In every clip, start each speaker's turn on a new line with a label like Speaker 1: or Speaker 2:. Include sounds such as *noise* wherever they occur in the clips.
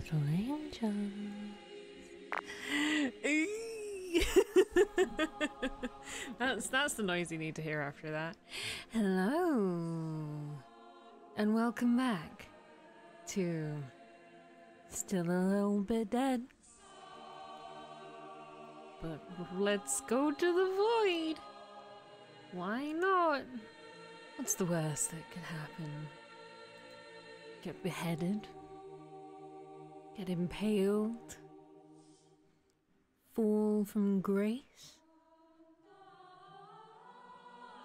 Speaker 1: little angels. *laughs*
Speaker 2: that's that's the noise you need to hear after that.
Speaker 1: Hello, and welcome back to Still a Little Bit Dead.
Speaker 2: But let's go to the void. Why not?
Speaker 1: What's the worst that could happen? Get beheaded? Get impaled? Fall from grace?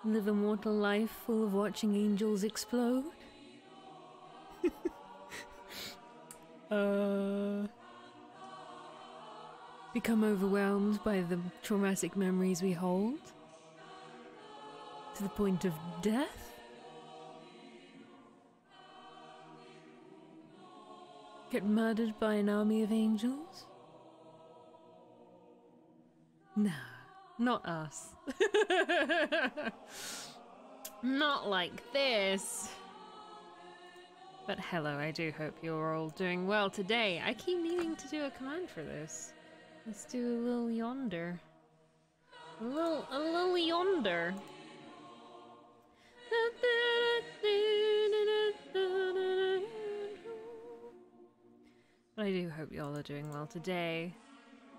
Speaker 1: Live a mortal life full of watching angels explode? *laughs*
Speaker 2: Uh.
Speaker 1: Become overwhelmed by the traumatic memories we hold? To the point of death? Get murdered by an army of angels? No.
Speaker 2: Not us. *laughs* Not like this. But hello, I do hope you're all doing well today. I keep needing to do a command for this. Let's do a little yonder. A little, a little yonder. I do hope y'all are doing well today.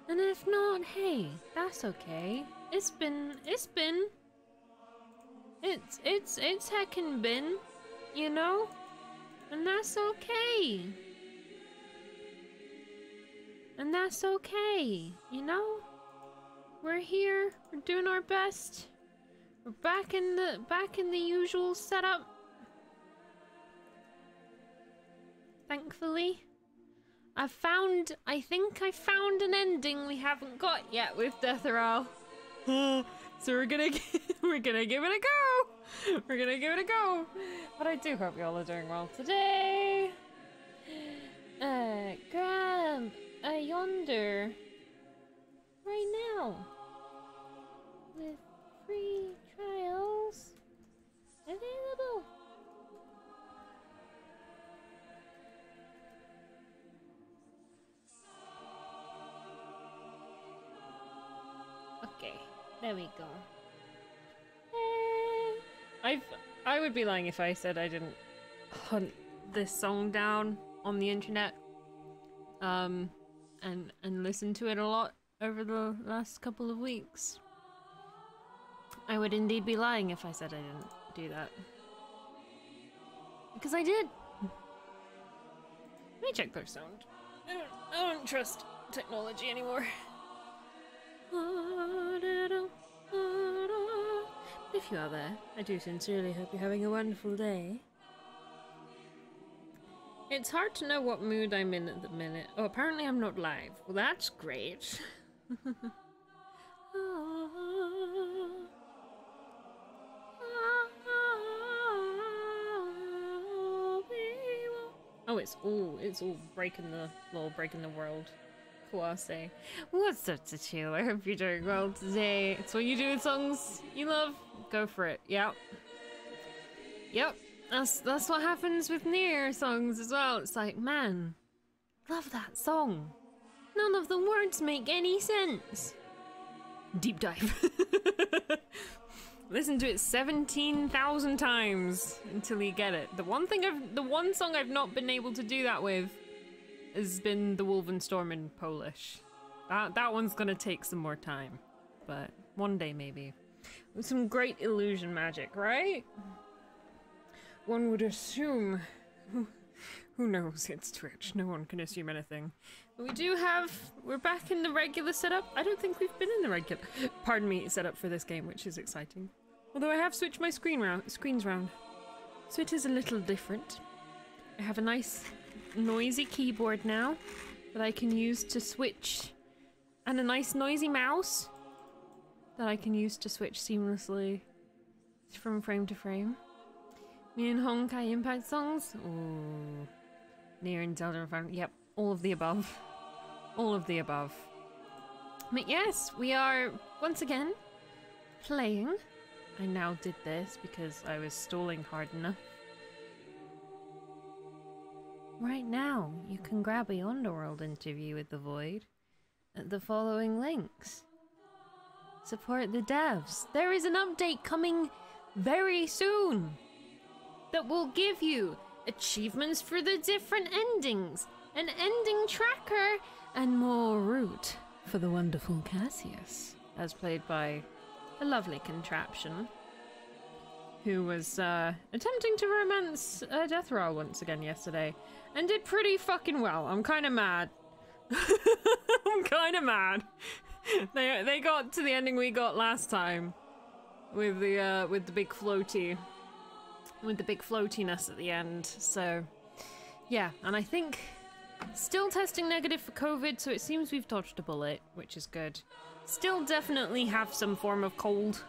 Speaker 2: And if not, hey, that's okay. It's been, it's been, it's, it's, it's heckin' been, you know? And that's okay. And that's okay, you know? We're here, we're doing our best. We're back in the, back in the usual setup. Thankfully. I found, I think I found an ending we haven't got yet with Deatheral. *laughs* so we're gonna, *laughs* we're gonna give it a go. We're gonna give it a go. But I do hope y'all are doing well today. Uh, grab a yonder right now with free trials available. There we go. I've I would be lying if I said I didn't hunt this song down on the internet. Um and and listen to it a lot over the last couple of weeks. I would indeed be lying if I said I didn't do that. Because I did. Let me check their sound. I don't, I don't trust technology anymore. *laughs* If you are there, I do sincerely hope you're having a wonderful day. It's hard to know what mood I'm in at the minute. Oh, apparently I'm not live. Well, that's great. *laughs* oh, it's all it's all breaking the law, breaking the world. Kawase. What's up you? I hope you're doing well today. It's what you do with songs you love. Go for it. Yep. Yep. That's that's what happens with Nier songs as well. It's like, man, love that song. None of the words make any sense. Deep dive. *laughs* Listen to it 17,000 times until you get it. The one thing I've the one song I've not been able to do that with has been the Wolvenstorm in Polish. That that one's gonna take some more time, but one day maybe. With some great illusion magic, right? One would assume. Who knows? It's Twitch. No one can assume anything. But we do have. We're back in the regular setup. I don't think we've been in the regular. Pardon me, setup for this game, which is exciting. Although I have switched my screen round, screens round, so it is a little different. I have a nice noisy keyboard now that I can use to switch, and a nice noisy mouse that I can use to switch seamlessly from frame to frame. Me and Honkai Impact songs? Ooh. Nier and Zelda. Yep, all of the above. All of the above. But yes, we are once again playing. I now did this because I was stalling hard enough. Right now you can grab a Yonder World interview with the Void at the following links. Support the devs. There is an update coming very soon that will give you achievements for the different endings, an ending tracker, and more route for the wonderful Cassius, as played by a lovely contraption who was uh, attempting to romance uh, Deathral once again yesterday and did pretty fucking well. I'm kind of mad. *laughs* I'm kind of mad. they they got to the ending we got last time with the uh, with the big floaty with the big floatiness at the end. So yeah, and I think still testing negative for COVID, so it seems we've dodged a bullet, which is good. Still definitely have some form of cold.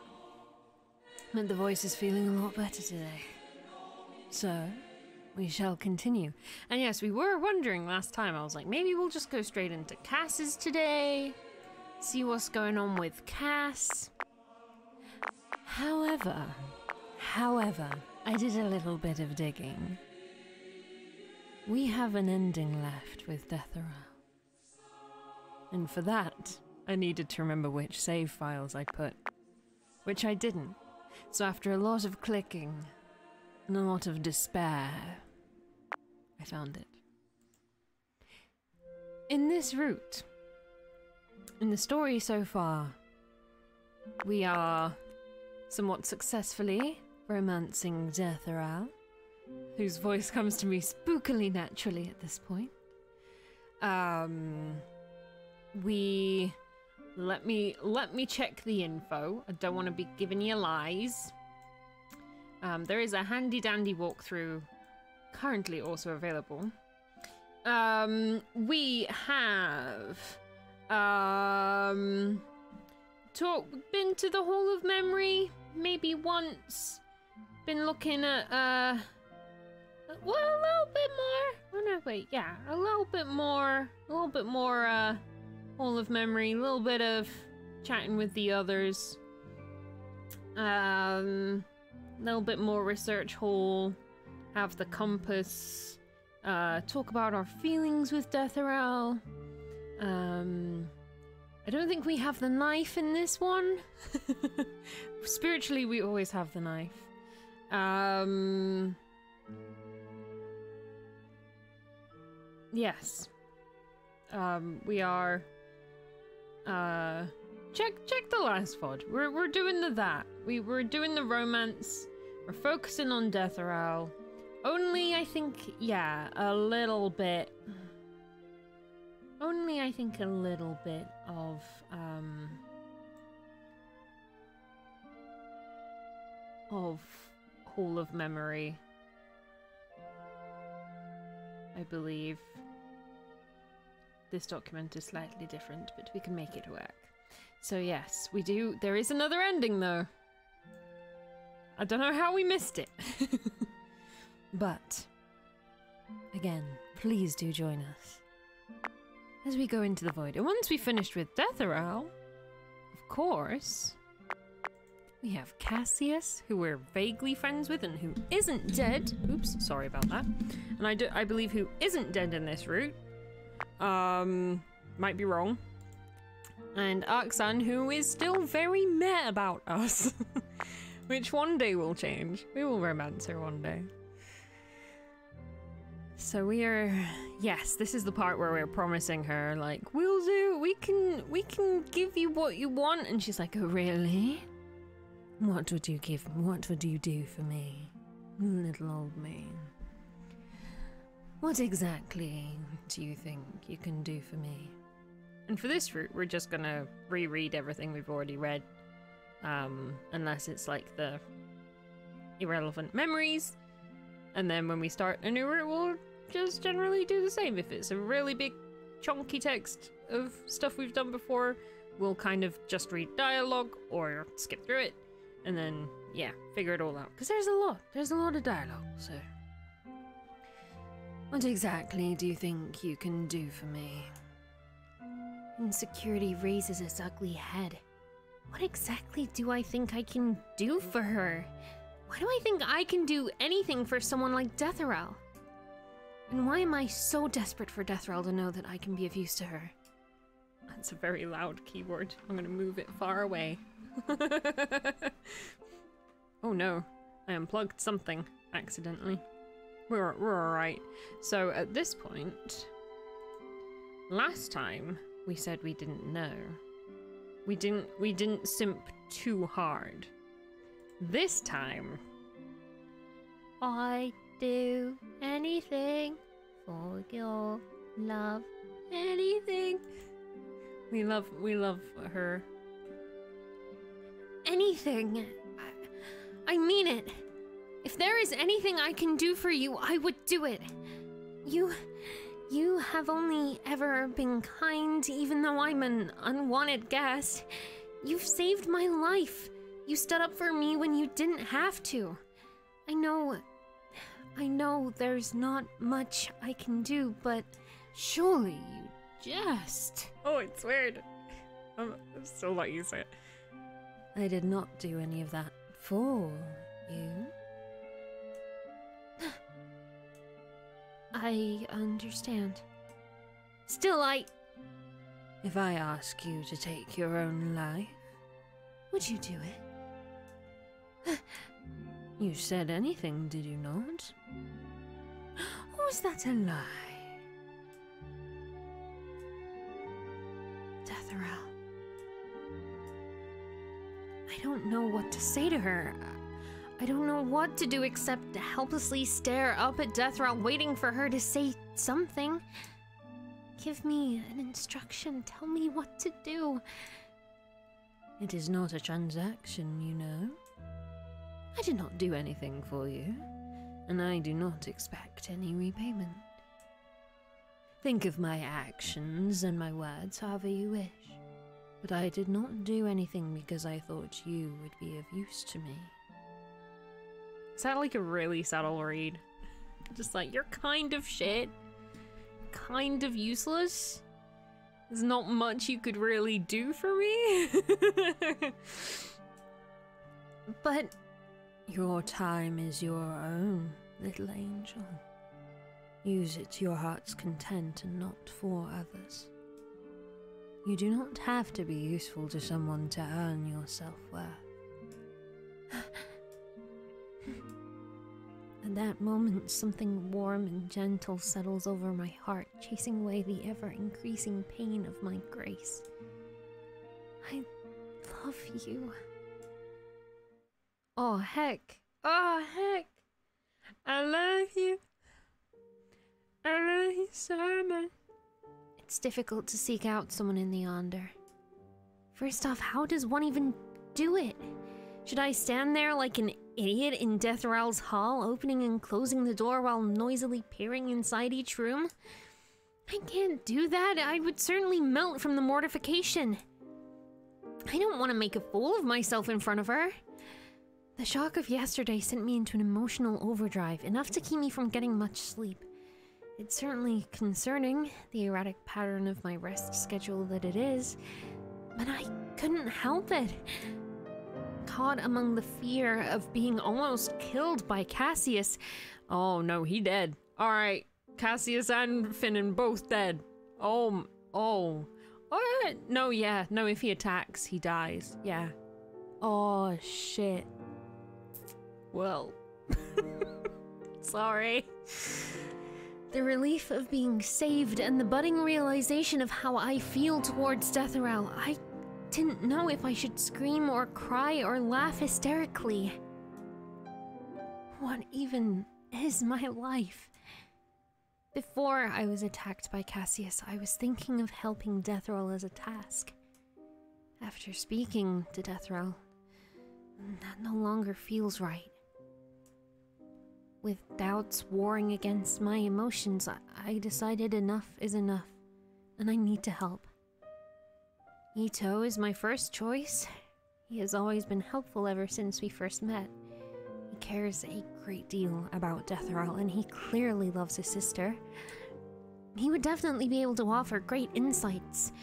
Speaker 2: And the voice is feeling a lot better today. So, we shall continue. And yes, we were wondering last time, I was like, maybe we'll just go straight into Cass's today, see what's going on with Cass. However, however, I did a little bit of digging. We have an ending left with Deathral. And for that, I needed to remember which save files I put. Which I didn't. So after a lot of clicking and a lot of despair, found it. In this route, in the story so far, we are somewhat successfully romancing Deatheral, whose voice comes to me spookily naturally at this point. Um, we let me let me check the info. I don't want to be giving you lies. Um, there is a handy dandy walkthrough currently also available. Um, we have um talk been to the Hall of Memory maybe once. Been looking at uh well a little bit more. Oh no, wait, yeah, a little bit more, a little bit more uh Hall of Memory, a little bit of chatting with the others. Um a little bit more research hall, have the compass, uh, talk about our feelings with Deatheral. Um, I don't think we have the knife in this one. *laughs* Spiritually, we always have the knife. Um, yes. Um, we are. Uh, check check the last VOD. We're we're doing the that. We we're doing the romance. We're focusing on Deatheral. Only I think yeah, a little bit. Only I think a little bit of um of Hall of Memory. I believe. This document is slightly different, but we can make it work. So yes, we do. There is another ending though. I don't know how we missed it. *laughs* but again, please do join us as we go into the void. And once we've finished with Deatheral, of course, we have Cassius, who we're vaguely friends with and who isn't dead. Oops, sorry about that. And I, do, I believe who isn't dead in this route. Um, might be wrong. And Arksan, who is still very meh about us. *laughs* Which one day will change. We will romance her one day. So we are yes, this is the part where we're promising her like we'll do we can we can give you what you want and she's like, "Oh, really? What would you give what would you do for me, little old me? What exactly do you think you can do for me?" And for this route, we're just gonna reread everything we've already read. Um, unless it's like the irrelevant memories. And then when we start a new route, we'll just generally do the same. If it's a really big, chunky text of stuff we've done before, we'll kind of just read dialogue or skip through it. And then, yeah, figure it all out. Because there's a lot. There's a lot of dialogue, so. What exactly do you think you can do for me? Insecurity raises its ugly head. What exactly do I think I can do for her? Why do I think I can do anything for someone like Deatheral? And why am I so desperate for Deathral to know that I can be of use to her?
Speaker 3: That's a very loud keyboard. I'm gonna move it far away. *laughs* oh no, I unplugged something accidentally. We're, we're alright. So at this point, last time we said we didn't know. We didn't we didn't simp too hard. This time
Speaker 2: I do anything for your love. Anything.
Speaker 3: we love we love her.
Speaker 2: Anything. I, I mean it. If there is anything I can do for you, I would do it. You. You have only ever been kind, even though I'm an unwanted guest. You've saved my life. You stood up for me when you didn't have to. I know. I know there's not much I can do, but surely you just.
Speaker 3: Oh, it's weird. I'm, I'm still not used to it.
Speaker 2: I did not do any of that for you. *sighs* I understand. Still, I. If I ask you to take your own life, would you do it? *sighs* *sighs* you said anything, did you not? Or *gasps* was that a lie? Deatheral. I don't know what to say to her. I don't know what to do except helplessly stare up at Deathral, waiting for her to say something. Give me an instruction. Tell me what to do. It is not a transaction, you know. I did not do anything for you, and I do not expect any repayment. Think of my actions and my words however you wish, but I did not do anything because I thought you would be of use to me.
Speaker 3: Is that like a really subtle read? Just like, you're kind of shit. Kind of useless. There's not much you could really do for me. *laughs*
Speaker 2: But your time is your own, little angel. Use it to your heart's content and not for others. You do not have to be useful to someone to earn your self worth. *sighs* At that moment, something warm and gentle settles over my heart, chasing away the ever increasing pain of my grace. I love you. Oh, heck. Oh, heck.
Speaker 3: I love you. I love you so much.
Speaker 2: It's difficult to seek out someone in the Yonder. First off, how does one even do it? Should I stand there like an idiot in Deathral's hall, opening and closing the door while noisily peering inside each room? I can't do that. I would certainly melt from the mortification. I don't want to make a fool of myself in front of her. The shock of yesterday sent me into an emotional overdrive, enough to keep me from getting much sleep. It's certainly concerning, the erratic pattern of my rest schedule that it is, but I couldn't help it. Caught among the fear of being almost killed by Cassius.
Speaker 3: Oh no, he dead. Alright, Cassius and Finnan both dead. Oh, oh. Oh, no, yeah. No, if he attacks, he dies. Yeah.
Speaker 2: Oh shit.
Speaker 3: Well. *laughs* Sorry.
Speaker 2: The relief of being saved and the budding realization of how I feel towards Deatheral. I didn't know if I should scream or cry or laugh hysterically. What even is my life? Before I was attacked by Cassius, I was thinking of helping Deathral as a task. After speaking to Deathral, that no longer feels right. With doubts warring against my emotions, I, decided enough is enough, and I need to help. Ito is my first choice. He has always been helpful ever since we first met. He cares a great deal about Deathral, and he clearly loves his sister. He would definitely be able to offer great insights.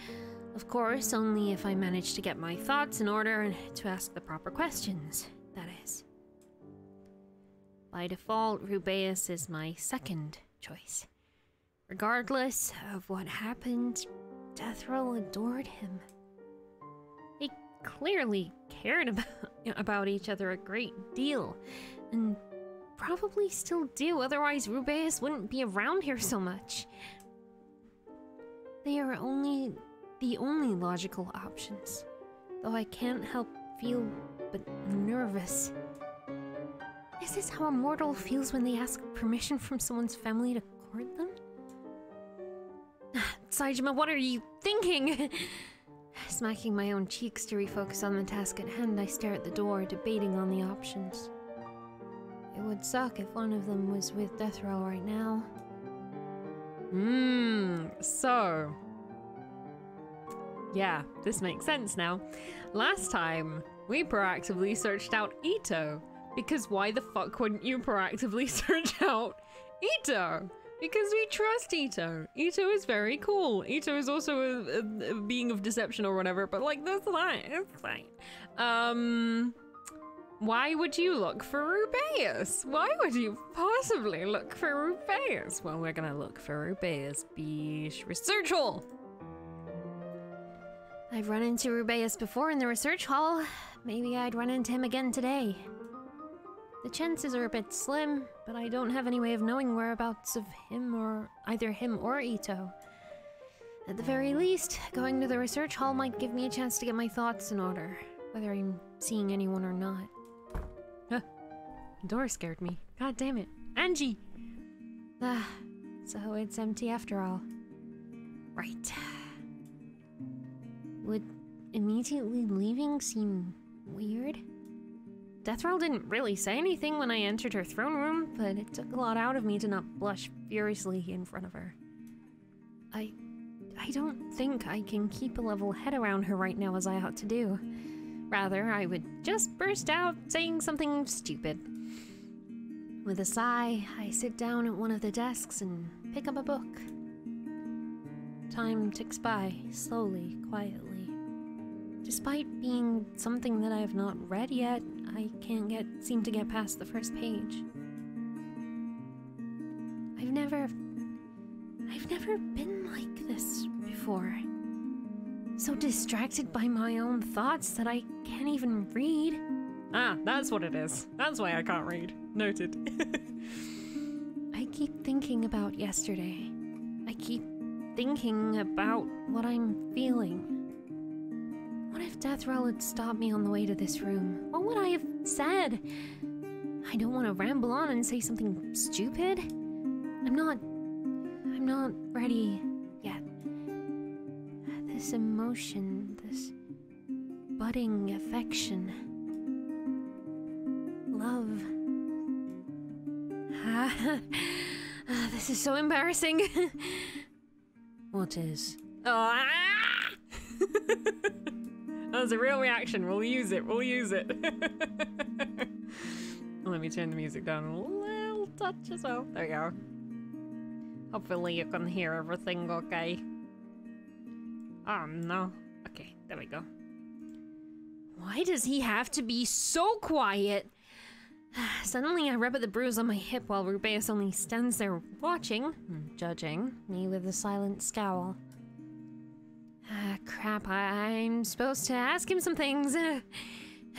Speaker 2: Of course, only if I manage to get my thoughts in order and to ask the proper questions. By default, Rubeus is my second choice. Regardless of what happened, Deathral adored him. They clearly cared *laughs* about, about each other a great deal, and probably still do, otherwise Rubeus wouldn't be around here so much. They are only the only logical options, though I can't help feel but nervous. Is this how a mortal feels when they ask permission from someone's family to court them? *sighs* Saijima, what are you thinking? *sighs* Smacking my own cheeks to refocus on the task at hand, I stare at the door, debating on the options. It would suck if one of them was with Deathral right now.
Speaker 4: Mmm, so. Yeah, this makes sense now. Last time, we proactively searched out Ito. Because why the fuck wouldn't you proactively *laughs* search out Ito? Because we trust Ito. Ito is very cool. Ito is also a, a, a being of deception or whatever, but like, that's fine. It's fine. Um, why would you look for Rubeus? Why would you possibly look for Rubeus? Well, we're gonna look for Rubeus. Beesh. Research hall!
Speaker 2: I've run into Rubeus before in the research hall. Maybe I'd run into him again today. The chances are a bit slim, but I don't have any way of knowing whereabouts of him or either him or Ito. At the very least, going to the research hall might give me a chance to get my thoughts in order, whether I'm seeing anyone or not.
Speaker 4: Huh. Door scared me. God damn it. Angie!
Speaker 2: Ah, so it's empty after all. Right. Would immediately leaving seem weird? Deathral didn't really say anything when I entered her throne room, but it took a lot out of me to not blush furiously in front of her. I... I don't think I can keep a level head around her right now as I ought to do. Rather, I would just burst out saying something stupid. With a sigh, I sit down at one of the desks and pick up a book. Time ticks by, slowly, quietly. Despite being something that I have not read yet, I can't get seem to get past the first page. I've never I've never been like this before. So distracted by my own thoughts that I can't even read.
Speaker 4: Ah, that's what it is. That's why I can't read. Noted. *laughs*
Speaker 2: I keep thinking about yesterday. I keep thinking about what I'm feeling. What if Deathral had stopped me on the way to this room? What would I have said? I don't want to ramble on and say something stupid. I'm not. I'm not ready yet. This emotion, this budding affection, love. Ah, *laughs* this is so embarrassing. what is? *laughs*
Speaker 4: Oh, ah! *laughs* that was a real reaction. We'll use it. We'll use it. *laughs* Let me turn the music down a little touch as well. There we go. Hopefully you can hear everything okay. Oh no. Okay, there we go.
Speaker 2: Why does he have to be so quiet? *sighs* Suddenly, I rub at the bruise on my hip while Rubeus only stands there watching, judging me with a silent scowl. Ah, crap, I- am supposed to ask him some things. Uh,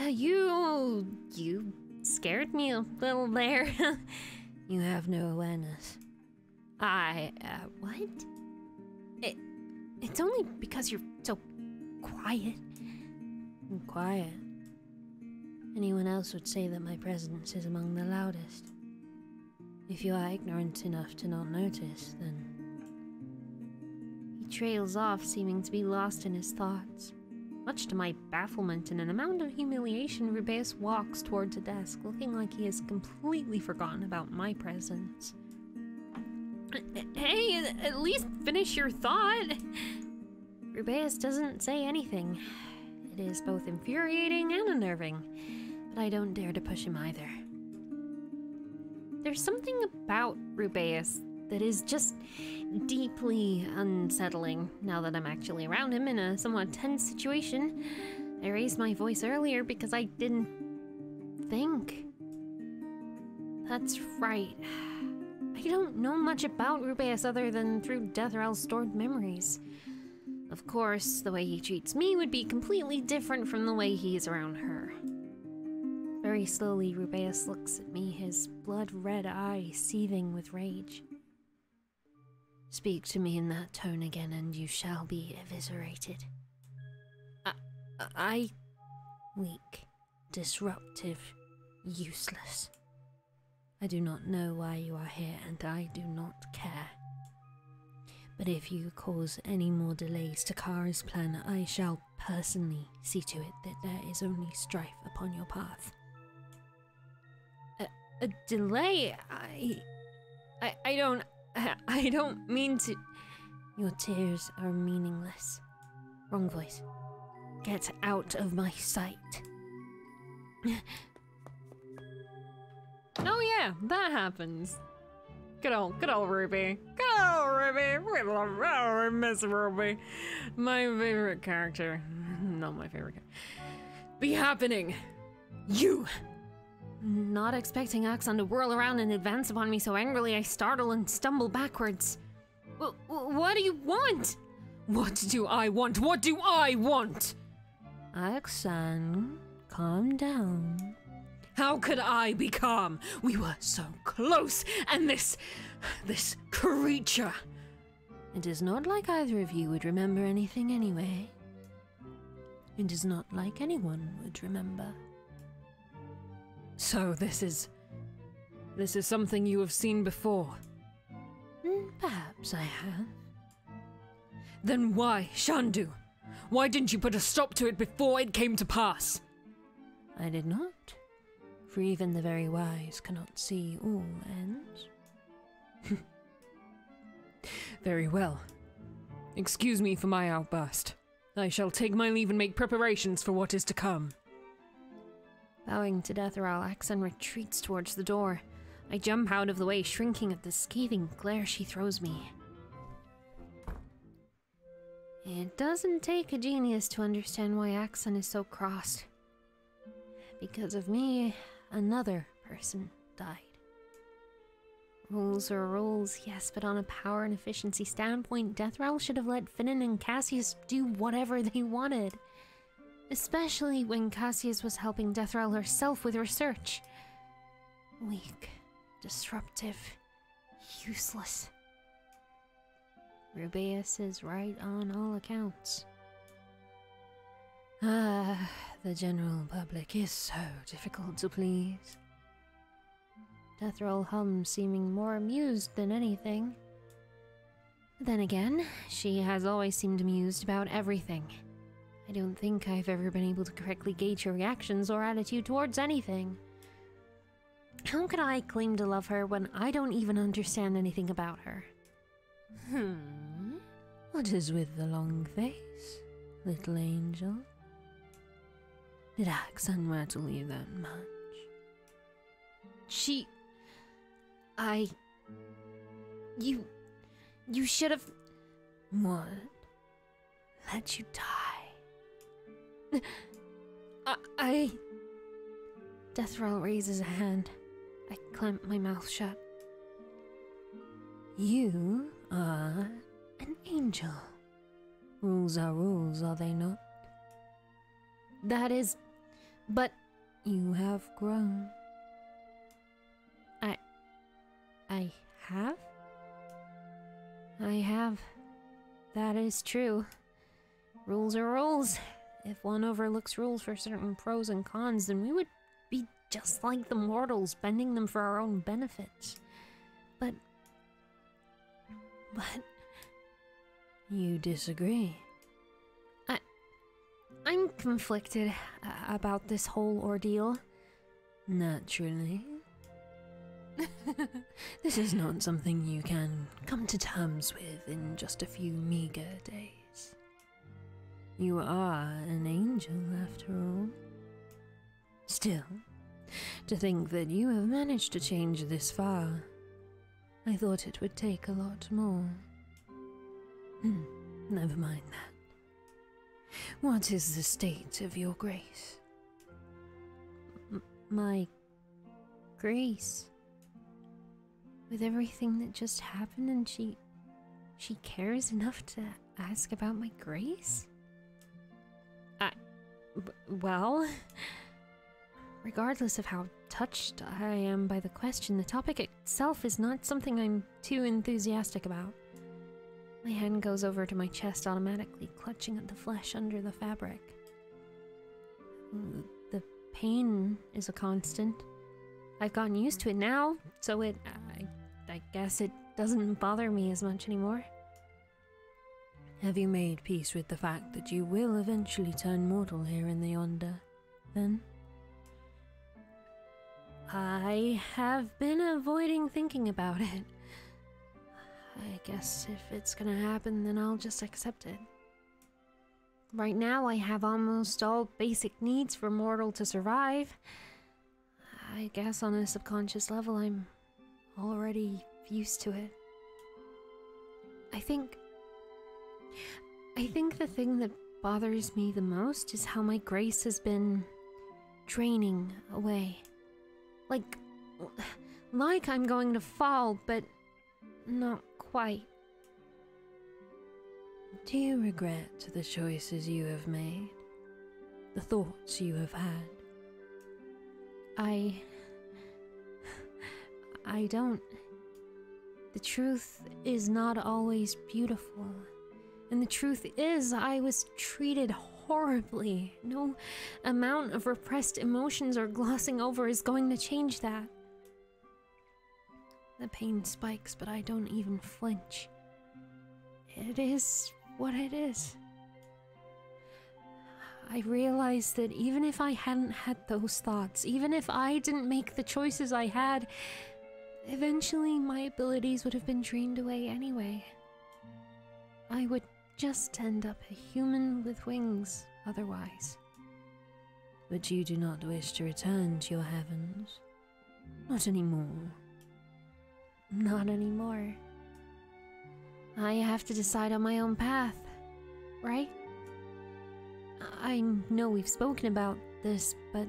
Speaker 2: *laughs* you. you scared me a little there. *laughs* you have no awareness. I. Uh, what? It. It's only because you're so quiet. quiet. Anyone else would say that my presence is among the loudest. If you are ignorant enough to not notice, then. Trails off, seeming to be lost in his thoughts. Much to my bafflement and an amount of humiliation, Rubeus walks towards a desk, looking like he has completely forgotten about my presence. Hey, at least finish your thought! Rubeus doesn't say anything. It is both infuriating and unnerving, but I don't dare to push him either. There's something about Rubeus that is just deeply unsettling now that I'm actually around him in a somewhat tense situation. I raised my voice earlier because I didn't think. That's right.
Speaker 5: I don't know much about Rubeus other than through Deathral's stored memories. Of course, the way he treats me would be completely different from the way he is around her. Very slowly, Rubeus looks at me, his blood red eyes seething with rage. Speak to me in that tone again, and you shall be eviscerated. I. I. weak, disruptive, useless. I do not know why you are here, and I do not care. But if you cause any more delays to Kara's plan, I shall personally see to it that there is only strife upon your path. A, a delay? I, I, I don't, *laughs* I, don't mean to. Your tears are meaningless. Wrong voice. Get out of my sight. *laughs*
Speaker 2: oh yeah, that happens. Good old, good old Ruby. Good old Ruby. We love, oh, we miss Ruby. My favorite character. *laughs* Not my favorite. Be happening. You.
Speaker 5: Not expecting Axon to whirl around and advance upon me so angrily, I startle and stumble backwards. W what do you want?
Speaker 2: What do I want? What do I want?
Speaker 5: Axon, calm down.
Speaker 2: How could I be calm? We were so close, and this. this creature.
Speaker 5: It is not like either of you would remember anything anyway. It is not like anyone would remember.
Speaker 2: So this is. this is something you have seen before?
Speaker 5: Hmm, perhaps I have.
Speaker 2: Then why, Shandu? Why didn't you put a stop to it before it came to pass?
Speaker 5: I did not for even the very wise cannot see all ends. *laughs*
Speaker 2: very well. Excuse me for my outburst. I shall take my leave and make preparations for what is to come.
Speaker 5: Bowing to Deathral, Axon retreats towards the door. I jump out of the way, shrinking at the scathing glare she throws me. It doesn't take a genius to understand why Axon is so crossed. Because of me, another person died. Rules are rules, yes, but on a power and efficiency standpoint, Deathrattle should have let Finnan and Cassius do whatever they wanted. Especially when Cassius was helping Deathrattle herself with research. Weak, disruptive, useless. Rubeus is right on all accounts. Ah, the general public is so difficult to please. Deathral hums, seeming more amused than anything. Then again, she has always seemed amused about everything. I don't think I've ever been able to correctly gauge her reactions or attitude towards anything. How could I claim to love her when I don't even understand anything about her? Hmm? What is with the long face, little angel? Did Axon rattle you that much? She. I. You. You should have. What? Let you die. I. I... Deathral raises a hand. I clamp my mouth shut. You are an angel. Rules are rules, are they not? That is but you have grown. I. I have? I have. That is true. Rules are rules. If one overlooks rules for certain pros and cons, then we would be just like the mortals, bending them for our own benefit. But. But. You disagree. I. I'm conflicted uh, about this whole ordeal. Naturally. *laughs* this is not something you can come to terms with in just a few meager days. You are an angel, after all. Still, to think that you have managed to change this far, I thought it would take a lot more. Hmm, never mind that. What is the state of your grace? M my grace? with everything that just happened and she she cares enough to ask about my grace?
Speaker 6: Well.
Speaker 5: Regardless of how touched I am by the question, the topic itself is not something I'm too enthusiastic about. My hand goes over to my chest, automatically clutching at the flesh under the fabric. Mm, The pain is a constant. I've gotten used to it now, so it. I, I guess it doesn't bother me as much anymore.
Speaker 2: Have you made peace with the fact that you will eventually turn mortal here in the yonder, then?
Speaker 5: I have been avoiding thinking about it. I guess if it's gonna happen, then I'll just accept it. Right now, I have almost all basic needs for mortal to survive. I guess on a subconscious level, I'm already used to it. I think. I think the thing that bothers me the most is how my grace has been draining away. Like. Like I'm going to fall, but not quite.
Speaker 2: Do you regret the choices you have made? The thoughts you have had?
Speaker 5: I. I don't. The truth is not always beautiful. And the truth is, I was treated horribly. No amount of repressed emotions or glossing over is going to change that. The pain spikes, but I don't even flinch. It is what it is. I realize that even if I hadn't had those thoughts, even if I didn't make the choices I had, eventually my abilities would have been drained away anyway. I would just end up a human with wings otherwise.
Speaker 2: But you do not wish to return to your heavens? Not anymore.
Speaker 5: Not anymore. I have to decide on my own path, right? I know we've spoken about this, but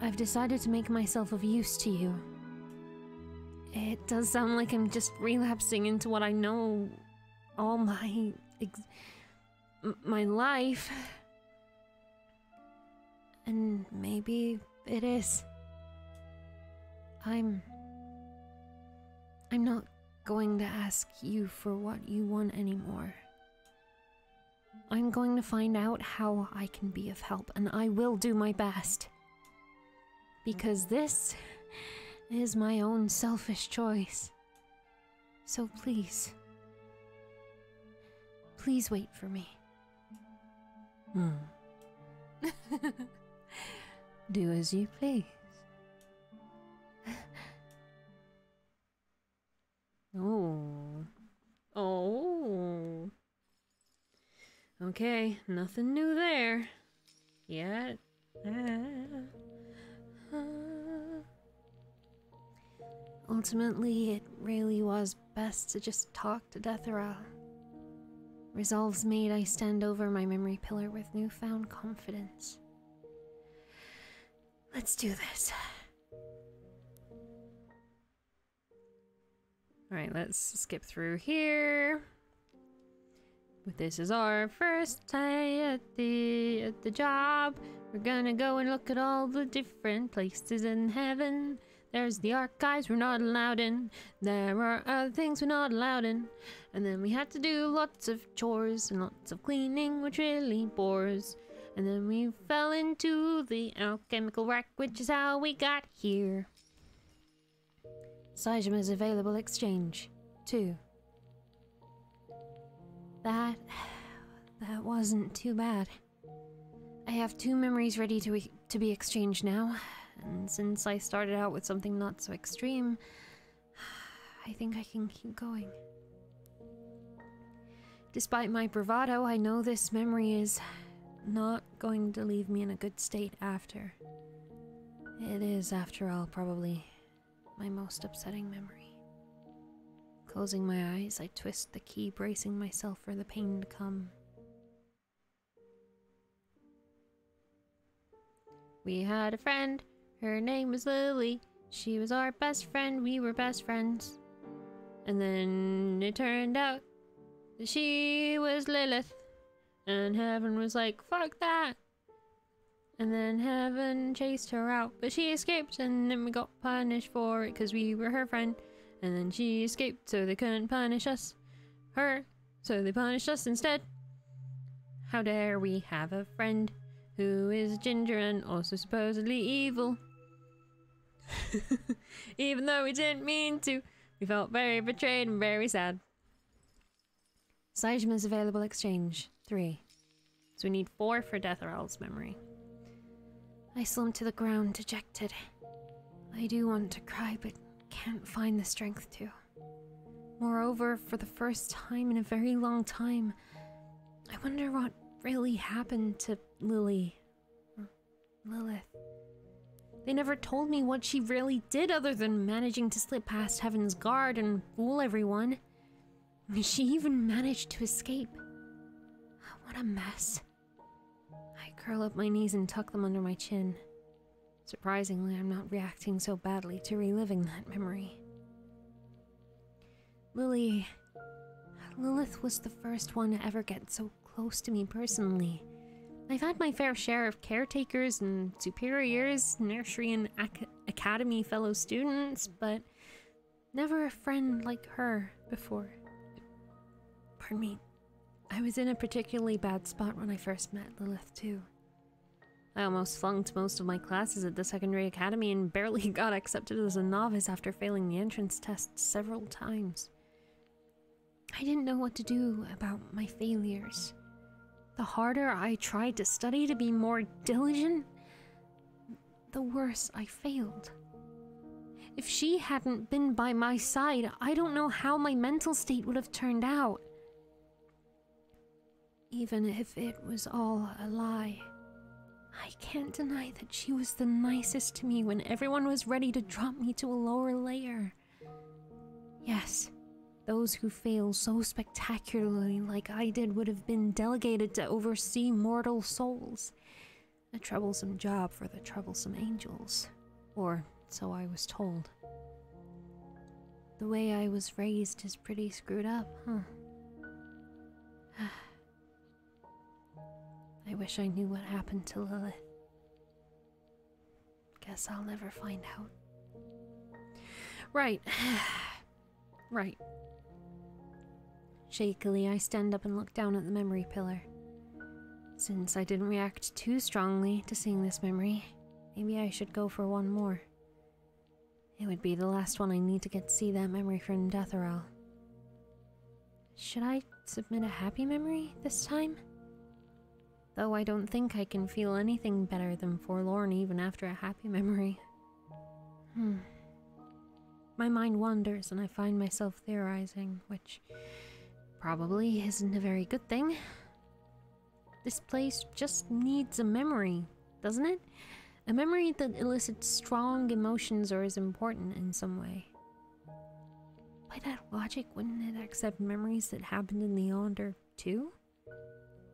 Speaker 5: I've decided to make myself of use to you. It does sound like I'm just relapsing into what I know all my my life. And maybe it is. I'm I'm not going to ask you for what you want anymore. I'm going to find out how I can be of help, and I will do my best. Because this is my own selfish choice. So please, please wait for me.
Speaker 2: Hmm. *laughs* Do as you please. *laughs*
Speaker 6: Oh. Oh. Okay, nothing new there. Yet.
Speaker 5: Ultimately, it really was best to just talk to Deathral. Resolves made, I stand over my memory pillar with newfound confidence. Let's do this.
Speaker 6: Alright, let's skip through here. But this is our first day at the at the job. We're gonna go and look at all the different places in heaven. There's the archives we're not allowed in. There are other things we're not allowed in. And then we had to do lots of chores and lots of cleaning, which really bores. And then we fell into the alchemical rack, which is how we got here.
Speaker 5: Saijima's available exchange. Two. That. that wasn't too bad. I have two memories ready to, to be exchanged now, and since I started out with something not so extreme, I think I can keep going. Despite my bravado, I know this memory is not going to leave me in a good state after. It is, after all, probably my most upsetting memory. Closing my eyes, I twist the key, bracing myself for the pain to come.
Speaker 6: We had a friend, her name was Lily.
Speaker 5: She was our best friend, we were best friends. And then it turned out that she was Lilith. And heaven was like, fuck that. And then heaven chased her out, but she escaped, and then we got punished for it because we were her friend. And then she escaped, so they couldn't punish us. Her, so they punished us instead. How dare we have a friend who is ginger and also supposedly evil? *laughs* Even though we didn't mean to, we felt very betrayed and very sad. Saijima's available exchange. Three. So we need four for Deathral's memory. I slumped to the ground, dejected. I do want to cry, but can't find the strength to. Moreover, for the first time in a very long time, I wonder what really happened to Lily. Lilith. They never told me what she really did other than managing to slip past Heaven's guard and fool everyone. She even managed to escape. What a mess. I curl up my knees and tuck them under my chin. Surprisingly, I'm not reacting so badly to reliving that memory. Lily. Lilith was the first one to ever get so close to me personally. I've had my fair share of caretakers and superiors, nursery and ac academy fellow students, but never a friend like her before. Pardon me. I was in a particularly bad spot when I first met Lilith, too. I almost flunked most of my classes at the secondary academy and barely *laughs* got accepted as a novice after failing the entrance test several times. I didn't know what to do about my failures. The harder I tried to study to be more diligent, the worse I failed. If she hadn't been by my side, I don't know how my mental state would have turned out. Even if it was all a lie. I can't deny that she was the nicest to me when everyone was ready to drop me to a lower layer. Yes, those who fail so spectacularly like I did would have been delegated to oversee mortal souls. A troublesome job for the troublesome angels. Or so I was told. The way I was raised is pretty screwed up, huh? *sighs* I wish I knew what happened to Lilith. Guess I'll never find out. *sighs* Right. *sighs* right. Shakily, I stand up and look down at the memory pillar. Since I didn't react too strongly to seeing this memory, maybe I should go for one more. It would be the last one I need to get to see that memory from Deathral. Should I submit a happy memory this time? Though I don't think I can feel anything better than forlorn even after a happy memory. Hmm. My mind wanders and I find myself theorizing, which probably isn't a very good thing. This place just needs a memory, doesn't it? A memory that elicits strong emotions or is important in some way. By that logic, wouldn't it accept memories that happened in the yonder too?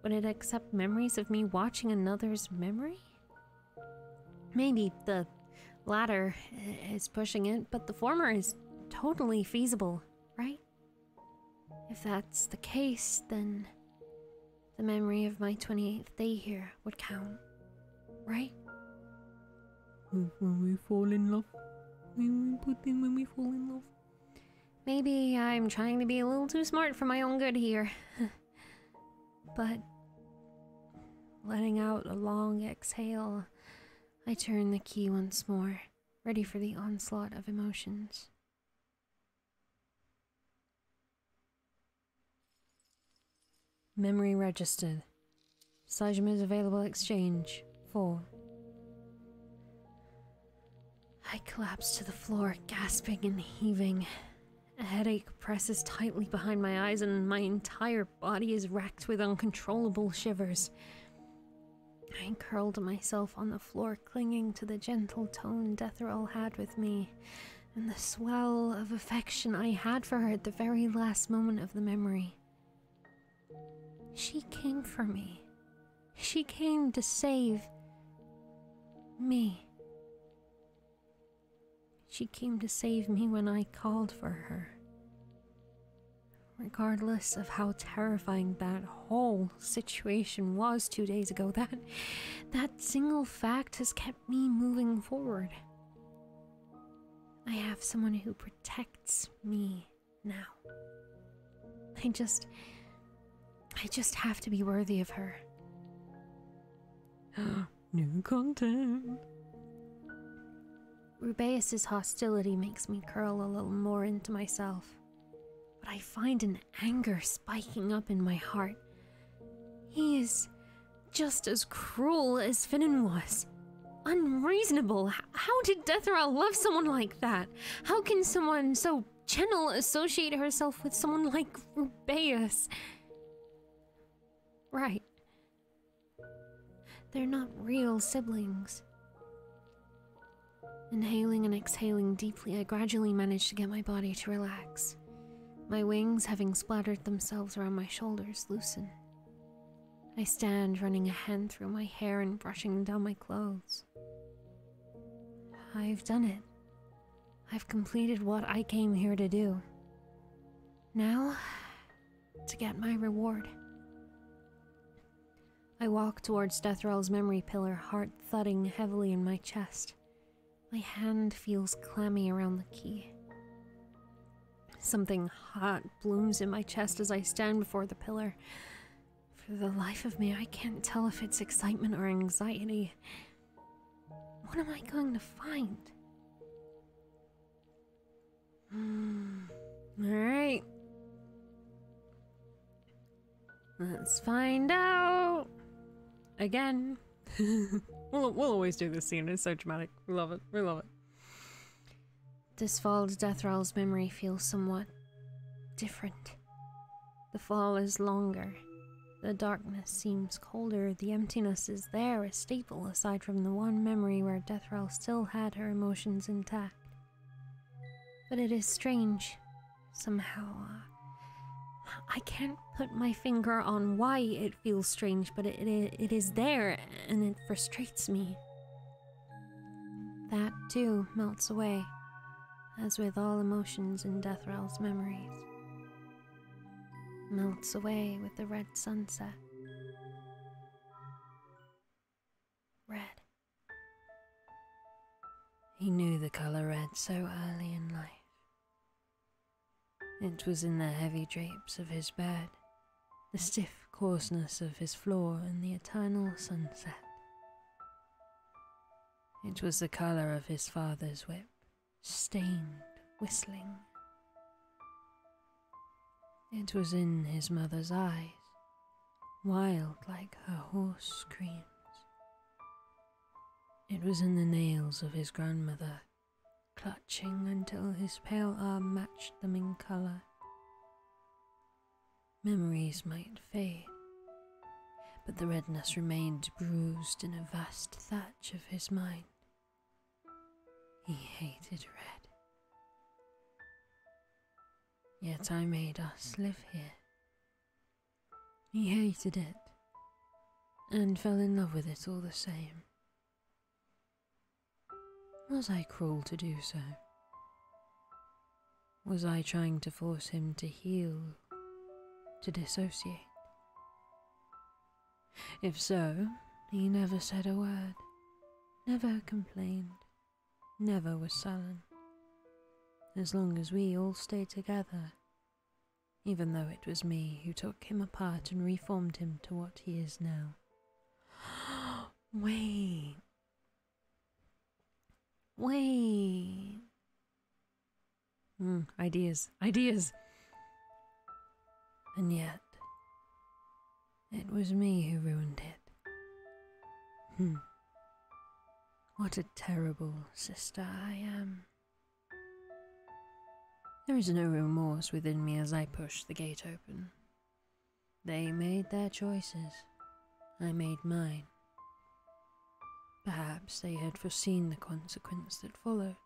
Speaker 5: Would it accept memories of me watching another's memory? Maybe the latter is pushing it, but the former is totally feasible, right? If that's the case, then the memory of my 28th day here would count, right?
Speaker 7: When we fall in love, when we put in when we fall in love.
Speaker 5: Maybe I'm trying to be a little too smart for my own good here. *laughs* but letting out a long exhale, I turn the key once more, ready for the onslaught of emotions.
Speaker 7: Memory registered. Saijima's available exchange. 4.
Speaker 5: I collapse to the floor, gasping and heaving. A headache presses tightly behind my eyes, and my entire body is racked with uncontrollable shivers. I curled myself on the floor, clinging to the gentle tone Deathral had with me, and the swell of affection I had for her at the very last moment of the memory. She came for me. She came to save me. She came to save me when I called for her. Regardless of how terrifying that whole situation was two days ago, that that single fact has kept me moving forward. I have someone who protects me now. I just I just have to be worthy of her. *gasps*
Speaker 2: New content.
Speaker 5: Rubeus's hostility makes me curl a little more into myself, but I find an anger spiking up in my heart. He is just as cruel as Finnan was. Unreasonable. How did Deathral love someone like that? How can someone so gentle associate herself with someone like Rubeus? Right. They're not real siblings. Inhaling and exhaling deeply, I gradually managed to get my body to relax. My wings, having splattered themselves around my shoulders, loosen. I stand, running a hand through my hair and brushing down my clothes. I've done it. I've completed what I came here to do. Now, to get my reward. I walk towards Deathral's memory pillar, heart thudding heavily in my chest. My hand feels clammy around the key. Something hot blooms in my chest as I stand before the pillar. For the life of me, I can't tell if it's excitement or anxiety. What am I going to find? Hmm. Alright. Let's find out. Again. *laughs*
Speaker 2: We'll, we'll always do this scene. It's so dramatic. We love it. We love it.
Speaker 5: This fall to Deathral's memory feels somewhat different. The fall is longer. The darkness seems colder. The emptiness is there, a staple aside from the one memory where Deathral still had her emotions intact. But it is strange. Somehow, uh, I can't put my finger on why it feels strange, but it, it, it is there and it frustrates me. That too melts away as with all emotions in Deathral's memories. Melts away with the red sunset. Red. He knew the color red so early in life. It was in the heavy drapes of his bed, the stiff coarseness of his floor, and the eternal sunset. It was the color of his father's whip stained, whistling. It was in his mother's eyes, wild like her hoarse screams. It was in the nails of his grandmother, clutching until his pale arm matched them in color. Memories might fade, but the redness remained bruised in a vast thatch of his mind. He hated red. Yet I made us live here. He hated it and fell in love with it all the same. Was I cruel to do so? Was I trying to force him to heal, to dissociate? If so, he never said a word, never complained, never was sullen. As long as we all stayed together, even though it was me who took him apart and reformed him to what he is now. *gasps* Wait. Wait.
Speaker 2: Mm, ideas, ideas.
Speaker 5: And yet, it was me who ruined it. Hmm. What a terrible sister I am. There is no remorse within me as I push the gate open. They made their choices. I made mine. Perhaps they had foreseen the consequence that followed.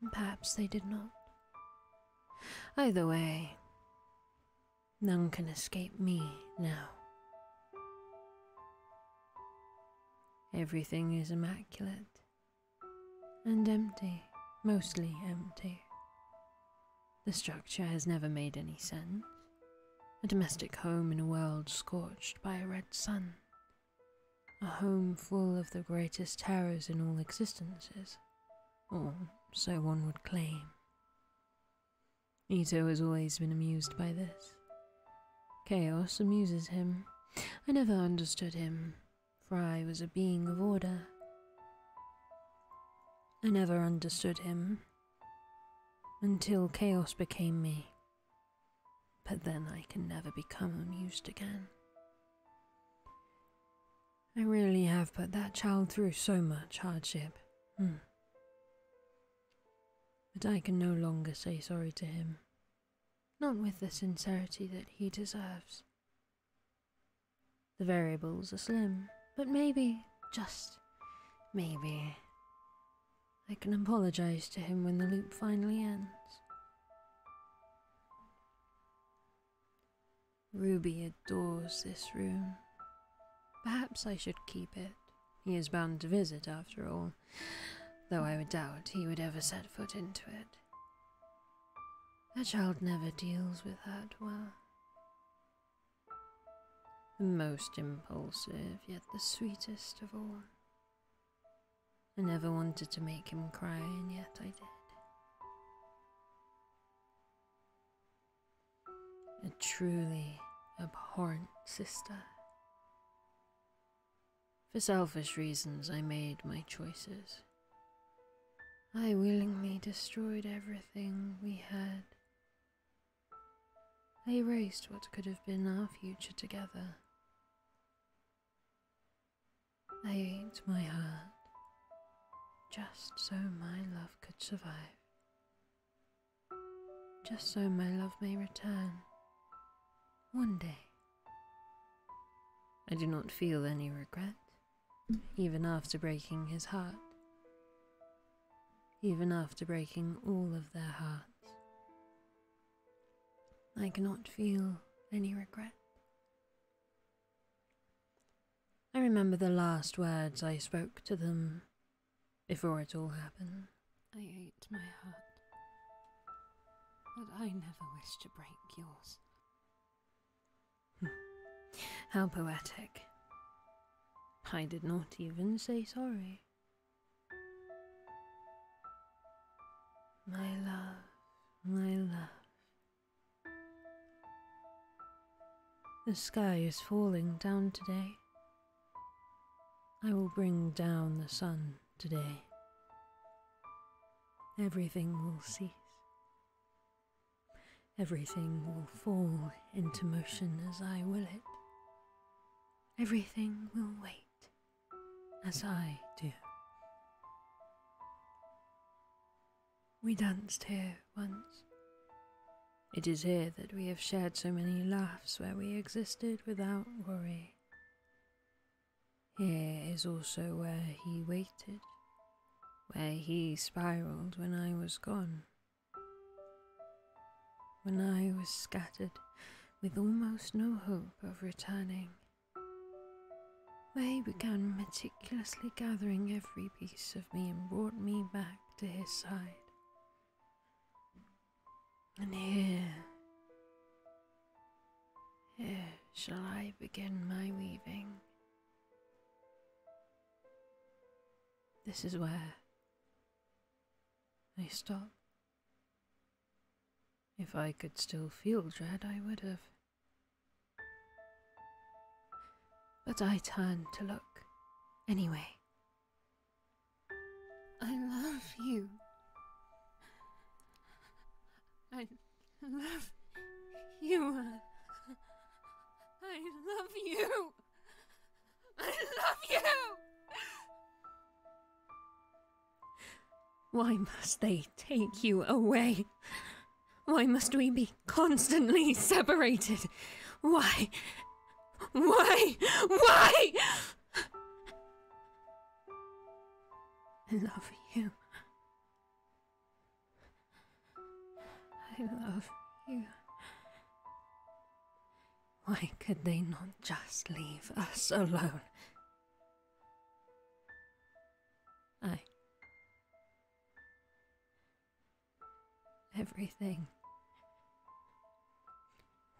Speaker 5: and Perhaps they did not. Either way, none can escape me now. Everything is immaculate and empty mostly empty. The structure has never made any sense. A domestic home in a world scorched by a red sun. A home full of the greatest terrors in all existences. Or so one would claim. Ito has always been amused by this. Chaos amuses him. I never understood him, for I was a being of order. I never understood him until chaos became me. But then I can never become amused again. I really have put that child through so much hardship. Hmm. But I can no longer say sorry to him. Not with the sincerity that he deserves. The variables are slim, but maybe, just maybe, I can apologize to him when the loop finally ends. Ruby adores this room. Perhaps I should keep it. He is bound to visit, after all, though I would doubt he would ever set foot into it. A child never deals with that well. The most impulsive, yet the sweetest of all. I never wanted to make him cry, and yet I did. A truly abhorrent sister. For selfish reasons, I made my choices. I willingly destroyed everything we had. I erased what could have been our future together. I ate my heart just so my love could survive. Just so my love may return. One day. I do not feel any regret, even after breaking his heart. Even after breaking all of their hearts. I cannot feel any regret. I remember the last words I spoke to them before it all happened.
Speaker 1: I ate my heart, but I never wish to break yours. *laughs*
Speaker 5: How poetic. I did not even say sorry. My love, my love. The sky is falling down today. I will bring down the sun today. Everything will cease. Everything will fall into motion as I will it. Everything will wait as I do. We danced here once. It is here that we have shared so many laughs where we existed without worry. Here is also where he waited, where he spiraled when I was gone. When I was scattered with almost no hope of returning. He began meticulously gathering every piece of me and brought me back to his side. And here, here shall I begin my weaving. This is where I stop. If I could still feel dread, I would have. But I turned to look anyway.
Speaker 1: I love you. I love you. I love you. I love you.
Speaker 5: Why must they take you away? Why must we be constantly separated? Why? Why? Why? I love you. I love you. Why could they not just leave us alone? I. everything.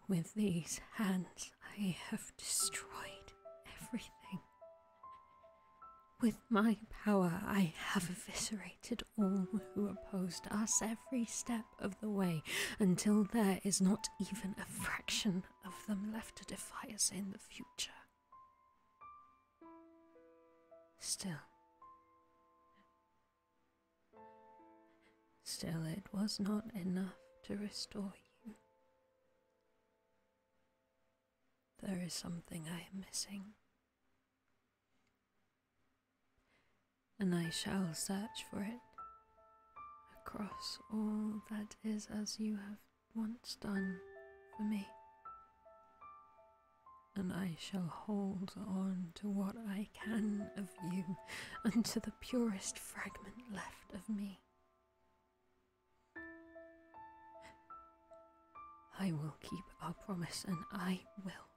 Speaker 5: With these hands, I have destroyed everything. With my power, I have eviscerated all who opposed us every step of the way until there is not even a fraction of them left to defy us in the future. Still, still, it was not enough to restore There is something I am missing. and I shall search for it across all that is as you have once done for me. And I shall hold on to what I can of you *laughs* unto the purest fragment left of me. I will keep our promise and I will.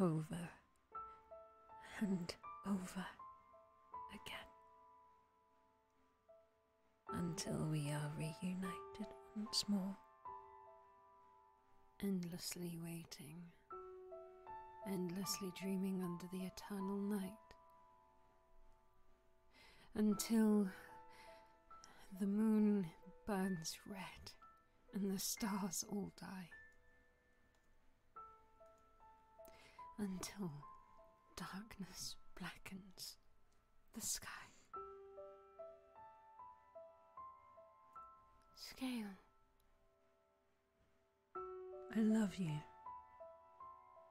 Speaker 5: Over and over again until we are reunited once more.
Speaker 1: Endlessly waiting, endlessly dreaming under the eternal night. Until the moon burns red and the stars all die. Until darkness blackens the sky. Scale.
Speaker 5: I love you.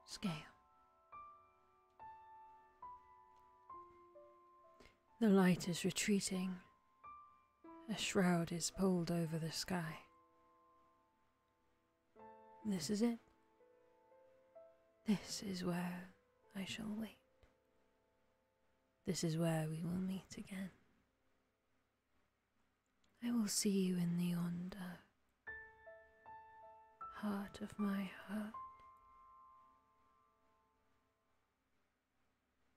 Speaker 5: Scale. The light is retreating. A shroud is pulled over the sky. This is it. This is where I shall wait. This is where we will meet again. I will see you in the yonder heart of my heart.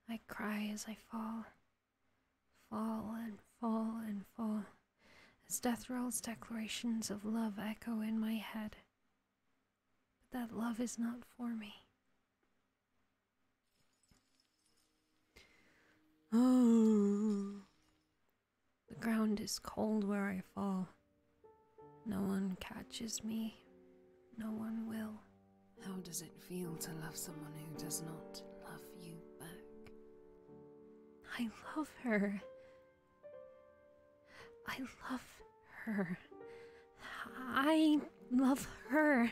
Speaker 5: I cry as I fall, fall and fall and fall, as Deathral's declarations of love echo in my head. But that love is not for me. The ground is cold where I fall. No one catches me. No one will.
Speaker 1: How does it feel to love someone who does not love you back?
Speaker 5: I love her. I love her. I love her.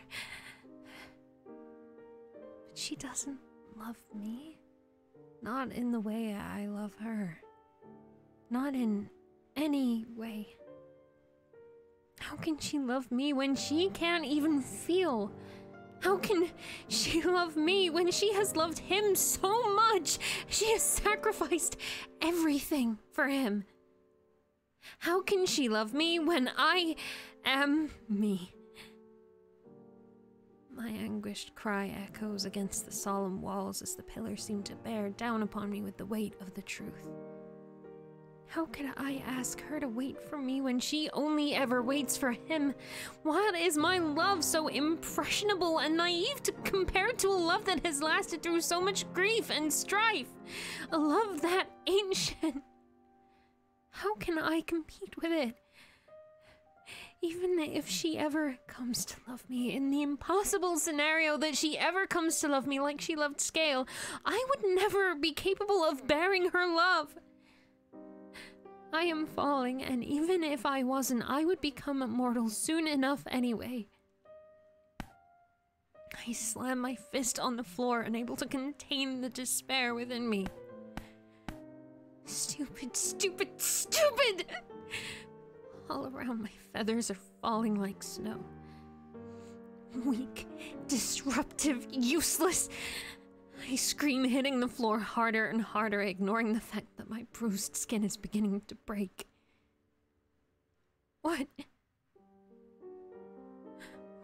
Speaker 5: But she doesn't love me. Not in the way I love her. Not in any way. How can she love me when she can't even feel? How can she love me when she has loved him so much? She has sacrificed everything for him. How can she love me when I am me? My anguished cry echoes against the solemn walls as the pillars seem to bear down upon me with the weight of the truth. How could I ask her to wait for me when she only ever waits for him? Why is my love so impressionable and naive to compare to a love that has lasted through so much grief and strife? A love that ancient. How can I compete with it? Even if she ever comes to love me, in the impossible scenario that she ever comes to love me like she loved Scale, I would never be capable of bearing her love. I am falling, and even if I wasn't, I would become immortal soon enough anyway. I slam my fist on the floor, unable to contain the despair within me. Stupid, stupid, stupid! All around my feathers are falling like snow. Weak, disruptive, useless. I scream, hitting the floor harder and harder, ignoring the fact that my bruised skin is beginning to break. What?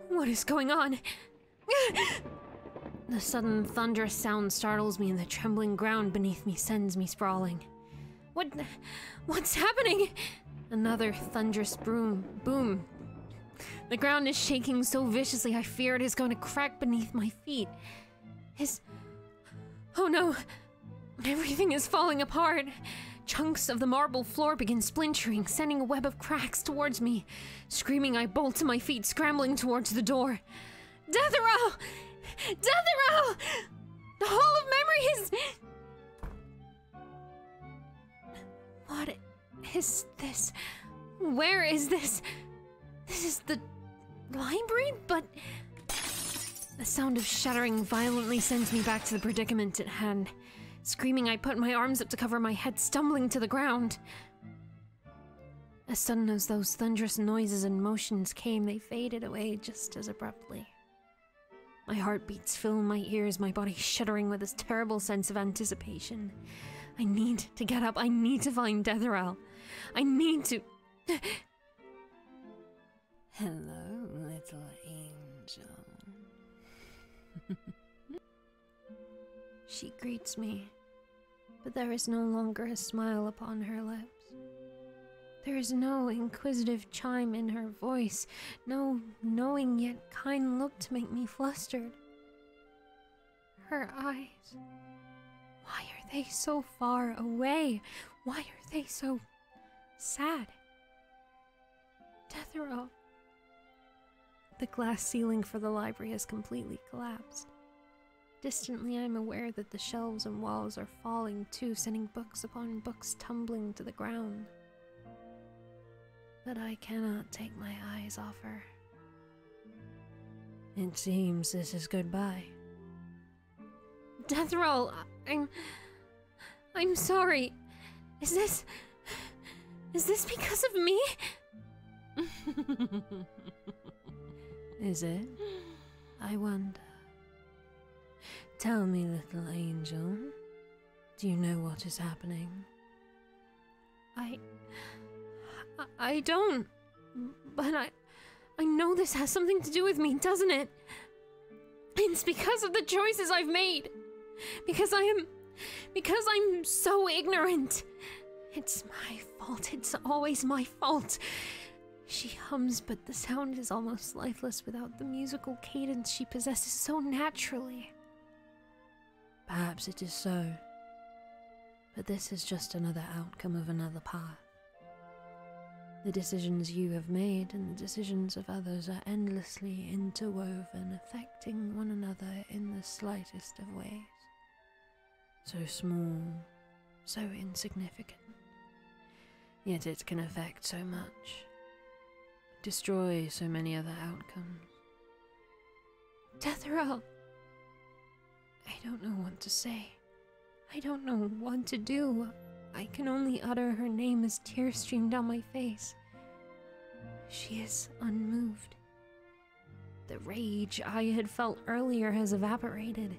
Speaker 5: What is going on? the sudden thunderous sound startles me, and the trembling ground beneath me sends me sprawling. What? What's happening? Another thunderous boom. Boom. The ground is shaking so viciously I fear it is going to crack beneath my feet. His. Oh no! Everything is falling apart. Chunks of the marble floor begin splintering, sending a web of cracks towards me. Screaming, I bolt to my feet, scrambling towards the door. Deathral! Deathral! The Hall of Memory is. What is this? Where is this? This is the library, but. The sound of shattering violently sends me back to the predicament at hand. Screaming, I put my arms up to cover my head, stumbling to the ground. As sudden as those thunderous noises and motions came, they faded away just as abruptly. My heartbeats fill my ears, my body shuddering with this terrible sense of anticipation. I need to get up. I need to find Deathral. I need to.
Speaker 1: Hello, little angel. *laughs*
Speaker 5: she greets me, but there is no longer a smile upon her lips. There is no inquisitive chime in her voice, no knowing yet kind look to make me flustered. Her eyes. Why are they so far away? Why are they so sad? Deathral. The glass ceiling for the library has completely collapsed. Distantly, I'm aware that the shelves and walls are falling too, sending books upon books tumbling to the ground. But I cannot take my eyes off her.
Speaker 1: It seems this is goodbye.
Speaker 5: Deathral, I'm. I'm sorry. Is this. Is this because of me?
Speaker 1: is it? I wonder. Tell me, little angel. Do you know what is happening?
Speaker 5: I. I don't. But I. I know this has something to do with me, doesn't it? It's because of the choices I've made. Because I am. Because I'm so ignorant. It's my fault. It's always my fault. She hums, but the sound is almost lifeless without the musical cadence she possesses so naturally.
Speaker 1: Perhaps it is so. But this is just another outcome of another path. The decisions you have made and the decisions of others are endlessly interwoven, affecting one another in the slightest of ways. So small, so insignificant. Yet it can affect so much, destroy so many other outcomes.
Speaker 5: Deathral! I don't know what to say. I don't know what to do. I can only utter her name as tears stream down my face. She is unmoved. The rage I had felt earlier has evaporated.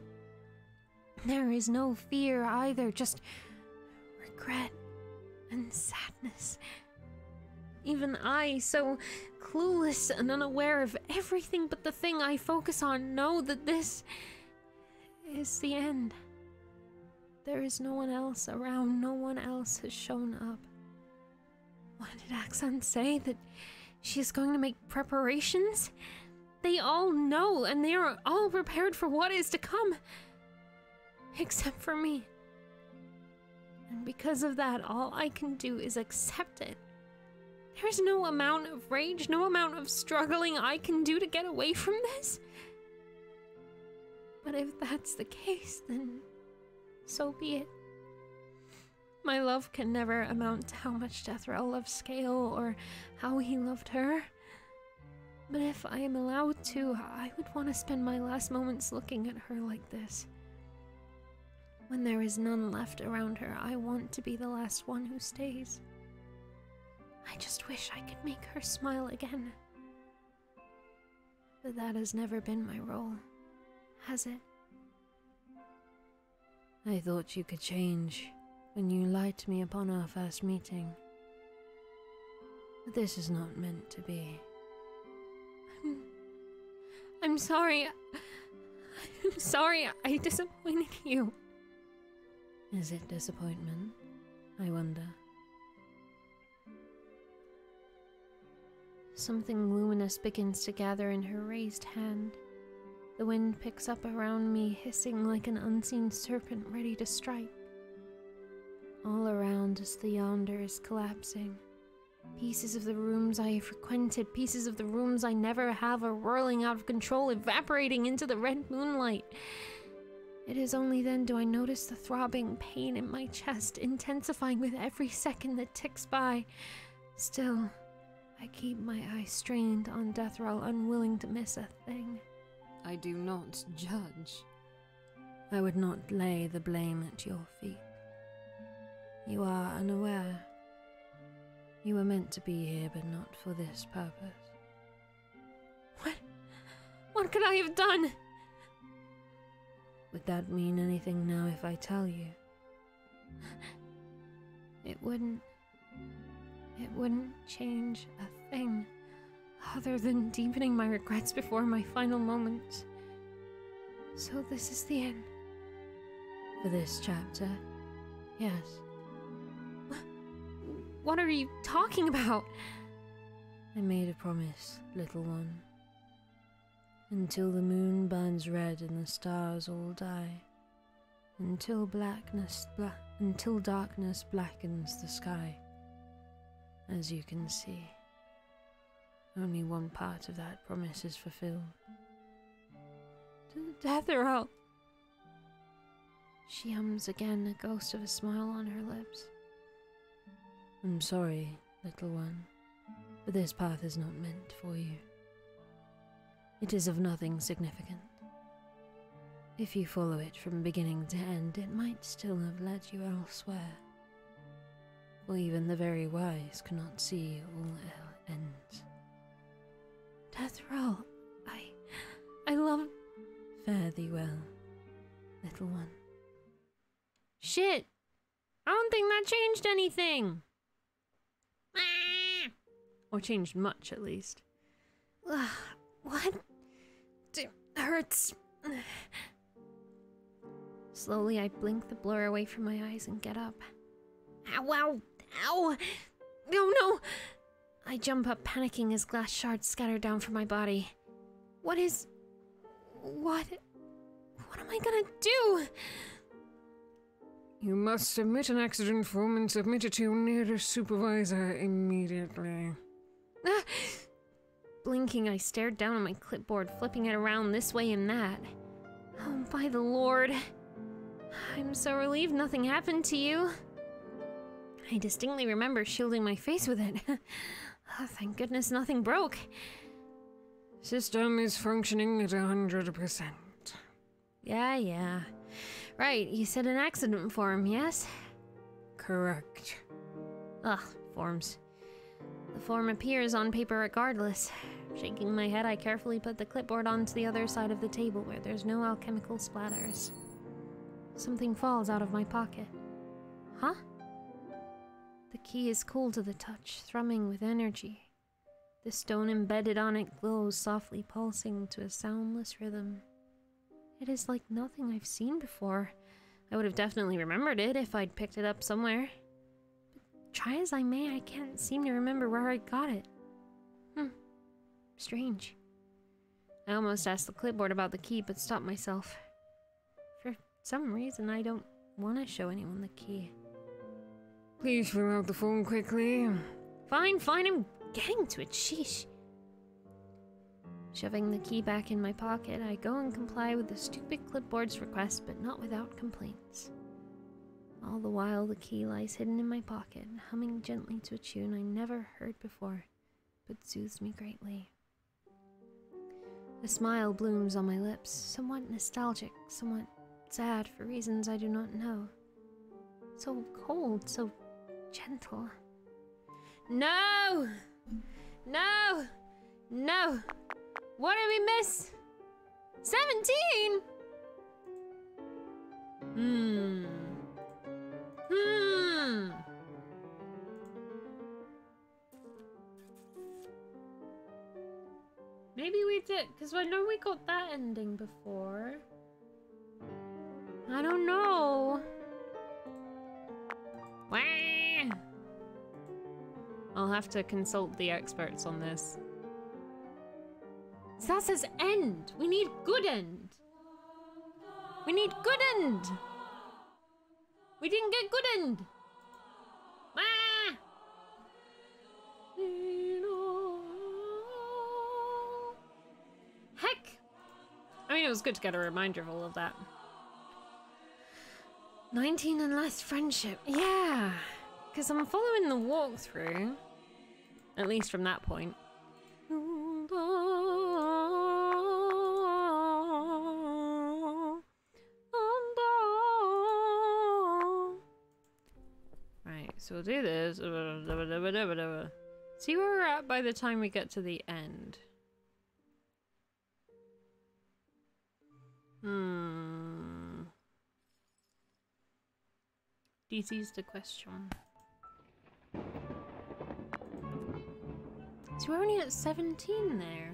Speaker 5: There is no fear either, just regret and sadness. Even I, so clueless and unaware of everything but the thing I focus on, know that this is the end. There is no one else around, no one else has shown up. What did Axan say? That she is going to make preparations? They all know, and they are all prepared for what is to come. Except for me. And because of that, all I can do is accept it. There's no amount of rage, no amount of struggling I can do to get away from this. But if that's the case, then so be it. My love can never amount to how much Deathral loves Scale or how he loved her. But if I am allowed to, I would want to spend my last moments looking at her like this. When there is none left around her, I want to be the last one who stays. I just wish I could make her smile again. But that has never been my role, has it?
Speaker 1: I thought you could change when you lied to me upon our first meeting. But this is not meant to be.
Speaker 5: I'm, I'm sorry. I'm sorry I disappointed you.
Speaker 1: Is it disappointment? I wonder.
Speaker 5: Something luminous begins to gather in her raised hand. The wind picks up around me, hissing like an unseen serpent ready to strike. All around us, the yonder is collapsing. Pieces of the rooms I frequented, pieces of the rooms I never have, are whirling out of control, evaporating into the red moonlight. It is only then do I notice the throbbing pain in my chest, intensifying with every second that ticks by. Still, I keep my eyes strained on Deathral, unwilling to miss a thing.
Speaker 1: I do not judge.
Speaker 5: I would not lay the blame at your feet. You are unaware. You were meant to be here, but not for this purpose. What? What could I have done? Would that mean anything now if I tell you? It wouldn't. It wouldn't change a thing, other than deepening my regrets before my final moments. So this is the end. For this chapter, yes. What are you talking about? I made a promise, little one. Until the moon burns red and the stars all die. Until blackness bla- until darkness blackens the sky. As you can see, only one part of that promise is fulfilled. Deathral! She hums again, a ghost of a smile on her lips. I'm sorry, little one, but this path is not meant for you. It is of nothing significant. If you follow it from beginning to end, it might still have led you elsewhere. For even the very wise cannot see all ends. Deathral, I. I love. Fare thee well, little one.
Speaker 2: Shit! I don't think that changed anything! Or changed much, at least.
Speaker 5: what? It hurts. Slowly, I blink the blur away from my eyes and get up. Ow, ow, ow! No, no! I jump up, panicking as glass shards scatter down from my body. What is. What. What am I gonna do?
Speaker 8: You must submit an accident form and submit it to your nearest supervisor immediately.
Speaker 5: Ah, Blinking, I stared down at my clipboard, flipping it around this way and that. Oh, by the Lord. I'm so relieved nothing happened to you. I distinctly remember shielding my face with it. *laughs* oh, thank goodness nothing broke.
Speaker 8: System is functioning at a hundred percent.
Speaker 5: Yeah, yeah. Right, you said an accident form, yes?
Speaker 8: Correct.
Speaker 5: Ugh, forms. The form appears on paper regardless. Shaking my head, I carefully put the clipboard onto the other side of the table where there's no alchemical splatters. Something falls out of my pocket. Huh? The key is cool to the touch, thrumming with energy. The stone embedded on it glows, softly pulsing to a soundless rhythm. It is like nothing I've seen before. I would have definitely remembered it if I'd picked it up somewhere. Try as I may, I can't seem to remember where I got it. Hmm. Strange. I almost asked the clipboard about the key, but stopped myself. For some reason, I don't want to show anyone the key.
Speaker 8: Please fill out the form quickly.
Speaker 5: Fine, fine, I'm getting to it, sheesh. Shoving the key back in my pocket, I go and comply with the stupid clipboard's request, but not without complaints. All the while, the key lies hidden in my pocket, humming gently to a tune I never heard before, but soothes me greatly. A smile blooms on my lips, somewhat nostalgic, somewhat sad for reasons I do not know. So cold, so gentle. No! No! No! What did we miss? 17!
Speaker 2: Hmm.
Speaker 5: Hmm. Maybe we did, because I know we got that ending before. I don't know.
Speaker 2: I'll have to consult the experts on this. So that says end. We need good end. We need good end. We didn't get good end. Ah! Heck! I mean, it was good to get a reminder of all of that.
Speaker 1: 19 and less friendship.
Speaker 2: Yeah, because I'm following the walkthrough, at least from that point. So we'll do this. See where we're at by the time we get to the end. Hmm. This is the question. So we're only at 17 there.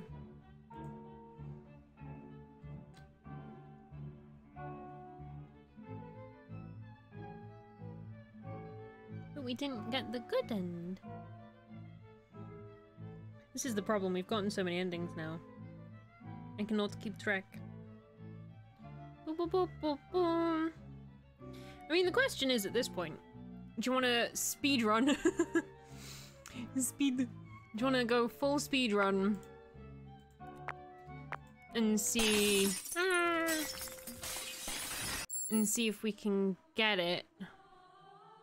Speaker 2: We didn't get the good end. This is the problem, we've gotten so many endings now. I cannot keep track. Boop, boop, boop. I mean, the question is at this point, do you want to speed run? *laughs* speed. Do you want to go full speed run and see ah, and see if we can get it,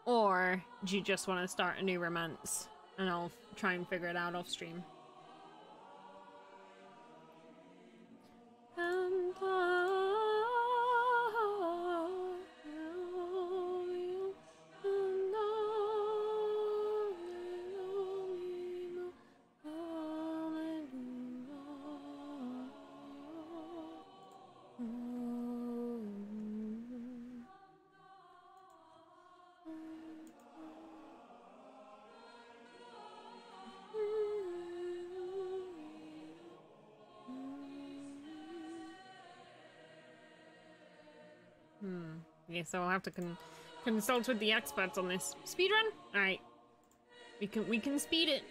Speaker 2: or do you just want to start a new romance and I'll try and figure it out off stream? And. So I'll have to con consult with the experts on this. Speed run? Alright. We can we can speed it.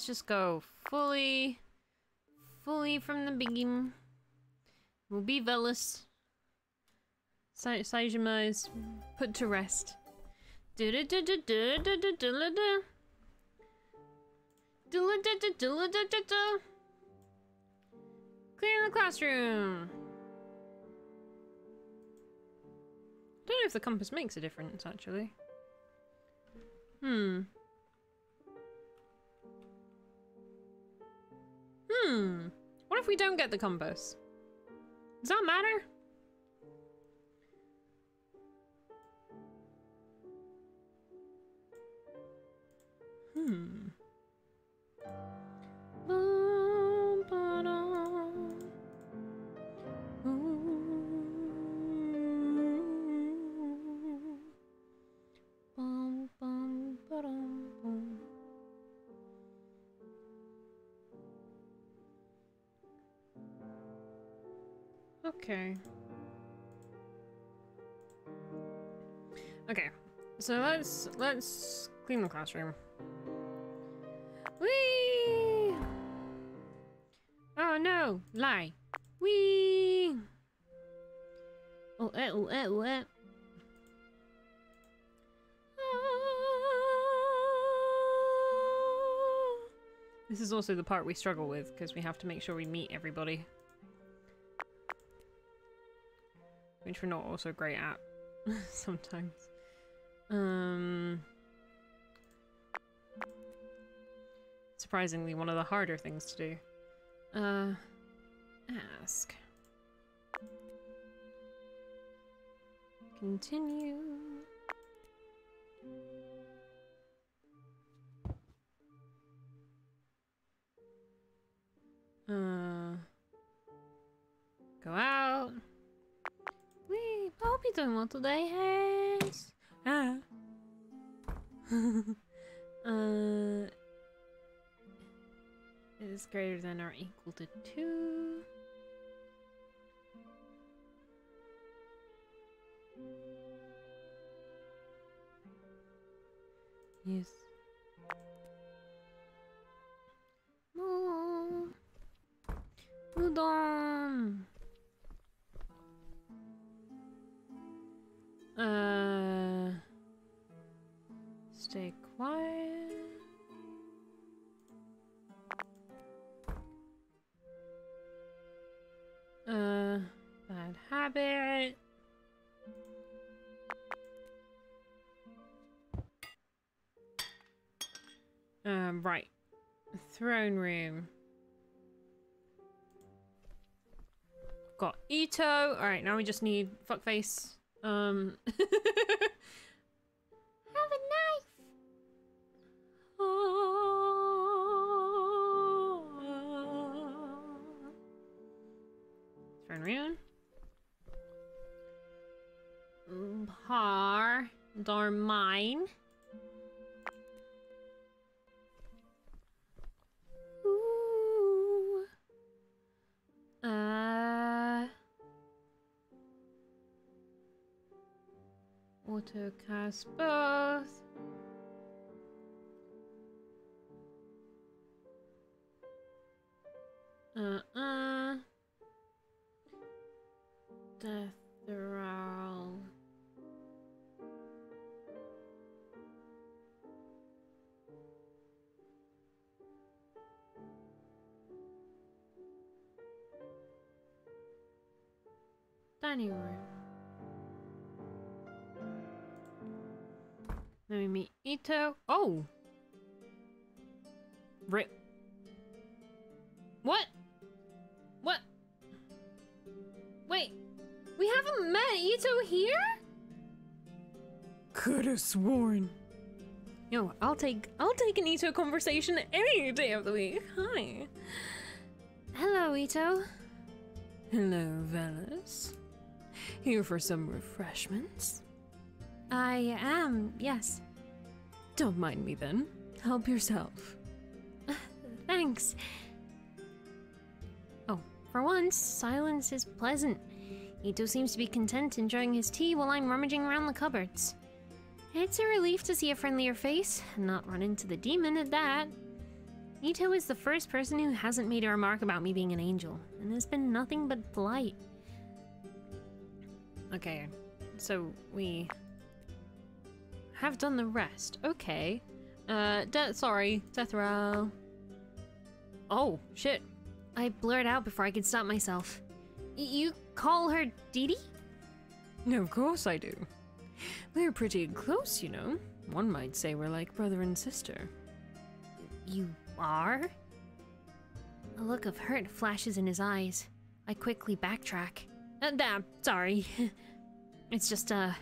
Speaker 2: let's just go fully, fully from the beginning. We'll be Velus. Sa Saijima is put to rest. Clear the classroom! Don't know if the compass makes a difference, actually. Hmm. Hmm. What if we don't get the compass? Does that matter? Hmm. Okay. Okay. So let's let's clean the classroom. Whee! Oh no, lie. Whee! Oh, eh, oh, eh, oh, eh. Ah. This is also the part we struggle with because we have to make sure we meet everybody. Which we're not also great at *laughs* sometimes. Um surprisingly one of the harder things to do. Uh ask. continue. Uh, go out.
Speaker 1: I hope you're doing well today, Harris.
Speaker 2: Ah.
Speaker 1: uh, is greater than or equal to two.
Speaker 2: Yes.
Speaker 1: No. Udon.
Speaker 2: Uh. Stay quiet. Uh, bad habit. Um, right. Throne room. Got Ito. Alright, now we just need fuckface. Um. *laughs*
Speaker 1: Have a knife.
Speaker 2: Throne room. Har. Darmine.
Speaker 1: Ooh.
Speaker 2: Uh. Auto cast both. Uh uh. Death Thrall. Dining room. Let me meet Ito. Oh! Rip. What? What? Wait, we haven't met Ito here? Could have sworn. Yo, I'll take I'll take an Ito conversation any day of the week. Hi.
Speaker 1: Hello, Ito.
Speaker 2: Hello, Velas. Here for some refreshments?
Speaker 1: I am, yes.
Speaker 2: Don't mind me then. Help yourself. *laughs*
Speaker 1: Thanks. Oh, for once, silence is pleasant. Ito seems to be content enjoying his tea while I'm rummaging around the cupboards. It's a relief to see a friendlier face, and not run into the demon at that. Ito is the first person who hasn't made a remark about me being an angel, and has been nothing but polite.
Speaker 2: Okay, so we have done the rest. Okay. Uh, de- sorry, Deathral. Oh, shit.
Speaker 1: I blurred out before I could stop myself. Y- you call her Dee Dee?
Speaker 2: No, of course I do. We're pretty close, you know. One might say we're like brother and sister.
Speaker 1: You are? A look of hurt flashes in his eyes. I quickly backtrack. Uh, damn, sorry. *laughs* it's just, uh,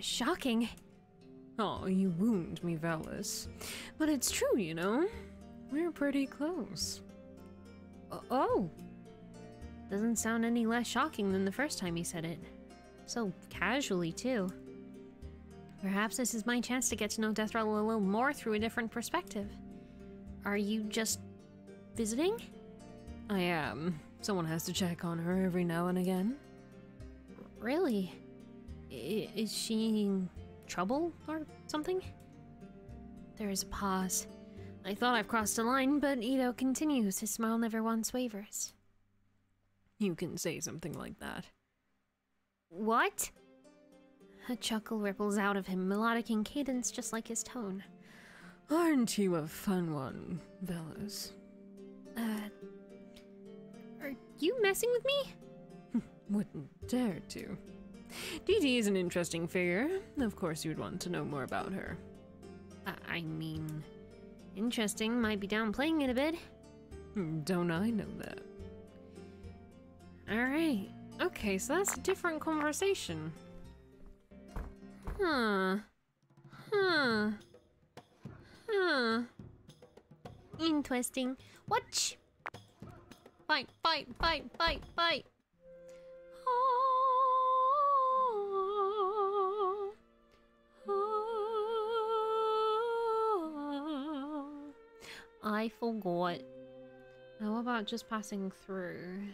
Speaker 1: shocking.
Speaker 2: Oh, you wound me, Velas. But it's true, you know. We're pretty close.
Speaker 1: Oh! Doesn't sound any less shocking than the first time he said it. So casually, too. Perhaps this is my chance to get to know Deathral a little more through a different perspective. Are you just visiting?
Speaker 2: I am. Someone has to check on her every now and again.
Speaker 1: Really? I- is she trouble or something? There is a pause. I thought I've crossed a line, but Ito continues. His smile never once wavers.
Speaker 2: You can say something like that.
Speaker 1: What? A chuckle ripples out of him, melodic in cadence just like his tone.
Speaker 2: Aren't you a fun one, Velas?
Speaker 1: Uh. Are you messing with me? *laughs*
Speaker 2: Wouldn't dare to. Dee Dee is an interesting figure. Of course, you'd want to know more about her.
Speaker 1: I, I mean, interesting might be downplaying it a bit.
Speaker 2: Hmm, Don't I know that?
Speaker 1: Alright.
Speaker 2: Okay, so that's a different conversation.
Speaker 1: Huh. Huh. Huh. Interesting. Watch. Fight, fight, fight, fight, fight. I forgot. How about just passing through?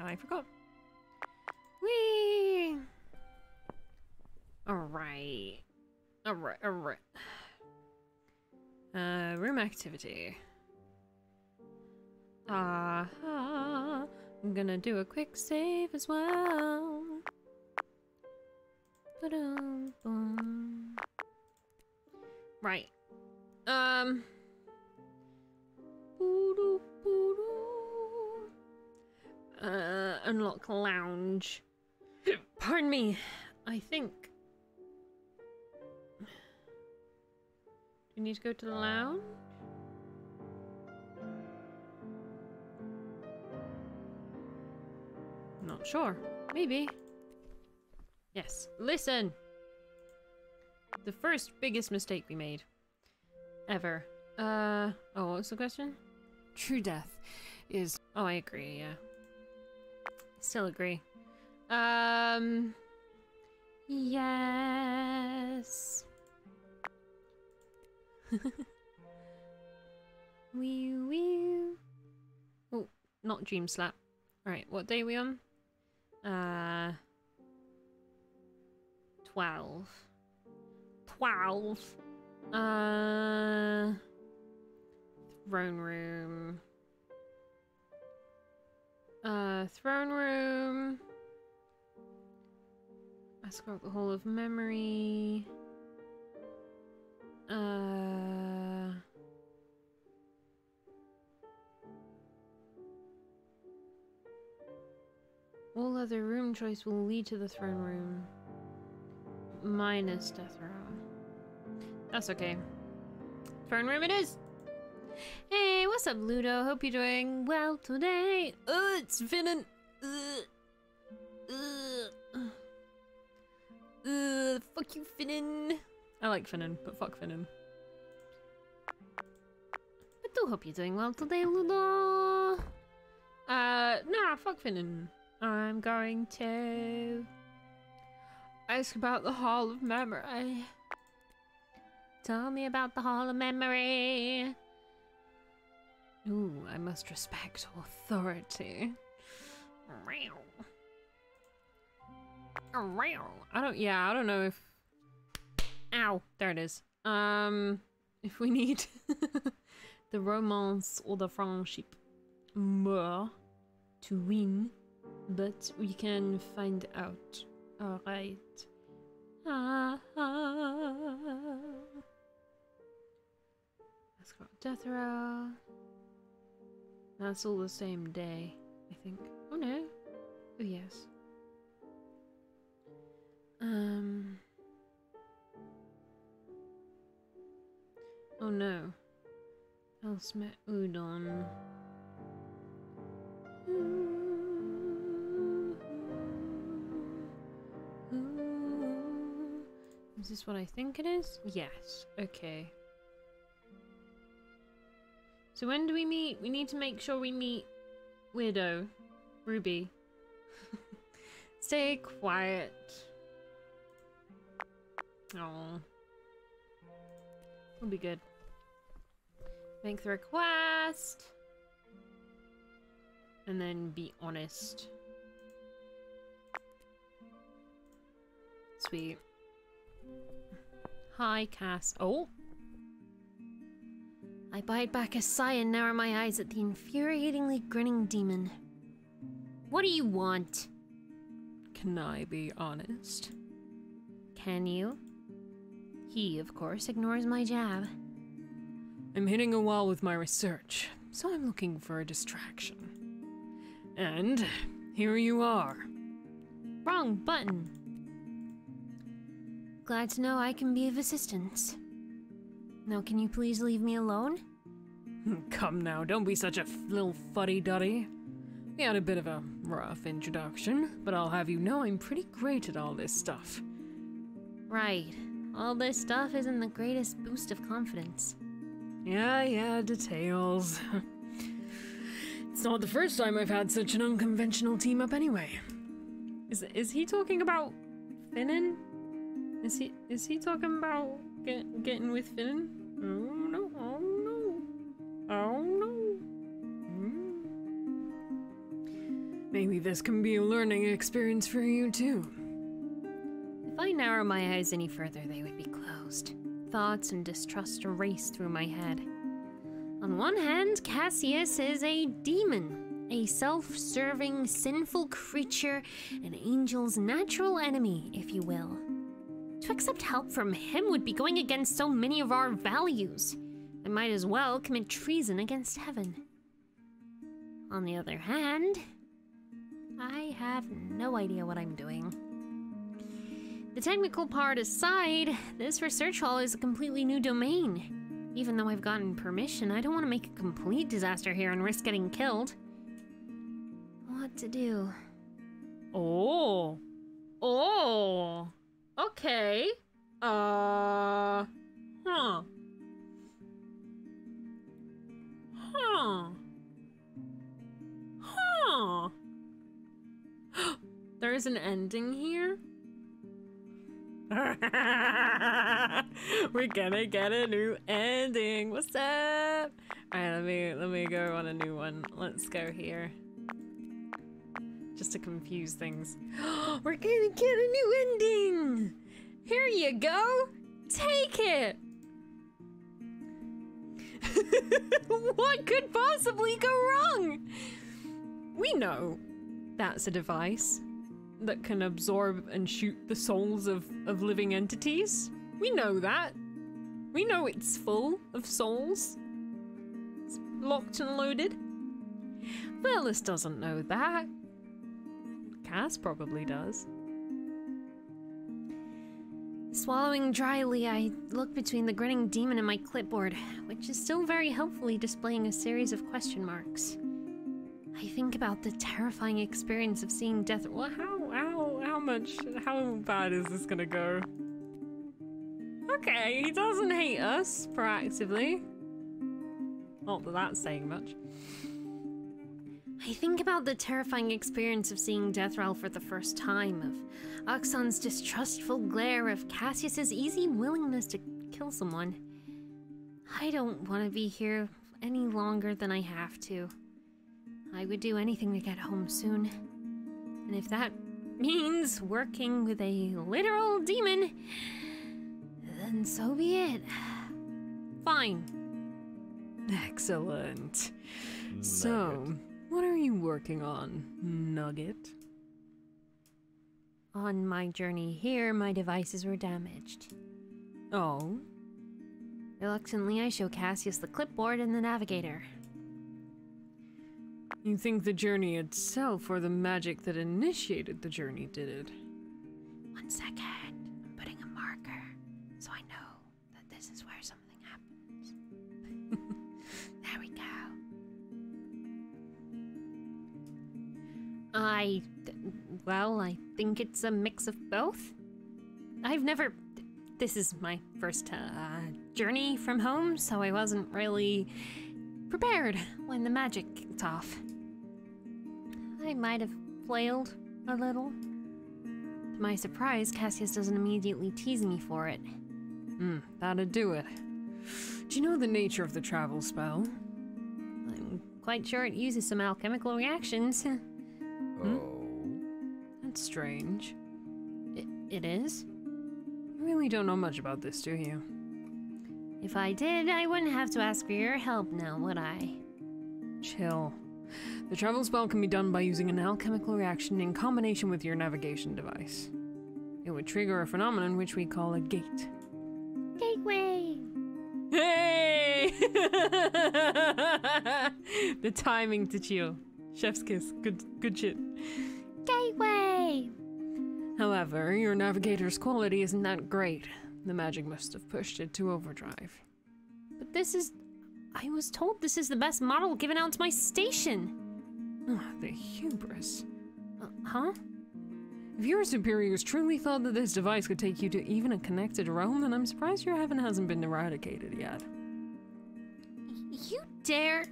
Speaker 2: I forgot.
Speaker 1: Whee!
Speaker 2: Alright. Alright, alright. Uh, room activity.
Speaker 1: Ah, uh, I'm gonna do a quick save as well.
Speaker 2: Right. Um. Uh, unlock lounge. Pardon me. I think.
Speaker 1: Do you need to go to the lounge?
Speaker 2: Not sure. Maybe. Yes. Listen. The first biggest mistake we made. Ever. Uh. Oh, what was the question?
Speaker 8: True death is
Speaker 2: Oh, I agree, yeah. Still agree. Um.
Speaker 1: Yes. *laughs* wee wee.
Speaker 2: Oh, not Dream Slap. Alright, what day are we on? Uh. 12. 12. Uh. Throne room. Uh, throne room. Escort the Hall of Memory. Uh. All other room choice will lead to the throne room. Minus Deathral. That's okay. Throne room it is!
Speaker 1: Hey, what's up, Ludo? Hope you're doing well today. Uh, it's Finnan. Uh, uh, uh, fuck you, Finnan.
Speaker 2: I like Finnan, but fuck Finnan.
Speaker 1: I do hope you're doing well today, Ludo.
Speaker 2: Uh, nah, fuck Finnan. I'm going to ask about the Hall of Memory.
Speaker 1: Tell me about the Hall of Memory.
Speaker 2: Ooh, I must respect authority. I don't, yeah, I don't know if. Ow, there it is. Um, if we need *laughs* the romance or the friendship more to win, but we can find out. Alright. Ah, ah. Let's go Deathral. That's all the same day, I think. Oh no. Oh yes. Um. Oh no. I'll Elsmet Udon. Is this what I think it is? Yes. Okay. So when do we meet? We need to make sure we meet Widow. Ruby. *laughs* Stay quiet. Oh. We'll be good. Make the request. And then be honest. Sweet. Hi, Cass. Oh.
Speaker 1: I bite back a sigh and narrow my eyes at the infuriatingly grinning demon. What do you want?
Speaker 2: Can I be honest?
Speaker 1: Can you? He, of course, ignores my jab.
Speaker 2: I'm hitting a wall with my research, so I'm looking for a distraction. And here you are.
Speaker 1: Wrong button. Glad to know I can be of assistance. Now, can you please leave me alone? *laughs*
Speaker 2: Come now, don't be such a f- little fuddy duddy. We had a bit of a rough introduction, but I'll have you know I'm pretty great at all this stuff.
Speaker 5: Right. All this stuff isn't the greatest boost of confidence.
Speaker 2: Yeah, yeah, details. *laughs* it's not the first time I've had such an unconventional team up anyway. Is is he talking about Finnan? Is he is he talking about get, getting with Finn? Oh no, oh no. Oh no. Hmm. Maybe this can be a learning experience for you too.
Speaker 5: If I narrow my eyes any further, they would be closed. Thoughts and distrust race through my head. On one hand, Cassius is a demon, a self serving, sinful creature, an angel's natural enemy, if you will. To accept help from him would be going against so many of our values. I might as well commit treason against heaven. On the other hand, I have no idea what I'm doing. The technical part aside, this research hall is a completely new domain. Even though I've gotten permission, I don't want to make a complete disaster here and risk getting killed. What to do?
Speaker 2: Oh. Oh. Okay. Uh. Huh. Huh. Huh. *gasps* There's an ending here? *laughs* We're gonna get a new ending. What's up? Alright, let me let me go on a new one. Let's go here. Just to confuse things. *gasps* We're gonna get a new ending! Here you go! Take it! *laughs* what could possibly go wrong? We know that's a device that can absorb and shoot the souls of, of living entities. We know that. We know it's full of souls. It's locked and loaded. Velis doesn't know that. Cass probably does.
Speaker 5: Swallowing dryly, I look between the grinning demon and my clipboard, which is still very helpfully displaying a series of question marks. I think about the terrifying experience of seeing death.
Speaker 2: Well, how how how much how bad is this gonna go? Okay, he doesn't hate us proactively. Not that that's saying much.
Speaker 5: I think about the terrifying experience of seeing Deathral for the first time, of Oxon's distrustful glare, of Cassius's easy willingness to kill someone. I don't want to be here any longer than I have to. I would do anything to get home soon. And if that means working with a literal demon, then so be it.
Speaker 2: Fine. Excellent. So, what are you working on, Nugget?
Speaker 5: On my journey here, my devices were damaged.
Speaker 2: Oh,
Speaker 5: Reluctantly, I show Cassius the clipboard and the navigator.
Speaker 2: you think the journey itself or the magic that initiated the journey did it?
Speaker 5: One second. I. Well, I think it's a mix of both. I've never. This is my first uh, journey from home, so I wasn't really prepared when the magic kicked off. I might have flailed a little. To my surprise, Cassius doesn't immediately tease me for it.
Speaker 2: Hmm, that'd do it. Do you know the nature of the travel spell?
Speaker 5: I'm quite sure it uses some alchemical reactions. *laughs* Hmm?
Speaker 9: Oh.
Speaker 2: That's strange.
Speaker 5: it, it is?
Speaker 2: You really don't know much about this, do you?
Speaker 5: If I did, I wouldn't have to ask for your help now, would I?
Speaker 2: Chill. The travel spell can be done by using an alchemical reaction in combination with your navigation device. It would trigger a phenomenon which we call a gate.
Speaker 5: Gateway!
Speaker 2: Hey! *laughs* the timing to chill. Chef's kiss. Good good shit.
Speaker 5: Gateway!
Speaker 2: However, your navigator's quality isn't that great. The magic must have pushed it to overdrive.
Speaker 5: But this is. I was told this is the best model given out to my station.
Speaker 10: Ah, the hubris.
Speaker 5: Uh, huh?
Speaker 10: If your superiors truly thought that this device could take you to even a connected realm, then I'm surprised your heaven hasn't been eradicated yet.
Speaker 5: You dare?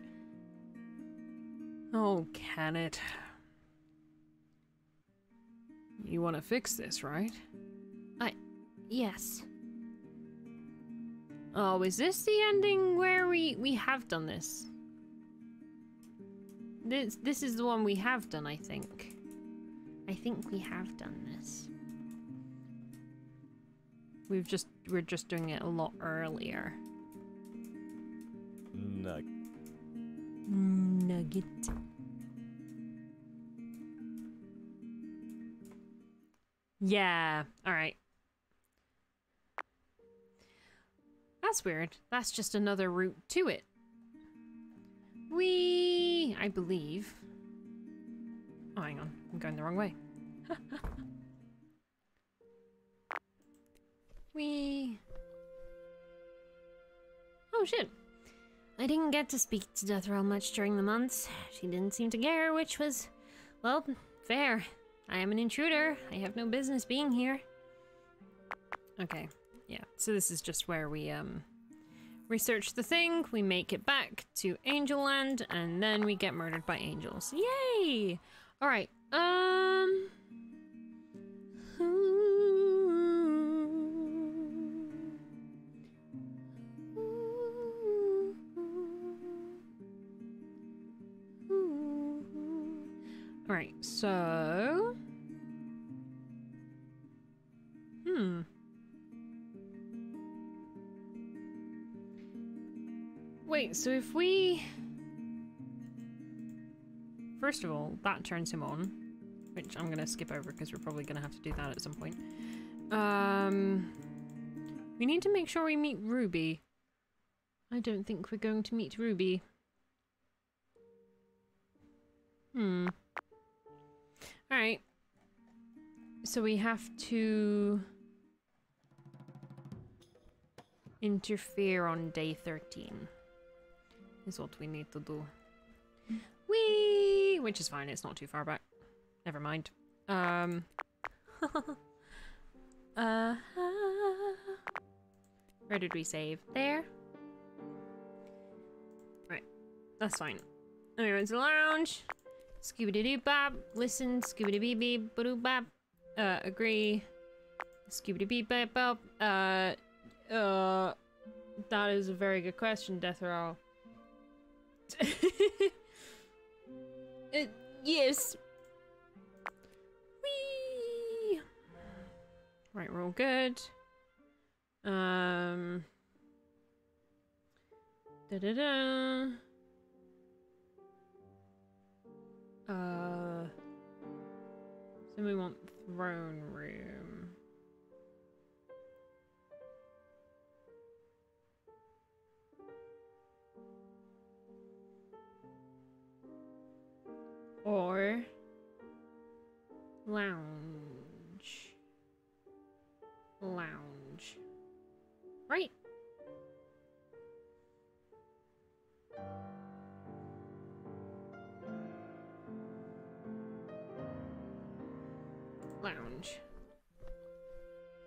Speaker 10: Oh, can it? You want to fix this, right? I...
Speaker 5: yes.
Speaker 2: Oh, is this the ending where we we have done this? This this is the one we have done, I think. I think we have done this. We've just we're just doing it a lot earlier.
Speaker 9: Nug.
Speaker 2: Nugget. Yeah. All right. That's weird. That's just another route to it. We, I believe. Oh, hang on. I'm going the wrong way. *laughs* we.
Speaker 5: Oh shit. I didn't get to speak to Deathral much during the months. She didn't seem to care, which was, well, fair. I am an intruder. I have no business being here.
Speaker 2: Okay. Yeah. So this is just where we um research the thing, we make it back to Angel Land, and then we get murdered by angels. Yay! All right. Um. Right. So. Hmm. Wait, so if we... First of all, that turns him on, which I'm going to skip over because we're probably going to have to do that at some point. Um, we need to make sure we meet Ruby. I don't think we're going to meet Ruby. Hmm. Alright. So we have to interfere on day 13 is what we need to do. Whee! Which is fine, it's not too far back. Never mind. Um. *laughs* uh. Where did we save? There? Right. That's fine. The lounge. Scooby doo bop. Listen. Scooby doo beep beep. bop. Uh, agree. Scooby doo beep bop bop. Uh. Uh. That is a very good question, Deathral. *laughs* uh, yes. Whee! Right, we're all good. Um. Da da da. Uh. So we want throne room. or lounge. Lounge. Right.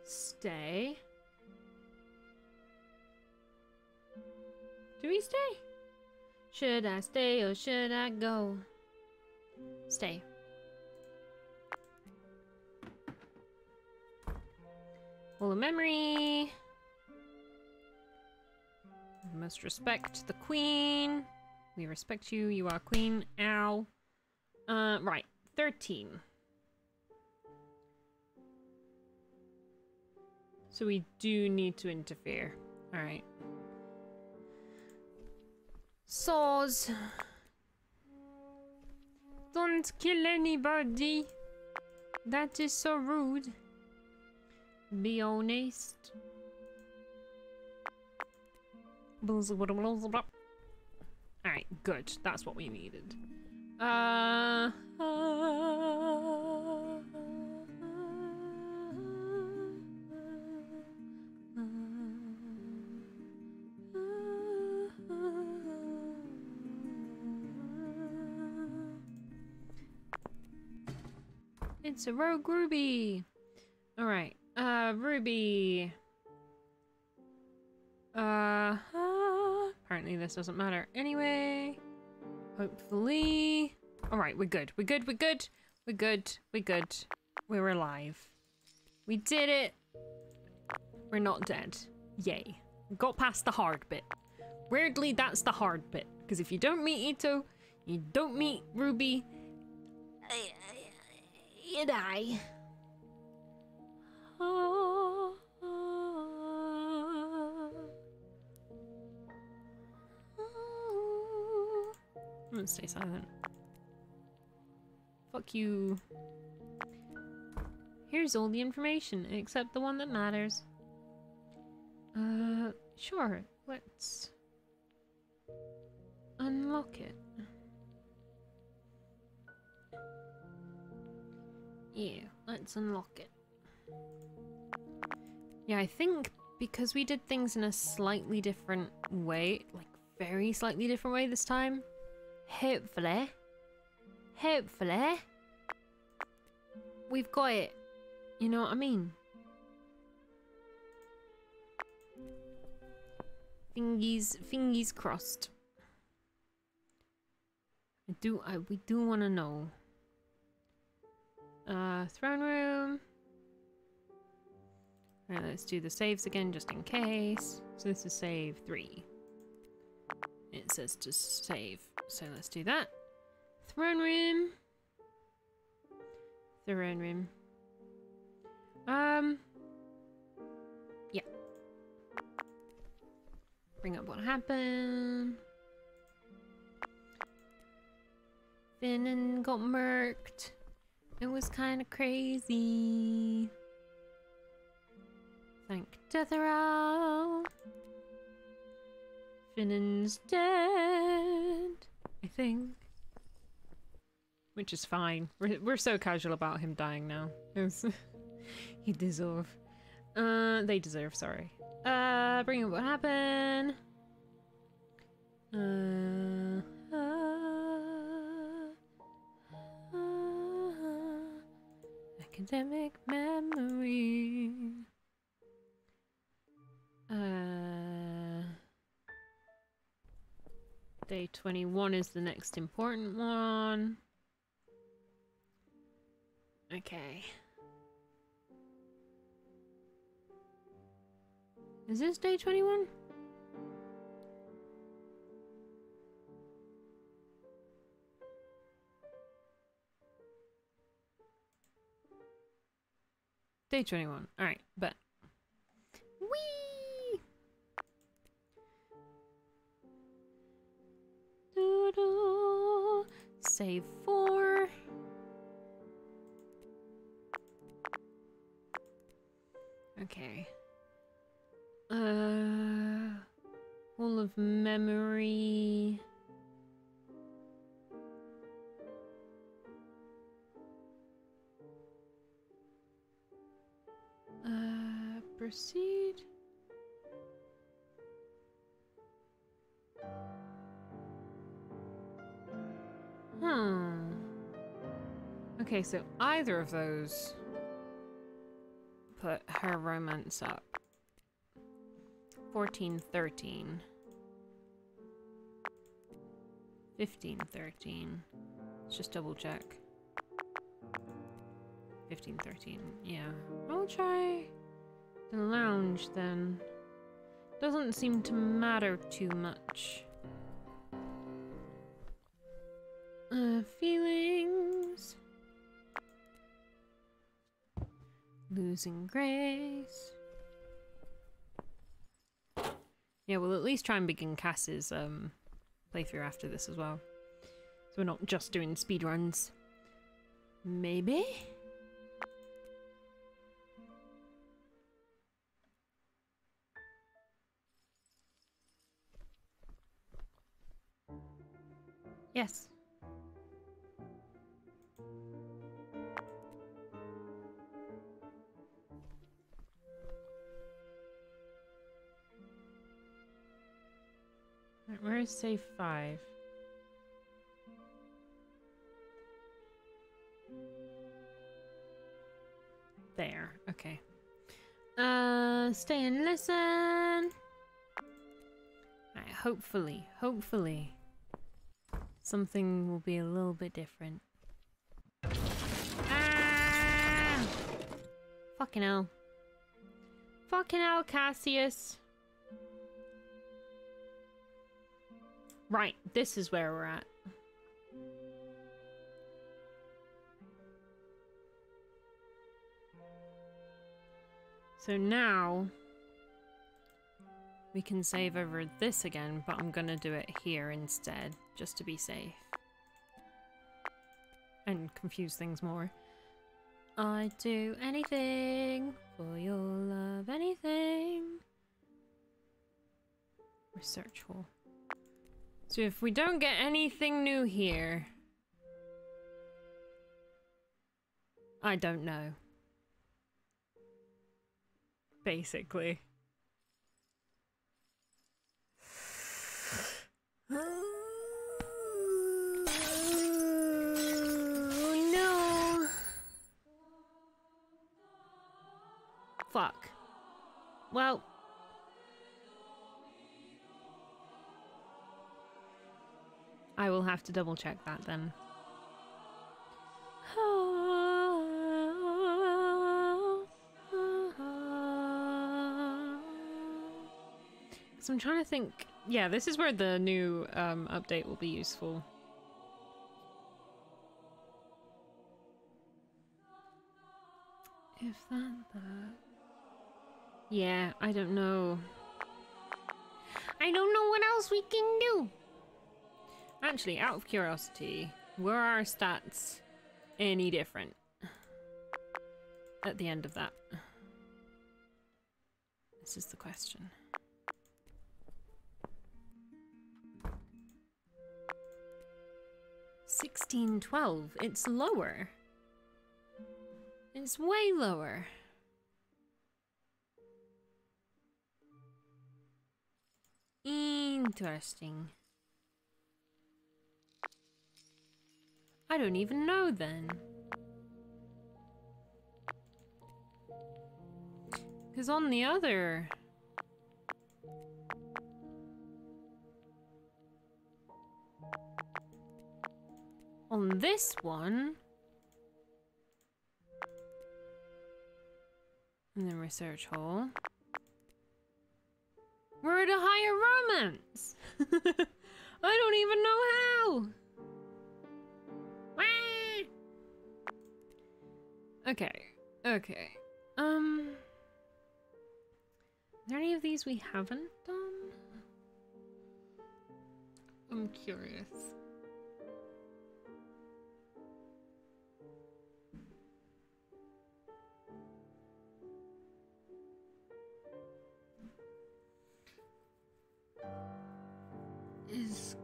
Speaker 2: Stay. Do we stay? Should I stay or should I go? Stay. Wall of memory. Must respect the queen. We respect you. You are queen. Ow. Uh, right. 13. So we do need to interfere. Alright. Saws. Don't kill anybody. That is so rude. Be honest. Alright, good. That's what we needed. Uh, It's a rogue ruby. All right. Uh, ruby. Uh, uh, apparently this doesn't matter anyway. Hopefully. All right, we're good. We're good. We're good. We're good. We're good. We're alive. We did it. We're not dead. Yay. Got past the hard bit. Weirdly, that's the hard bit. Because if you don't meet Ito, you don't meet Ruby,
Speaker 5: You die.
Speaker 2: I'm gonna stay silent. Fuck you. Here's all the information, except the one that matters. Uh, sure. Let's unlock it. Yeah, let's unlock it. Yeah, I think because we did things in a slightly different way, like very slightly different way this time, hopefully, hopefully, we've got it. You know what I mean? Fingies, fingies crossed. I do, I, we do want to know. Uh, throne room. Alright, let's do the saves again just in case. So this is save three. It says to save, so let's do that. Throne room. Throne room. Um. Yeah. Bring up what happened. Finnan got murked. It was kind of crazy. Thank Deathral. Finnan's dead, I think. Which is fine. We're, we're so casual about him dying now. *laughs* He deserve. Uh, they deserve, sorry. Uh, bring up what happened. Uh, uh, academic memory. Uh, day 21 is the next important one. Okay. Is this day 21? Day 21. Alright, but. Whee! Doodle. Save four. Okay. Uh, full of memory. Proceed. Hmm. Okay, so either of those put her romance up. 14, 13. 15, 13. Let's just double check. 15, 13. Yeah. I'll try the lounge then. Doesn't seem to matter too much. Uh, feelings. Losing grace. Yeah, we'll at least try and begin Cass's um, playthrough after this as well. So we're not just doing speedruns. Maybe? Yes. Right, Where is save five? There. Okay. Uh, stay and listen. Alright, hopefully, hopefully, something will be a little bit different. Ah! Fucking hell. Fucking hell, Cassius. Right, this is where we're at. So now we can save over this again, but I'm gonna do it here instead, just to be safe. And confuse things more. I'd do anything for your love, anything. Research hall. So if we don't get anything new here, I don't know. Basically. *sighs* *sighs* *sighs* Oh no. Fuck. Well. I will have to double check that then. So I'm trying to think. Yeah, this is where the new um, update will be useful. If that, that. Yeah, I don't know. I don't know what else we can do. Actually, out of curiosity, were our stats any different at the end of that? This is the question. Sixteen twelve. It's lower. It's way lower. Interesting. I don't even know then. Because on the other... On this one... In the research hall... We're at a higher romance! *laughs* I don't even know how! Okay, okay. Um... Are there any of these we haven't done? I'm curious.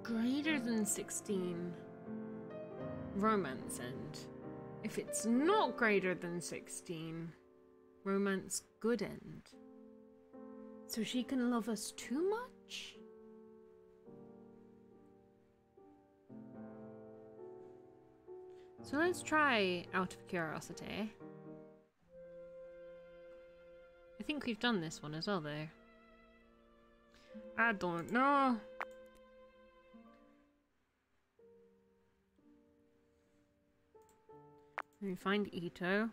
Speaker 2: Greater than 16 romance end? If it's not greater than 16, romance good end. So she can love us too much? So let's try out of curiosity. I think we've done this one as well, though. I don't know. Me find Ito.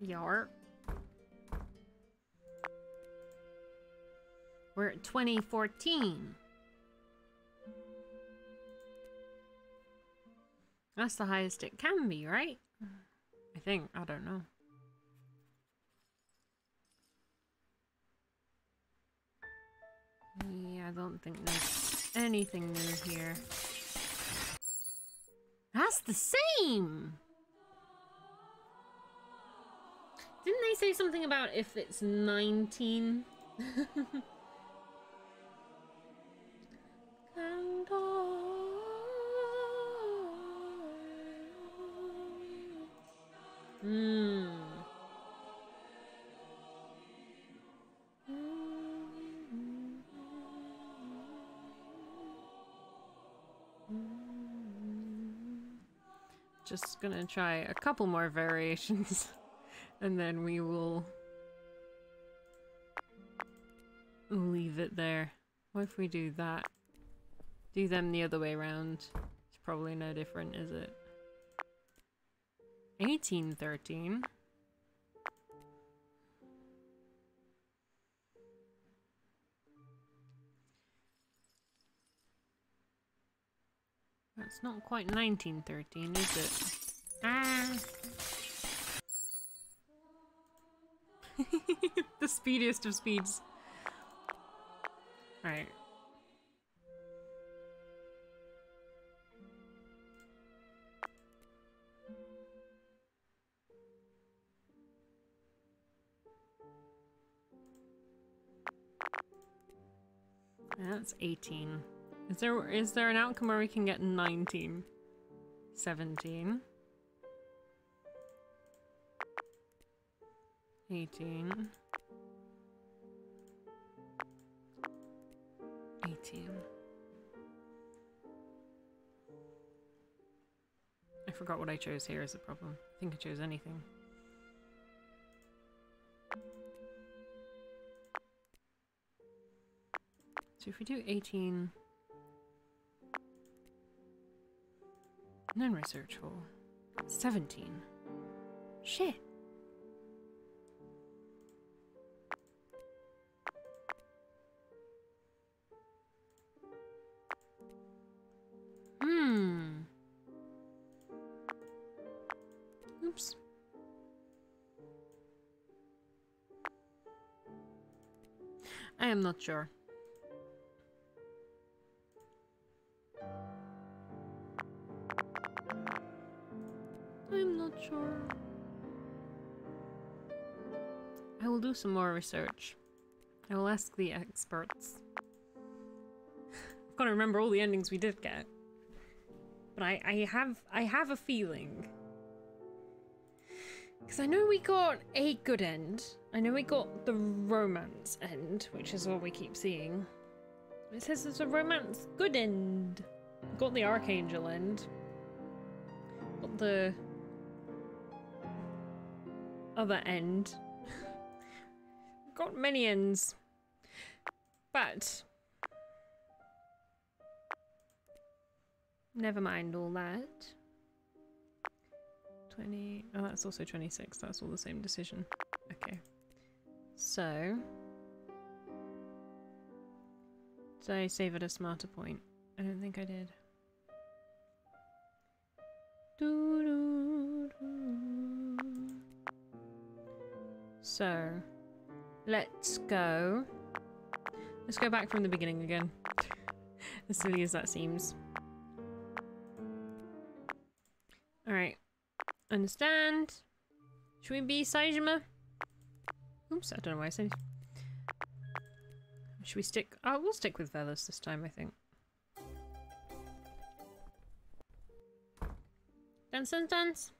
Speaker 2: Yar. We're at 2014. That's the highest it can be, right? I think. I don't know. Yeah, I don't think there's anything new here. That's the same! Didn't they say something about if it's 19? *laughs* Hmm. Just gonna try a couple more variations *laughs* and then we will leave it there. What if we do that? Do them the other way around. It's probably no different, is it? 1813. That's not quite 1913, is it? Ah! *laughs* the speediest of speeds. Right. That's 18. Is there is there an outcome where we can get 19? 17. 18. 18. I forgot what I chose here is the problem. I think I chose anything. So if we do 18... And then research hole. 17. Shit. Hmm. Oops. I am not sure. I'm not sure. I will do some more research. I will ask the experts. I've got to remember all the endings we did get. But I, I have I have a feeling. Because I know we got a good end. I know we got the romance end, which is what we keep seeing. It says there's a romance good end. Got the archangel end. Got the other end. got many ends. But never mind all that. 20 oh that's also 26 that's all the same decision okay so did I save at a smarter point I don't think I did Doo -doo -doo. So let's go let's go back from the beginning again *laughs* as silly as that seems Alright. Understand. Should we be Saijima? Oops, I don't know why I said Should we stick? Oh, we'll stick with Velos this time, I think. Dance, dance, dance.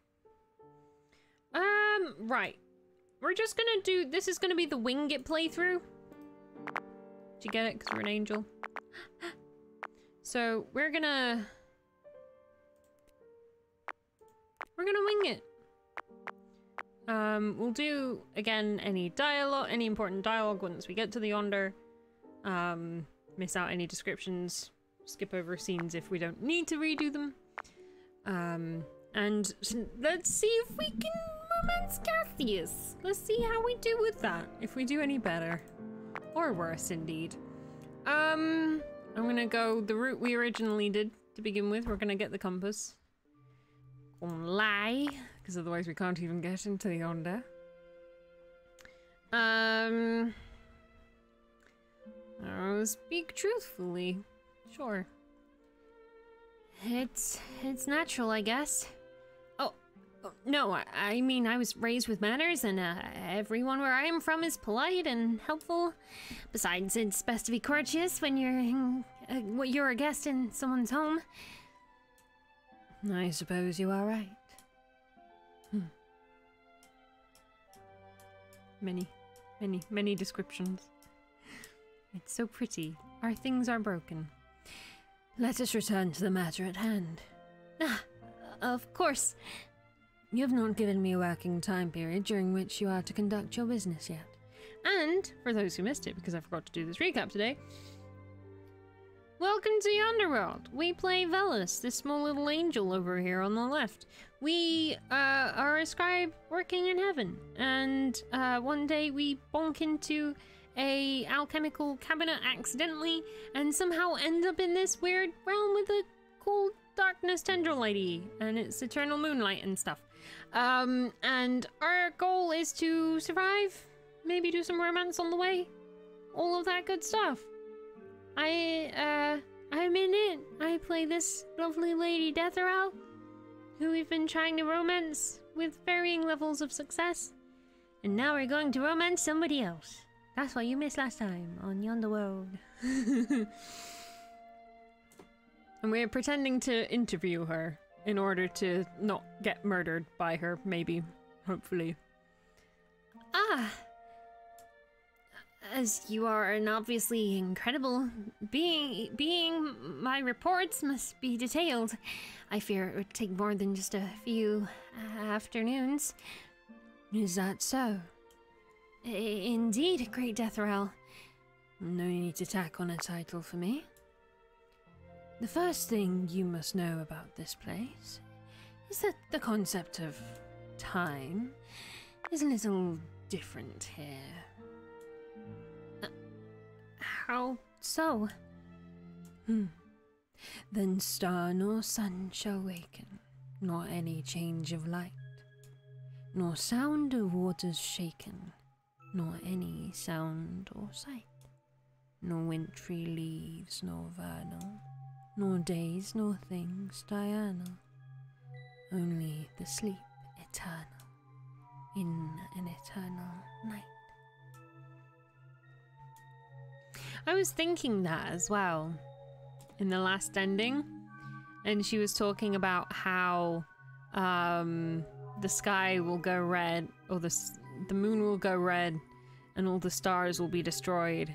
Speaker 2: Um, right. We're just gonna do, this is gonna be the wing it playthrough. Did you get it? Because we're an angel. *gasps* so, we're gonna... We're gonna wing it. Um, we'll do, again, any dialogue, any important dialogue once we get to the Yonder. Um, miss out any descriptions, skip over scenes if we don't need to redo them. Um, and let's see if we can Cassius. Let's see how we do with that. If we do any better. Or worse, indeed. Um, I'm gonna go the route we originally did to begin with. We're gonna get the compass. Gonna lie, because otherwise we can't even get into the Yonder. Um, I'll speak truthfully. Sure.
Speaker 5: It's it's natural, I guess. No, I, mean I was raised with manners, and uh, everyone where I am from is polite and helpful. Besides, it's best to be courteous when you're uh, when you're a guest in someone's home.
Speaker 1: I suppose you are right.
Speaker 2: Hmm. Many, many, many descriptions. It's so pretty. Our things are broken.
Speaker 1: Let us return to the matter at hand.
Speaker 5: Ah, of course.
Speaker 8: You have not given me a working time period during which you are to conduct your business yet.
Speaker 2: And for those who missed it, because I forgot to do this recap today, welcome to the Underworld. We play Velas, this small little angel over here on the left. We uh, are a scribe working in heaven, and uh, one day we bonk into a alchemical cabinet accidentally, and somehow end up in this weird realm with a cool darkness tendril lady, and it's eternal moonlight and stuff. Um, and our goal is to survive, maybe do some romance on the way, all of that good stuff. I, uh, I'm in it. I play this lovely lady Deathral, who we've been trying to romance with varying levels of success. And now we're going to romance somebody else. That's what you missed last time on Yonder World. *laughs* and we're pretending to interview her in order to not get murdered by her, maybe. Hopefully.
Speaker 5: Ah! As you are an obviously incredible being, being, my reports must be detailed. I fear it would take more than just a few afternoons.
Speaker 8: Is that so?
Speaker 5: I- indeed, Great Deathral.
Speaker 8: No need to tack on a title for me. The first thing you must know about this place is that the concept of time is a little different here.
Speaker 5: How so?
Speaker 8: Hmm. Then star nor sun shall waken, nor any change of light, nor sound of waters shaken, nor any sound or sight, nor wintry leaves nor vernal, nor days nor things diurnal, only the sleep eternal in an eternal night.
Speaker 2: I was thinking that as well in the last ending. And she was talking about how um, the sky will go red, or the, the moon will go red, and all the stars will be destroyed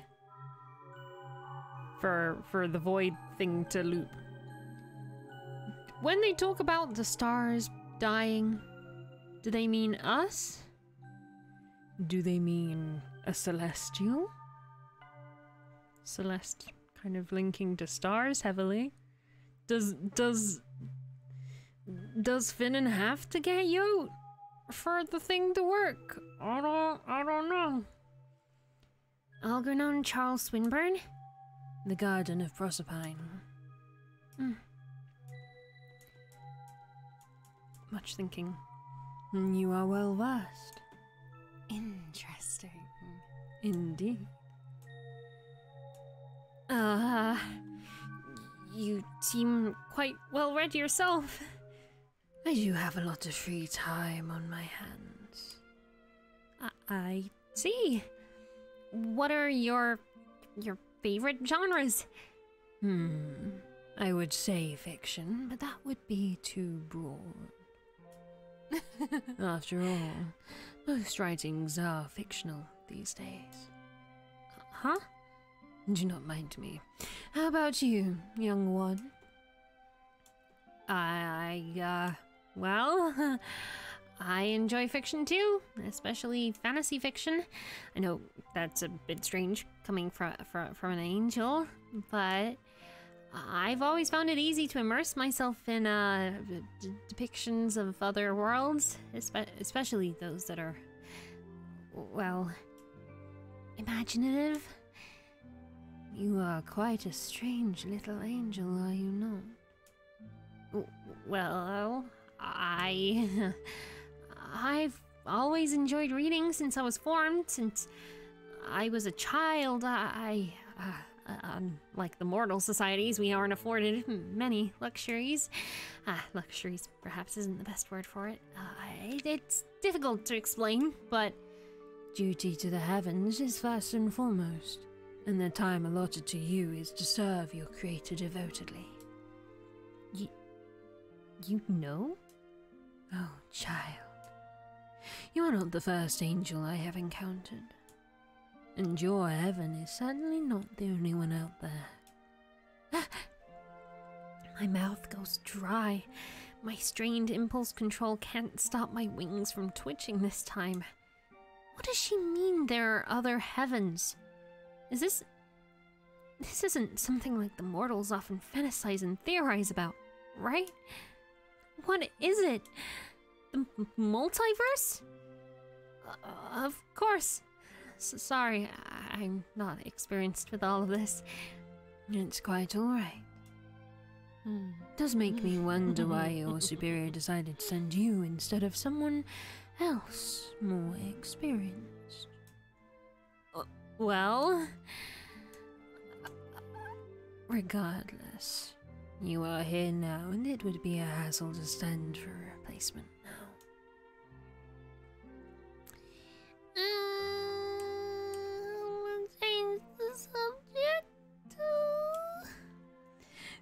Speaker 2: for, for the void thing to loop. When they talk about the stars dying, do they mean us?
Speaker 8: Do they mean a celestial?
Speaker 2: Celeste kind of linking to stars heavily. Does does does Finnan have to get Yote for the thing to work? I don't I don't know.
Speaker 5: Algernon Charles Swinburne?
Speaker 8: The Garden of Proserpine.
Speaker 2: Much thinking.
Speaker 8: You are well versed.
Speaker 5: Interesting.
Speaker 8: Indeed.
Speaker 5: Uh, you seem quite well read yourself.
Speaker 8: I do have a lot of free time on my hands.
Speaker 5: I, I see. What are your your favorite genres?
Speaker 8: Hmm. I would say fiction, but that would be too broad. *laughs* After all, most writings are fictional these days.
Speaker 5: Huh?
Speaker 8: Do not mind me. How about you, young one?
Speaker 5: I, uh, well, *laughs* I enjoy fiction too, especially fantasy fiction. I know that's a bit strange coming from from, from an angel, but I've always found it easy to immerse myself in uh, depictions of other worlds, espe- especially those that are, well, imaginative.
Speaker 8: You are quite a strange little angel, are you not?
Speaker 5: Well, I. *laughs* I've always enjoyed reading since I was formed. Since I was a child, I. Uh, unlike the mortal societies, we aren't afforded many luxuries. Ah, luxuries perhaps isn't the best word for it. Uh, it- it's difficult to explain, but
Speaker 8: Duty to the heavens is first and foremost, and the time allotted to you is to serve your creator devotedly.
Speaker 5: you know?
Speaker 8: Oh, child. You are not the first angel I have encountered. And your heaven is certainly not the only one out there. *gasps*
Speaker 5: My mouth goes dry. My strained impulse control can't stop my wings from twitching this time. What does she mean there are other heavens? Is this. This isn't something like the mortals often fantasize and theorize about, right? What is it? The multiverse? Uh, of course. Sorry, I- I'm not experienced with all of this.
Speaker 8: It's quite alright.
Speaker 5: Hmm.
Speaker 8: Does make me wonder why your superior decided to send you instead of someone else more experienced.
Speaker 5: Well,
Speaker 8: Regardless, you are here now, and it would be a hassle to stand for a replacement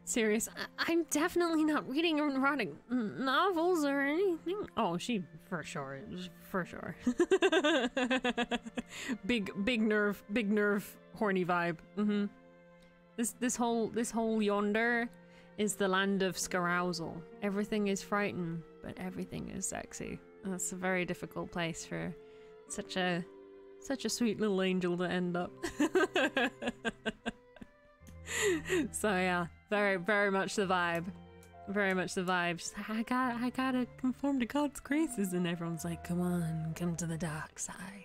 Speaker 2: Serious.
Speaker 5: I- I'm definitely not reading erotic novels or anything.
Speaker 2: Oh, she for sure, for sure. *laughs* big, big nerve, big nerve, horny vibe. Mm-hmm. This, this whole, this whole yonder is the land of scarousal. Everything is frightened, but everything is sexy. That's a very difficult place for such a, such a sweet little angel to end up. *laughs* so yeah, very, very much the vibe. Very much the vibe. She's like, I got, I gotta conform to God's graces, and everyone's like,
Speaker 8: Come on, come to the dark side.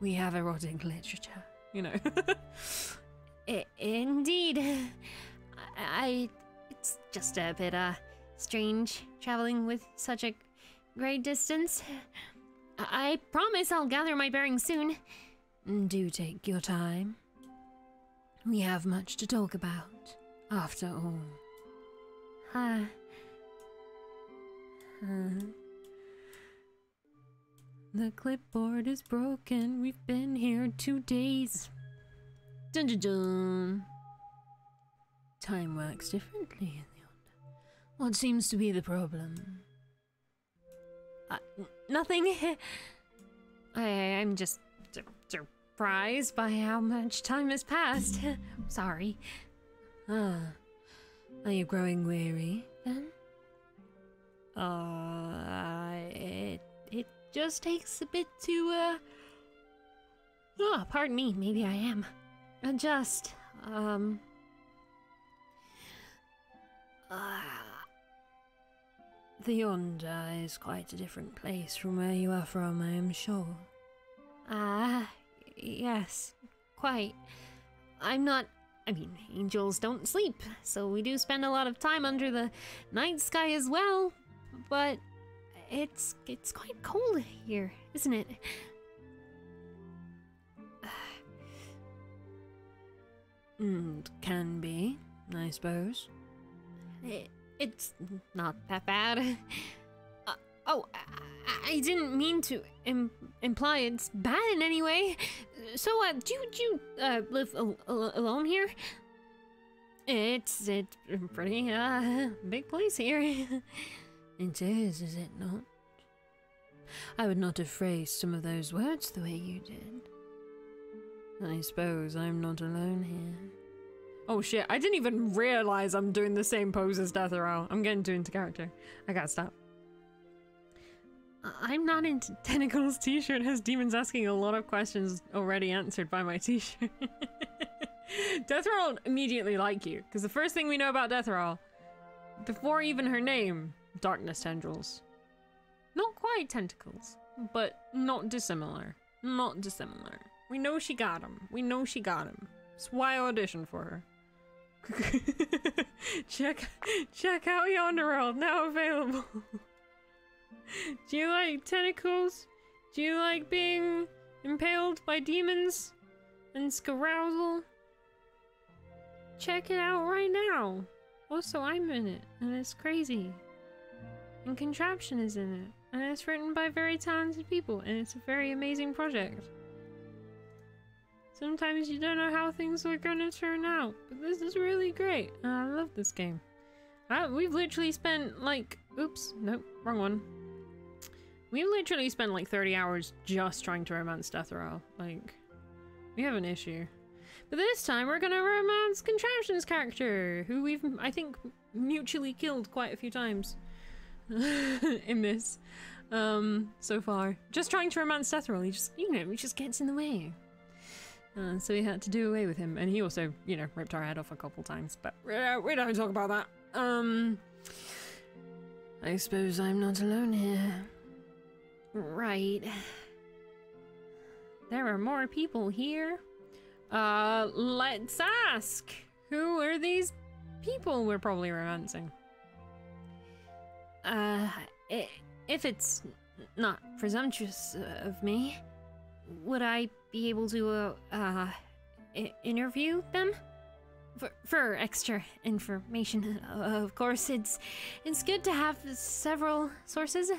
Speaker 8: We have erotic literature.
Speaker 2: you know. *laughs*
Speaker 5: I- indeed. *laughs* I, I. It's just a bit, uh, strange traveling with such a great distance. I, I promise I'll gather my bearings soon.
Speaker 8: Do take your time. We have much to talk about, after all.
Speaker 5: Uh,
Speaker 8: the clipboard is broken. We've been here two days. Dun dun dun. Time works differently in the Yonder. What seems to be the problem?
Speaker 5: uh nothing. *laughs* I, I'm just surprised by how much time has passed. *laughs* Sorry.
Speaker 8: Ah, are you growing weary then?
Speaker 5: Uh, it it just takes a bit to uh. Oh, pardon me. Maybe I am. Adjust. Um. Uh,
Speaker 8: The Yonder is quite a different place from where you are from, I am sure.
Speaker 5: Ah, yes, quite. I'm not. I mean, angels don't sleep, so we do spend a lot of time under the night sky as well. But it's it's quite cold here, isn't it? *sighs*
Speaker 8: Mm, can be, I suppose.
Speaker 5: It, it's not that bad. Oh, I, I didn't mean to Im- imply it's bad in any way. So, uh, do, you- do you uh, live al- al- alone here? It's it's a pretty uh big place here. *laughs*
Speaker 8: It is, is it not? I would not have phrased some of those words the way you did. I suppose I'm not alone here.
Speaker 2: oh shit! I didn't even realize I'm doing the same pose as Deathral. I'm getting too into character. I gotta stop. I'm not into tentacles. T-shirt has demons asking a lot of questions already answered by my T-shirt. *laughs* Deathral will immediately like you because the first thing we know about Deathral, before even her name, darkness tendrils. Not quite tentacles, but not dissimilar. Not dissimilar. We know she got him. We know she got him. That's why I auditioned for her. *laughs* check check out Yonder World, now available. *laughs* Do you like tentacles? Do you like being impaled by demons and scarousal? Check it out right now. Also, I'm in it, and it's crazy. And Contraption is in it, and it's written by very talented people, and it's a very amazing project. Sometimes you don't know how things are gonna turn out, but this is really great, and I love this game. Uh, we've literally spent like, oops, nope, wrong one. We literally spent like 30 hours just trying to romance Deathral. Like, we have an issue. But this time we're gonna romance Contraption's character, who we've, I think, mutually killed quite a few times. *laughs*
Speaker 11: in this um, so far. Just trying to romance Deathral. He just, you know, he just gets in the way. Uh, so we had to do away with him, and he also, you know, ripped our head off a couple times. But we don't talk about that. Um,
Speaker 12: I suppose I'm not alone here.
Speaker 2: Right.
Speaker 11: there are more people here. Uh, let's ask. Who are these people we're probably romancing?
Speaker 2: Uh, if it's not presumptuous of me, would I be able to, uh, uh interview them? For, for extra information, of course. It's it's good to have several sources.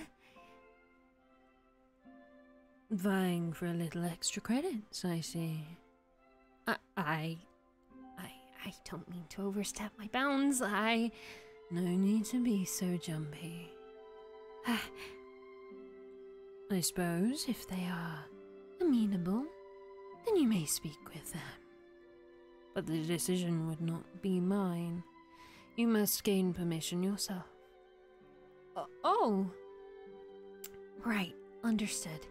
Speaker 12: Vying for a little extra credits, I see.
Speaker 2: I, I, I, I don't mean to overstep my bounds. I,
Speaker 12: No need to be so jumpy. *sighs* I suppose if they are amenable, then you may speak with them. But the decision would not be mine. You must gain permission yourself.
Speaker 2: oh, right, understood.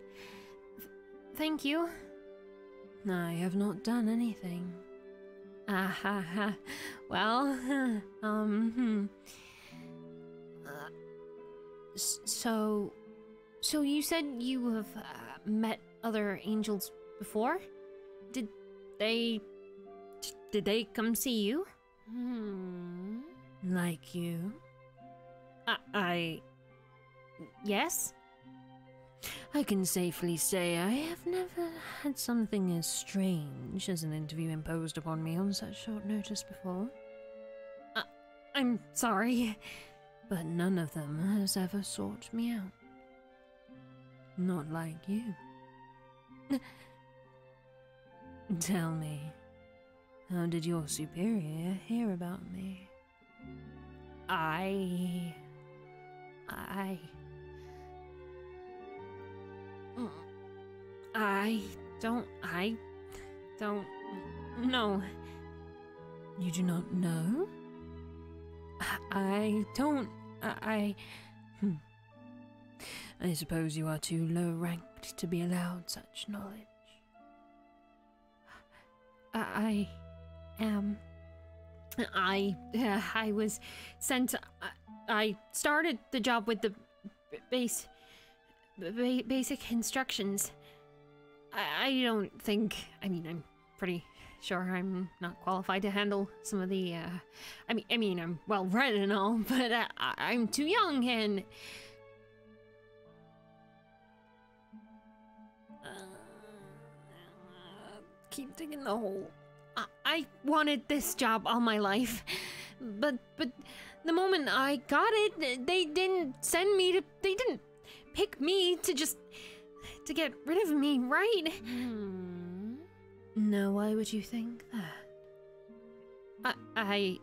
Speaker 2: Th- thank you.
Speaker 12: I have not done anything.
Speaker 2: Ah ha *laughs* ha. Well, *laughs* um, hmm. Uh, so, so you said you have uh, met other angels before? Did they? Did they come see you?
Speaker 11: Hmm.
Speaker 12: Like you.
Speaker 2: I. I yes.
Speaker 12: I can safely say I have never had something as strange as an interview imposed upon me on such short notice before.
Speaker 2: I'm sorry.
Speaker 12: But none of them has ever sought me out. Not like you. *laughs* Tell me, how did your superior hear about me?
Speaker 2: I. I. I don't. I don't know.
Speaker 12: You do not know?
Speaker 2: I don't. I.
Speaker 12: Hmm. I suppose you are too low ranked to be allowed such knowledge.
Speaker 2: I am. I. Uh, I was sent. I, I started the job with the base. Ba- basic instructions. I, I don't think. I mean, I'm pretty sure I'm not qualified to handle some of the. Uh, I mean, I mean, I'm well read and all, *laughs* but uh, I'm too young and.
Speaker 12: Keep digging the hole.
Speaker 2: I, I wanted this job all my life, but but the moment I got it, they didn't send me to. They didn't pick me to just to get rid of me, right?
Speaker 11: Hmm.
Speaker 12: Now, why would you think that?
Speaker 2: I, I,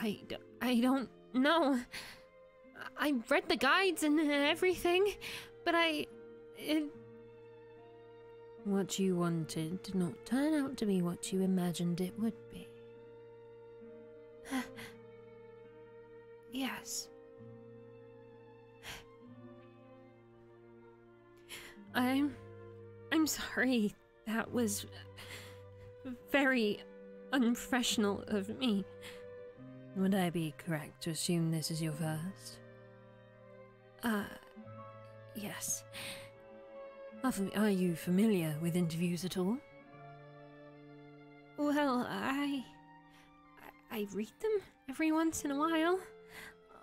Speaker 2: I, I don't know. I read the guides and everything, but I it,
Speaker 12: What you wanted did not turn out to be what you imagined it would be. *sighs*
Speaker 2: yes. I'm I'm sorry. That was very unprofessional of me.
Speaker 12: Would I be correct to assume this is your first?
Speaker 2: Uh yes.
Speaker 12: Are, you familiar with interviews at all?
Speaker 2: Well, I, I read them every once in a while.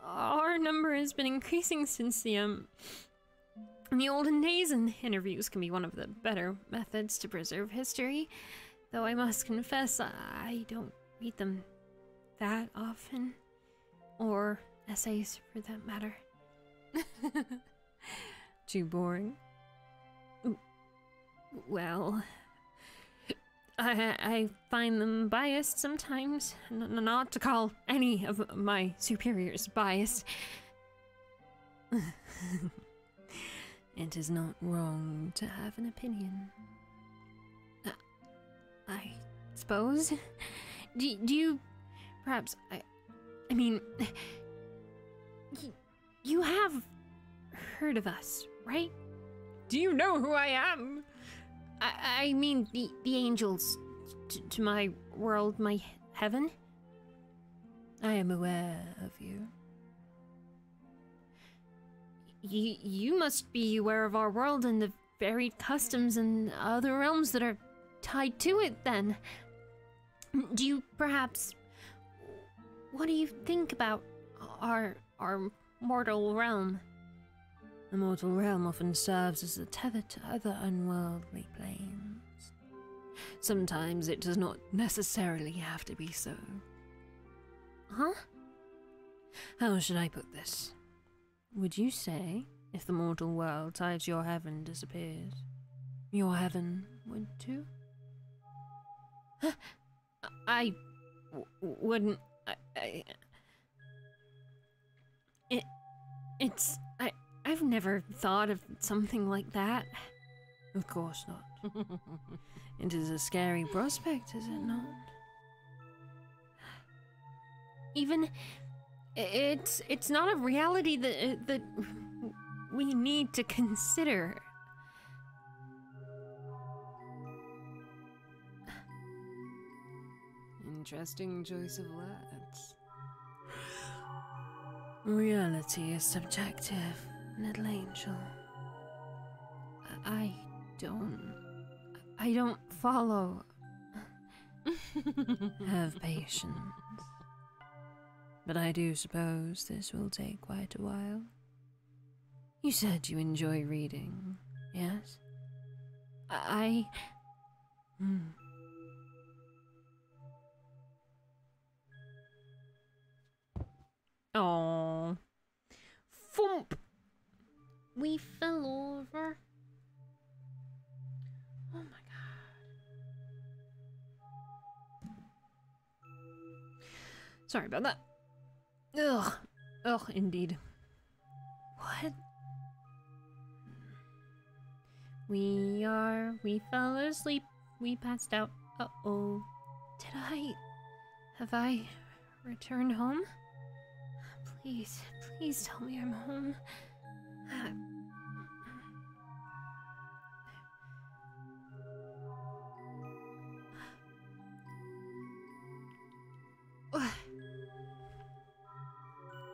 Speaker 2: Our number has been increasing since the um the olden days, and interviews can be one of the better methods to preserve history. Though I must confess, I don't read them that often, or essays for that matter. *laughs*
Speaker 12: Too boring?
Speaker 2: Well, I I find them biased sometimes. N- not to call any of my superiors biased. *laughs*
Speaker 12: It is not wrong to have an opinion.
Speaker 2: Uh, I suppose. Do, do you perhaps I I mean *laughs* y-
Speaker 5: you have heard of us, right?
Speaker 13: Do you know who I am?
Speaker 5: I, I mean, the, the angels to my world, my heaven.
Speaker 2: I am aware of you.
Speaker 5: You, you must be aware of our world and the varied customs and other realms that are tied to it, then. Do you perhaps. What do you think about our, our mortal realm?
Speaker 2: The mortal realm often serves as a tether to other unworldly planes. Sometimes it does not necessarily have to be so.
Speaker 5: Huh?
Speaker 2: How should I put this? Would you say, if the mortal world tied to your heaven disappears, your heaven would too?
Speaker 5: I w- wouldn't. I, I, it, it's. I, I've never thought of something like that.
Speaker 2: Of course not. *laughs* it is a scary prospect, is it not?
Speaker 5: Even, it's it's not a reality that uh, that we need to consider.
Speaker 2: Interesting choice of words. Reality is subjective, little angel.
Speaker 5: I don't. I don't follow. *laughs*
Speaker 2: Have patience. But I do suppose this will take quite a while. You said you enjoy reading, yes?
Speaker 5: I.
Speaker 2: Hmm.
Speaker 13: Oh.
Speaker 5: Thump! We fell over. Oh my god.
Speaker 13: Sorry about that. Ugh. Ugh, indeed.
Speaker 5: What? We are. We fell asleep. We passed out. Uh oh. Did I. Have I returned home? Please, please tell me I'm home.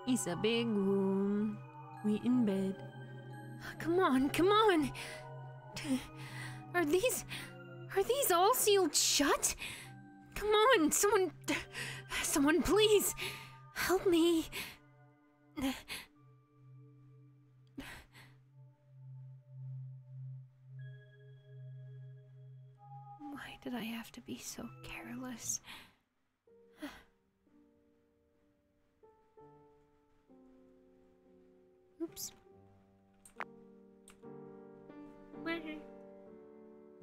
Speaker 2: It's a big room. We in bed.
Speaker 5: Come on, come on! Are these. Are these all sealed shut? Come on, someone. Someone, please! Help me! Why did I have to be so careless? Oops. Where?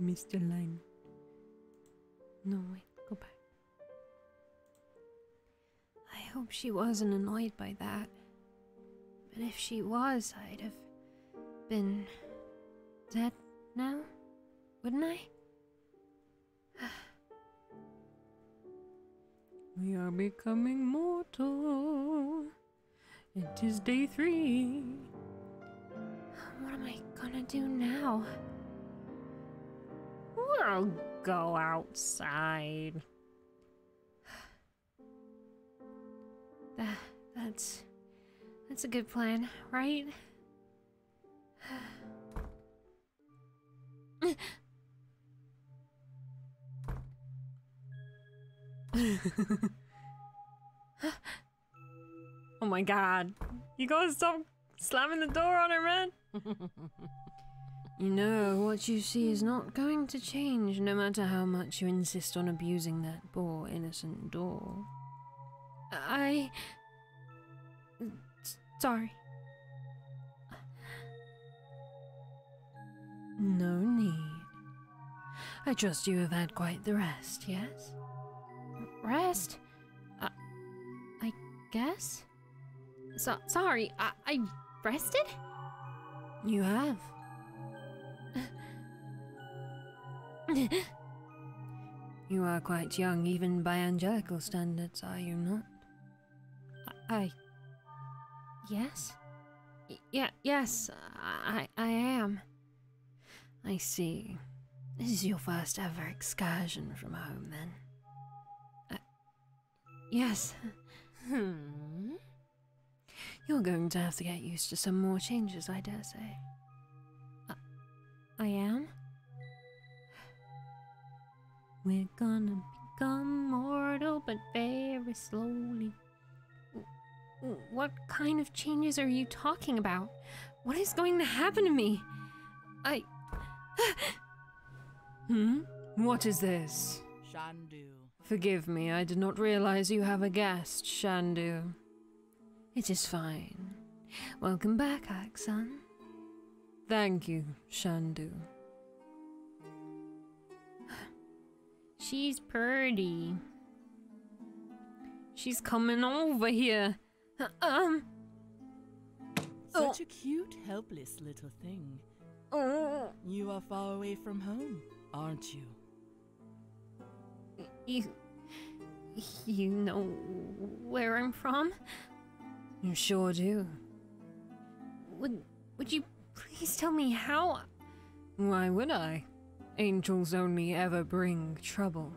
Speaker 2: Mr. Line. No, wait, go back.
Speaker 5: I hope she wasn't annoyed by that. But if she was, I'd have been dead now, wouldn't I? *sighs*
Speaker 2: We are becoming mortal. It is day three.
Speaker 5: What am I gonna do now?
Speaker 13: We'll go outside. *sighs*
Speaker 5: That that's that's a good plan, right? *sighs* *laughs*
Speaker 13: Oh my god. You gotta stop slamming the door on her, man. *laughs*
Speaker 2: You know, what you see is not going to change no matter how much you insist on abusing that poor innocent door.
Speaker 5: I. sorry.
Speaker 2: No need. I trust you have had quite the rest, yes?
Speaker 5: Rest? Uh, I guess? So, sorry, I, I rested?
Speaker 2: You have. *laughs* You are quite young, even by angelical standards, are you not?
Speaker 5: I. Yes? Y- yeah, yes, I, I am.
Speaker 2: I see. This is your first ever excursion from home, then.
Speaker 5: Uh, Yes.
Speaker 14: Hmm.
Speaker 2: You're going to have to get used to some more changes, I dare say.
Speaker 5: I am? We're gonna become mortal, but very slowly. What kind of changes are you talking about? What is going to happen to me? I. *gasps*
Speaker 2: Hmm? What is this?
Speaker 11: Shandu.
Speaker 2: Forgive me, I did not realize you have a guest, Shandu. It is fine. Welcome back, Aksan. Thank you, Shandu. *sighs*
Speaker 5: She's pretty.
Speaker 2: She's coming over here. Um. Oh.
Speaker 11: Such a cute, helpless little thing.
Speaker 5: Oh,
Speaker 11: You are far away from home, aren't you?
Speaker 5: you. You know where I'm from?
Speaker 2: You sure do.
Speaker 5: Would would you please tell me how?
Speaker 2: Why would I? Angels only ever bring trouble.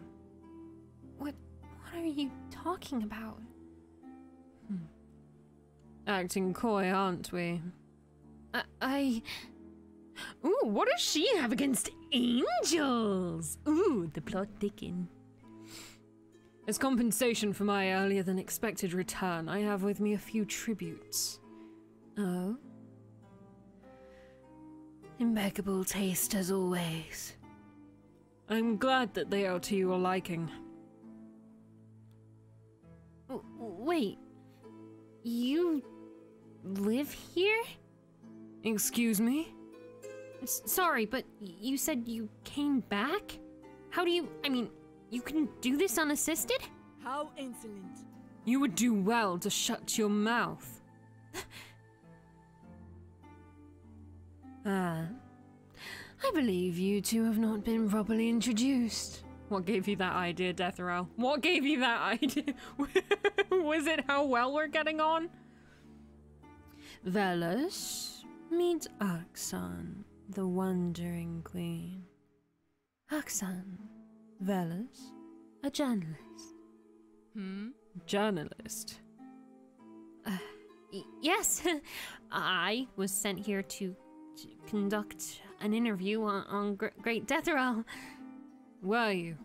Speaker 5: What what are you talking about? Hmm.
Speaker 2: Acting coy, aren't we?
Speaker 5: I, I Ooh, what does she have against angels? Ooh, the plot thicken.
Speaker 2: As compensation for my earlier than expected return, I have with me a few tributes.
Speaker 5: Oh?
Speaker 2: Impeccable taste as always. I'm glad that they are to your liking.
Speaker 5: W- wait. You live here?
Speaker 2: Excuse me?
Speaker 5: S- sorry, but you said you came back? How do you. I mean, you can do this unassisted?
Speaker 11: How insolent.
Speaker 2: You would do well to shut your mouth. *laughs* ah. I believe you two have not been properly introduced.
Speaker 15: What gave you that idea, Deathral? What gave you that *laughs* idea? Was it how well we're getting on?
Speaker 2: Velas, meet Aksan, the Wandering Queen. Aksan, Velas, a journalist.
Speaker 11: Hmm?
Speaker 2: Journalist?
Speaker 5: Y- yes, *laughs* I was sent here to, to conduct an interview on, on Gr- Great Deathral.
Speaker 2: Were you?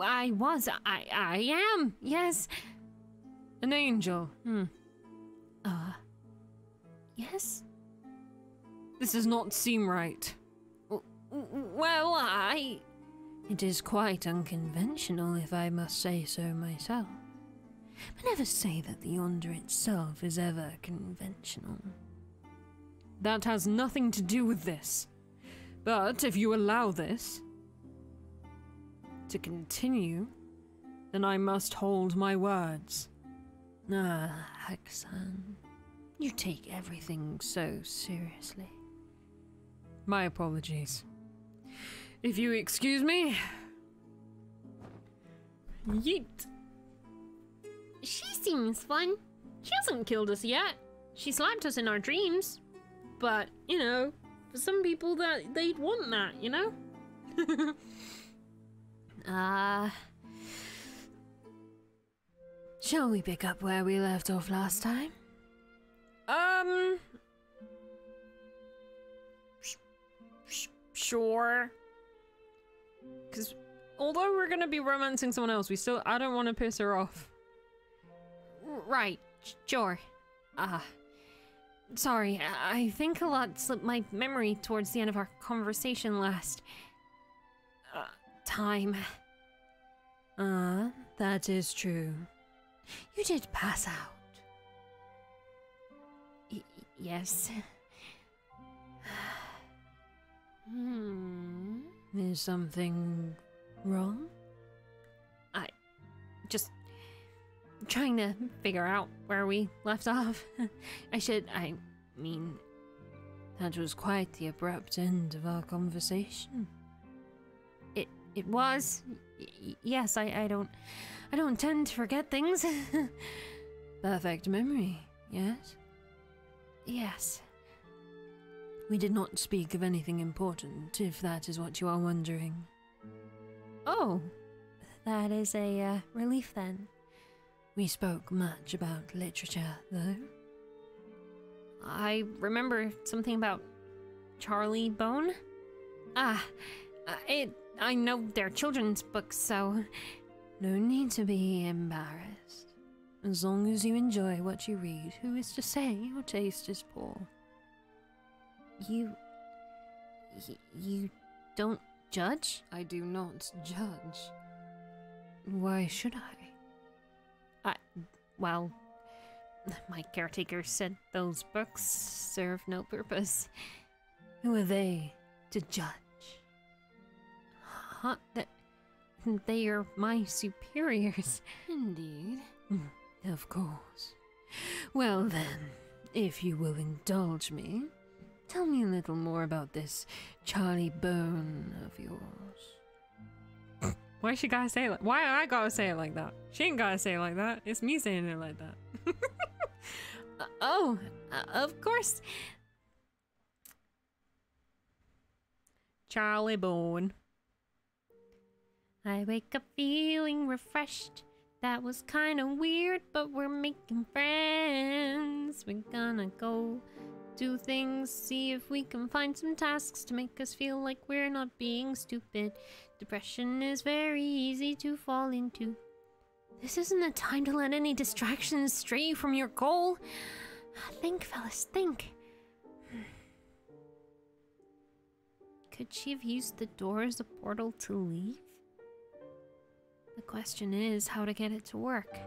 Speaker 5: I was. I I am. Yes.
Speaker 2: An angel? Hmm.
Speaker 5: Uh. Yes.
Speaker 2: This does not seem right.
Speaker 5: W- Well, I.
Speaker 2: It is quite unconventional, if I must say so myself. But never say that the Yonder itself is ever conventional. That has nothing to do with this. But if you allow this to continue, then I must hold my words. Ah, Aksan, you take everything so seriously. My apologies. If you excuse me.
Speaker 15: Yeet.
Speaker 5: She seems fun. She hasn't killed us yet. She slapped us in our dreams.
Speaker 15: But, you know, for some people that they'd want that, you know? *laughs*
Speaker 5: Uh.
Speaker 2: Shall we pick up where we left off last time?
Speaker 15: Um. sh- sh- Sure. Because although we're gonna be romancing someone else, we still. I don't want to piss her off.
Speaker 5: Right. Sure. Uh. Sorry, I think a lot slipped my memory towards the end of our conversation last. Uh, time.
Speaker 2: Ah, that is true. You did pass out.
Speaker 5: Y- yes. *sighs* hmm.
Speaker 2: Is something wrong?
Speaker 5: I just trying to figure out where we left off. *laughs* I should, I mean,
Speaker 2: That was quite the abrupt end of our conversation.
Speaker 5: it it was. Y- yes, I I don't I don't tend to forget things. *laughs*
Speaker 2: Perfect memory, yes?
Speaker 5: Yes.
Speaker 8: We did not speak of anything important, if that is what you are wondering.
Speaker 5: Oh, that is a uh, relief then.
Speaker 8: We spoke much about literature, though.
Speaker 5: I remember something about Charlie Bone. Ah, uh, it. I know they're children's books, so
Speaker 8: No need to be embarrassed. As long as you enjoy what you read, who is to say your taste is poor?
Speaker 5: You. You don't judge?
Speaker 8: I do not judge. Why should I?
Speaker 5: I. Well, my caretaker said those books serve no purpose.
Speaker 8: Who are they to judge?
Speaker 5: Huh? That. They are my superiors.
Speaker 8: Indeed. Mm. Of course. Well then, if you will indulge me, tell me a little more about this Charlie Bone of yours. *clears throat*
Speaker 2: Why she gotta say it like why I gotta say it like that? She ain't gotta say it like that. It's me saying it like that. *laughs*
Speaker 5: Uh, oh, uh, of course.
Speaker 2: Charlie Bone.
Speaker 5: I wake up feeling refreshed. That was kind of weird, but we're making friends. We're gonna go do things, see if we can find some tasks to make us feel like we're not being stupid. Depression is very easy to fall into. This isn't a time to let any distractions stray from your goal. Think, Velas, think. *sighs* Could she have used the door as a portal to leave? The question is how to get it to work.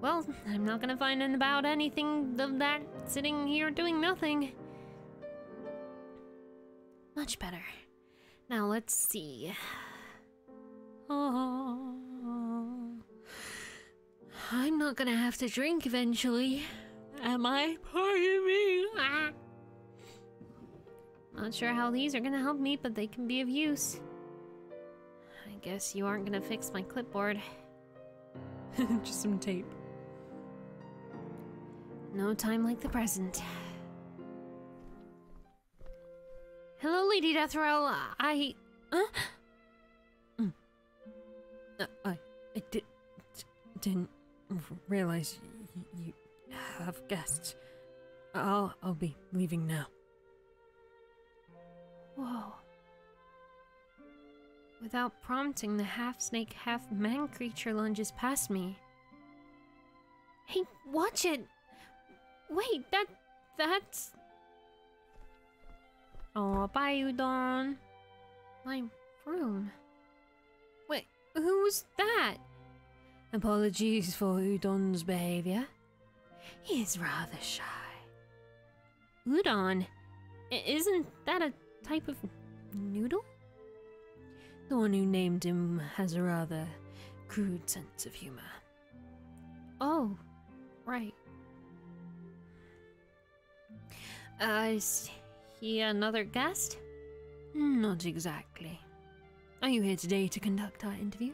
Speaker 5: Well, I'm not gonna find out about anything of that sitting here doing nothing. Much better. Now let's see. Oh, I'm not gonna have to drink eventually, am I? Pardon me. Ah. Not sure how these are gonna help me, but they can be of use. I guess you aren't gonna fix my clipboard. *laughs*
Speaker 2: Just some tape.
Speaker 5: No time like the present. Hello, Lady Deathral. I. Huh?
Speaker 8: Uh, I, I did, didn't realize you have guests. I'll, I'll be leaving now.
Speaker 5: Whoa. Without prompting, the half snake, half man creature lunges past me. Hey, watch it! Wait, that. that's. Oh, bye, Udon. My room. Wait, who's that?
Speaker 8: Apologies for Udon's behavior. He is rather shy.
Speaker 5: Udon? Isn't that a type of noodle?
Speaker 8: The one who named him has a rather crude sense of humor.
Speaker 5: Oh, right. Uh, is he another guest?
Speaker 8: Not exactly. Are you here today to conduct our interview?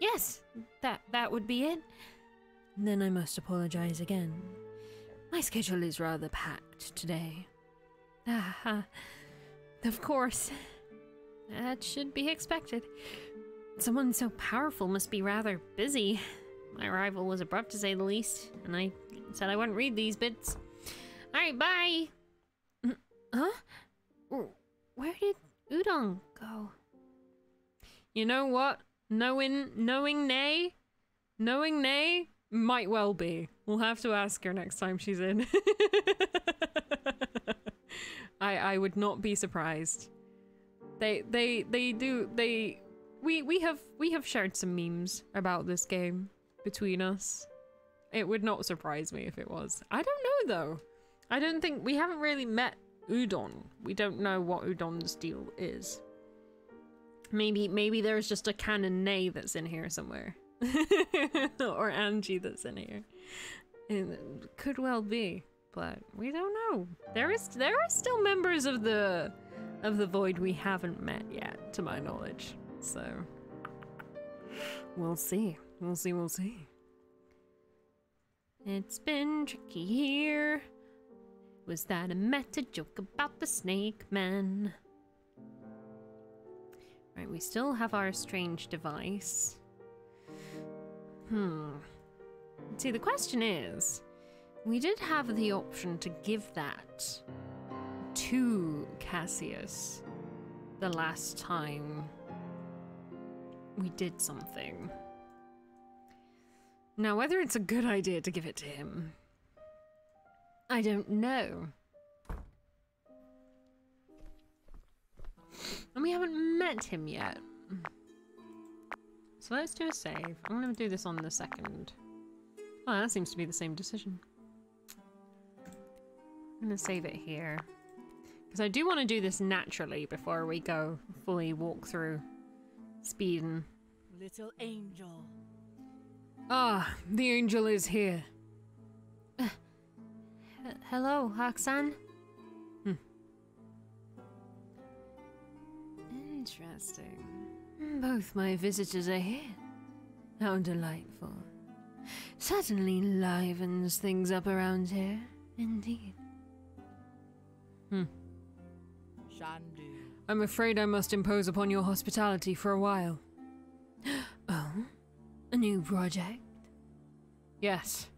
Speaker 5: Yes, that that would be it.
Speaker 8: Then I must apologize again. My schedule is rather packed today.
Speaker 5: Ah, of course. That should be expected. Someone so powerful must be rather busy. My arrival was abrupt to say the least, and I said I wouldn't read these bits. Alright, bye! Huh? Where did Udon go?
Speaker 2: You know what? Knowing knowing Nay, knowing Nay might well be. We'll have to ask her next time she's in. *laughs* I I would not be surprised. They they they do they we we have we have shared some memes about this game between us. It would not surprise me if it was. I don't know though. I don't think we haven't really met Udon. We don't know what Udon's deal is. Maybe maybe there's just a canon Nay that's in here somewhere. *laughs* or Angie that's in here. It could well be, but we don't know. There is there are still members of the of the void we haven't met yet, to my knowledge. So we'll see. We'll see, we'll see.
Speaker 5: It's been tricky here. Was that a meta joke about the snake man? Right, we still have our strange device. Hmm. See, the question is we did have the option to give that to Cassius the last time we did something. Now, whether it's a good idea to give it to him, I don't know. And we haven't met him yet. So let's do a save. I'm going to do this on the second. Oh, that seems to be the same decision. I'm going to save it here. Because I do want to do this naturally before we go fully walk through speeding.
Speaker 11: Little angel.
Speaker 2: Ah, the angel is here.
Speaker 16: H- hello, Aksan. Hmm.
Speaker 5: Interesting.
Speaker 17: Both my visitors are here. How delightful. Certainly livens things up around here, indeed.
Speaker 11: Shandu.
Speaker 2: I'm afraid I must impose upon your hospitality for a while. *gasps*
Speaker 17: Oh? A new project?
Speaker 2: Yes.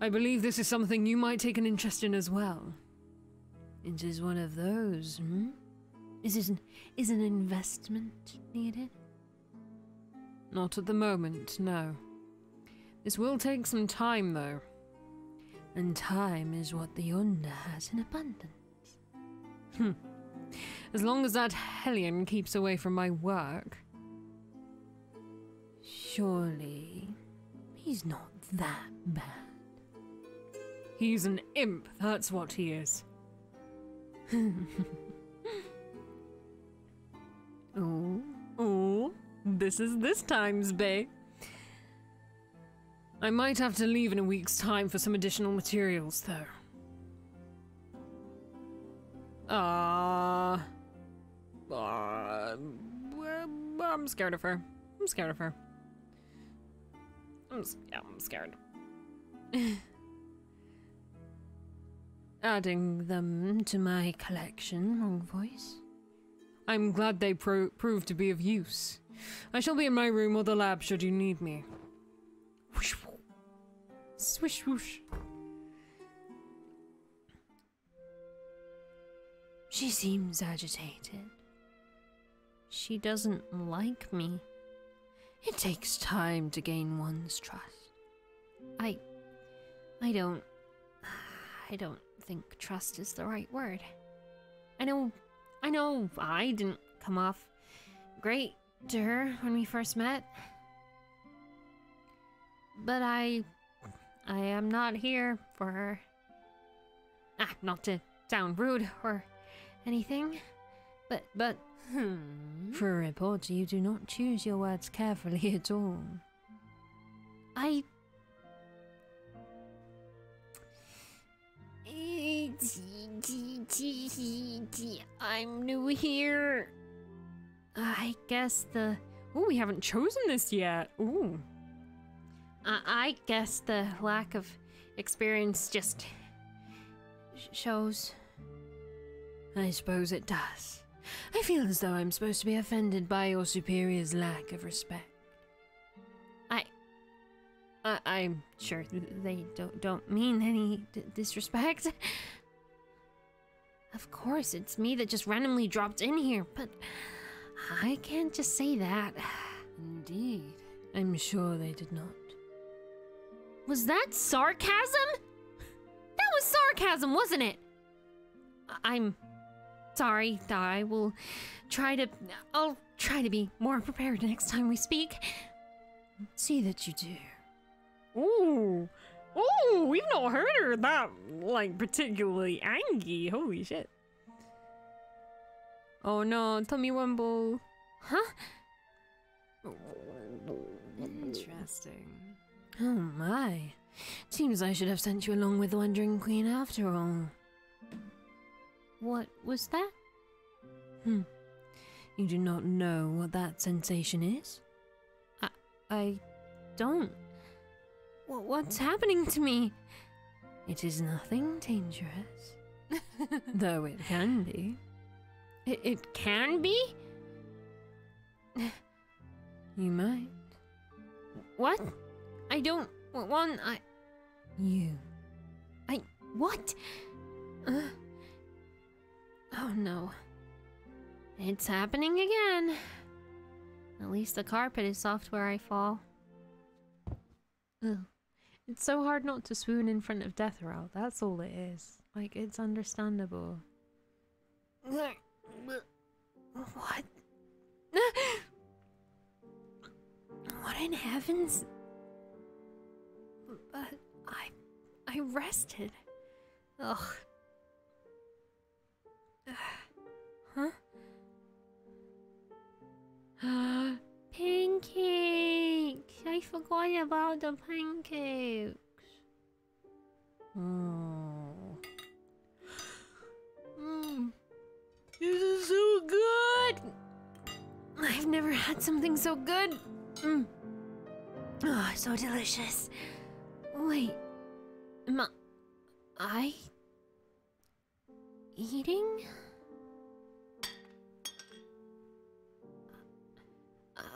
Speaker 2: I believe this is something you might take an interest in as well.
Speaker 17: It is one of those, hmm? Is it an, is an investment needed?
Speaker 2: Not at the moment, no. This will take some time, though.
Speaker 17: And time is what the Yonder has in abundance.
Speaker 2: Hmm. As long as that hellion keeps away from my work.
Speaker 17: Surely, he's not that bad.
Speaker 2: He's an imp, that's what he is. *laughs*
Speaker 17: Oh,
Speaker 2: Oh, this is this time's bay. I might have to leave in a week's time for some additional materials, though. Ah. Uh, well, I'm scared of her. I'm scared of her. I'm, yeah, I'm scared. *laughs*
Speaker 17: adding them to my collection, wrong voice.
Speaker 2: I'm glad they pro- proved to be of use. I shall be in my room or the lab should you need me. Whoosh, whoo. Swish whoosh.
Speaker 17: She seems agitated.
Speaker 5: She doesn't like me.
Speaker 17: It takes time to gain one's trust.
Speaker 5: I. I don't. *sighs* I don't think trust is the right word. I know. I know I didn't come off great to her when we first met. But I. I am not here for her. Ah, not to sound rude or anything. But, but. Hmm.
Speaker 17: For a reporter, you do not choose your words carefully at all.
Speaker 5: I. I'm new here. I guess the.
Speaker 2: Oh, we haven't chosen this yet. Ooh.
Speaker 5: I, I guess the lack of experience just sh- shows.
Speaker 17: I suppose it does. I feel as though I'm supposed to be offended by your superior's lack of respect.
Speaker 5: I, I'm sure th- they don't don't mean any d- disrespect. Of course, it's me that just randomly dropped in here, but I can't just say that.
Speaker 17: Indeed. I'm sure they did not.
Speaker 5: Was that sarcasm? That was sarcasm, wasn't it? I'm sorry. I will try to. I'll try to be more prepared next time we speak.
Speaker 17: See that you do.
Speaker 2: Ooh. Ooh, we've not heard her that, like, particularly angry. Holy shit. Oh no, Tummy Wumble.
Speaker 5: Huh?
Speaker 2: Interesting.
Speaker 17: Oh my. Seems I should have sent you along with the Wandering Queen after all.
Speaker 5: What was that?
Speaker 17: Hmm. You do not know what that sensation is?
Speaker 5: I... I don't. Wh- what's happening to me?
Speaker 8: It is nothing dangerous. *laughs* Though it can be.
Speaker 5: It, it can be?
Speaker 8: You might.
Speaker 5: What? I don't want. I.
Speaker 8: You.
Speaker 5: I. What? Uh, oh no. It's happening again. At least the carpet is soft where I fall.
Speaker 1: Ugh. It's so hard not to swoon in front of Deathral. That's all it is. Like, it's understandable.
Speaker 5: What? What in heavens? But I. I rested. Ugh. Huh? Pancake! I forgot about the pancakes.
Speaker 8: Oh.
Speaker 5: Mm. This is so good! I've never had something so good. Mm. Oh, so delicious. Wait, am I eating?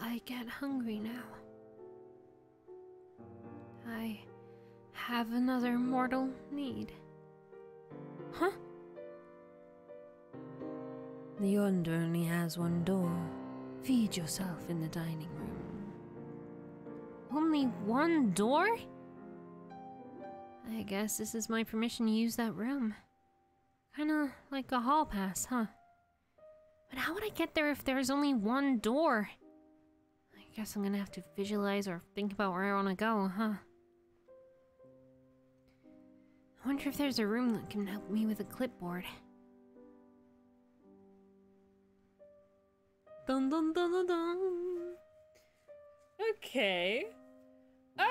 Speaker 5: I get hungry now. I have another mortal need. Huh?
Speaker 8: The yonder only has one door. Feed yourself in the dining room.
Speaker 5: Only one door? I guess this is my permission to use that room. Kinda like a hall pass, huh? But how would I get there if there's only one door? Guess I'm gonna have to visualize or think about where I wanna go, huh? I wonder if there's a room that can help me with a clipboard.
Speaker 2: Dun dun dun dun dun. Okay. Um.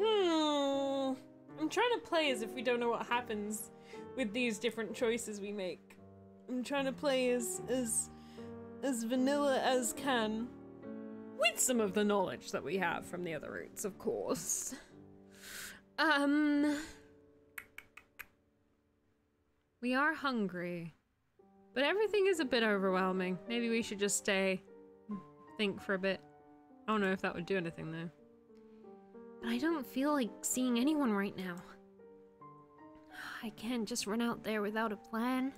Speaker 2: Hmm. I'm trying to play as if we don't know what happens with these different choices we make. I'm trying to play as as as vanilla as can, with some of the knowledge that we have from the other routes, of course. Um. We are hungry. But everything is a bit overwhelming. Maybe we should just stay, think for a bit. I don't know if that would do anything though.
Speaker 5: But I don't feel like seeing anyone right now. I can't just run out there without a plan.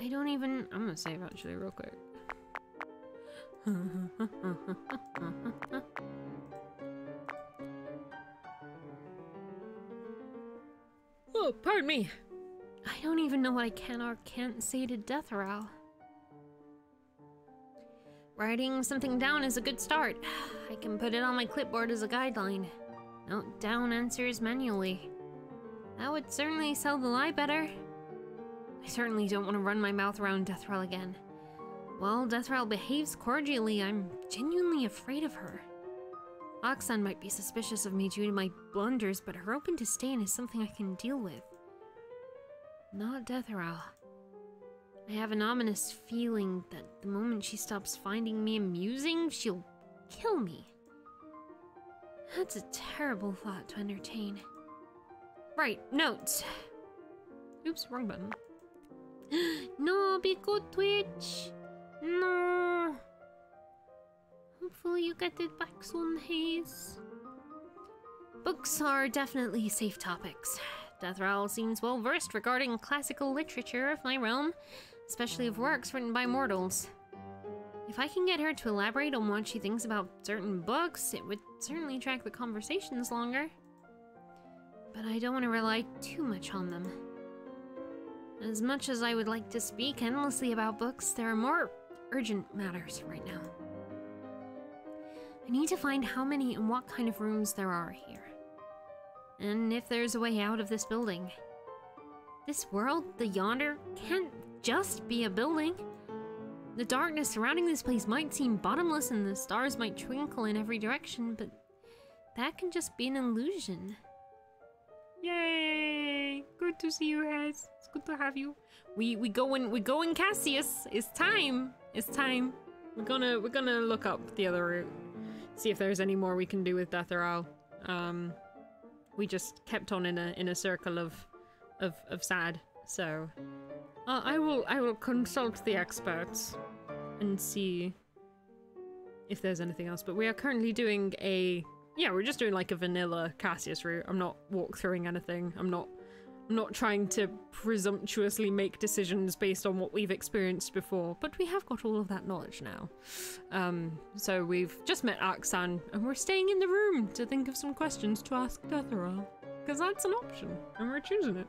Speaker 5: I don't even.
Speaker 2: I'm gonna save actually real quick. *laughs* oh, pardon me.
Speaker 5: I don't even know what I can or can't say to Deathral. Writing something down is a good start. *sighs* I can put it on my clipboard as a guideline. Note down answers manually. That would certainly sell the lie better. I certainly don't want to run my mouth around Deathral again. While Deathral behaves cordially, I'm genuinely afraid of her. Aksan might be suspicious of me due to my blunders, but her open disdain is something I can deal with. Not Deathral. I have an ominous feeling that the moment she stops finding me amusing, she'll kill me. That's a terrible thought to entertain. Right, notes.
Speaker 2: Oops, wrong button. *gasps*
Speaker 5: no, be good, Twitch. No. Hopefully you get it back soon, Hayes. Books are definitely safe topics. Deathral seems well versed regarding classical literature of my realm, especially of works written by mortals. If I can get her to elaborate on what she thinks about certain books, it would certainly track the conversations longer. But I don't want to rely too much on them. As much as I would like to speak endlessly about books, there are more urgent matters right now. I need to find how many and what kind of rooms there are here. And if there's a way out of this building. This world, the yonder, can't just be a building. The darkness surrounding this place might seem bottomless and the stars might twinkle in every direction, but that can just be an illusion.
Speaker 2: Yay! Good to see you, Hez. It's good to have you. We we go in we go in Cassius. It's time. It's time. We're gonna we're gonna look up the other route. see if there's any more we can do with Deathral. Um, we just kept on in a in a circle of of of sad. So uh, I will I will consult the experts and see if there's anything else. But we are currently doing a yeah, we're just doing like a vanilla Cassius route. I'm not walkthroughing anything. I'm not not trying to presumptuously make decisions based on what we've experienced before, but we have got all of that knowledge now. Um, so we've just met Aksan, and we're staying in the room to think of some questions to ask Deathral. Because that's an option, and we're choosing it.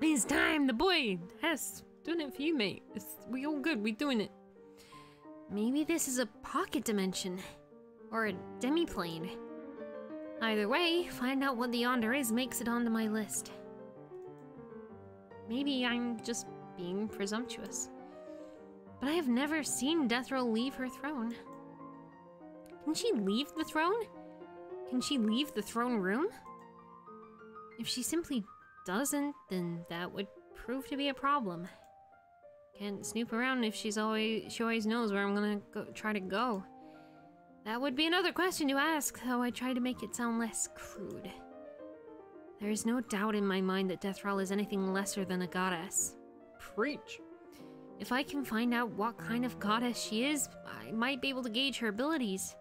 Speaker 2: It's time, the boy! Hess, doing it for you, mate. It's, we all good, we doing it.
Speaker 5: Maybe this is a pocket dimension. Or a demiplane. Either way, find out what the Yonder is makes it onto my list. Maybe I'm just being presumptuous. But I have never seen Deathral leave her throne. Can she leave the throne? Can she leave the throne room? If she simply doesn't, then that would prove to be a problem. Can't snoop around if she's always she always knows where I'm gonna go try to go. That would be another question to ask, though I try to make it sound less crude. There is no doubt in my mind that Deathral is anything lesser than a goddess.
Speaker 2: Preach.
Speaker 5: If I can find out what kind of goddess she is, I might be able to gauge her abilities.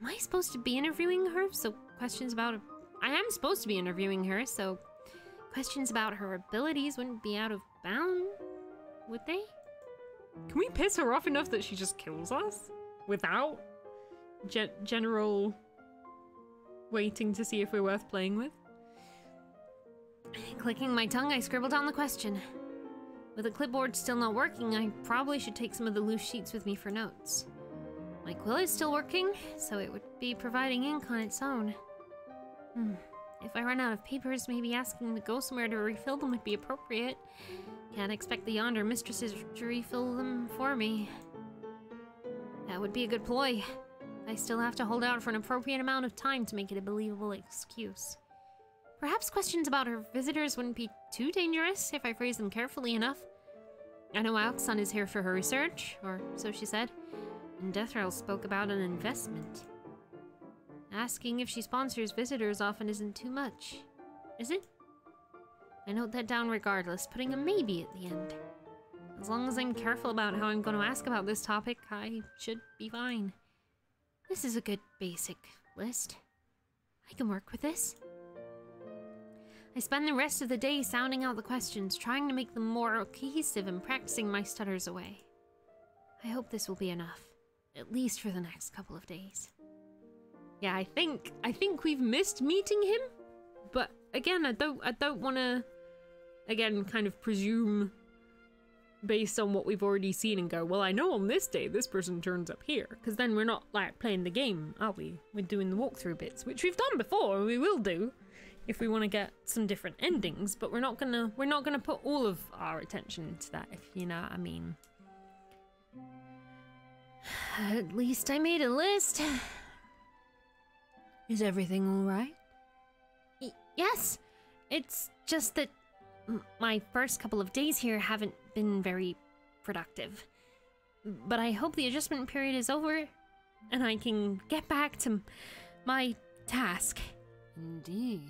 Speaker 5: Am I supposed to be interviewing her? So questions about I am supposed to be interviewing her, so questions about her abilities wouldn't be out of bounds, would they?
Speaker 2: Can we piss her off enough that she just kills us? Without ge- general waiting to see if we're worth playing with?
Speaker 5: Clicking my tongue, I scribbled down the question. With the clipboard still not working, I probably should take some of the loose sheets with me for notes. My quill is still working, so it would be providing ink on its own. Hmm. If I run out of papers, maybe asking to go somewhere to refill them would be appropriate. Can't expect the yonder mistresses to refill them for me. That would be a good ploy. I still have to hold out for an appropriate amount of time to make it a believable excuse. Perhaps questions about her visitors wouldn't be too dangerous if I phrase them carefully enough. I know Aksan is here for her research, or so she said, and Deathral spoke about an investment. Asking if she sponsors visitors often isn't too much, is it? I note that down regardless, putting a maybe at the end. As long as I'm careful about how I'm going to ask about this topic, I should be fine. This is a good basic list. I can work with this. I spend the rest of the day sounding out the questions, trying to make them more cohesive and practicing my stutters away. I hope this will be enough, at least for the next couple of days.
Speaker 2: Yeah, I think I think we've missed meeting him, but again, I don't I don't want to again kind of presume based on what we've already seen and go, well, I know on this day this person turns up here, because then we're not like playing the game, are we? We're doing the walkthrough bits, which we've done before, and we will do if we want to get some different endings. But we're not gonna we're not gonna put all of our attention into that, if you know what I mean. *sighs*
Speaker 5: At least I made a list. *sighs*
Speaker 8: Is everything alright?
Speaker 5: Yes, it's just that my first couple of days here haven't been very productive. But I hope the adjustment period is over and I can get back to my task.
Speaker 8: Indeed.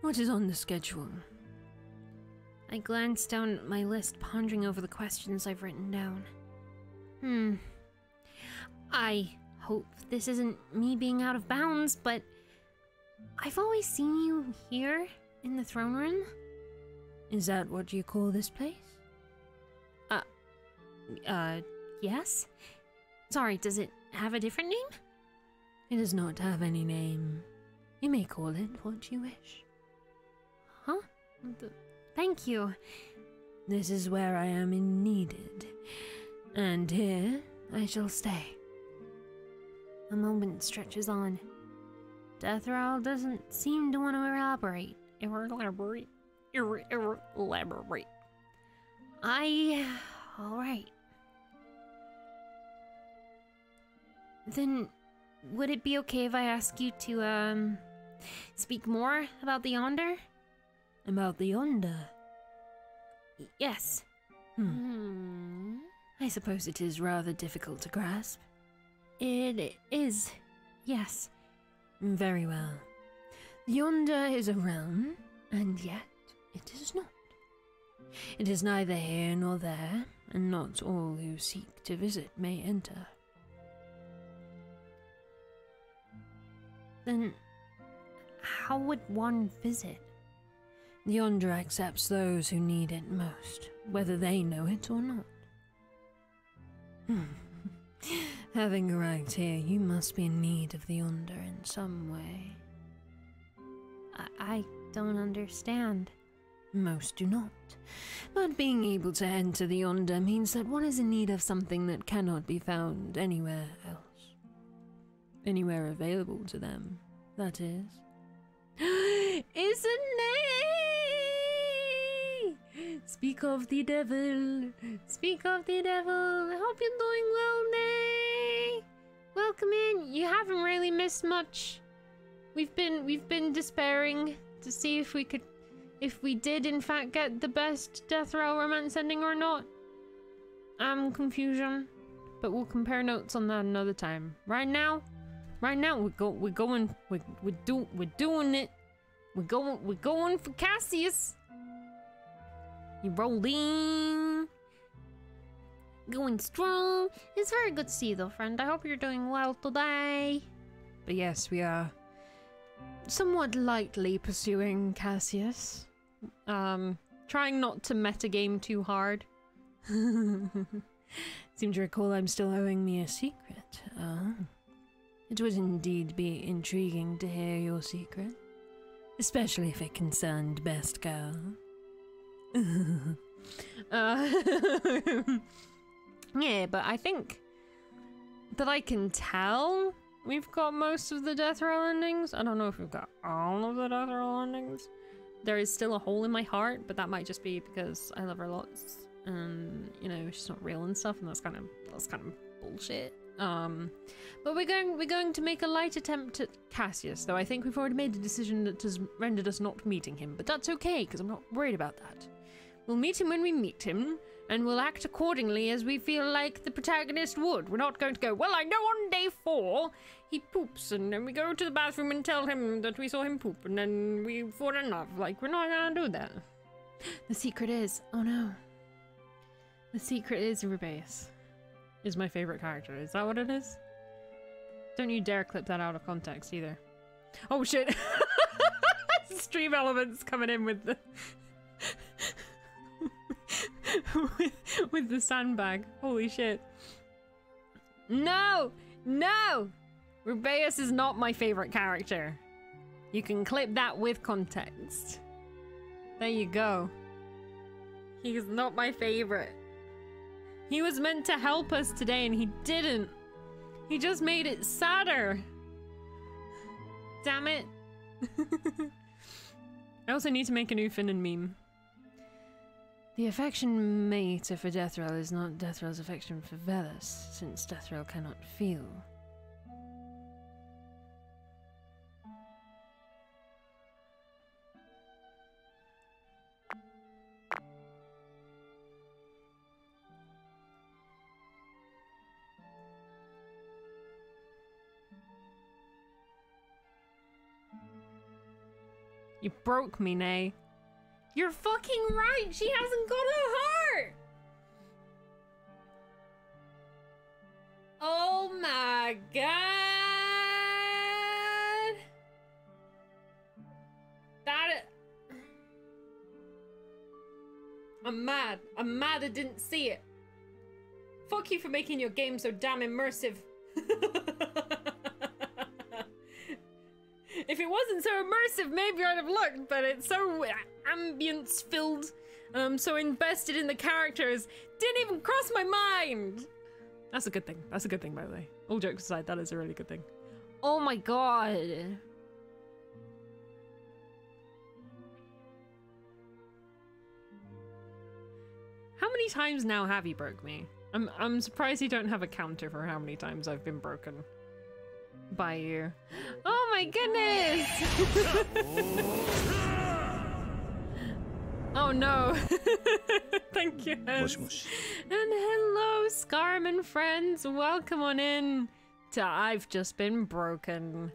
Speaker 8: What is on the schedule?
Speaker 5: I glanced down at my list, pondering over the questions I've written down. Hmm. I hope this isn't me being out of bounds, but I've always seen you here in the throne room.
Speaker 8: Is that what you call this place?
Speaker 5: Uh, uh, yes? Sorry, does it have a different name?
Speaker 8: It does not have any name. You may call it what you wish.
Speaker 5: Huh? Th- thank you.
Speaker 8: This is where I am in needed, and here I shall stay.
Speaker 5: A moment stretches on. Deathral doesn't seem to want to elaborate. Elaborate. Ir- ir- elaborate. I. Alright. Then, would it be okay if I ask you to, um, speak more about the Yonder?
Speaker 8: About the yonder.
Speaker 5: Y- Yes.
Speaker 8: Hmm.
Speaker 5: Hmm.
Speaker 8: I suppose it is rather difficult to grasp.
Speaker 5: It is. Yes.
Speaker 8: Very well. Yonder is a realm, and yet it is not. It is neither here nor there, and not all who seek to visit may enter.
Speaker 5: Then, how would one visit?
Speaker 8: The Yonder accepts those who need it most, whether they know it or not. Hmm. *laughs* Having arrived here, you must be in need of the Yonder in some way.
Speaker 5: I, I don't understand.
Speaker 8: Most do not. But being able to enter the Yonder means that one is in need of something that cannot be found anywhere else. Anywhere available to them, that is. *gasps*
Speaker 5: Isn't it? Speak of the devil. Speak of the devil. I hope you're doing well, Nay. Welcome in. You haven't really missed much. We've been we've been despairing to see if we could if we did in fact get the best Deathral romance ending or not. I'm confusion. But we'll compare notes on that another time. Right now, right now we're go we're going we we do we're doing it. We're going we're going for Cassius. You rolling. Going strong. It's very good to see you though, friend. I hope you're doing well today.
Speaker 8: But yes, we are somewhat lightly pursuing Cassius.
Speaker 2: Um, trying not to metagame too hard. *laughs*
Speaker 8: Seem to recall I'm still owing me a secret. Ah. It would indeed be intriguing to hear your secret. Especially if it concerned Best Girl. *laughs*
Speaker 2: Uh, *laughs* yeah, but I think that I can tell we've got most of the death row endings. I don't know if we've got all of the death row endings. There is still a hole in my heart, but that might just be because I love her lots, and you know she's not real and stuff, and that's kind of that's kind of bullshit. Um, but we're going we're going to make a light attempt at Cassius, though I think we've already made a decision that has rendered us not meeting him. But that's okay because I'm not worried about that. We'll meet him when we meet him, and we'll act accordingly as we feel like the protagonist would. We're not going to go, well, I know on day four he poops, and then we go to the bathroom and tell him that we saw him poop, and then we fall in love. Like, we're not gonna do that.
Speaker 5: The secret is oh no. The secret is Rubeus.
Speaker 2: Is my favorite character. Is that what it is? Don't you dare clip that out of context either. Oh shit! *laughs* Stream elements coming in with the. with, *laughs* with the sandbag. Holy shit. No! No! Rubeus is not my favorite character. You can clip that with context. There you go. He's not my favorite. He was meant to help us today and he didn't. He just made it sadder. Damn it. *laughs* I also need to make a new Finnan meme.
Speaker 8: The affection mate for Deathral is not Deathral's affection for Velas, since Deathral cannot feel.
Speaker 2: You broke me, Nay. You're fucking right. She hasn't got a heart. Oh my god. That. i- I'm mad. I'm mad I didn't see it. Fuck you for making your game so damn immersive. *laughs* if it wasn't so immersive, maybe I'd have looked, but it's so ambience filled. and I'm um, so invested in the characters. Didn't even cross my mind. That's a good thing. That's a good thing, by the way. All jokes aside, that is a really good thing.
Speaker 5: Oh my god.
Speaker 2: How many times now have you broke me? I'm I'm surprised you don't have a counter for how many times I've been broken by you. Oh my goodness! *laughs* oh no! *laughs* Thank you. And hello, Scarman friends. Welcome on in to I've Just Been Broken.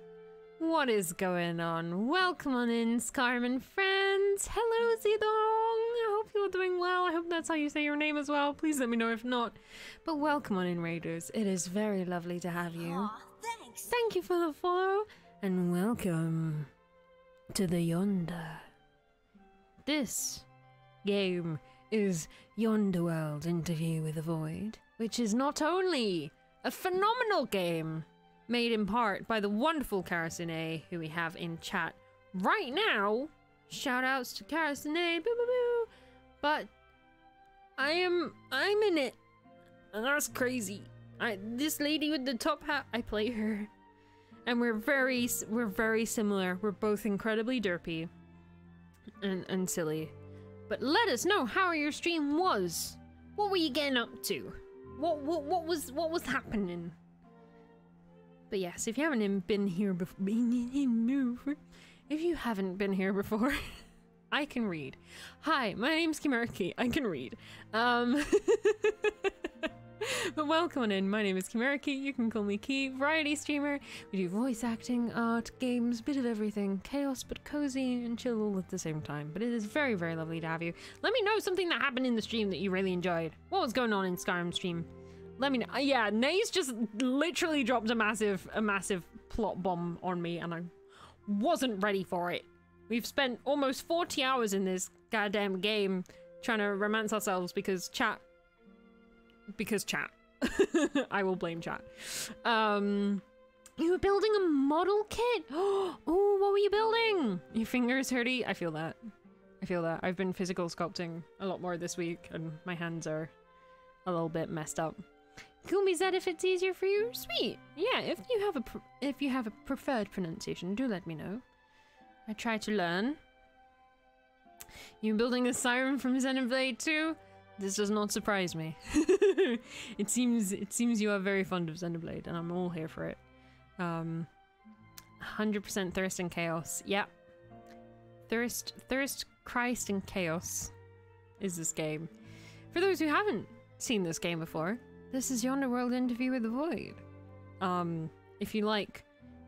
Speaker 2: What is going on? Welcome on in, Scarman friends. Hello, Zidong. I hope you're doing well. I hope that's how you say your name as well. Please let me know if not. But welcome on in, Raiders. It is very lovely to have you.
Speaker 18: Aww.
Speaker 2: Thank you for the follow and welcome to the Yonder. This game is Yonder World Interview with the Void, which is not only a phenomenal game made in part by the wonderful Karasune, who we have in chat right now. Shout outs to Karasune, boo boo boo. But I am I'm in it, and that's crazy. I this lady with the top hat, I play her, and we're very we're very similar. We're both incredibly derpy and and silly. But let us know how your stream was. What were you getting up to? What what what was what was happening? But yes, if you haven't been here before, if you haven't been here before, *laughs* I can read. Hi, my name's Kimerakii. I can read. Um, *laughs* *laughs* but welcome on in. My name is Kimerakii. You can call me Ki, variety streamer. We do voice acting, art, games, bit of everything. Chaos, but cozy and chill all at the same time. But it is very, very lovely to have you. Let me know something that happened in the stream that you really enjoyed. What was going on in Skyrim stream? Let me know. Uh, yeah, Nays just literally dropped a massive, a massive plot bomb on me, and I wasn't ready for it. We've spent almost 40 hours in this goddamn game trying to romance ourselves because chat. Because chat. *laughs* I will blame chat. Um. You were building a model kit? *gasps* Oh, what were you building? Your fingers hurty? I feel that. I feel that. I've been physical sculpting a lot more this week, and my hands are a little bit messed up. Kumi said if it's easier for you, sweet. Yeah, if you have a if you have a preferred pronunciation, do let me know. I try to learn. You building a siren from Xenoblade 2? This does not surprise me. *laughs* it seems it seems you are very fond of Xenoblade, and I'm all here for it. Um, 100% thirst and chaos. Yeah. Thirst, thirst, Christ, and chaos is this game. For those who haven't seen this game before, this is Yonder World Interview with the Void. Um, if you like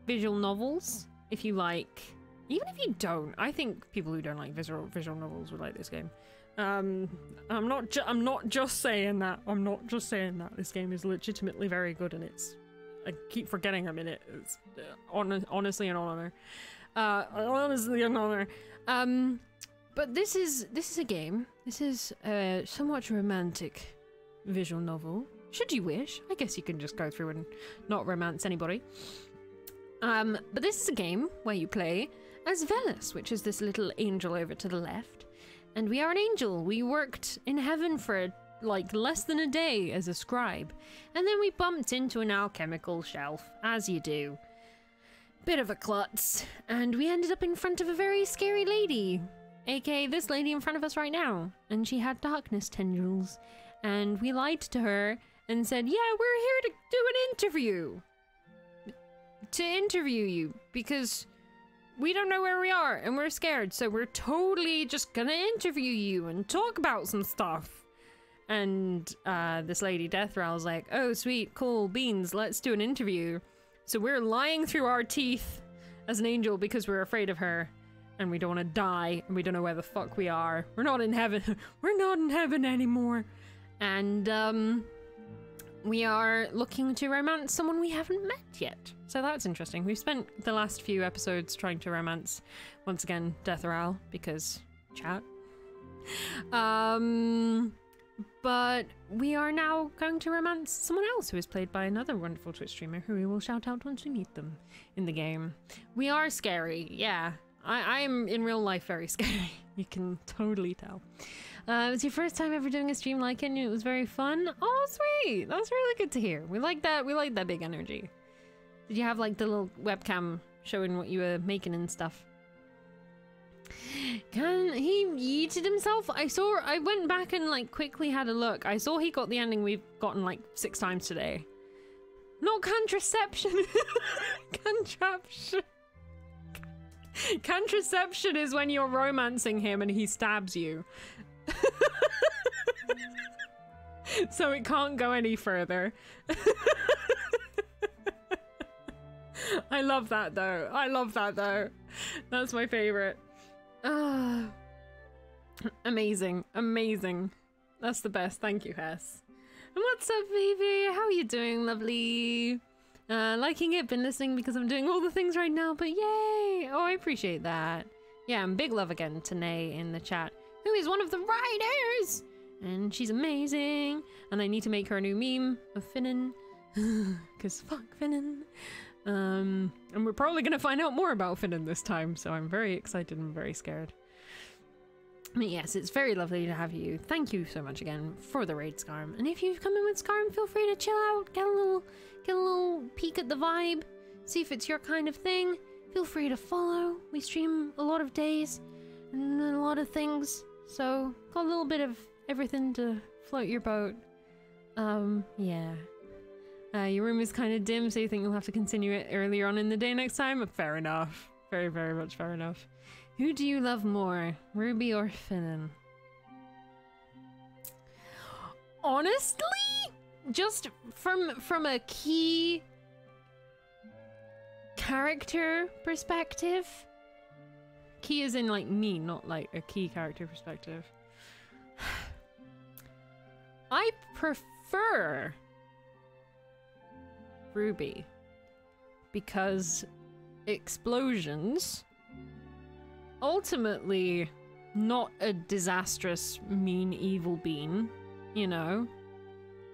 Speaker 2: visual novels, if you like, even if you don't, I think people who don't like visual visual novels would like this game. Um, I'm not. Ju- I'm not just saying that. I'm not just saying that. This game is legitimately very good, and it's. I keep forgetting I'm in it. It's uh, hon- honestly an honor. Uh, honestly an honor. Um, but this is this is a game. This is a somewhat romantic visual novel. Should you wish, I guess you can just go through and not romance anybody. Um, but this is a game where you play as Velas, which is this little angel over to the left. And we are an angel. We worked in heaven for like less than a day as a scribe. And then we bumped into an alchemical shelf, as you do. Bit of a klutz. And we ended up in front of a very scary lady. aka this lady in front of us right now. And she had darkness tendrils. And we lied to her and said, Yeah, we're here to do an interview. To interview you because we don't know where we are and we're scared, so we're totally just gonna interview you and talk about some stuff. And uh, this lady Deathral's like, oh, sweet, cool, beans, let's do an interview. So we're lying through our teeth as an angel because we're afraid of her and we don't want to die and we don't know where the fuck we are. We're not in heaven. *laughs* we're not in heaven anymore. And um, we are looking to romance someone we haven't met yet. So that's interesting. We've spent the last few episodes trying to romance, once again, Death Deathral, because chat. Um, but we are now going to romance someone else who is played by another wonderful Twitch streamer who we will shout out once we meet them in the game. We are scary, yeah. I am in real life very *laughs* scary. You can totally tell. Uh, it was your first time ever doing a stream like it, and it was very fun. Oh, sweet! That was really good to hear. We like that. We like that big energy. Did you have like the little webcam showing what you were making and stuff? Can he yeeted himself? I saw. I went back and like quickly had a look. I saw he got the ending we've gotten like six times today. Not contraception. *laughs* Contraption. Contraception is when you're romancing him and he stabs you. *laughs* so it can't go any further. *laughs* I love that though. I love that though. That's my favorite. Ah, amazing, amazing. That's the best. Thank you, Hess. And what's up, baby? How are you doing, lovely? Uh, liking it, been listening because I'm doing all the things right now, but yay! Oh, I appreciate that. Yeah, and big love again to Nay in the chat, who is one of the writers! And she's amazing. And I need to make her a new meme of Finnan. Because *sighs* fuck Finnan. Um, and we're probably going to find out more about Finnan this time, so I'm very excited and very scared. But yes, it's very lovely to have you. Thank you so much again for the raid, Scarm. And if you've come in with Scarm, feel free to chill out, get a little, get a little peek at the vibe, see if it's your kind of thing. Feel free to follow. We stream a lot of days and a lot of things, so got a little bit of everything to float your boat. Um, yeah. Uh, your room is kind of dim, so you think you'll have to continue it earlier on in the day next time? Fair enough. Very, very much fair enough. Who do you love more, Ruby or Finnan? Honestly, just from from a Ki character perspective. Ki is in like me, not like a key character perspective. *sighs* I prefer Ruby because explosions ultimately not a disastrous mean evil being you know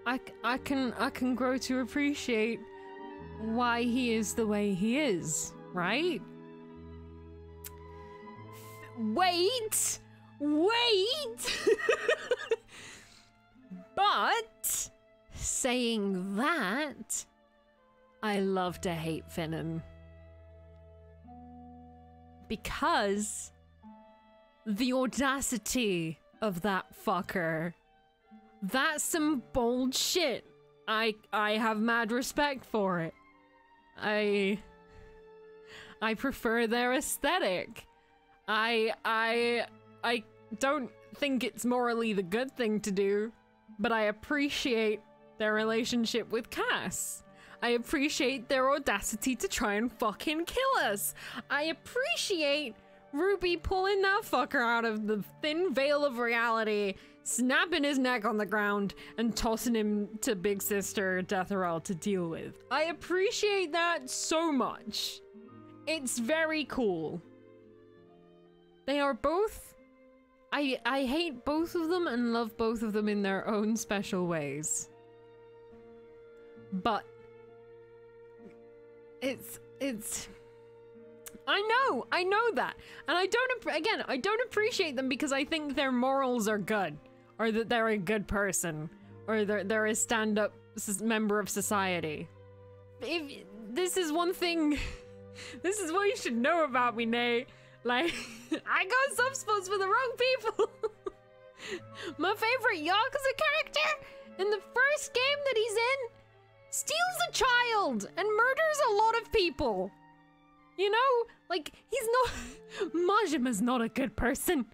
Speaker 2: I, I can i can grow to appreciate why he is the way he is right wait wait *laughs* but saying that i love to hate finnan because the audacity of that fucker. That's some bold shit. I I have mad respect for it. I I prefer their aesthetic. I I I don't think it's morally the good thing to do, but I appreciate their relationship with Cass. I appreciate their audacity to try and fucking kill us. I appreciate Ruby pulling that fucker out of the thin veil of reality, snapping his neck on the ground, and tossing him to Big Sister Deathral to deal with. I appreciate that so much. It's very cool. They are both. I I hate both of them and love both of them in their own special ways. But it's it's I know, I know that. And I don't again, I don't appreciate them because I think their morals are good or that they're a good person or they're they're a stand-up member of society. If this is one thing *laughs* this is what you should know about me, Nate. Like *laughs* I got soft spots for the wrong people. *laughs* My favorite Yakuza character in the first game that he's in steals a child and murders a lot of people. You know, like he's not *laughs* Majima's not a good person.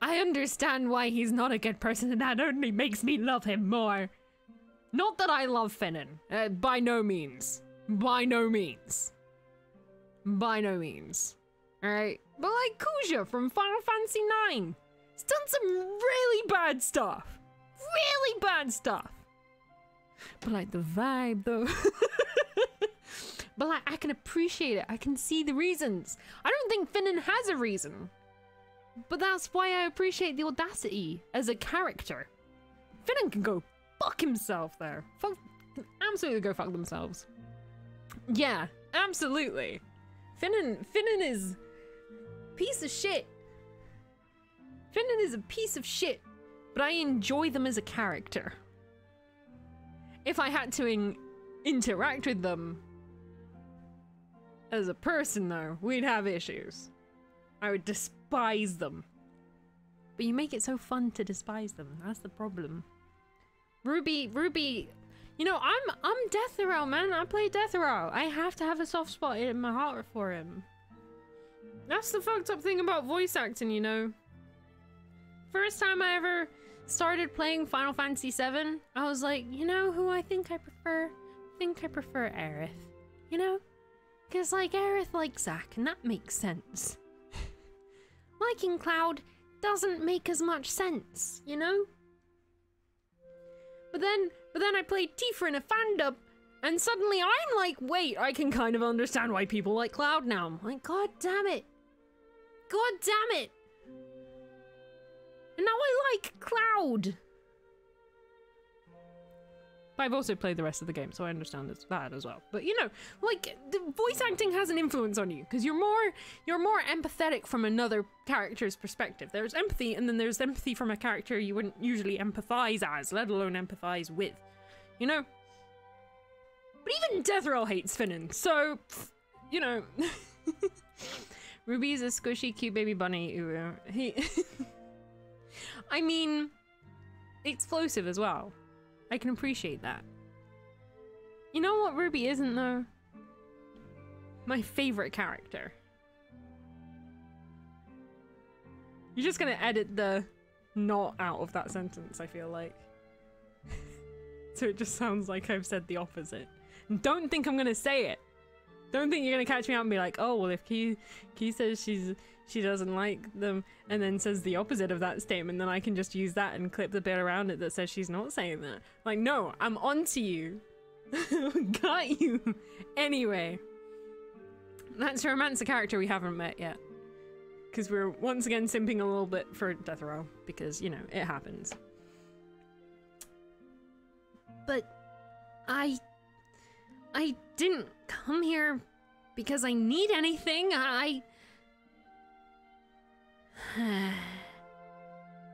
Speaker 2: I understand why he's not a good person, and that only makes me love him more. Not that I love Finnan, uh, by no means, by no means, by no means. All right, but like Kuja from Final Fantasy IX, he's done some really bad stuff, really bad stuff. But like the vibe, though. *laughs* but like I can appreciate it. I can see the reasons. I don't think Finnan has a reason. But that's why I appreciate the audacity as a character. Finnan can go fuck himself there. Fuck, absolutely go fuck themselves. Yeah, absolutely. Finnan, Finnan is piece of shit. Finnan is a piece of shit, but I enjoy them as a character. If I had to in- interact with them as a person, though, we'd have issues. I would despise them. But you make it so fun to despise them. That's the problem. Ruby, Ruby, you know, I'm I'm Deathral, man. I play Deathral. I have to have a soft spot in my heart for him. That's the fucked up thing about voice acting, you know. First time I ever started playing Final Fantasy VII, I was like, you know who I think I prefer? I think I prefer Aerith. You know?
Speaker 1: Because, like, Aerith likes Zack, and that makes sense. *laughs* Liking Cloud doesn't make as much sense, you know? But then, but then I played Tifa in a fan dub, and suddenly I'm like, wait, I can kind of understand why people like Cloud now. I'm like, god damn it. God damn it. And now I like Cloud.
Speaker 2: But I've also played the rest of the game, so I understand it's that as well. But you know, like the voice acting has an influence on you because you're more you're more empathetic from another character's perspective. There's empathy, and then there's empathy from a character you wouldn't usually empathize as, let alone empathize with. You know. But even Deathral hates Finnan, so you know. *laughs* Ruby's a squishy, cute baby bunny. He. *laughs* I mean, explosive as well. I can appreciate that. You know what Ruby isn't though? My favorite character. You're just gonna edit the not out of that sentence, I feel like. *laughs* so it just sounds like I've said the opposite. Don't think I'm gonna say it. Don't think you're gonna catch me out and be like, oh well if Ki Ki says she's she doesn't like them and then says the opposite of that statement, then I can just use that and clip the bit around it that says she's not saying that. Like, no, I'm onto you. *laughs* Got you. Anyway. That's Romancer character we haven't met yet. Because we're once again simping a little bit for Deathral, because, you know, it happens.
Speaker 1: But I. I didn't come here because I need anything. I. *sighs*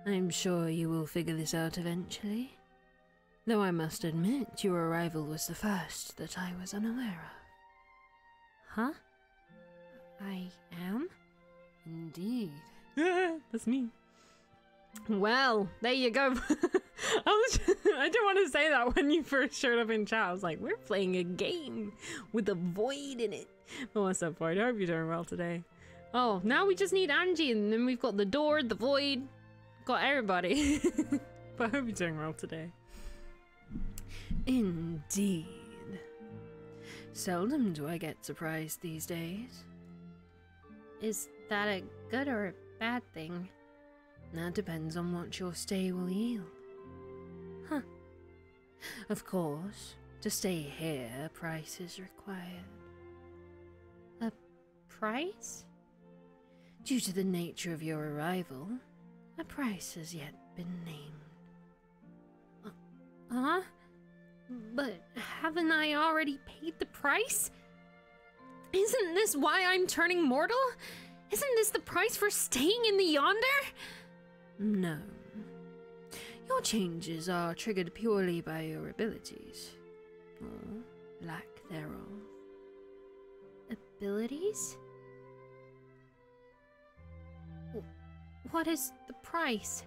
Speaker 8: I'm sure you will figure this out eventually. Though I must admit, your arrival was the first that I was unaware of.
Speaker 1: Huh? I am?
Speaker 8: Indeed. *laughs*
Speaker 2: That's me. Well, there you go. *laughs* I was *laughs* I didn't want to say that when you first showed up in chat. I was like, we're playing a game with a void in it. But what's up, Void? I hope you're doing well today. Oh, now we just need Angie, and then we've got the door, the void, got everybody. *laughs* but I hope you're doing well today.
Speaker 8: Indeed. Seldom do I get surprised these days.
Speaker 1: Is that a good or a bad thing?
Speaker 8: That depends on what your stay will yield.
Speaker 1: Huh.
Speaker 8: Of course, to stay here, a price is required.
Speaker 1: A price?
Speaker 8: Due to the nature of your arrival, a price has yet been named.
Speaker 1: Huh? But haven't I already paid the price? Isn't this why I'm turning mortal? Isn't this the price for staying in the yonder?
Speaker 8: No. Your changes are triggered purely by your abilities, or lack thereof.
Speaker 1: Abilities? What is the price?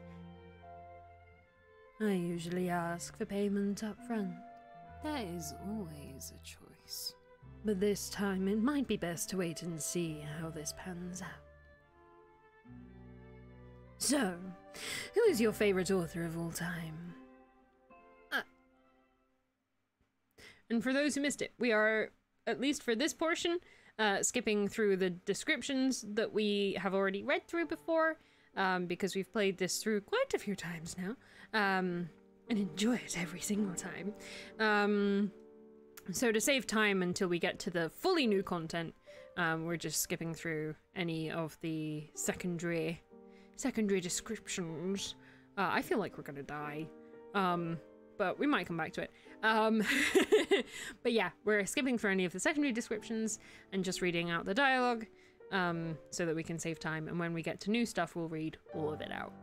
Speaker 8: I usually ask for payment up front,
Speaker 18: There is always a choice.
Speaker 8: but this time it might be best to wait and see how this pans out. So, who is your favorite author of all time?
Speaker 2: And for those who missed it, we are, at least for this portion, uh, skipping through the descriptions that we have already read through before, um, because we've played this through quite a few times now, um, and enjoy it every single time. Um, so to save time until we get to the fully new content, um, we're just skipping through any of the secondary secondary descriptions. Uh, I feel like we're gonna die. Um, but we might come back to it. Um, *laughs* but yeah, we're skipping through any of the secondary descriptions and just reading out the dialogue um, so that we can save time. And when we get to new stuff, we'll read all of it out.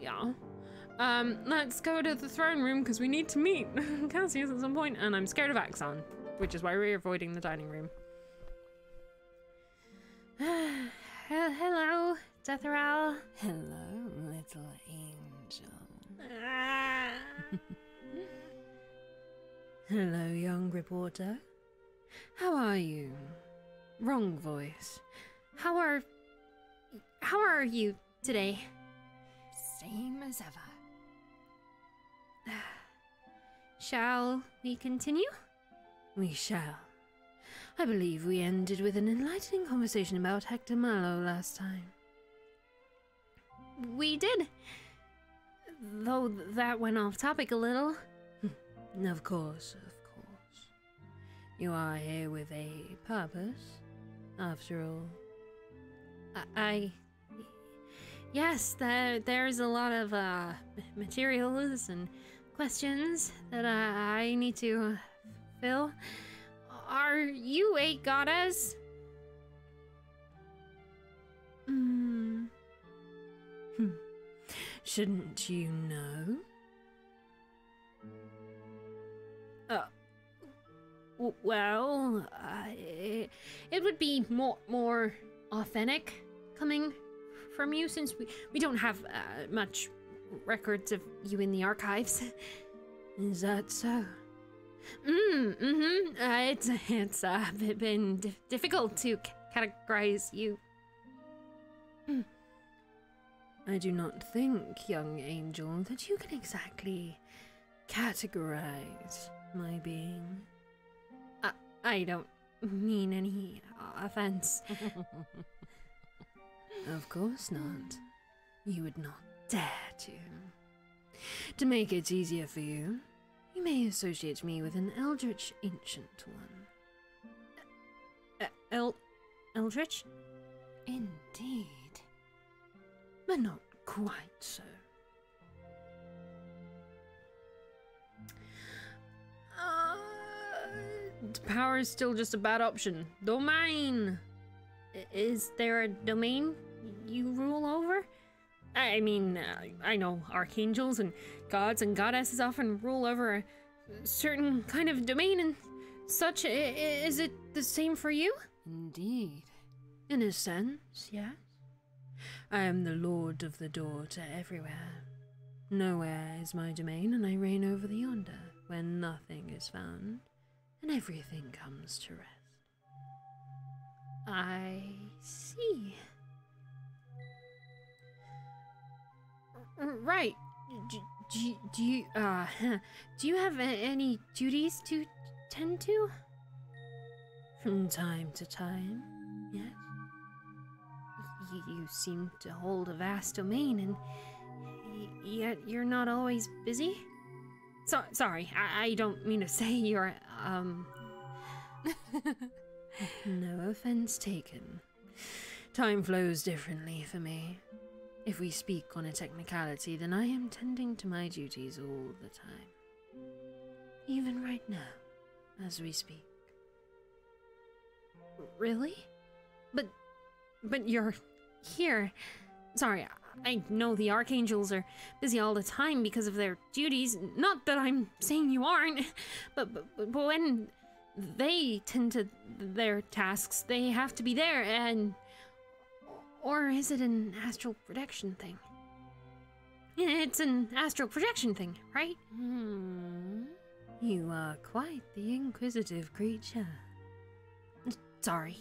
Speaker 2: Yeah. Um, let's go to the throne room because we need to meet *laughs* Cassius at some point, and I'm scared of Aksan, which is why we're avoiding the dining room. *sighs*
Speaker 1: Hello, Deathral.
Speaker 18: Hello, little angel. *laughs*
Speaker 8: Hello, young reporter. How are you? Wrong voice.
Speaker 1: How are. How are you today?
Speaker 18: Same as ever. *sighs*
Speaker 1: Shall we continue?
Speaker 8: We shall.
Speaker 5: I believe we ended with an enlightening conversation about Hector Mallow last time.
Speaker 2: We did. Though that went off topic a little.
Speaker 5: Of course, of course. You are here with a purpose, after all.
Speaker 2: I. I yes, there, there's a lot of uh, materials and questions that I, I need to fill. Are you a goddess?
Speaker 5: Hmm. Hmm. Shouldn't you know?
Speaker 2: Uh, well, uh, it, it would be more more authentic coming from you since we, we don't have uh, much records of you in the archives.
Speaker 5: Is that so?
Speaker 2: Mm, mm-hmm. Uh, it's it's uh, been di- difficult to categorize you.
Speaker 5: I do not think, young angel, that you can exactly categorize my being.
Speaker 2: I don't mean any offense. *laughs*
Speaker 5: Of course not. You would not dare to. To make it easier for you, you may associate me with an eldritch ancient one.
Speaker 2: El- Eldritch?
Speaker 19: Indeed.
Speaker 5: But not quite so.
Speaker 2: Uh, power is still just a bad option. Domain. Is there a domain you rule over? I mean, uh, I know archangels and gods and goddesses often rule over a certain kind of domain and such. Is it the same for you?
Speaker 19: Indeed.
Speaker 5: In a sense, yes. I am the lord of the door to everywhere. Nowhere is my domain, and I reign over the yonder, where nothing is found, and everything comes to rest.
Speaker 2: I see. Right. D- d- do you uh *laughs* do you have any duties to tend to?
Speaker 5: From time to time,
Speaker 2: you seem to hold a vast domain, and yet you're not always busy. So sorry, I, I don't mean to say you're um. *laughs*
Speaker 5: No offense taken. Time flows differently for me. If we speak on a technicality, then I am tending to my duties all the time. Even right now, as we speak.
Speaker 2: Really? But but you're here. Sorry, I know the archangels are busy all the time because of their duties. Not that I'm saying you aren't, but but, but when they tend to their tasks, they have to be there and or is it an astral projection thing? It's an astral projection thing, right?
Speaker 19: Hmm.
Speaker 5: You are quite the inquisitive creature.
Speaker 2: Sorry.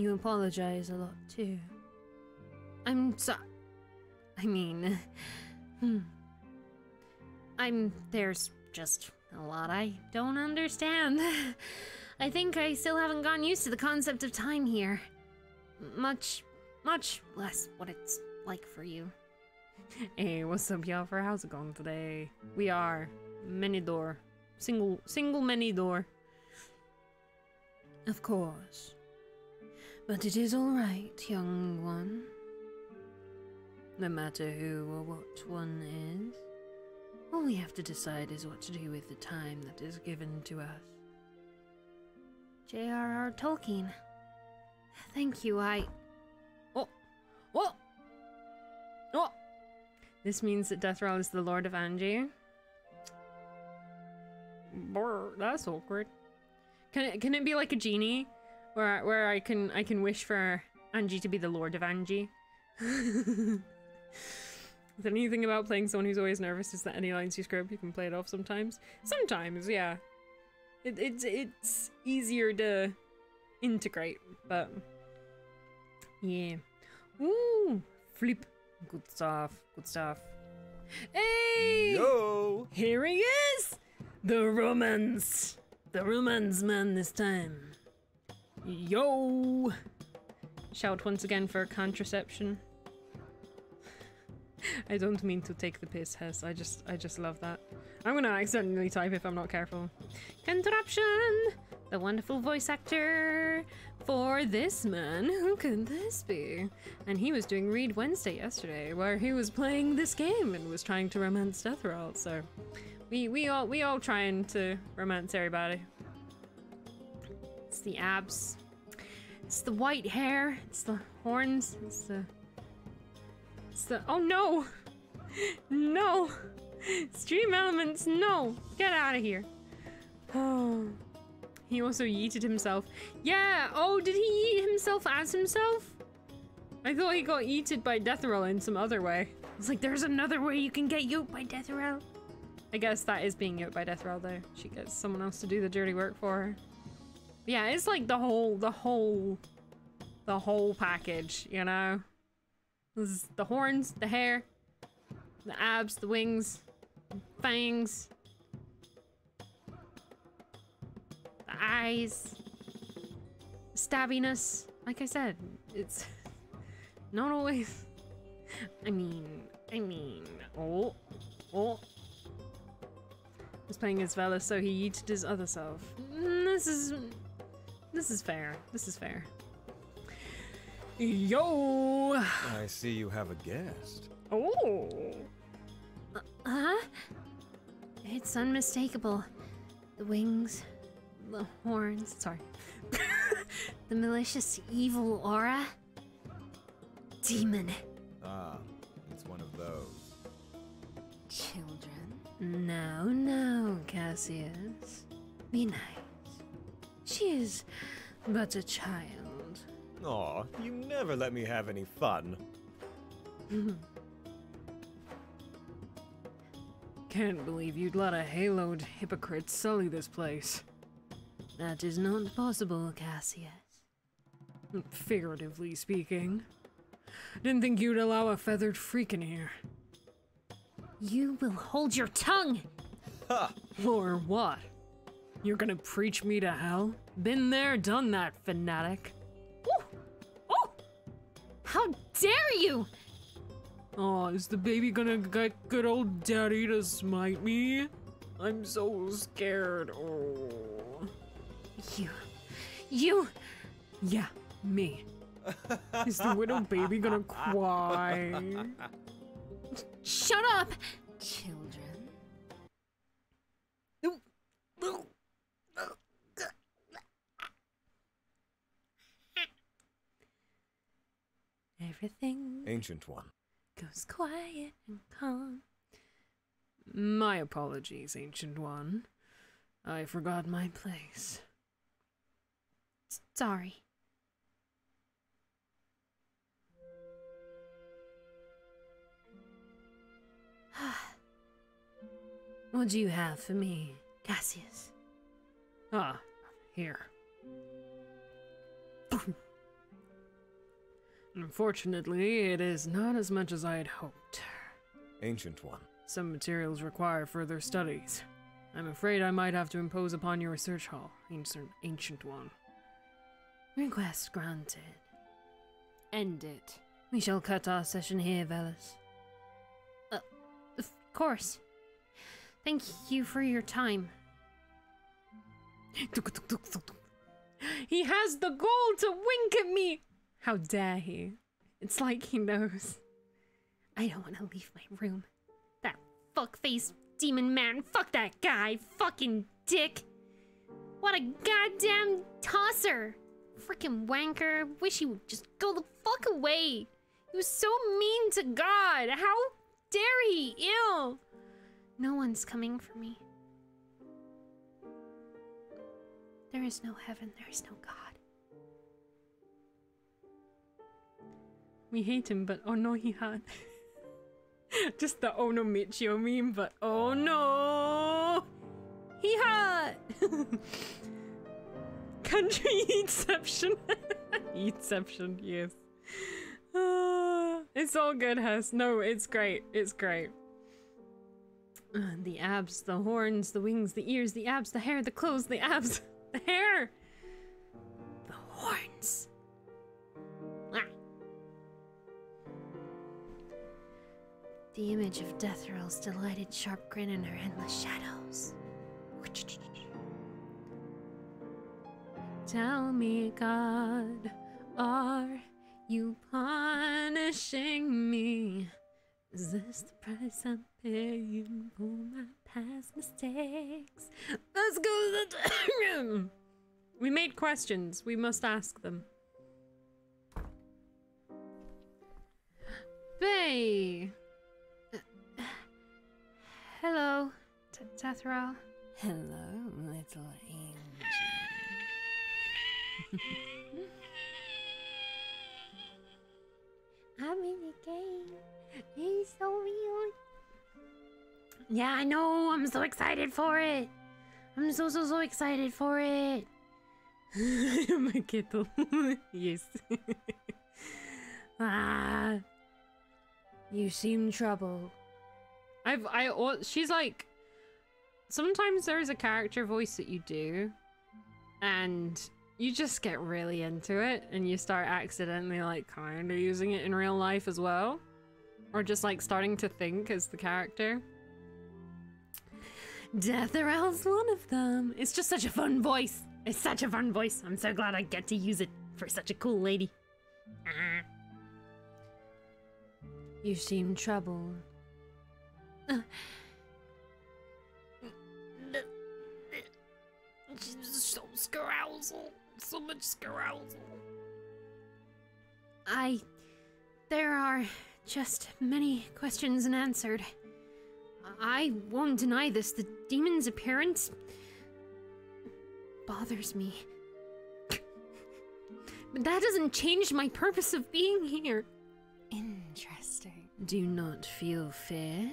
Speaker 5: You apologize a lot too.
Speaker 2: I'm so. I mean, *laughs* hmm. I'm. There's just a lot I don't understand. *laughs* I think I still haven't gotten used to the concept of time here. Much, much less what it's like for you. *laughs* Hey, what's up, y'all? For how's it going today? We are many door, single, single many door.
Speaker 5: Of course. But it is all right, young one. No matter who or what one is, all we have to decide is what to do with the time that is given to us.
Speaker 2: J.R.R. Tolkien. Thank you, I.
Speaker 20: Oh, oh, oh. This means that Deathral is the Lord of Angie. Brr, that's awkward. Can it can it be like a genie, where where I can I can wish for Angie to be the Lord of Angie? *laughs* the neat thing about playing someone who's always nervous is that any lines you screw up, you can play it off sometimes. Sometimes, yeah. It, it's it's easier to integrate, but yeah. Ooh, flip. Good stuff. Good stuff. Hey!
Speaker 9: Yo!
Speaker 20: Here he is! The Romans!
Speaker 2: The romance man this time. Yo! Shout once again for contraception. I don't mean to take the piss, Hess. I just, I just love that. I'm gonna accidentally type if I'm not careful. Contraption! The wonderful voice actor for this man. Who could this be? And he was doing Read Wednesday yesterday, where he was playing this game and was trying to romance Deathral. So, we we all we all trying to romance everybody. It's the abs. It's the white hair. It's the horns. It's the. It's the. Oh no! *laughs* No! Stream elements, no! Get out of here. Oh. *sighs* He also yeeted himself. Yeah! Oh, did he eat himself as himself? I thought he got yeeted by Deathral in some other way. It's like, there's another way you can get yoked by Deathral. I guess that is being yoked by Deathral though. She gets someone else to do the dirty work for her. Yeah, it's like the whole, the whole, the whole package, you know? The horns, the hair, the abs, the wings, fangs, the eyes, stabbiness. Like I said, it's *laughs* not always. I mean, I mean, oh, oh. Was playing as Velas, so he yeeted his other self. Mm, This is, this is fair. This is fair. Yo!
Speaker 9: I see you have a guest.
Speaker 2: Oh!
Speaker 5: Huh? It's unmistakable. The wings, the horns, sorry. *laughs* the malicious evil aura. Demon.
Speaker 9: Ah, it's one of those.
Speaker 18: Children.
Speaker 5: No, no, Cassius. Be nice. She is but a child.
Speaker 9: Aw, you never let me have any fun. *laughs*
Speaker 2: Can't believe you'd let a haloed hypocrite sully this place.
Speaker 5: That is not possible, Cassius.
Speaker 2: Figuratively speaking. Didn't think you'd allow a feathered freak in here.
Speaker 5: You will hold your tongue!
Speaker 9: Ha!
Speaker 2: Or what? You're gonna preach me to hell? Been there, done that, fanatic.
Speaker 5: Oh! Oh! How dare you!
Speaker 2: Oh, is the baby gonna get good old daddy to smite me? I'm so scared. Oh.
Speaker 5: You. You.
Speaker 2: Yeah, me. Is the widow baby gonna cry?
Speaker 5: Shut up!
Speaker 18: Children.
Speaker 5: Everything
Speaker 9: Ancient one.
Speaker 5: goes quiet and calm.
Speaker 2: My apologies, Ancient One. I forgot my place.
Speaker 5: Sorry. *sighs* what do you have for me, Cassius?
Speaker 2: Ah, here. Unfortunately, it is not as much as I had hoped.
Speaker 9: Ancient one.
Speaker 2: Some materials require further studies. I'm afraid I might have to impose upon your research hall, ancient, ancient one.
Speaker 5: Request granted.
Speaker 18: End it.
Speaker 5: We shall cut our session here, Velas. Uh, of course. Thank you for your time.
Speaker 2: He has the gall to wink at me! How dare he? It's like he knows.
Speaker 5: I don't want to leave my room. That fuckface demon man. Fuck that guy. Fucking dick. What a goddamn tosser. Freaking wanker. Wish he would just go the fuck away. He was so mean to God. How dare he? Ew. No one's coming for me. There is no heaven. There is no God.
Speaker 2: We hate him, but oh no, he had. *laughs* Just the oh no Michio meme, but oh no! He had! *laughs* Country Eatception. *laughs* Eatception, yes. *sighs* It's all good, Hess. No, it's great. It's great. Uh, the abs, the horns, the wings, the ears, the abs, the hair, the clothes, the abs, the hair, the horns.
Speaker 5: The image of Deathral's delighted sharp grin in her endless shadows.
Speaker 2: Tell me, God, are you punishing me? Is this the price I'm paying for my past mistakes? Let's go to the room. We made questions. We must ask them. Bay.
Speaker 5: Hello, T- Deathral.
Speaker 8: Hello, little angel.
Speaker 5: I'm in the game. He's so weird. Yeah, I know. I'm so excited for it. I'm so so so excited for it. *laughs*
Speaker 2: my kettle. *laughs* yes. *laughs*
Speaker 5: Ah,
Speaker 8: You seem troubled.
Speaker 2: I've I she's like sometimes there's a character voice that you do and you just get really into it and you start accidentally like kind of using it in real life as well or just like starting to think as the character. Deathral's one of them. It's just such a fun voice. It's such a fun voice. I'm so glad I get to use it for such a cool lady. Ah.
Speaker 8: You seem troubled.
Speaker 2: So scarousal. So much scarousal.
Speaker 5: I. There are just many questions unanswered. I won't deny this. The demon's appearance bothers me. But that doesn't change my purpose of being here.
Speaker 18: Interesting.
Speaker 8: Do not feel fear,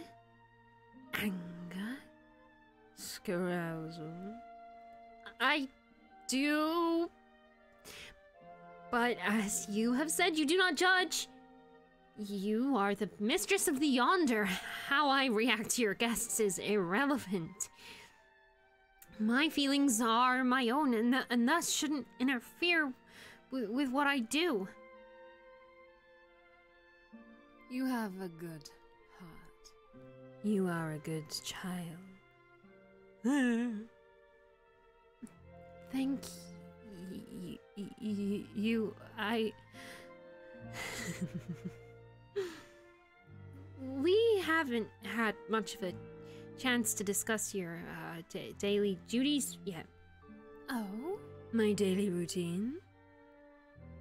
Speaker 8: anger, carousal.
Speaker 5: I do. But as you have said, you do not judge. You are the mistress of the yonder. How I react to your guests is irrelevant. My feelings are my own, and, th- and thus shouldn't interfere with what I do.
Speaker 18: You have a good.
Speaker 8: You are a good child. *laughs*
Speaker 5: Thank y- y- y- you. I. *laughs* we haven't had much of a chance to discuss your uh, da- daily duties yet.
Speaker 8: Oh? My daily routine?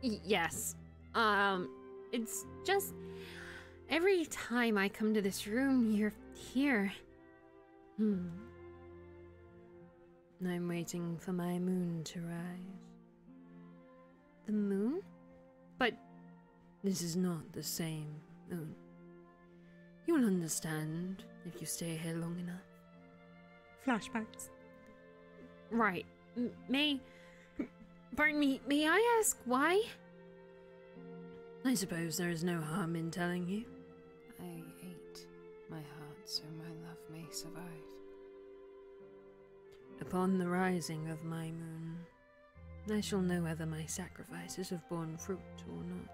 Speaker 5: Y- yes. Um, it's just every time I come to this room, you're here.
Speaker 8: Hmm. I'm waiting for my moon to rise.
Speaker 5: The moon? But
Speaker 8: This is not the same moon. You'll understand if you stay here long enough.
Speaker 2: Flashbacks.
Speaker 5: right, M- may. Pardon me. May I ask why?
Speaker 8: I suppose there is no harm in telling you.
Speaker 18: I ate my heart so my love may survive.
Speaker 8: Upon the rising of my moon, I shall know whether my sacrifices have borne fruit or not.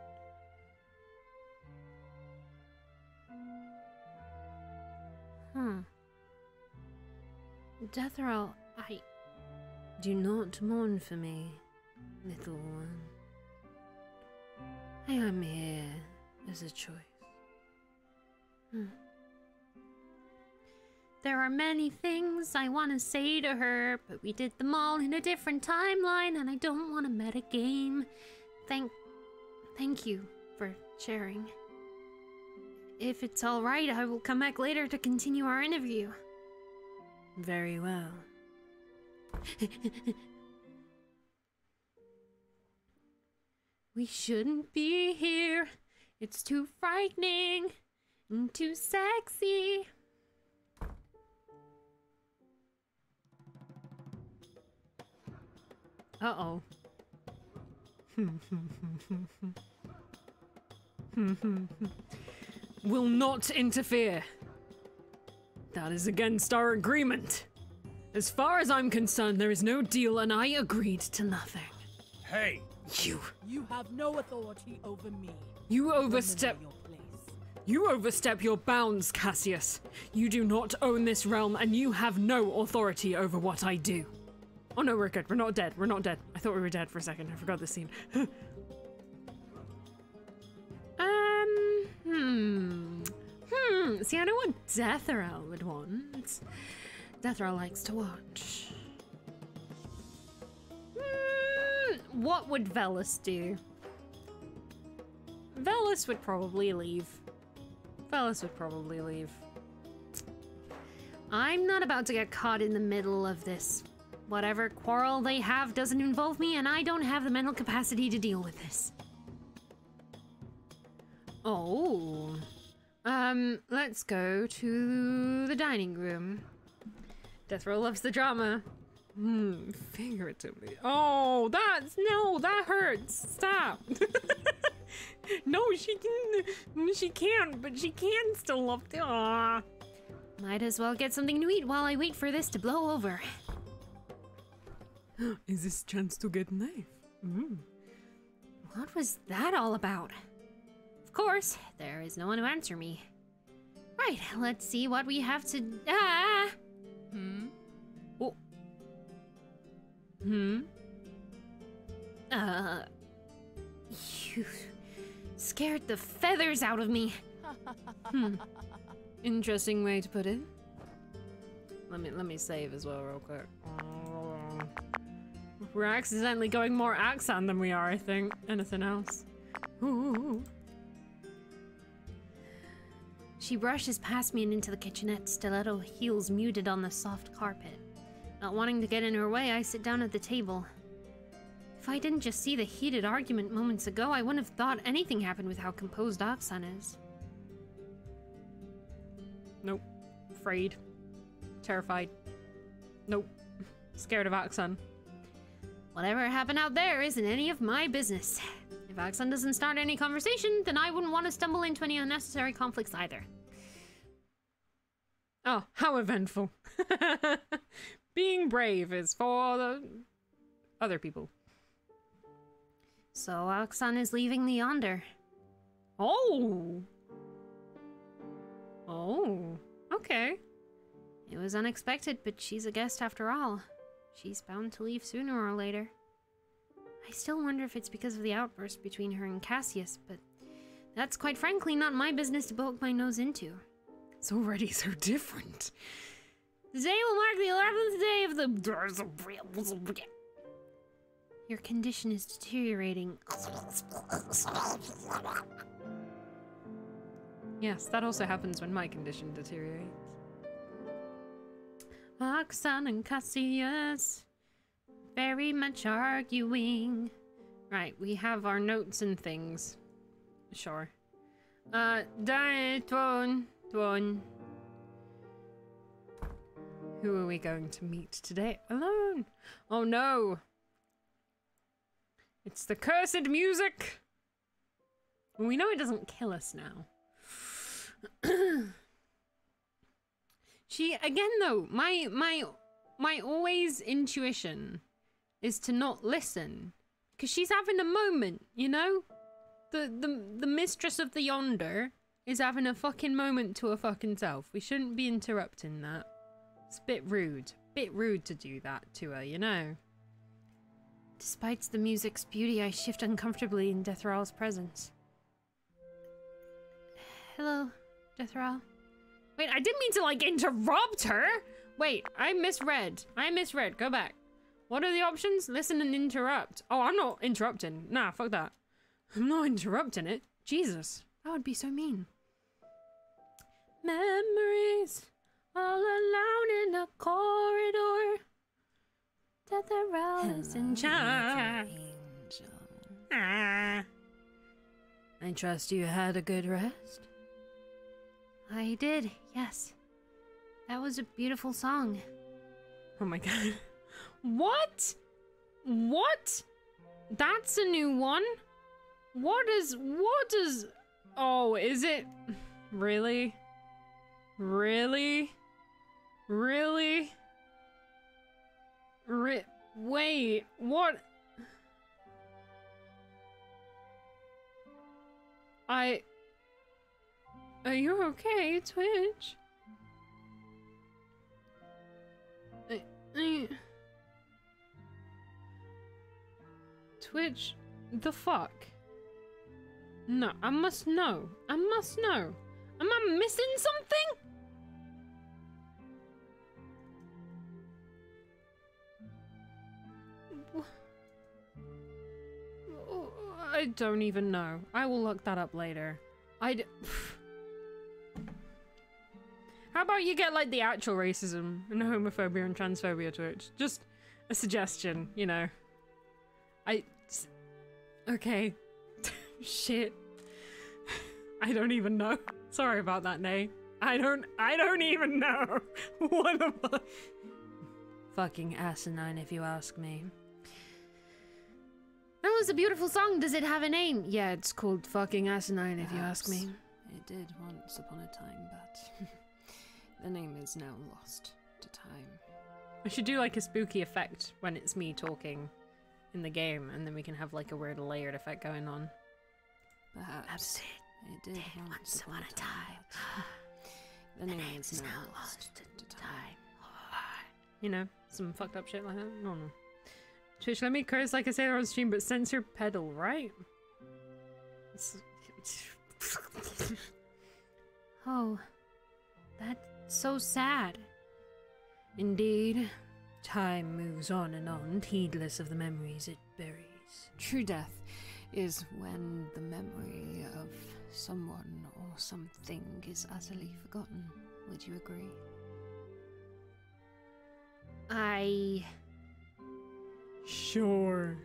Speaker 5: Hmm. Deathral, I.
Speaker 8: Do not mourn for me, little one. I am here as a choice.
Speaker 5: Hmm. There are many things I want to say to her, but we did them all in a different timeline, and I don't want to meta game. Thank, thank you for sharing. If it's all right, I will come back later to continue our interview.
Speaker 8: Very well. *laughs*
Speaker 5: We shouldn't be here. It's too frightening and too sexy.
Speaker 2: Uh oh. Will not interfere. That is against our agreement. As far as I'm concerned, there is no deal, and I agreed to nothing.
Speaker 9: Hey!
Speaker 2: You.
Speaker 11: You have no authority over me.
Speaker 2: You overstep.
Speaker 11: Your place.
Speaker 2: You overstep your bounds, Cassius. You do not own this realm, and you have no authority over what I do. Oh no, we're good. We're not dead. We're not dead. I thought we were dead for a second. I forgot the scene. *laughs* um, hmm. Hmm. See, I know what Deathral would want. Deathral likes to watch. Hmm, what would Velas do? Velas would probably leave. Velas would probably leave. I'm not about to get caught in the middle of this. Whatever quarrel they have doesn't involve me, and I don't have the mental capacity to deal with this. Oh. Um, let's go to the dining room. Deathral loves the drama. Hmm, figuratively. Oh, that's no, that hurts. Stop. *laughs* no, she can. She can't, but she can still love the. Aw. Might as well get something to eat while I wait for this to blow over. *gasps* Is this chance to get knife? Mm. What was that all about? Of course, there is no one to answer me. Right, let's see what we have to. Ah!
Speaker 11: Hmm?
Speaker 2: Oh. Hmm? Uh. You scared the feathers out of me. *laughs* hmm. Interesting way to put it. Let me let me save as well real quick. We're accidentally going more accent than we are, I think. Anything else? Ooh. She brushes past me and into the kitchenette, stiletto heels muted on the soft carpet. Not wanting to get in her way, I sit down at the table. If I didn't just see the heated argument moments ago, I wouldn't have thought anything happened with how composed Aksan is. Nope. Afraid. Terrified. Nope. Scared of Aksan. Whatever happened out there isn't any of my business. If Aksan doesn't start any conversation, then I wouldn't want to stumble into any unnecessary conflicts either. Oh, how eventful. *laughs* Being brave is for the other people. So Aksan is leaving the Yonder. Oh. Oh. Okay. It was unexpected, but she's a guest after all. She's bound to leave sooner or later. I still wonder if it's because of the outburst between her and Cassius, but that's quite frankly not my business to poke my nose into. It's already so different. Today will mark the 11th day of the. Your condition is deteriorating. Yes, that also happens when my condition deteriorates. Aksan and Cassius, very much arguing. Right, we have our notes and things. Sure. Uh, Dai Tuan, Tuan. Who are we going to meet today? Alone. Oh no. It's the cursed music. We know it doesn't kill us now. *clears throat* she again though, my my my always intuition is to not listen because she's having a moment, you know? The the the mistress of the yonder is having a fucking moment to her fucking self. We shouldn't be interrupting that. It's a bit rude. Bit rude to do that to her, you know. Despite the music's beauty, I shift uncomfortably in Deathral's presence. Hello, Deathral. Wait, I didn't mean to like interrupt her. Wait, I misread. I misread. Go back. What are the options? Listen and interrupt. Oh, I'm not interrupting. Nah, fuck that. I'm not interrupting it. Jesus, that would be so mean. Memories all alone in a corridor. Death is in charge. Ah. I trust you had a good rest. I did, yes. That was a beautiful song. Oh my god. What? What? That's a new one? What is. What is. Oh, is it. Really? Really?
Speaker 21: Really? Ri- wait, what? I. Are you okay, Twitch? I, I, Twitch, the fuck? No, I must know. I must know. Am I missing something? I don't even know. I will look that up later. I. D- *sighs* How about you get like the actual racism and homophobia and transphobia to it? Just a suggestion, you know. I. s- Okay. *laughs* Shit. I don't even know. Sorry about that, Nay. I don't. I don't even know. *laughs* what am I?
Speaker 2: Fucking asinine, if you ask me.
Speaker 5: That was a beautiful song. Does it have a name?
Speaker 2: Yeah, it's called fucking asinine, if you ask me.
Speaker 22: It did once upon a time, but *laughs* the name is now lost to time.
Speaker 21: I should do like a spooky effect when it's me talking in the game, and then we can have like a weird layered effect going on.
Speaker 22: Perhaps it did once upon a time, *sighs* but the name is now lost to time.
Speaker 21: You know, some fucked up shit like that. No, no. Twitch, let me curse like I say on stream, but censor pedal, right? It's-
Speaker 5: Oh, that's so sad.
Speaker 2: Indeed, time moves on and on, heedless of the memories it buries.
Speaker 22: True death is when the memory of someone or something is utterly forgotten. Would you agree?
Speaker 5: I.
Speaker 21: Sure.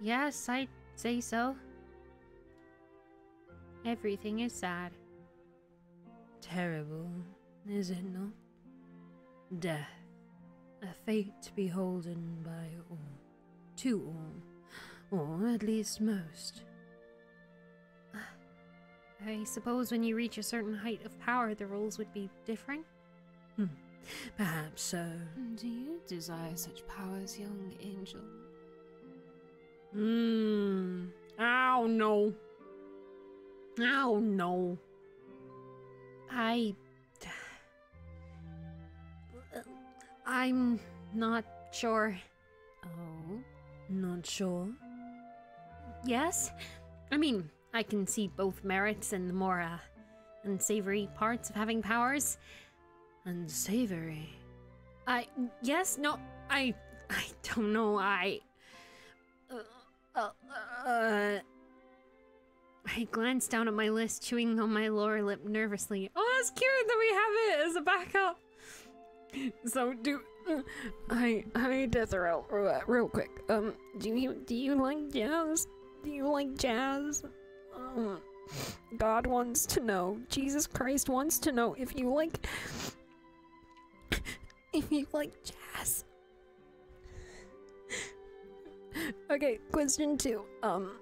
Speaker 5: Yes, I'd say so. Everything is sad.
Speaker 2: Terrible, is it not? Death, a fate beholden by all, to all, or at least most. *sighs*
Speaker 5: I suppose when you reach a certain height of power, the rules would be different.
Speaker 2: Hmm. Perhaps so.
Speaker 22: Do you desire such powers, young angel?
Speaker 21: Mmm. Ow, no. Ow, no.
Speaker 5: I. I'm not sure.
Speaker 22: Oh,
Speaker 2: Not sure.
Speaker 5: Yes? I mean, I can see both merits and the more uh, unsavory parts of having powers.
Speaker 2: Unsavory.
Speaker 5: I. Yes, no, I. I don't know. I. Uh, uh, uh, I glanced down at my list, chewing on my lower lip nervously.
Speaker 21: Oh, that's cute that we have it as a backup. So do
Speaker 2: Hi, hi. Real, real quick. Um, do you do you like jazz? Do you like jazz? Um, God wants to know. Jesus Christ wants to know if you like if you like jazz. Okay, question two. Um,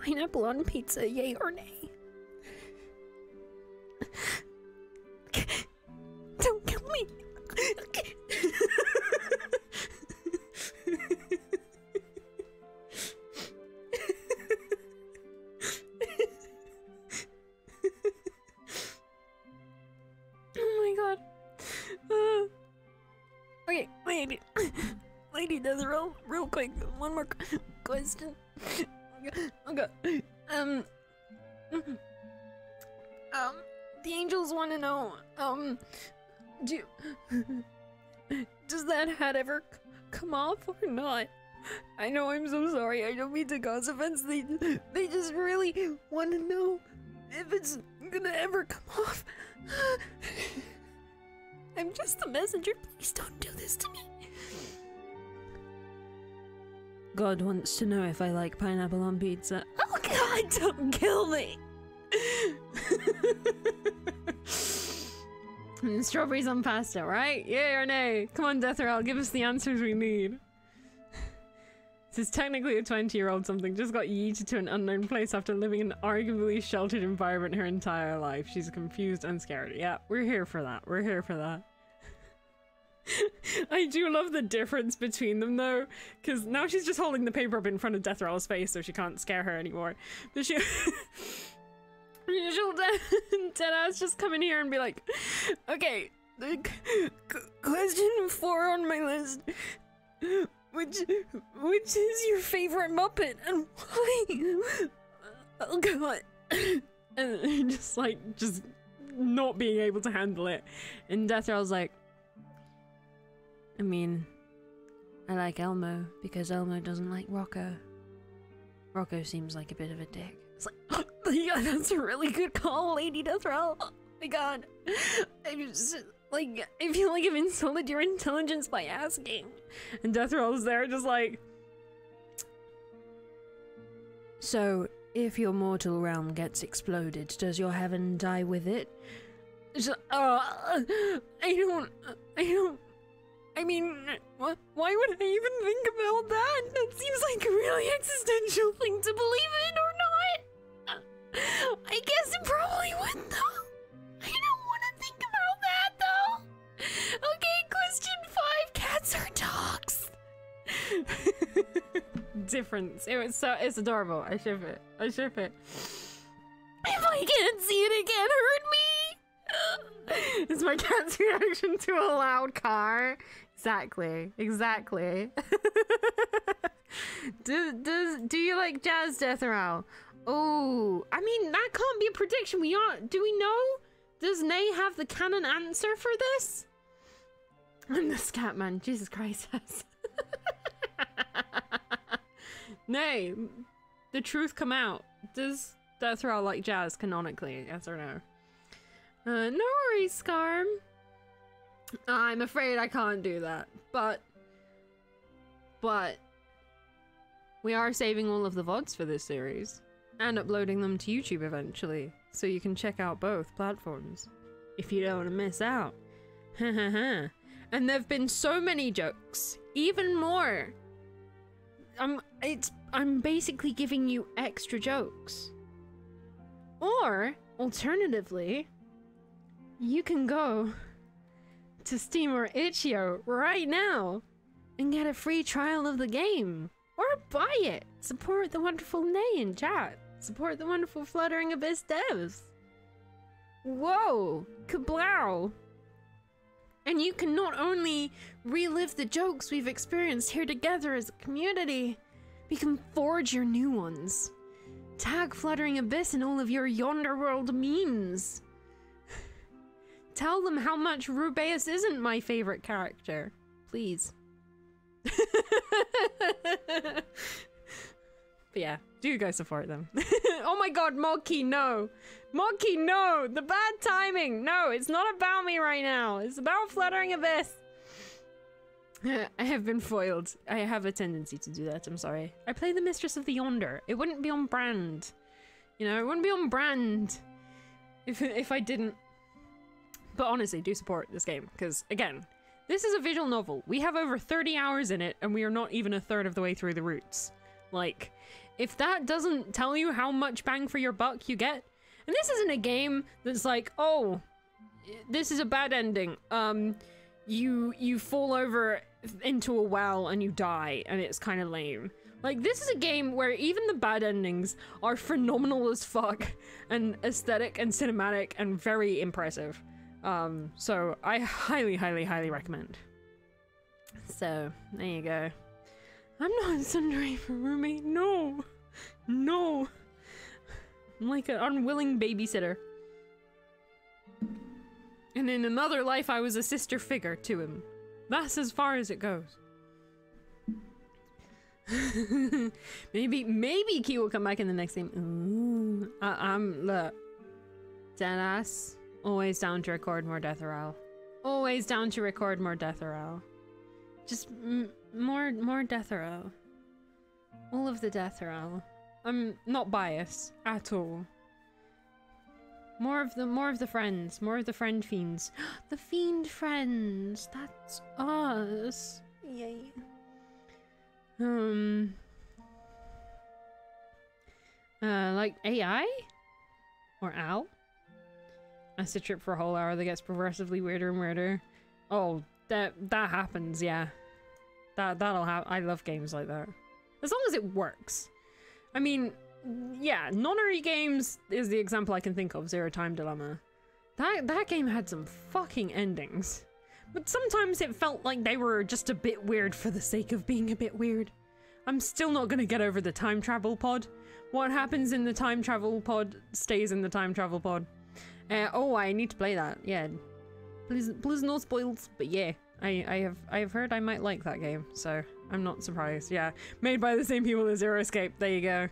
Speaker 2: pineapple on pizza, yay or nay? Don't kill me. oh my god. Uh, okay, lady. Lady Desiree, real real quick, one more question. The angels want to know. Um. Do. Does that hat ever come off or not? I know I'm so sorry. I don't mean to cause offense. They they just really want to know if it's gonna ever come off. *gasps* I'm just the messenger. Please don't do this to me. God wants to know if I like pineapple on pizza. Oh God! Don't kill me. *laughs*
Speaker 21: Strawberries on pasta, right? Yay or nay? Come on, Death give us the answers we need. *laughs*
Speaker 2: This is technically a 20 year old something, just got yeeted to an unknown place after living in an arguably sheltered environment her entire life. She's confused and scared. Yeah, we're here for that. We're here for that. *laughs* I do love the difference between them though, because now she's just holding the paper up in front of Deathral's face so she can't scare her anymore. But she. She'll dead, deadass just come in here and be like, okay, question four on my list. Which which is your favorite Muppet and why? *laughs* Oh god. *coughs* and *laughs* just like just not being able to handle it. And Deathral's like
Speaker 8: I mean, I like Elmo because Elmo doesn't like Rocco. Rocco seems like a bit of a dick.
Speaker 2: It's like, *laughs* yeah, that's a really good call, Lady Deathral. Oh my god. I just, like, I feel like I've insulted your intelligence by asking. And Deathral's there just like,
Speaker 8: So, if your mortal realm gets exploded, does your heaven die with it?
Speaker 2: just, uh, I don't, I don't, I mean, wh- why would I even think about that? That seems like a really existential thing to believe in I guess it probably would though. I don't want to think about that though. Okay, question five: cats or dogs? *laughs* Difference. It was so. It's adorable. I ship it. I ship it. If I can't see it again, hurt me. *gasps* It's my cat's reaction to a loud car. Exactly. Exactly. *laughs* do, does do you like jazz Deathral? Oh, I mean that can't be a prediction. We aren't. Do we know? Does Nay have the canon answer for this? I'm the scat man. Jesus Christ. *laughs* Nay, the truth come out. Does Deathral like jazz canonically? Yes or no? Uh, no worries, Scarm. I'm afraid I can't do that, but but we are saving all of the VODs for this series and uploading them to YouTube eventually, so you can check out both platforms if you don't want to miss out. *laughs* and there've been so many jokes, even more. I'm it's I'm basically giving you extra jokes. Or alternatively, you can go to Steam or itch.io right now and get a free trial of the game. Or buy it. Support the wonderful Nay in chat. Support the wonderful Fluttering Abyss devs. Whoa! Kablow! And you can not only relive the jokes we've experienced here together as a community, we can forge your new ones. Tag Fluttering Abyss in all of your Yonder World memes. *sighs* Tell them how much Rubeus isn't my favorite character. Please. *laughs* but yeah, do go support them. *laughs* oh my god, Monkey, no! Monkey, no! The bad timing! No, it's not about me right now. It's about Fluttering Abyss. *sighs* I have been foiled. I have a tendency to do that, I'm sorry. I play the Mistress of the Yonder. It wouldn't be on brand. You know, it wouldn't be on brand if, if I didn't. But honestly, do support this game, because again, this is a visual novel. We have over 30 hours in it, and we are not even a third of the way through the routes. Like, if that doesn't tell you how much bang for your buck you get, and this isn't a game that's like, oh, this is a bad ending. Um, you you fall over into a well and you die, and it's kind of lame. Like, this is a game where even the bad endings are phenomenal as fuck, and aesthetic and cinematic and very impressive. Um, so I highly, highly, highly recommend. So, there you go. I'm not Sundari for *laughs* roommate. No. No. I'm like an unwilling babysitter. And in another life, I was a sister figure to him. That's as far as it goes. *laughs* maybe, maybe Key will come back in the next game. Ooh. I, I'm, look. Deadass. Always down to record more Death. Always down to record more Death. Just m- more, more Deathral. All of the Deathral. I'm not biased at all. More of the, more of the friends, more of the friend fiends. *gasps* the fiend friends. That's us. Yay. Um. Uh, like AI? Or Al? I sit trip for a whole hour that gets progressively weirder and weirder. Oh, that that happens, yeah. That that'll have. I love games like that. As long as it works. I mean, yeah, nonary games is the example I can think of, Zero Time Dilemma. That that game had some fucking endings. But sometimes it felt like they were just a bit weird for the sake of being a bit weird. I'm still not gonna get over the time travel pod. What happens in the time travel pod stays in the time travel pod. Uh, oh, I need to play that. Yeah, please, please no spoils. But yeah, I, I have, I have heard I might like that game, so I'm not surprised. Yeah, made by the same people as Zero Escape. There you go.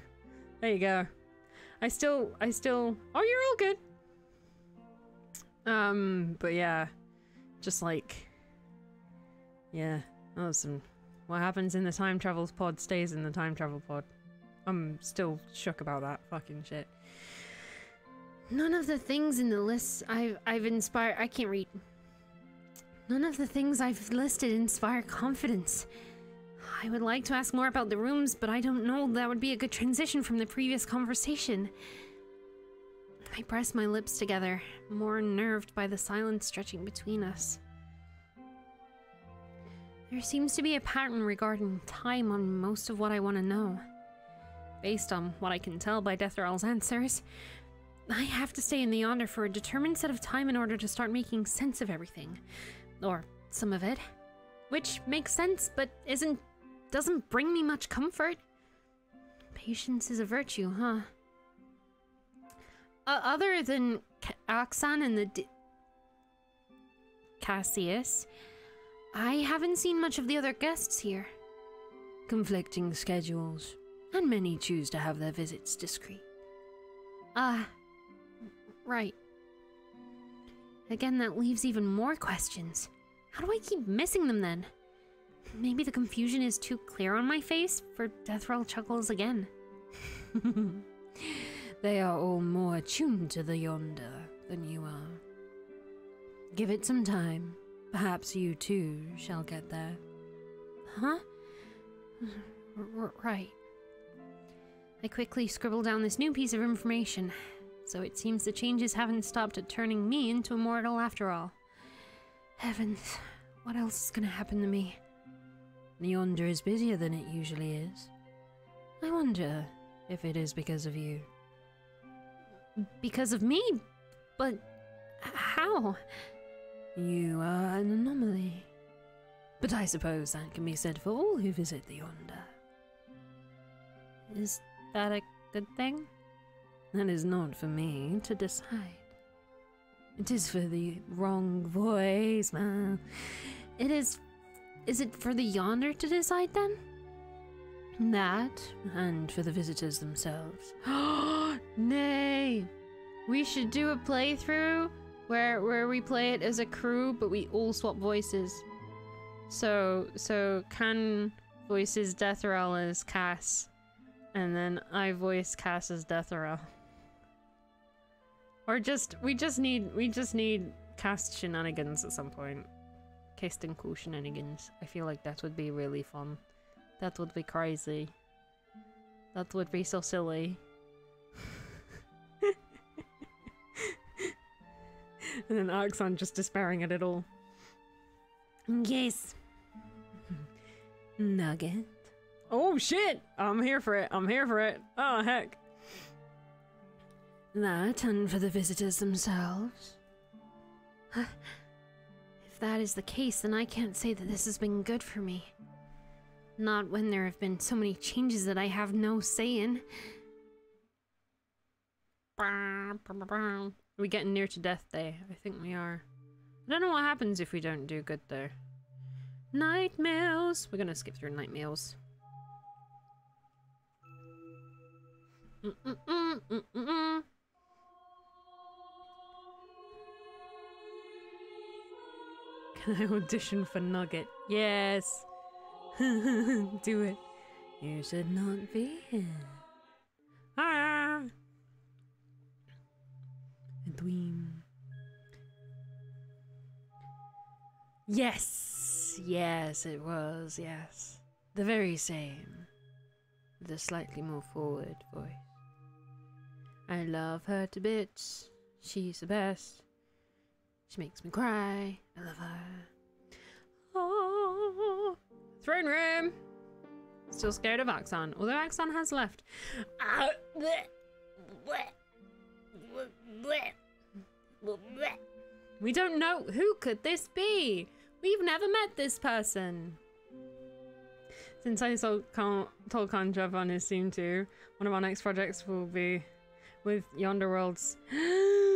Speaker 2: There you go. I still, I still. Oh, you're all good. Um, but yeah, just like, yeah, that was some. What happens in the time travels pod stays in the time travel pod. I'm still shook about that fucking shit.
Speaker 5: None of the things in the list I've I've inspired I can't read. None of the things I've listed inspire confidence. I would like to ask more about the rooms, but I don't know that would be a good transition from the previous conversation. I press my lips together, more unnerved by the silence stretching between us. There seems to be a pattern regarding time on most of what I want to know. Based on what I can tell by Deathral's answers, I have to stay in the Yonder for a determined set of time in order to start making sense of everything. Or some of it. Which makes sense, but isn't doesn't bring me much comfort. Patience is a virtue, huh? Uh, other than K- Aksan and the D- Cassius, I haven't seen much of the other guests here.
Speaker 8: Conflicting schedules, and many choose to have their visits discreet.
Speaker 5: Ah, right. Again, that leaves even more questions. How do I keep missing them then? Maybe the confusion is too clear on my face, for Deathral chuckles again. *laughs*
Speaker 8: They are all more attuned to the yonder than you are. Give it some time. Perhaps you too shall get there.
Speaker 5: Huh? R- right. I quickly scribble down this new piece of information. So it seems the changes haven't stopped at turning me into a mortal after all. Heavens, what else is gonna happen to me?
Speaker 8: The yonder is busier than it usually is. I wonder if it is because of you.
Speaker 5: Because of me? But how?
Speaker 8: You are an anomaly. But I suppose that can be said for all who visit the yonder.
Speaker 5: Is that a good thing?
Speaker 8: That is not for me to decide. It is for the wrong voice, man.
Speaker 5: It is. Is it for the yonder to decide then?
Speaker 8: That, and for the visitors themselves. *gasps*
Speaker 5: Nay! We should do a playthrough where where we play it as a crew, but we all swap voices. So so Can voices Deathral as Cass, and then I voice Cass as Deathral. Or just we just need we just need Cass shenanigans at some point. Cast and cool shenanigans. I feel like that would be really fun. That would be crazy. That would be so silly. *laughs*
Speaker 2: And then Aksan just despairing at it all.
Speaker 5: Yes. *laughs*
Speaker 8: Nugget.
Speaker 2: Oh shit! I'm here for it. I'm here for it. Oh heck.
Speaker 8: That, and for the visitors themselves.
Speaker 5: If that is the case, then I can't say that this has been good for me. Not when there have been so many changes that I have no say in.
Speaker 2: Are we getting near to death day? I think we are. I don't know what happens if we don't do good there. Night mails. We're gonna skip through night mails. Mm-mm-mm, mm-mm-mm. *laughs* Can I audition for Nugget? Yes. *laughs* do it.
Speaker 8: You should not be here.
Speaker 2: Ah.
Speaker 8: A dweem. Yes, yes, it was, yes. The very same. A slightly more forward voice.
Speaker 2: I love her to bits. She's the best. She makes me cry. I love her. Oh. Throne room. Still scared of Aksan, although Aksan has left. Ah, bleh, bleh, bleh. We don't know who could this be. We've never met this person. Since I told, Con- told Conjub on his 2, one of our next projects will be with Yonder Worlds. *gasps*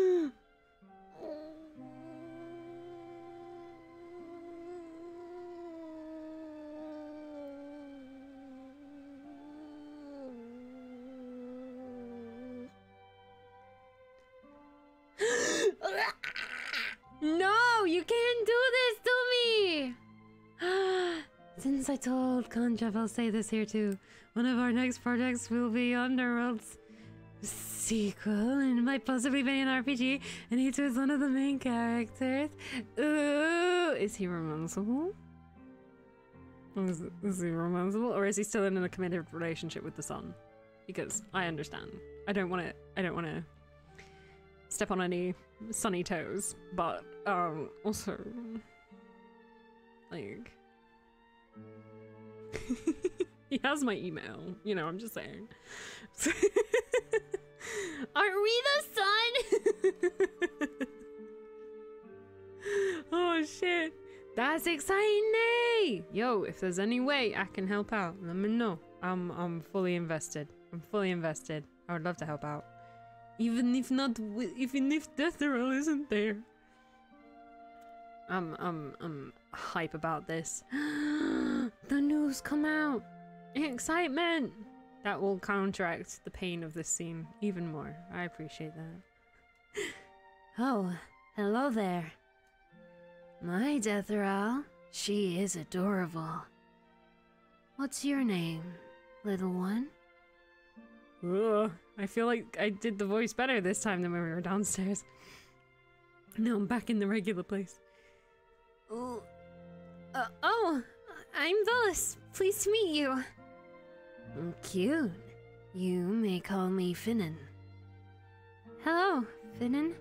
Speaker 2: told Conjub, I'll say this here too. One of our next projects will be Yonder World's sequel and it might possibly be an RPG, and he's with one of the main characters. Ooh, is he romanceable? Is, is he romanceable, or is he still in a committed relationship with the son? Because I understand. I don't want to. I don't want to step on any sunny toes, but um, also like *laughs* he has my email. You know, I'm just saying. *laughs* Aren't we the son? *laughs* oh shit. That's exciting! Yo, if there's any way I can help out, let me know. I'm I'm fully invested. I'm fully invested. I would love to help out. Even if not even if Deathral isn't there. I'm I'm I'm hype about this. *gasps* the news come out. Excitement. That will counteract the pain of this scene even more. I appreciate that. *laughs*
Speaker 5: Oh, hello there. My Deathral, she is adorable. What's your name, little one?
Speaker 2: Ugh, I feel like I did the voice better this time than when we were downstairs. *laughs* Now I'm back in the regular place.
Speaker 5: Oh, uh, oh, I'm Velas. Pleased to meet you. Cute. You may call me Finnan. Hello, Finnan.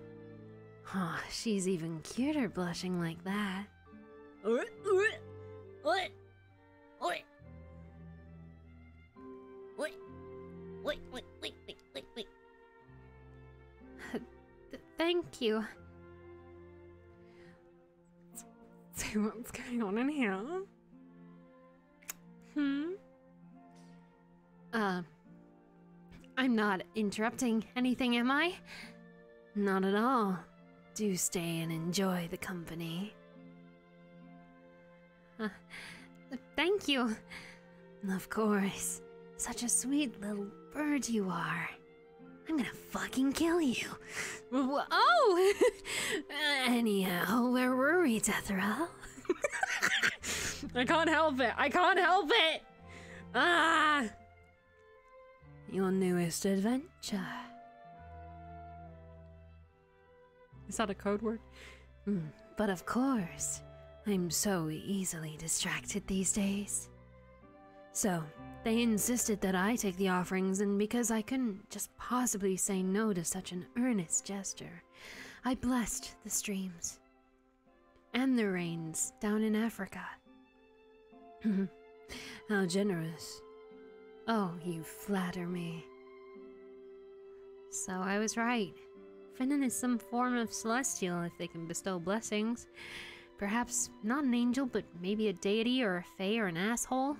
Speaker 5: Oh, she's even cuter blushing like that.
Speaker 2: What?
Speaker 5: What? Wait, wait, wait, wait, wait, wait. Thank you. *laughs*
Speaker 2: What's going on in here? Hmm?
Speaker 5: Uh, I'm not interrupting anything, am I? Not at all. Do stay and enjoy the company. Uh, thank you. Of course. Such a sweet little bird you are. I'm gonna fucking kill you. Oh! *laughs* Anyhow, where were we, Deathra? *laughs*
Speaker 2: I can't help it. I can't help it. Ah!
Speaker 5: Your newest adventure.
Speaker 2: Is that a code word?
Speaker 5: Mm, But of course, I'm so easily distracted these days. So, they insisted that I take the offerings, and because I couldn't just possibly say no to such an earnest gesture, I blessed the streams. And the rains down in Africa. *laughs* How generous. Oh, you flatter me. So I was right. Finnan is some form of celestial if they can bestow blessings. Perhaps not an angel, but maybe a deity or a fae or an asshole.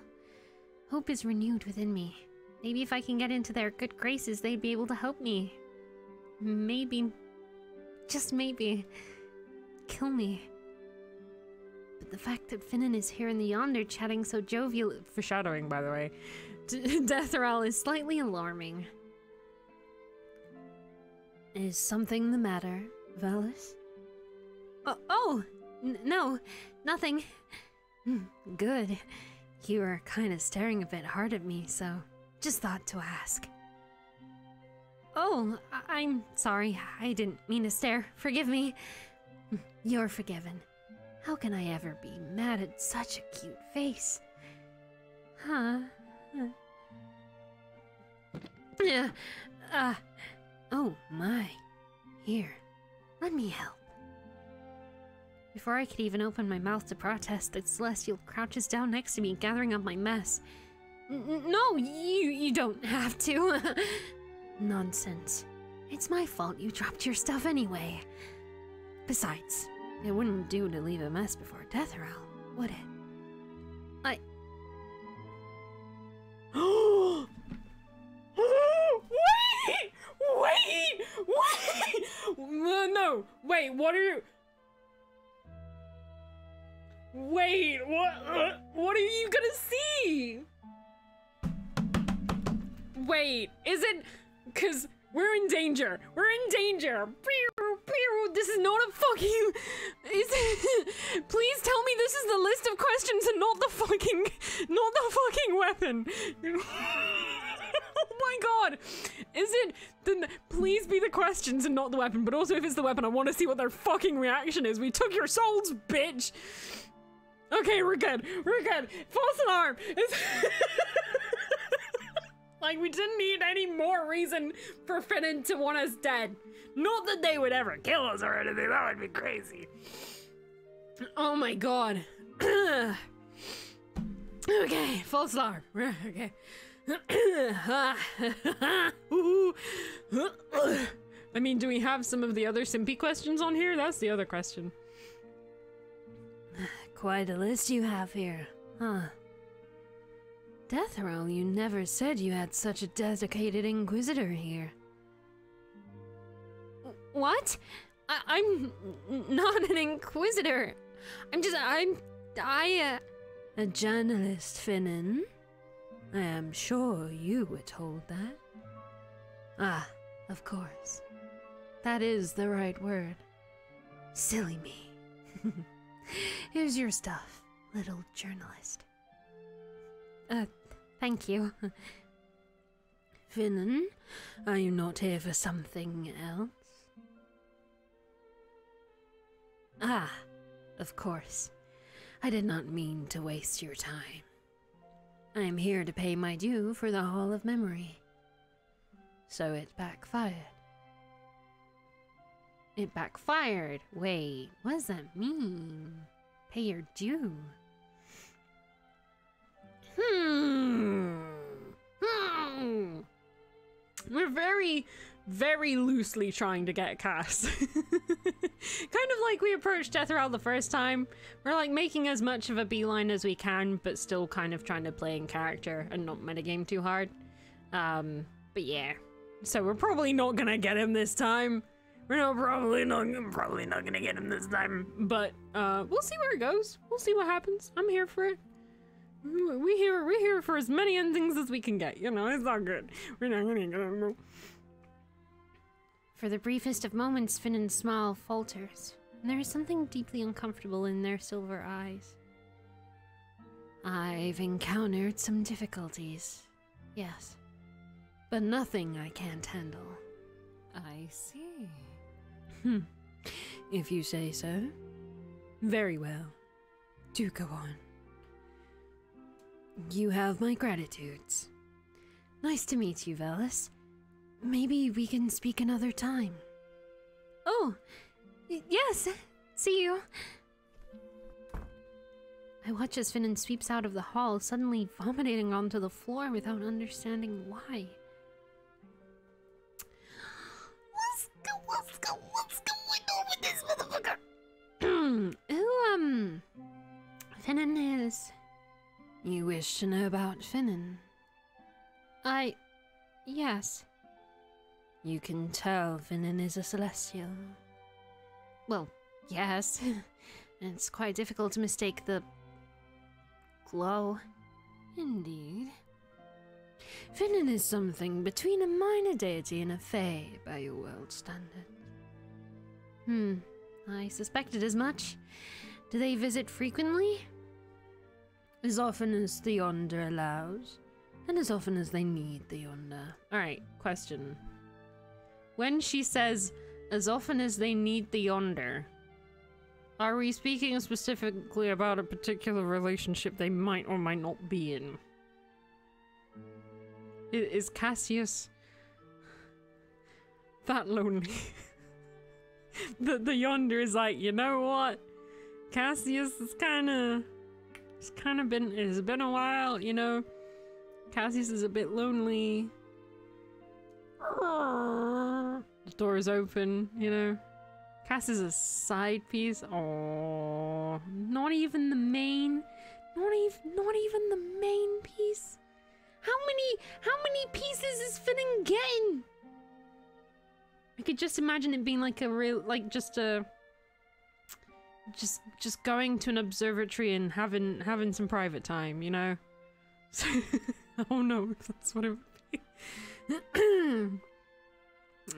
Speaker 5: Hope is renewed within me. Maybe if I can get into their good graces, they'd be able to help me. Maybe, just maybe, kill me. But the fact that Finnan is here in the yonder chatting so jovial,
Speaker 2: Foreshadowing, by the way. *laughs*
Speaker 5: Deathral is slightly alarming. Is something the matter, Velas? Oh, oh no, nothing. Hmm, Good. You were kind of staring a bit hard at me, so just thought to ask. Oh, I- I'm sorry. I didn't mean to stare. Forgive me. You're forgiven. How can I ever be mad at such a cute face? Huh? Yeah. Uh, Oh my. Here, let me help. Before I could even open my mouth to protest, the Celestial crouches down next to me, gathering up my mess. No, you you don't have to. *laughs* Nonsense. It's my fault you dropped your stuff anyway. Besides, it wouldn't do to leave a mess before Deathral, would it? I. *gasps*
Speaker 2: wait! Wait! Wait! *laughs* No! Wait, what are you. Wait, what? uh, what are you gonna see? Wait, is it. Cause we're in danger. We're in danger. This is not a fucking. Is it, *laughs* please tell me this is the list of questions and not the fucking. Not the fucking weapon. *laughs* oh my god. Is it. Then please be the questions and not the weapon. But also, if it's the weapon, I want to see what their fucking reaction is. We took your souls, bitch. Okay, we're good. We're good. False alarm. *laughs* Like we didn't need any more reason for Finnan to want us dead. Not that they would ever kill us or anything. That would be crazy. Oh my god. *clears throat* okay, false alarm. *laughs* Okay. *coughs* I mean, do we have some of the other simpy questions on here? That's the other question.
Speaker 5: Quite a list you have here, huh? Deathral, you never said you had such a dedicated Inquisitor here. What? I- I'm not an Inquisitor. I'm just. I'm. I. Uh, a journalist, Finnan. I am sure you were told that. Ah, of course. That is the right word. Silly me. *laughs* *laughs* Here's your stuff, little journalist. Uh, thank you. Finnan, are you not here for something else? Ah, of course. I did not mean to waste your time. I am here to pay my due for the Hall of Memory. So it backfired. It backfired. Wait, what does that mean? Pay your due.
Speaker 2: Hmm. Hmm. We're very, very loosely trying to get Cass. *laughs* kind of like we approached Deathral the first time. We're like making as much of a beeline as we can, but still kind of trying to play in character and not metagame too hard. Um, but yeah. So we're probably not gonna get him this time. We're not probably not probably not gonna get him this time. But uh, we'll see where it goes. We'll see what happens. I'm here for it. We here we here for as many endings as we can get. You know, it's all good. We're not gonna get him.
Speaker 5: For the briefest of moments, Finnan's smile falters, and there is something deeply uncomfortable in their silver eyes. I've encountered some difficulties, yes, but nothing I can't handle.
Speaker 18: I see.
Speaker 5: Hmm. If you say so. Very well. Do go on. You have my gratitudes. Nice to meet you, Velis. Maybe we can speak another time. Oh, yes. See you. I watch as Finnan sweeps out of the hall, suddenly vomiting onto the floor without understanding why. Um. Finnan is. You wish to know about Finnan? I. Yes. You can tell Finnan is a celestial. Well, yes. *laughs* it's quite difficult to mistake the. glow. Indeed. Finnan is something between a minor deity and a fae by your world standards. Hmm, I suspected as much. Do they visit frequently? As often as the Yonder allows, and as often as they need the Yonder.
Speaker 2: Alright, question. When she says, as often as they need the yonder, are we speaking specifically about a particular relationship they might or might not be in? Is Cassius. that lonely. *laughs* the the yonder is like, you know what? Cassius is kind of, it's kind of been, it's been a while, you know. Cassius is a bit lonely. The door is open, you know. Cass is a side piece. Oh, not even the main, not even, not even the main piece. How many, how many pieces is Finnan getting? I could just imagine it being like a real, like just a, just, just going to an observatory and having, having some private time, you know. So, *laughs* I that's what it would be.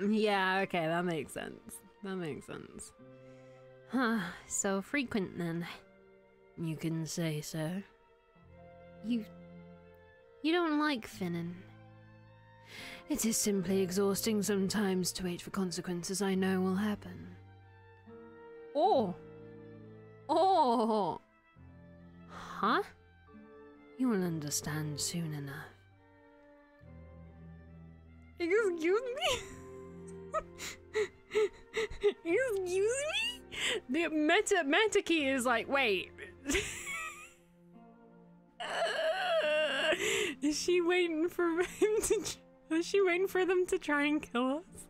Speaker 2: *clears throat* yeah, okay, that makes sense. That makes sense.
Speaker 5: Huh, so frequent then.
Speaker 8: You can say so.
Speaker 5: You. You don't like Finnan.
Speaker 8: It is simply exhausting sometimes to wait for consequences I know will happen.
Speaker 2: Oh! Oh!
Speaker 5: Huh?
Speaker 8: You will understand soon enough.
Speaker 2: Excuse me? Excuse me? The meta meta key is like, wait. Uh, is she waiting for him to? Is she waiting for them to try and kill us?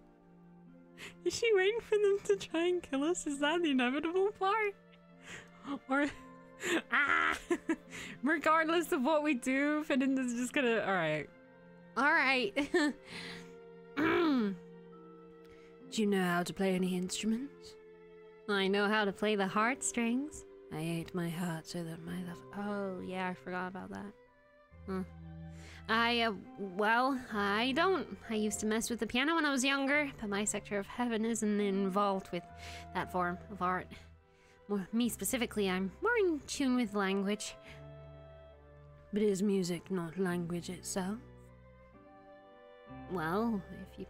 Speaker 2: Is she waiting for them to try and kill us? Is that the inevitable part? Or *laughs* ah, *laughs* regardless of what we do, Finn is just gonna. All right, all right. *clears throat*
Speaker 8: Do you know how to play any instruments?
Speaker 5: I know how to play the heartstrings.
Speaker 8: I ate my heart so that my love.
Speaker 5: Oh, yeah, I forgot about that. Huh. I, uh, well, I don't. I used to mess with the piano when I was younger, but my sector of heaven isn't involved with that form of art. More, me specifically, I'm more in tune with language.
Speaker 8: But is music not language itself?
Speaker 5: Well, if you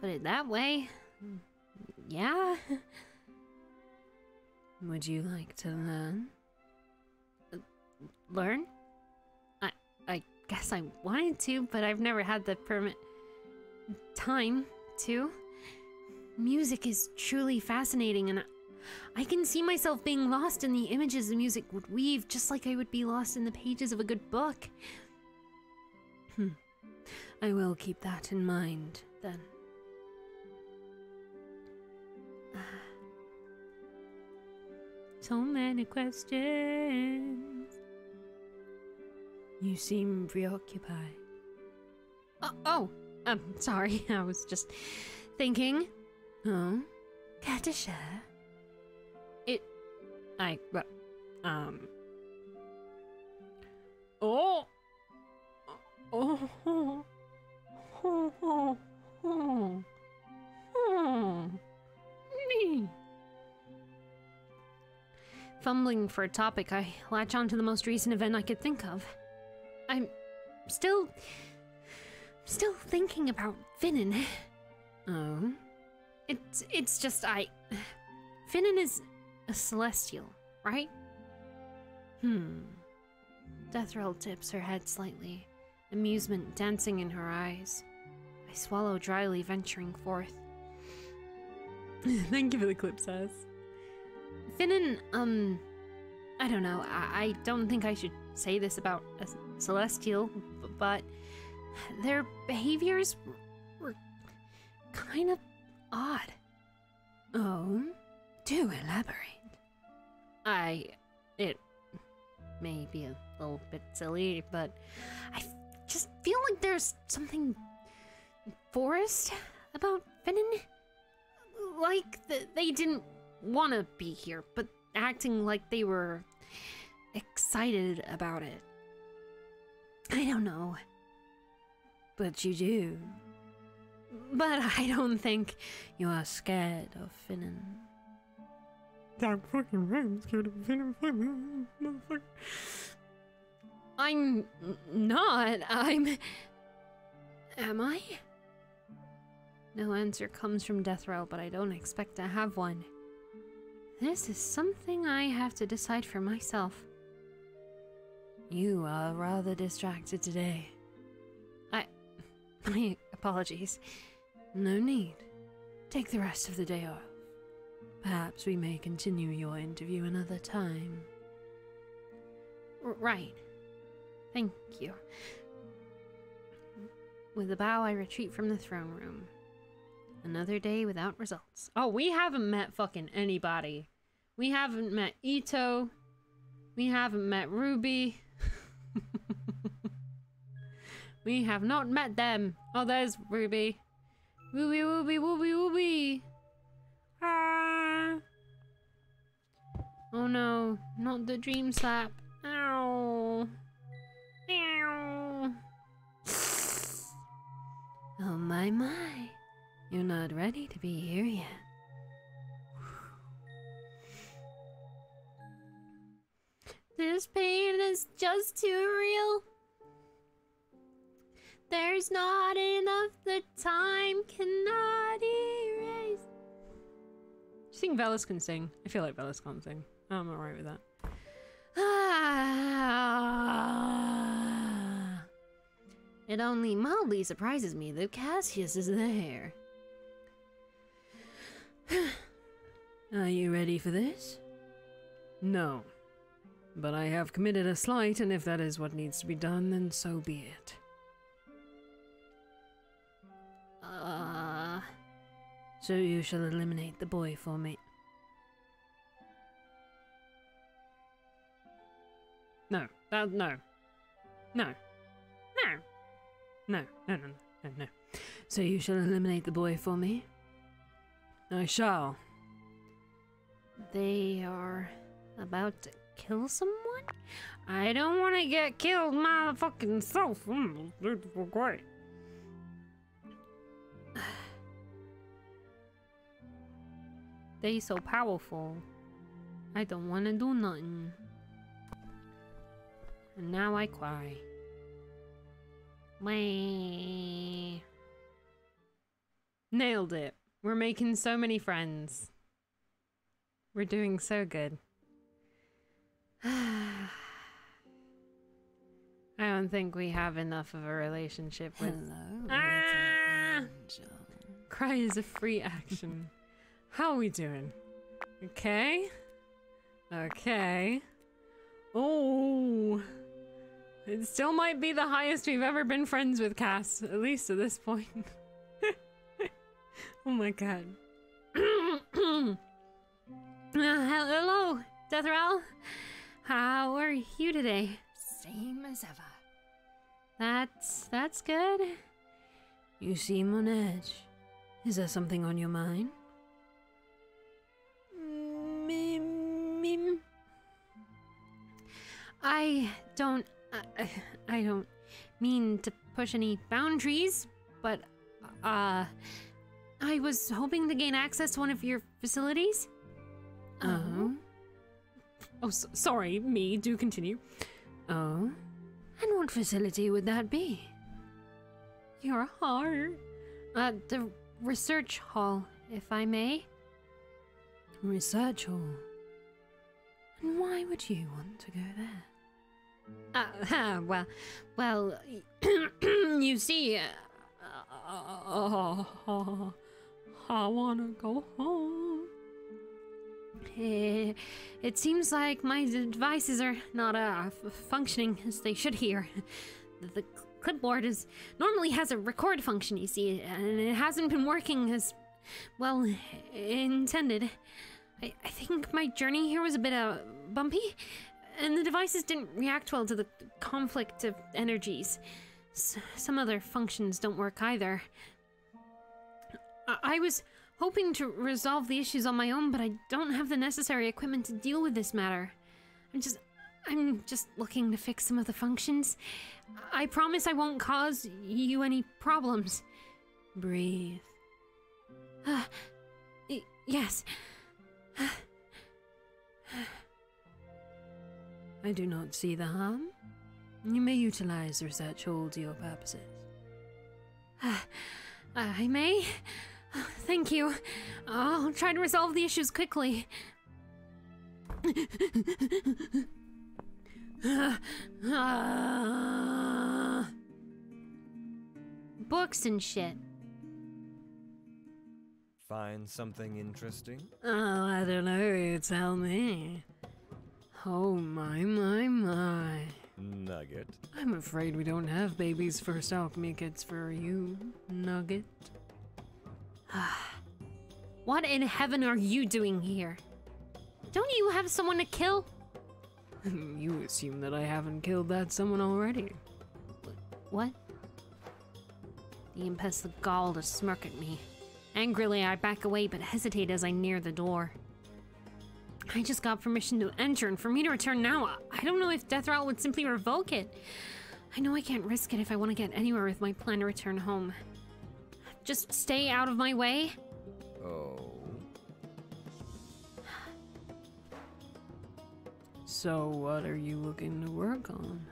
Speaker 5: put it that way, yeah. *laughs*
Speaker 8: Would you like to learn?
Speaker 5: Uh, learn? I, I guess I wanted to, but I've never had the permit time to. Music is truly fascinating, and I, can see myself being lost in the images the music would weave, just like I would be lost in the pages of a good book. Hmm.
Speaker 8: I will keep that in mind, then. *sighs*
Speaker 5: So many questions.
Speaker 8: You seem preoccupied.
Speaker 5: Oh, oh, um, sorry. *laughs* I was just thinking.
Speaker 8: Oh?
Speaker 5: Care to share?
Speaker 2: I. well, Um. Oh. Oh. Oh. Oh. Oh. Oh. Oh. Me.
Speaker 5: Fumbling for a topic, I latch on to the most recent event I could think of. I'm still. still thinking about Finnan.
Speaker 8: Oh?
Speaker 5: It's it's just I Finnan is a celestial, right?
Speaker 8: Hmm.
Speaker 5: Deathral tips her head slightly, amusement dancing in her eyes. I swallow dryly, venturing forth. *laughs*
Speaker 2: Thank you for the clip, says.
Speaker 5: Finnan, um, I don't know. I, I don't think I should say this about a celestial, but their behaviors were kind of odd.
Speaker 8: Oh? Do elaborate.
Speaker 5: I. It may be a little bit silly, but I just feel like there's something forest about Finnan. Like th- they didn't want to be here, but acting like they were excited about it. I don't know,
Speaker 8: But you do.
Speaker 5: but I don't think.
Speaker 8: You are scared of Finnan.
Speaker 2: That fucking rhymes scared of motherfucker.
Speaker 5: I'm not. I'm. Am I? No answer comes from Deathral, but I don't expect to have one. This is something I have to decide for myself.
Speaker 8: You are rather distracted today. I.
Speaker 5: My apologies.
Speaker 8: No need. take the rest of the day off. Perhaps we may continue your interview another time.
Speaker 5: Right. Thank you. With a bow, I retreat from the throne room. Another day without results.
Speaker 2: Oh, we haven't met fucking anybody. We haven't met Ito. We haven't met Ruby. *laughs* we have not met them. Oh, there's Ruby. Ruby, Ruby, Ruby, Ruby. Ah. Oh no, not the dream slap. Ow. Ow.
Speaker 8: Oh my my, you're not ready to be here yet.
Speaker 5: This pain is just too real. There's not enough, the time cannot erase.
Speaker 2: Do you think Velas can sing? I feel like Velas can't sing. I'm alright with that.
Speaker 5: Ah. *sighs* It only mildly surprises me that Cassius is there. *sighs*
Speaker 8: Are you ready for this?
Speaker 2: No. But I have committed a slight, and if that is what needs to be done, then so be it.
Speaker 5: Uh,
Speaker 8: So you shall eliminate the boy for me.
Speaker 2: No. That no. No. No. No. No. No. No. No.
Speaker 8: So you shall eliminate the boy for me?
Speaker 2: I shall.
Speaker 5: they are about to kill someone?
Speaker 2: I don't want to get killed motherfucking self. Mm, great. *sighs*
Speaker 5: They so powerful. I don't want to do nothing. And now I cry. Wait.
Speaker 2: Nailed it. We're making so many friends. We're doing so good. *sighs* I don't think we have enough of a relationship with.
Speaker 18: Hello,
Speaker 2: Ah!
Speaker 18: angel.
Speaker 2: Cry is a free action. How are we doing? Okay. Okay. Oh. It still might be the highest we've ever been friends with Cass, at least at this point. *laughs* oh my god. *clears throat*
Speaker 5: Uh, hello, Deathral. How are you today?
Speaker 18: Same as ever.
Speaker 5: That's that's good.
Speaker 8: You seem on edge. Is there something on your mind?
Speaker 5: Mim. I don't. I, *laughs* I don't mean to push any boundaries, but uh, I was hoping to gain access to one of your facilities.
Speaker 8: Oh?
Speaker 2: Oh, s- sorry, me. Do continue.
Speaker 8: Oh? And what facility would that be?
Speaker 5: Your heart. Uh, the research hall, if I may.
Speaker 8: Research hall. And why would you want to go there?
Speaker 5: Uh, *laughs* well, well, *clears throat* you see, uh,
Speaker 2: Oh, I wanna go home.
Speaker 5: Eh, it seems like my devices are not uh, functioning as they should here. The, the clipboard is normally has a record function, you see, and it hasn't been working as well intended. I, I think my journey here was a bit uh, bumpy, and the devices didn't react well to the conflict of energies. S- some other functions don't work either. I, I was hoping to resolve the issues on my own, but I don't have the necessary equipment to deal with this matter. I'm just. I'm just looking to fix some of the functions. I promise I won't cause you any problems.
Speaker 8: Breathe. *sighs*
Speaker 5: Uh, yes. *sighs* *sighs*
Speaker 8: I do not see the harm. You may utilize the research hall to your purposes. *sighs*
Speaker 5: Uh, I may? *sighs* Thank you. I'll try to resolve the issues quickly. *sighs* Books and shit.
Speaker 9: Find something interesting?
Speaker 18: Oh, I don't know. You tell me. Oh my my my.
Speaker 9: Nugget.
Speaker 18: I'm afraid we don't have baby's first alchemy kits for you, Nugget. *sighs*
Speaker 5: What in heaven are you doing here? Don't you have someone to kill? *laughs*
Speaker 18: you assume that I haven't killed that someone already.
Speaker 5: What? The imp has the gall to smirk at me. Angrily, I back away but hesitate as I near the door. I just got permission to enter, and for me to return now, I don't know if Deathral would simply revoke it. I know I can't risk it if I want to get anywhere with my plan to return home. Just stay out of my way?
Speaker 9: Oh.
Speaker 18: So, what are you looking to work on?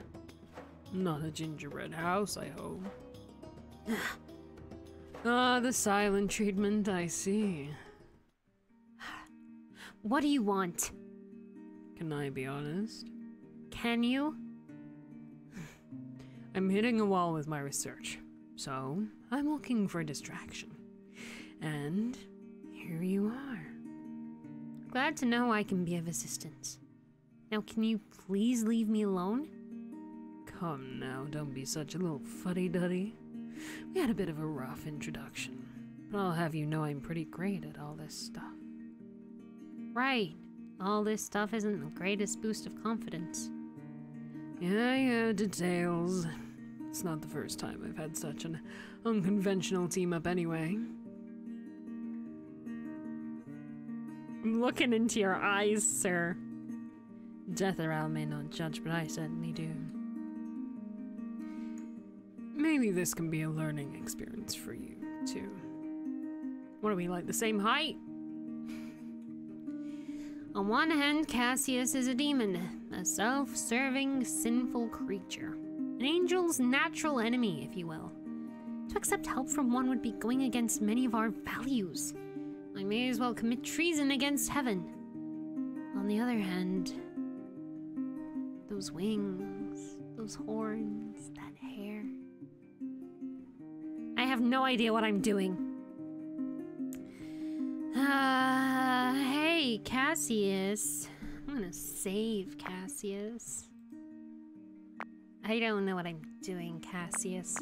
Speaker 18: Not a gingerbread house, I hope. *sighs* ah, the silent treatment, I see.
Speaker 5: What do you want?
Speaker 18: Can I be honest?
Speaker 5: Can you? *laughs*
Speaker 18: I'm hitting a wall with my research, so I'm looking for a distraction. And here you are.
Speaker 5: Glad to know I can be of assistance. Now, can you please leave me alone?
Speaker 18: Come now, don't be such a little fuddy duddy. We had a bit of a rough introduction, but I'll have you know I'm pretty great at all this stuff.
Speaker 5: Right. All this stuff isn't the greatest boost of confidence.
Speaker 18: Yeah, yeah, details. It's not the first time I've had such an unconventional team up anyway.
Speaker 2: I'm looking into your eyes, sir.
Speaker 18: Deathral may not judge, but I certainly do. Maybe this can be a learning experience for you, too.
Speaker 2: What are we like the same height?
Speaker 5: On one hand, Cassius is a demon, a self serving, sinful creature. An angel's natural enemy, if you will. To accept help from one would be going against many of our values. I may as well commit treason against heaven. On the other hand, those wings, those horns, that hair. I have no idea what I'm doing. Uh, hey, Cassius. I'm gonna save Cassius. I don't know what I'm doing, Cassius.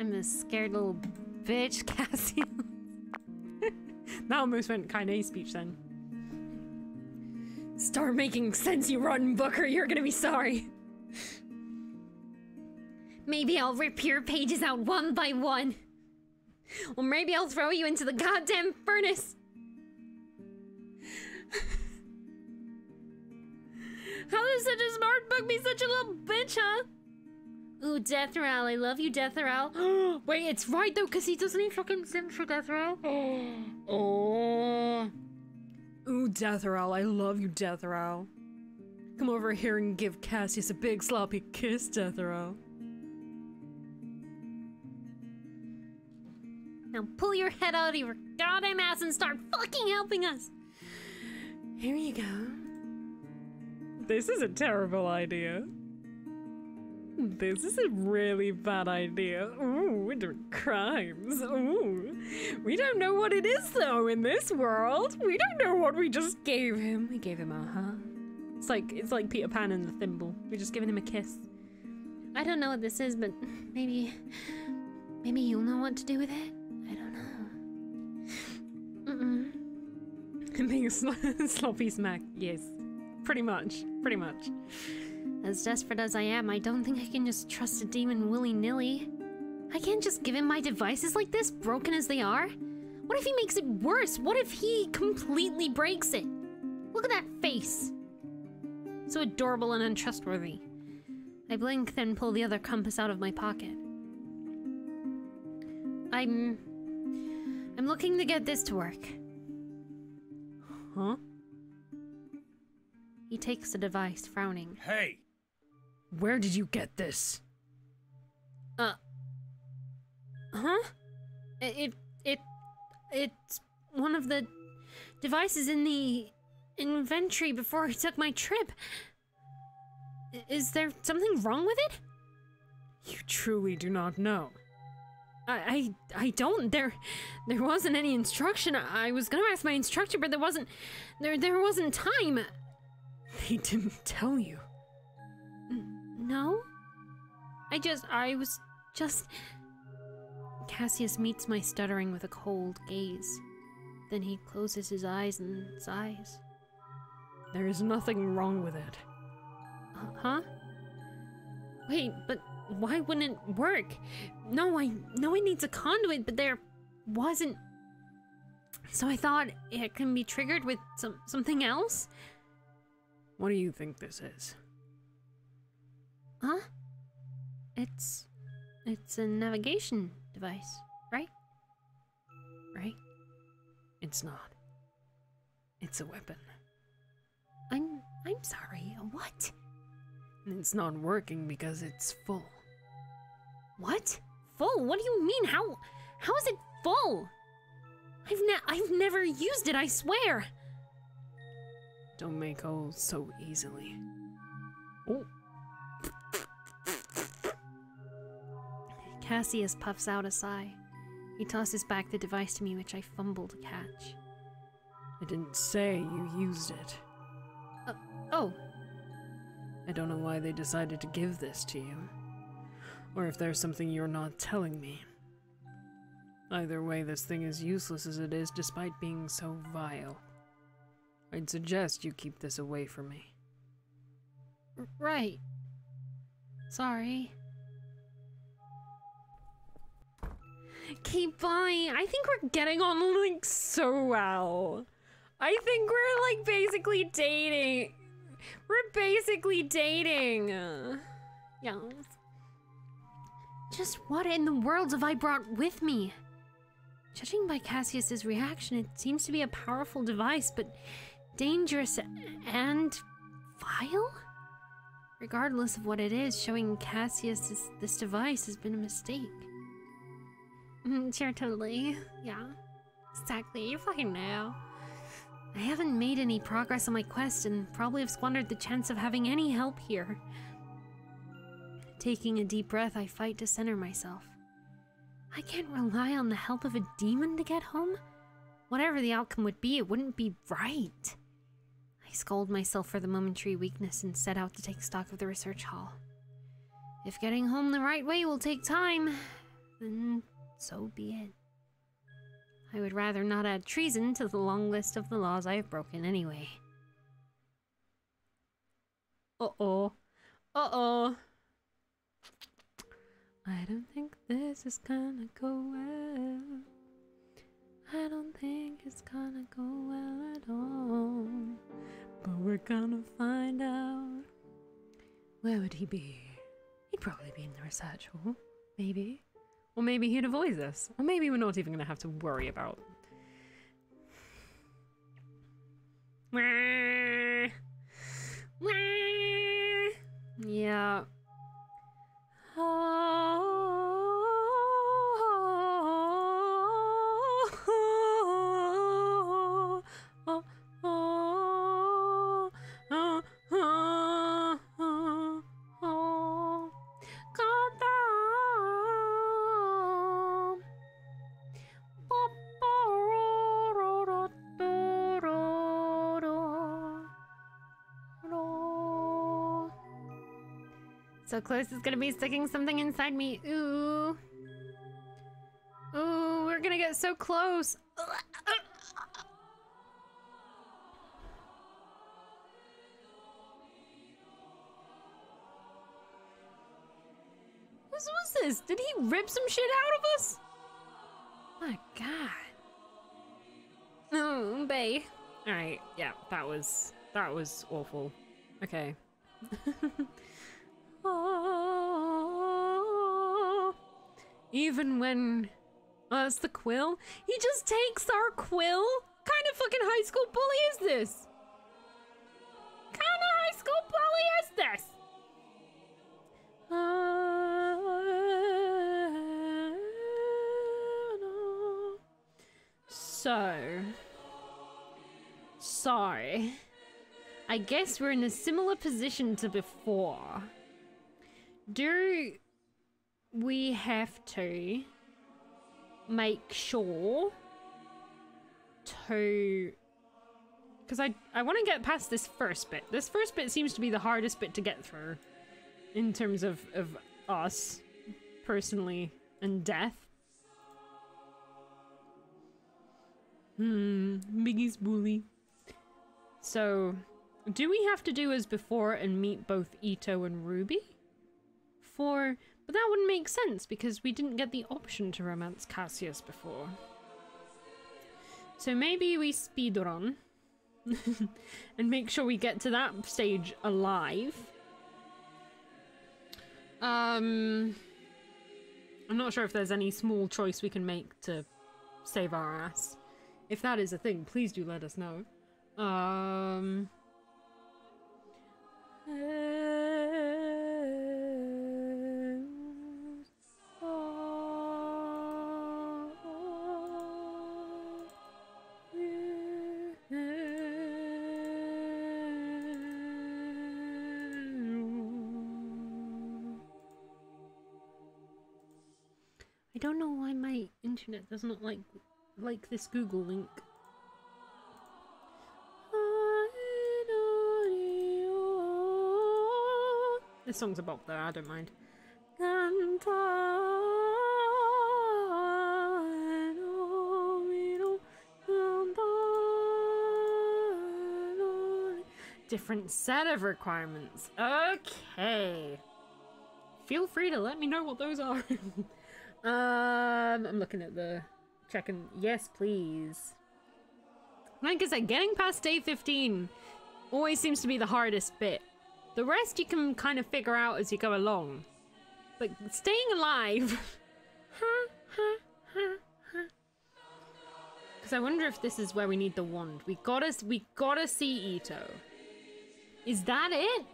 Speaker 5: I'm a scared little bitch, *laughs* Cassius. *laughs*
Speaker 2: That almost went Kaine speech then. Start making sense, you rotten booker. You're gonna be sorry.
Speaker 5: Maybe I'll rip your pages out one by one. Or maybe I'll throw you into the goddamn furnace. *laughs*
Speaker 2: How does such a smart bug be such a little bitch, huh?
Speaker 5: Ooh, Deathral, I love you, Death Deathral. *gasps*
Speaker 2: Wait, it's right though, cause he doesn't he fucking sim for Deathral? oh. *gasps* Ooh, Deathral, I love you, Deathral. Come over here and give Cassius a big sloppy kiss, Deathral.
Speaker 5: Now pull your head out of your goddamn ass and start fucking helping us.
Speaker 2: Here you go. This is a terrible idea. This is a really bad idea. Ooh, we're doing crimes. Ooh. We don't know what it is, though, in this world. We don't know what we just gave him. We gave him a hug. It's like it's like Peter Pan and the thimble. We're just giving him a kiss.
Speaker 5: I don't know what this is, but maybe. Maybe you'll know what to do with it? Mm-mm.
Speaker 2: Being a sl- *laughs* sloppy smack, yes. Pretty much. Pretty much.
Speaker 5: As desperate as I am, I don't think I can just trust a demon willy nilly. I can't just give him my devices like this, broken as they are. What if he makes it worse? What if he completely breaks it? Look at that face. So adorable and untrustworthy. I blink, then pull the other compass out of my pocket. I'm. I'm looking to get this to work.
Speaker 2: Huh?
Speaker 5: He takes the device, frowning.
Speaker 9: Hey!
Speaker 2: Where did you get this?
Speaker 5: Uh. Huh? It. It. It's one of the devices in the inventory before I took my trip. Is there something wrong with it?
Speaker 2: You truly do not know.
Speaker 5: I, I I don't. There there wasn't any instruction. I was gonna ask my instructor, but there wasn't there there wasn't time.
Speaker 18: They didn't tell you.
Speaker 5: No? I just I was just Cassius meets my stuttering with a cold gaze. Then he closes his eyes and sighs.
Speaker 18: There is nothing wrong with it.
Speaker 5: Uh, Huh? Wait, but why wouldn't it work? No, I know it needs a conduit, but there wasn't. So I thought it can be triggered with some something else.
Speaker 18: What do you think this is?
Speaker 5: Huh? It's it's a navigation device, right? Right?
Speaker 18: It's not. It's a weapon.
Speaker 5: I'm I'm sorry. What?
Speaker 18: It's not working because it's full.
Speaker 5: What? Full? What do you mean? How how is it full? I've ne- I've never used it, I swear.
Speaker 18: Don't make holes so easily. Oh.
Speaker 5: Cassius puffs out a sigh. He tosses back the device to me, which I fumble to catch.
Speaker 18: I didn't say you used it.
Speaker 5: Uh, oh,
Speaker 18: I don't know why they decided to give this to you. Or if there's something you're not telling me. Either way, this thing is useless as it is despite being so vile. I'd suggest you keep this away from me.
Speaker 5: r- right. Sorry.
Speaker 2: Keep buying. I think we're getting on like so well. I think we're like basically dating. We're basically dating.
Speaker 5: Yes. Just what in the world have I brought with me? Judging by Cassius's reaction, it seems to be a powerful device, but dangerous and vile? Regardless of what it is, showing Cassius this, this device has been a mistake. Mm, sure, totally. Yeah. Exactly. You fucking know. I haven't made any progress on my quest and probably have squandered the chance of having any help here. Taking a deep breath, I fight to center myself. I can't rely on the help of a demon to get home. Whatever the outcome would be, it wouldn't be right. I scold myself for the momentary weakness and set out to take stock of the research hall. If getting home the right way will take time, then so be it. I would rather not add treason to the long list of the laws I have broken anyway.
Speaker 2: uh oh. Uh oh.
Speaker 5: I don't think this is gonna go well. I don't think it's gonna go well at all. But we're gonna find out. Where would he be? He'd probably be in the research hall. Maybe.
Speaker 2: Or maybe he'd avoid us. Or maybe we're not even gonna have to worry about.
Speaker 5: Wah. Wah. So close it's gonna be sticking something inside me. Ooh. Ooh, we're gonna get so close.
Speaker 2: What was this? Did he rip some shit out of us?
Speaker 5: My god.
Speaker 2: Hmm, oh, Bay. All right. Yeah, that was that was awful. Okay. *laughs* Even when uh, the quill, he just takes our quill. Kind of fucking high school bully is this? Kind of high school bully is this? So, so, I guess we're in a similar position to before. Do we have to make sure to because I I want to get past this first bit. This first bit seems to be the hardest bit to get through in terms of of us personally and death. Hmm, Biggie's bully. So, do we have to do as before and meet both Ito and Ruby? For but that wouldn't make sense because we didn't get the option to romance Cassius before. So maybe we speedrun *laughs* and make sure we get to that stage alive. Um, I'm not sure if there's any small choice we can make to save our ass. If that is a thing, please do let us know. Um. I internet does not like like this Google link. This song's a bop though, I don't mind. Different set of requirements. Okay. Feel free to let me know what those are. *laughs* um, I'm looking at the checking. Yes, please. Like I said, getting past day 15 always seems to be the hardest bit. The rest you can kind of figure out as you go along. But staying alive. *laughs* Because I wonder if this is where we need the wand. We gotta, we gotta see Ito. Is that it?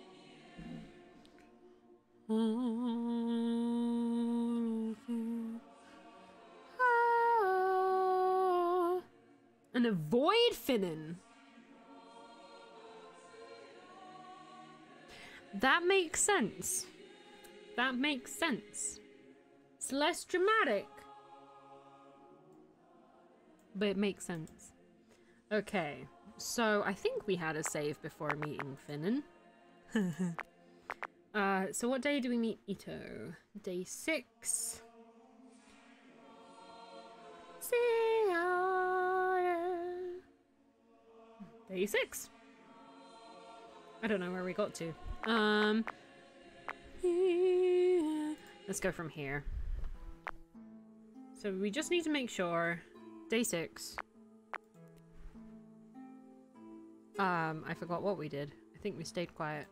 Speaker 2: And avoid Finnan. That makes sense. That makes sense. It's less dramatic. But it makes sense. Okay, so I think we had a save before meeting Finnan. *laughs* uh, so what day do we meet Ito? Day six. See ya. Day six. I don't know where we got to. Um, let's go from here. So we just need to make sure. Day six. Um, I forgot what we did. I think we stayed quiet.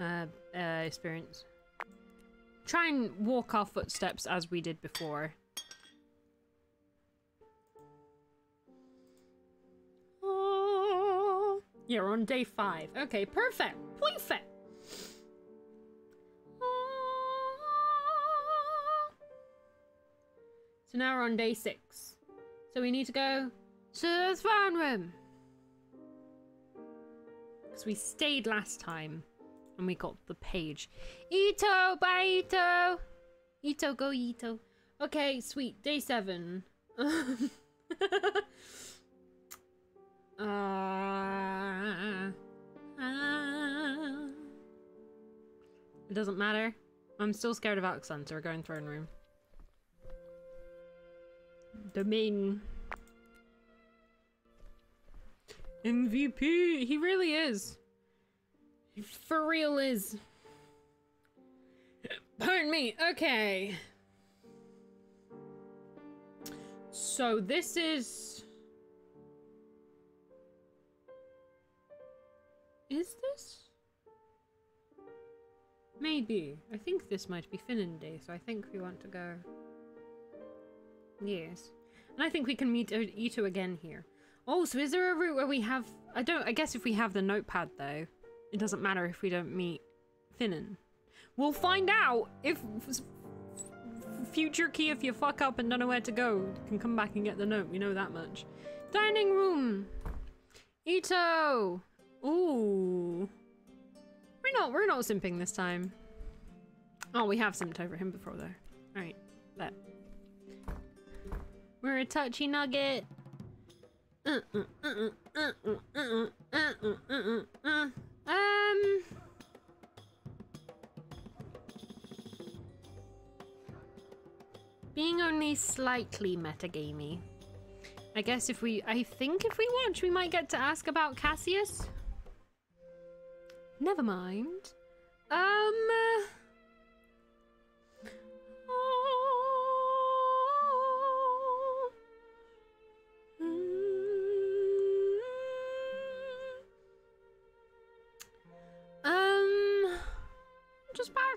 Speaker 2: Uh, uh, experience. Try and walk our footsteps as we did before. We're on day five. Okay, perfect. Perfect. Ah. So now we're on day six. So we need to go to the throne room. Because we stayed last time and we got the page. Ito, bye Ito. Ito, go Ito. Okay, sweet. Day seven. *laughs* uh, uh, it doesn't matter. I'm still scared of Aksan, so we're going throne room. Domain. MVP. He really is. He for real is. Pardon me. Okay. So this is. Is this? Maybe. I think this might be Finnan Day, so I think we want to go. Yes. And I think we can meet Ito again here. Oh, so is there a route where we have... I don't... I guess if we have the notepad, though, it doesn't matter if we don't meet Finnan. We'll find out if... Future Ki, if you fuck up and don't know where to go, can come back and get the note. We know that much. Dining room! Ito! Ooh. We're not we're not simping this time. Oh, we have simped over him before though. Alright. That.
Speaker 5: We're a touchy nugget. Um Being only slightly metagamey. I guess if we I think if we watch we might get to ask about Cassius. Never mind. Um. uh, Um, just pass,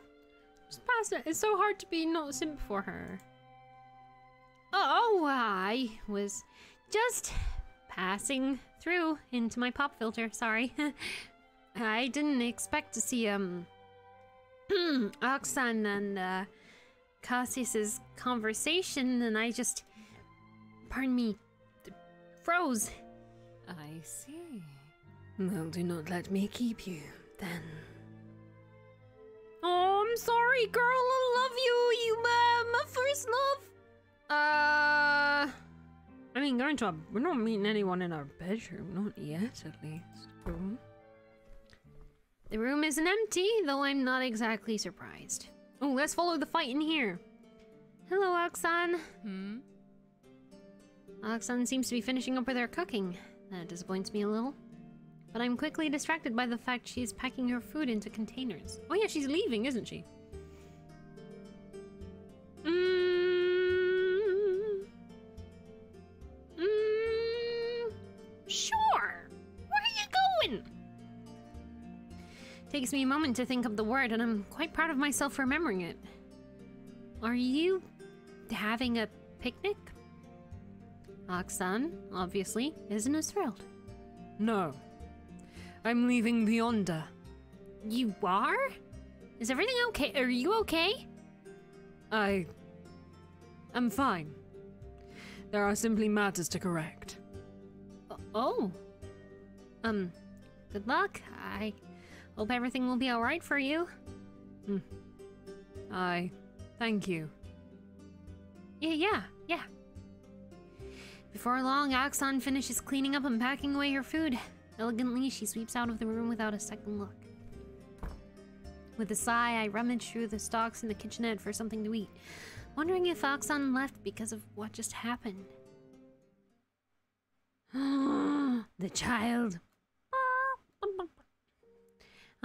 Speaker 5: just pass it. It's so hard to be not simp for her. Oh, I was just passing through into my pop filter. Sorry, *laughs* I didn't expect to see um *clears throat* Aksan and uh, Cassius's conversation, and I just, pardon me, froze.
Speaker 23: I see. Well, do not let me keep you, then.
Speaker 5: Oh, I'm sorry, girl. I love you. You, uh, my first love. Uh,
Speaker 2: I mean, going to a. We're not meeting anyone in our bedroom, not yet, at least. Hmm?
Speaker 5: The room isn't empty, though I'm not exactly surprised. Oh, let's follow the fight in here. Hello, Aksan.
Speaker 24: Hmm?
Speaker 5: Aksan seems to be finishing up with her cooking. That disappoints me a little. But I'm quickly distracted by the fact she's packing her food into containers.
Speaker 2: Oh, yeah, she's leaving, isn't she?
Speaker 5: Mm. Takes me a moment to think of the word, and I'm quite proud of myself for remembering it. Are you having a picnic? Aksan, obviously, isn't as thrilled.
Speaker 25: No. I'm leaving Beyonder.
Speaker 5: You are? Is everything okay? Are you okay?
Speaker 25: I. I'm fine. There are simply matters to correct.
Speaker 5: Oh. Um, good luck. I hope everything will be alright for you. Hmm.
Speaker 25: I. thank you.
Speaker 5: Yeah, yeah, yeah. Before long, Aksan finishes cleaning up and packing away her food. Elegantly, she sweeps out of the room without a second look. With a sigh, I rummage through the stocks in the kitchenette for something to eat, wondering if Aksan left because of what just happened. *gasps* the child.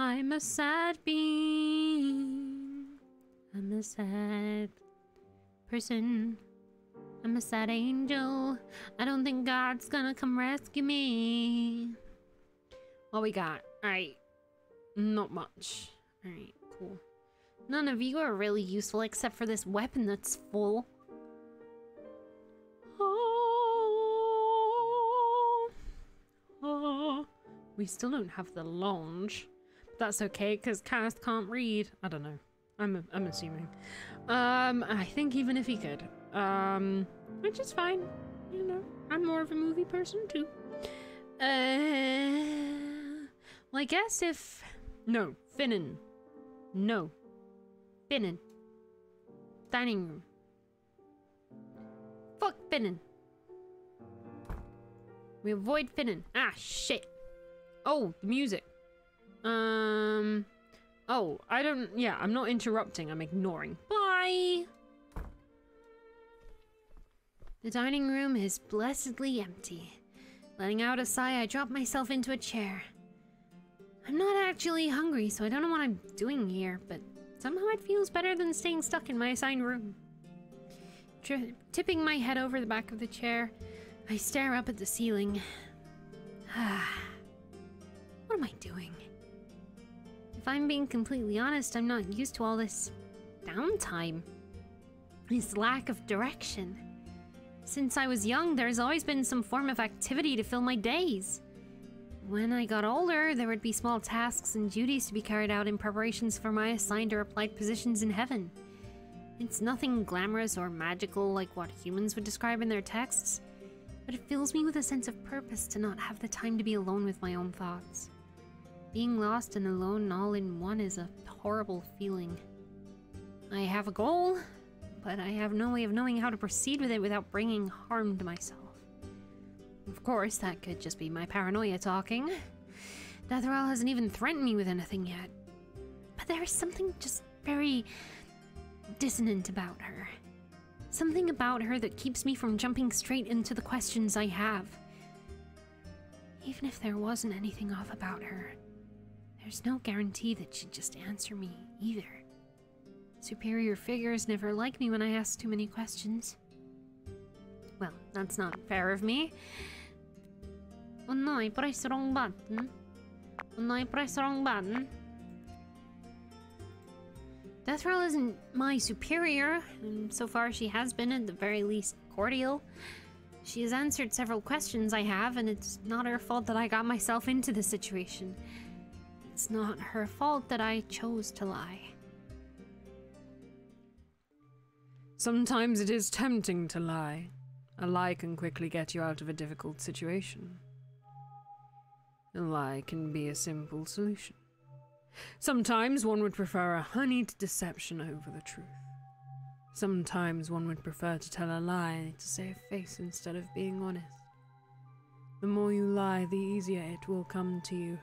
Speaker 5: I'm a sad being. I'm a sad person. I'm a sad angel. I don't think God's gonna come rescue me. What we got? Alright. Not much. Alright, cool. None of you are really useful except for this weapon that's full. Oh, oh.
Speaker 2: We still don't have the lounge. That's okay, because Cass can't read. I don't know. I'm, I'm assuming. Um, I think even if he could. Um, which is fine. You know, I'm more of a movie person too. Uh, well, I guess if. No, Finnan. No.
Speaker 5: Finnan. Dining room. Fuck Finnan. We avoid Finnan. Ah, shit.
Speaker 2: Oh, the music. Um. Oh, I don't. Yeah, I'm not interrupting. I'm ignoring. Bye.
Speaker 5: The dining room is blessedly empty. Letting out a sigh, I drop myself into a chair. I'm not actually hungry, so I don't know what I'm doing here, but somehow it feels better than staying stuck in my assigned room. Tri- tipping my head over the back of the chair, I stare up at the ceiling. *sighs* what am I doing? If I'm being completely honest, I'm not used to all this downtime. This lack of direction. Since I was young, there's always been some form of activity to fill my days. When I got older, there would be small tasks and duties to be carried out in preparations for my assigned or applied positions in heaven. It's nothing glamorous or magical like what humans would describe in their texts, but it fills me with a sense of purpose to not have the time to be alone with my own thoughts. Being lost and alone all in one is a horrible feeling. I have a goal, but I have no way of knowing how to proceed with it without bringing harm to myself. Of course, that could just be my paranoia talking. Deathral hasn't even threatened me with anything yet. But there is something just very dissonant about her. Something about her that keeps me from jumping straight into the questions I have. Even if there wasn't anything off about her, there's no guarantee that she'd just answer me either. Superior figures never like me when I ask too many questions. Well, that's not fair of me. Oh no, I pressed wrong button. Oh no, I pressed wrong button. Deathral isn't my superior, and so far she has been at the very least cordial. She has answered several questions I have, and it's not her fault that I got myself into the situation. It's not her fault that I chose to lie.
Speaker 2: Sometimes it is tempting to lie. A lie can quickly get you out of a difficult situation. A lie can be a simple solution. Sometimes one would prefer a honeyed deception over the truth. Sometimes one would prefer to tell a lie to save face instead of being honest. The more you lie, the easier it will come to you.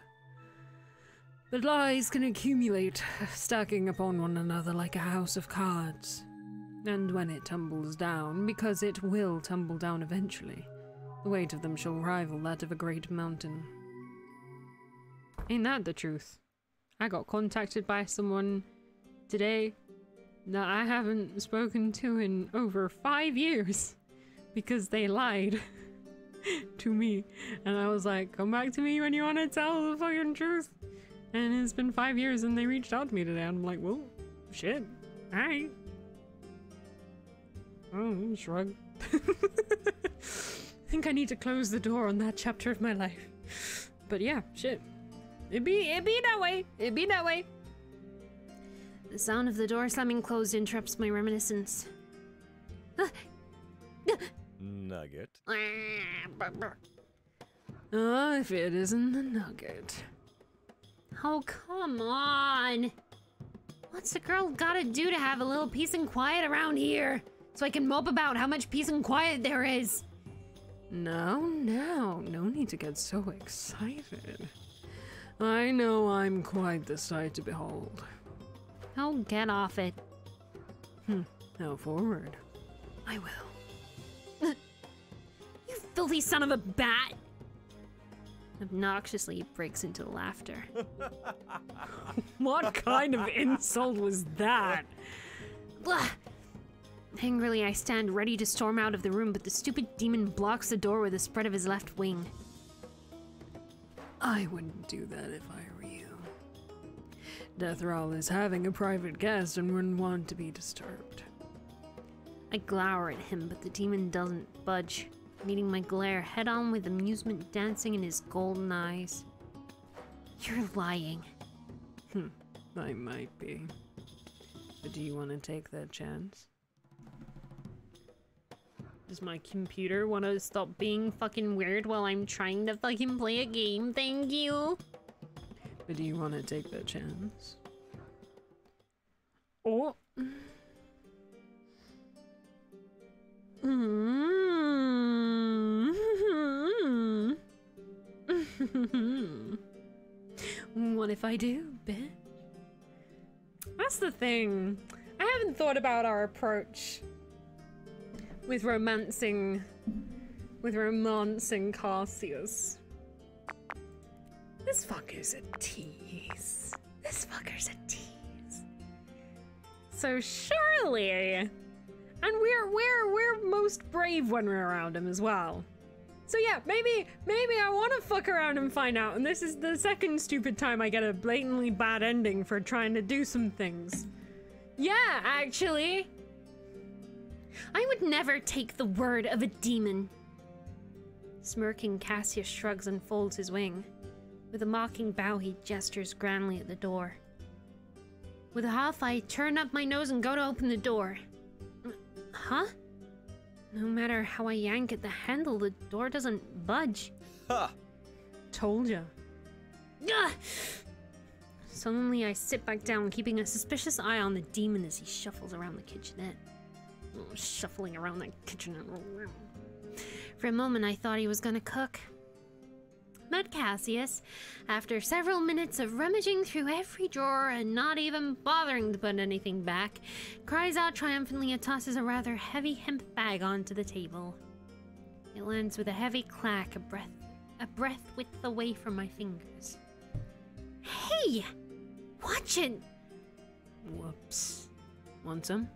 Speaker 2: But lies can accumulate, stacking upon one another like a house of cards. And when it tumbles down, because it will tumble down eventually, the weight of them shall rival that of a great mountain. Ain't that the truth? I got contacted by someone today that I haven't spoken to in over five years *laughs* because they lied *laughs* to me. And I was like, come back to me when you want to tell the fucking truth. And it's been five years and they reached out to me today. And I'm like, well, shit. Alright. Oh, shrug. *laughs* I think I need to close the door on that chapter of my life. But yeah, shit. It be it be that way. It be that way.
Speaker 5: The sound of the door slamming closed interrupts my reminiscence.
Speaker 9: Nugget. *laughs*
Speaker 2: Ah, if it isn't the nugget.
Speaker 5: Oh, come on! What's a girl gotta do to have a little peace and quiet around here? So I can mope about how much peace and quiet there is.
Speaker 2: No, no, no need to get so excited. I know I'm quite the sight to behold.
Speaker 5: Oh, get off it.
Speaker 2: Hmm, now forward. I will. *laughs*
Speaker 5: You filthy son of a bat! Obnoxiously he breaks into laughter. *laughs*
Speaker 2: What kind of insult was that?
Speaker 5: Blah! Angrily, I stand ready to storm out of the room, but the stupid demon blocks the door with a spread of his left wing.
Speaker 2: I wouldn't do that if I were you. Deathral is having a private guest and wouldn't want to be disturbed.
Speaker 5: I glower at him, but the demon doesn't budge, meeting my glare head on with amusement dancing in his golden eyes. You're lying.
Speaker 2: Hmm, I might be. But do you want to take that chance?
Speaker 5: Does my computer want to stop being fucking weird while I'm trying to fucking play a game? Thank you.
Speaker 2: But do you want to take that chance? Oh, Mm-hmm. *laughs*
Speaker 5: what if I do, bitch?
Speaker 26: That's the thing. I haven't thought about our approach with romancing with romancing Cassius. This fucker's a tease. This fucker's a tease. So surely and we're we're we're most brave when we're around him as well. So yeah, maybe maybe I want to fuck around and find out. And this is the second stupid time I get a blatantly bad ending for trying to do some things. Yeah, actually.
Speaker 5: I would never take the word of a demon. Smirking, Cassius shrugs and folds his wing. With a mocking bow, he gestures grandly at the door. With a huff, I turn up my nose and go to open the door. Huh? No matter how I yank at the handle, the door doesn't budge.
Speaker 9: Ha!
Speaker 2: told ya.
Speaker 5: Ugh! Suddenly, I sit back down, keeping a suspicious eye on the demon as he shuffles around the kitchenette. Oh, shuffling around that kitchenette. For a moment, I thought he was gonna cook. But Cassius, after several minutes of rummaging through every drawer and not even bothering to put anything back, cries out triumphantly and tosses a rather heavy hemp bag onto the table. It lands with a heavy clack, a breath, a breath width away from my fingers. Hey! Watch it!
Speaker 2: Whoops. Want some?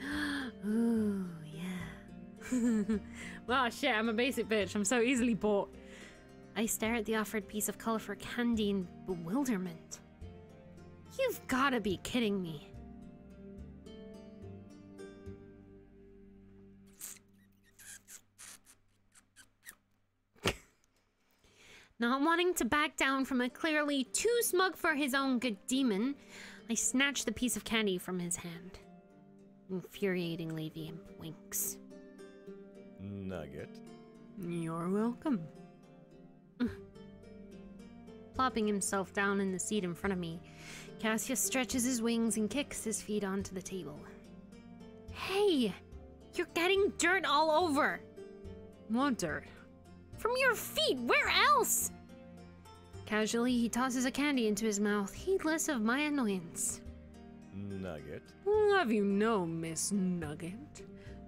Speaker 2: *gasps*
Speaker 5: Ooh, yeah. *laughs* *laughs*
Speaker 27: Well, shit, I'm a basic bitch. I'm so easily bought.
Speaker 5: I stare at the offered piece of colorful candy in bewilderment. You've gotta be kidding me. *laughs* Not wanting to back down from a clearly too smug for his own good demon, I snatch the piece of candy from his hand. Infuriatingly, the imp winks.
Speaker 9: Nugget.
Speaker 2: You're welcome.
Speaker 5: Plopping himself down in the seat in front of me, Cassius stretches his wings and kicks his feet onto the table. Hey! You're getting dirt all over!
Speaker 2: What dirt?
Speaker 5: From your feet! Where else? Casually, he tosses a candy into his mouth, heedless of my annoyance.
Speaker 9: Nugget.
Speaker 2: I'll have you know, Miss Nugget,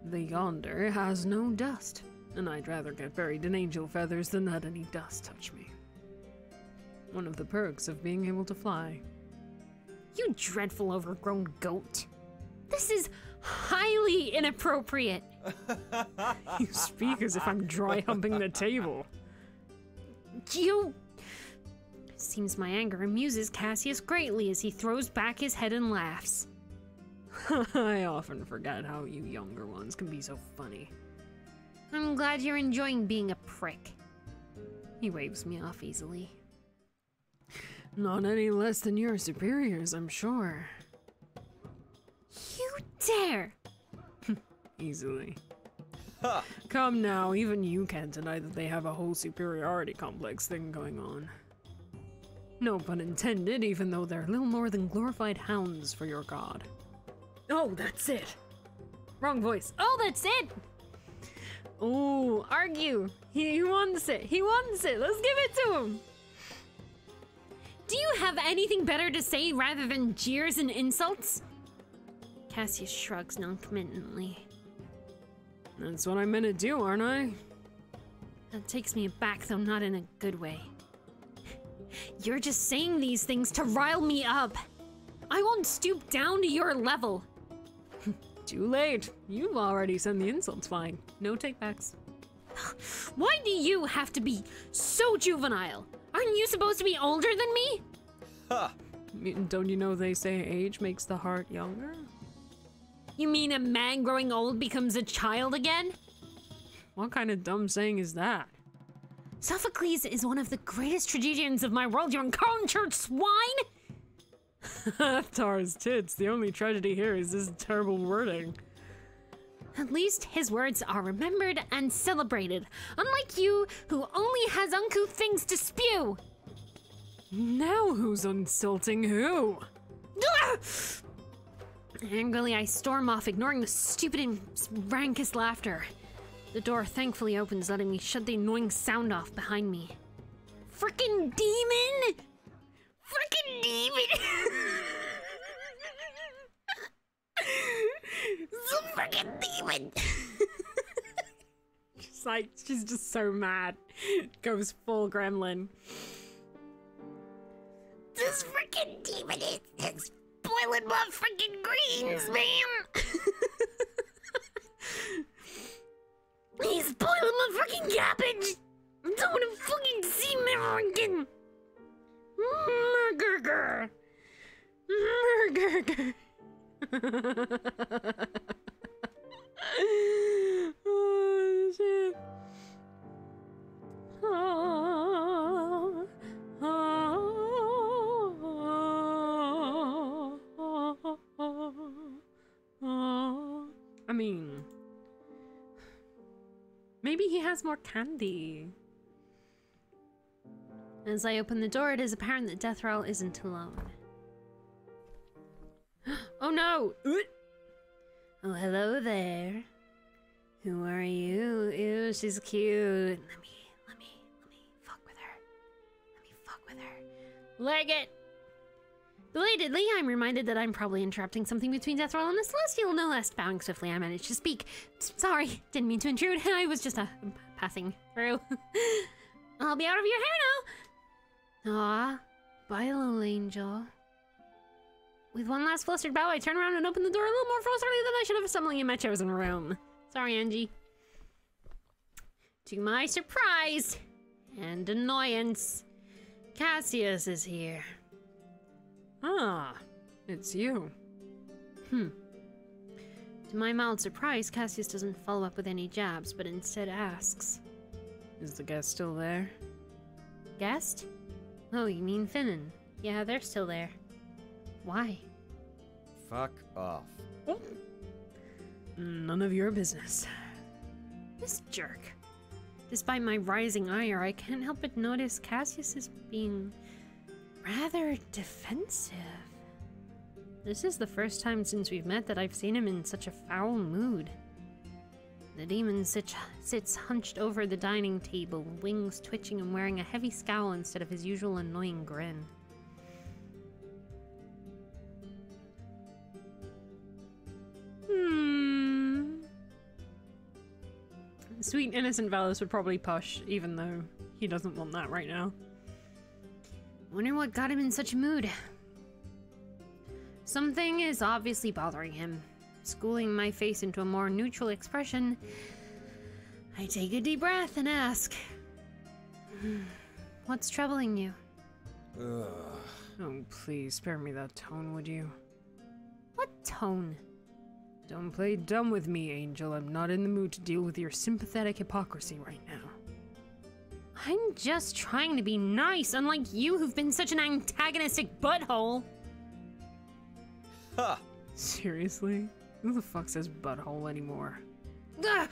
Speaker 2: the yonder has no dust, and I'd rather get buried in angel feathers than let any dust touch me. One of the perks of being able to fly.
Speaker 5: You dreadful overgrown goat. This is highly inappropriate. *laughs*
Speaker 2: You speak as if I'm dry humping the table.
Speaker 5: You. Seems my anger amuses Cassius greatly as he throws back his head and laughs. *laughs*
Speaker 2: I often forget how you younger ones can be so funny.
Speaker 5: I'm glad you're enjoying being a prick. He waves me off easily.
Speaker 2: Not any less than your superiors, I'm sure.
Speaker 5: You dare! *laughs*
Speaker 2: Easily. Come now, even you can't deny that they have a whole superiority complex thing going on. No pun intended, even though they're little more than glorified hounds for your god. Oh, that's it! Wrong voice.
Speaker 5: Oh, that's it!
Speaker 27: Ooh, argue. He, he wants it. He wants it. Let's give it to him.
Speaker 5: Do you have anything better to say rather than jeers and insults? Cassius shrugs noncommittently.
Speaker 2: That's what I meant to do, aren't I?
Speaker 5: That takes me aback, though not in a good way. You're just saying these things to rile me up. I won't stoop down to your level. *laughs*
Speaker 2: Too late. You've already sent the insults flying. No takebacks.
Speaker 5: Why do you have to be so juvenile? Aren't you supposed to be older than me?
Speaker 9: Ha!
Speaker 2: M- Don't you know they say age makes the heart younger?
Speaker 5: You mean a man growing old becomes a child again?
Speaker 2: What kind of dumb saying is that?
Speaker 5: Sophocles is one of the greatest tragedians of my world, you uncultured swine! *laughs*
Speaker 2: Tar's tits. The only tragedy here is this terrible wording.
Speaker 5: At least his words are remembered and celebrated, unlike you, who only has uncouth things to spew.
Speaker 2: Now who's insulting who? *sighs*
Speaker 5: Angrily, I storm off, ignoring the stupid and rankest laughter. The door thankfully opens, letting me shut the annoying sound off behind me. Frickin' demon! Frickin' demon! *laughs* frickin' demon! *laughs*
Speaker 27: She's like, she's just so mad. Goes full gremlin.
Speaker 5: this frickin' demon is, is spoiling my frickin' greens, man! He's spoiling my frickin' cabbage! I don't wanna fucking see me again! Murgurger! Murgurger!
Speaker 2: Oh *laughs* shit. I mean, maybe he has more candy.
Speaker 5: As I open the door, it is apparent that Deathral isn't alone. *gasps* oh no! Oh, hello there. Who are you? Ew, she's cute. Let me, let me, let me fuck with her. Let me fuck with her. Leg it! Belatedly, I'm reminded that I'm probably interrupting something between Deathral and the Celestial. No less bowing swiftly, I managed to speak. S- Sorry, didn't mean to intrude. *laughs* I was just uh, passing through. *laughs* I'll be out of your hair now. Aw, bye, little angel. With one last flustered bow, I turn around and open the door a little more frostily than I should have, stumbling in my chosen room. Sorry, Angie. To my surprise and annoyance, Cassius is here.
Speaker 2: Ah, it's you.
Speaker 5: Hmm. To my mild surprise, Cassius doesn't follow up with any jabs, but instead asks,
Speaker 2: Is the guest still there?
Speaker 5: Guest? Oh, you mean Finnan? Yeah, they're still there. Why?
Speaker 9: Fuck off.
Speaker 2: None of your business.
Speaker 5: This jerk. Despite my rising ire, I can't help but notice Cassius is being rather defensive. This is the first time since we've met that I've seen him in such a foul mood. The demon sit- sits hunched over the dining table, wings twitching and wearing a heavy scowl instead of his usual annoying grin.
Speaker 2: Sweet innocent Velas would probably push, even though he doesn't want that right now.
Speaker 5: Wonder what got him in such a mood. Something is obviously bothering him. Schooling my face into a more neutral expression, I take a deep breath and ask, *sighs* What's troubling you?
Speaker 9: Ugh.
Speaker 2: Oh, please spare me that tone, would you?
Speaker 5: What tone?
Speaker 2: Don't play dumb with me, Angel. I'm not in the mood to deal with your sympathetic hypocrisy right now.
Speaker 5: I'm just trying to be nice, unlike you who've been such an antagonistic butthole.
Speaker 9: Ha!
Speaker 2: Seriously? Who the fuck says butthole anymore?
Speaker 5: Ugh,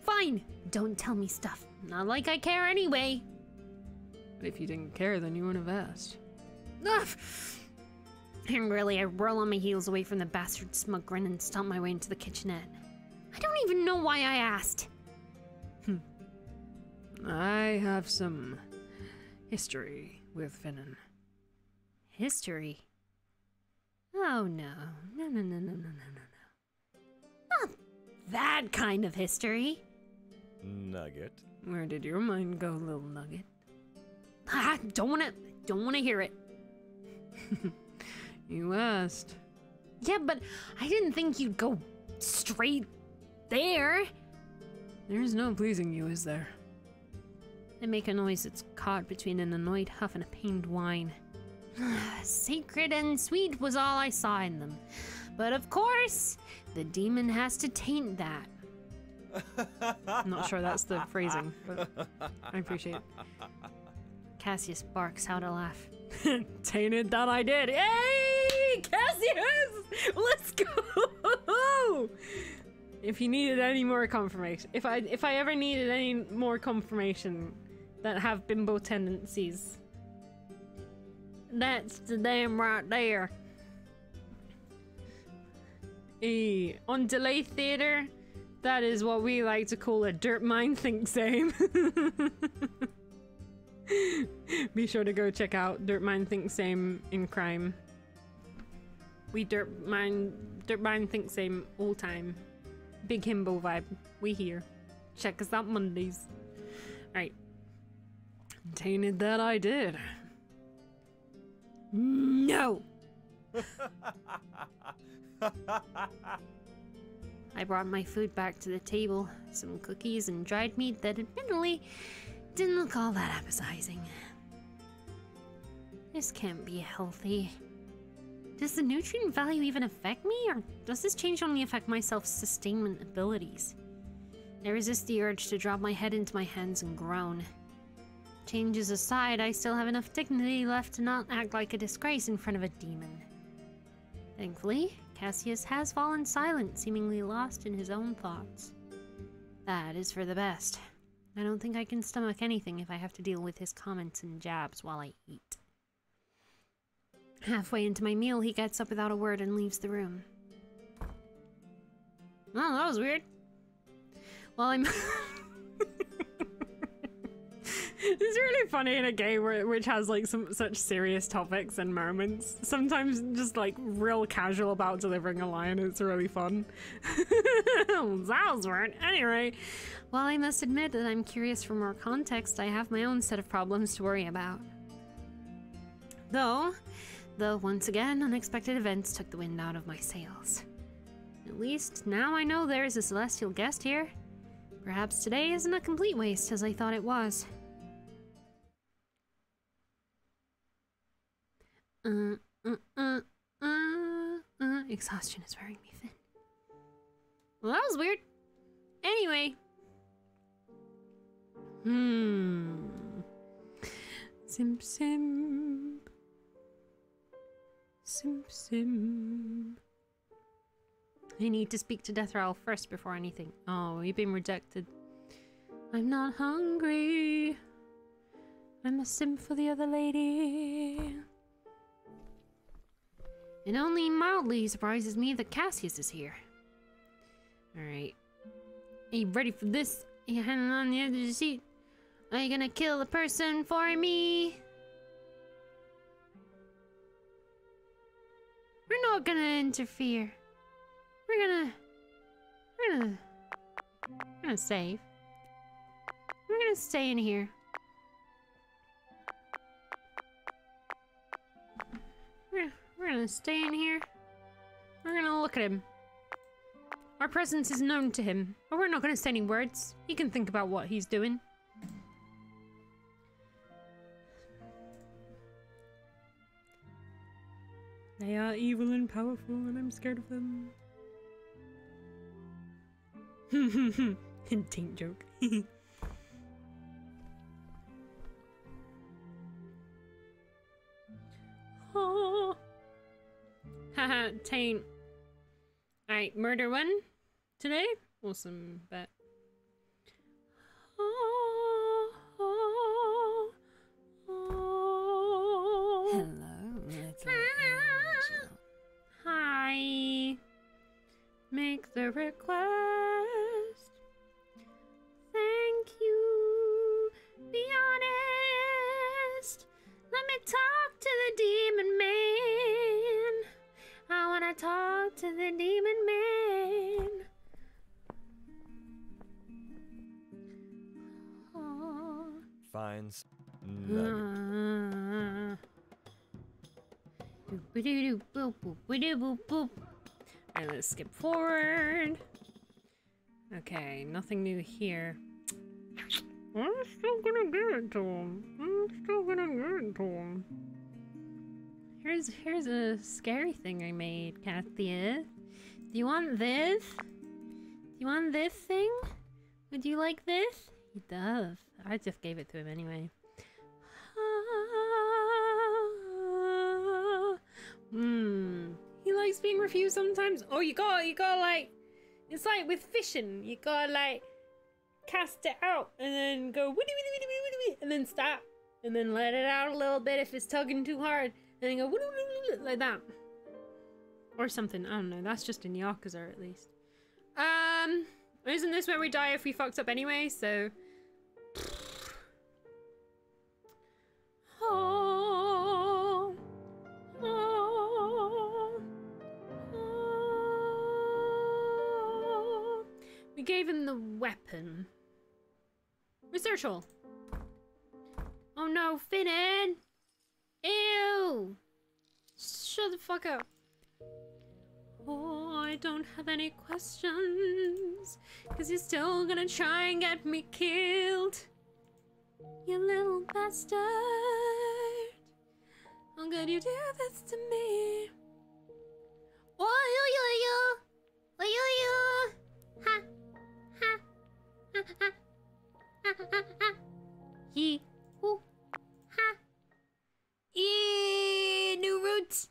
Speaker 5: fine, don't tell me stuff. Not like I care anyway.
Speaker 2: But if you didn't care, then you wouldn't have asked.
Speaker 5: Ugh. Angrily, I roll on my heels away from the bastard smug grin and stomp my way into the kitchenette. I don't even know why I asked.
Speaker 2: I have some history with Finnan.
Speaker 5: History. Oh no. No, no, no, no, no, no, no, no. Not that kind of history.
Speaker 9: Nugget.
Speaker 2: Where did your mind go, little nugget?
Speaker 5: Ah, don't wanna, don't wanna hear it. *laughs*
Speaker 2: You asked.
Speaker 5: Yeah, but I didn't think you'd go straight there.
Speaker 2: There's no pleasing you, is there?
Speaker 5: I make a noise that's caught between an annoyed huff and a pained whine. *sighs* Sacred and sweet was all I saw in them. But of course, the demon has to taint that.
Speaker 2: I'm not sure that's the phrasing, but I appreciate it.
Speaker 5: Cassius barks out a laugh. *laughs*
Speaker 2: Tainted that I did. Hey, Cassius! Let's go! if you needed any more confirmation, if I if I ever needed any more confirmation that have bimbo tendencies,
Speaker 5: That's the damn right there.
Speaker 2: eh, on Delay Theater, that is what we like to call a dirt mine *laughs* think same. Be sure to go check out Dirt Mine Think Same in Crime. We Dirt Mine Dirt Mine Think Same all time. Big himbo vibe. We here. Check us out Mondays. Alright. Tainted that I did.
Speaker 5: No! *laughs* I brought my food back to the table some cookies and dried meat that admittedly didn't look all that appetizing. This can't be healthy. Does the nutrient value even affect me, or does this change only affect my self sustainment abilities? I resist the urge to drop my head into my hands and groan. Changes aside, I still have enough dignity left to not act like a disgrace in front of a demon. Thankfully, Cassius has fallen silent, seemingly lost in his own thoughts. That is for the best. I don't think I can stomach anything if I have to deal with his comments and jabs while I eat. Halfway into my meal, he gets up without a word and leaves the room. Oh, that was weird. Well, I'm. *laughs*
Speaker 2: It's really funny in a game where, which has like some such serious topics and moments. Sometimes just like real casual about delivering a line. It's really fun. that was weird. Anyway,
Speaker 5: While I must admit that I'm curious for more context, I have my own set of problems to worry about. Though, though once again, unexpected events took the wind out of my sails. At least now I know there is a celestial guest here. Perhaps today isn't a complete waste as I thought it was. Uh, uh, uh, uh, uh, exhaustion is wearing me thin. Well, that was weird. Anyway. Hmm.
Speaker 2: Simp simp. Simp simp.
Speaker 5: I need to speak to Deathrattle first before anything. Oh, you've been rejected. I'm not hungry. I'm a simp for the other lady. It only mildly surprises me that Cassius is here. Alright. Are you ready for this? Are you hanging on the edge of the seat? Are you gonna kill the person for me? We're not gonna interfere. We're gonna. We're gonna. We're gonna save. We're gonna stay in here. We're, we're gonna stay in here. We're gonna look at him. Our presence is known to him, but we're not gonna say any words. He can think about what he's doing.
Speaker 2: They are evil and powerful, and I'm scared of them. *laughs* Taint joke. *laughs*
Speaker 5: Oh. Haha, taint. Alright, murder one today?
Speaker 2: awesome bet.
Speaker 5: Boop, boop, boop.
Speaker 2: Alright, let's skip forward. Okay, nothing new here. I'm still gonna give it to him. I'm still gonna give it to him.
Speaker 5: Here's here's a scary thing I made, Kathia. Do you want this? Do you want this thing? Would you like this? He does. I just gave it to him anyway.
Speaker 2: Refused sometimes. Oh, you got, you got like, it's like with fishing. You gotta like cast it out and then go and then stop and then let it out a little bit if it's tugging too hard and then go like that or something. I don't know. That's just in Yakuza at least. Um, isn't this where we die if we fucked up anyway? So.
Speaker 5: Oh no, Finnan! Ew! Shut the fuck up. Oh, I don't have any questions. Cause you're still gonna try and get me killed. You little bastard. How could you do this to me? Oh, you, you, you. Oh, you, you. Ha. Ha. Ha, ha. He. Ooh. Ha. Eee, new roots.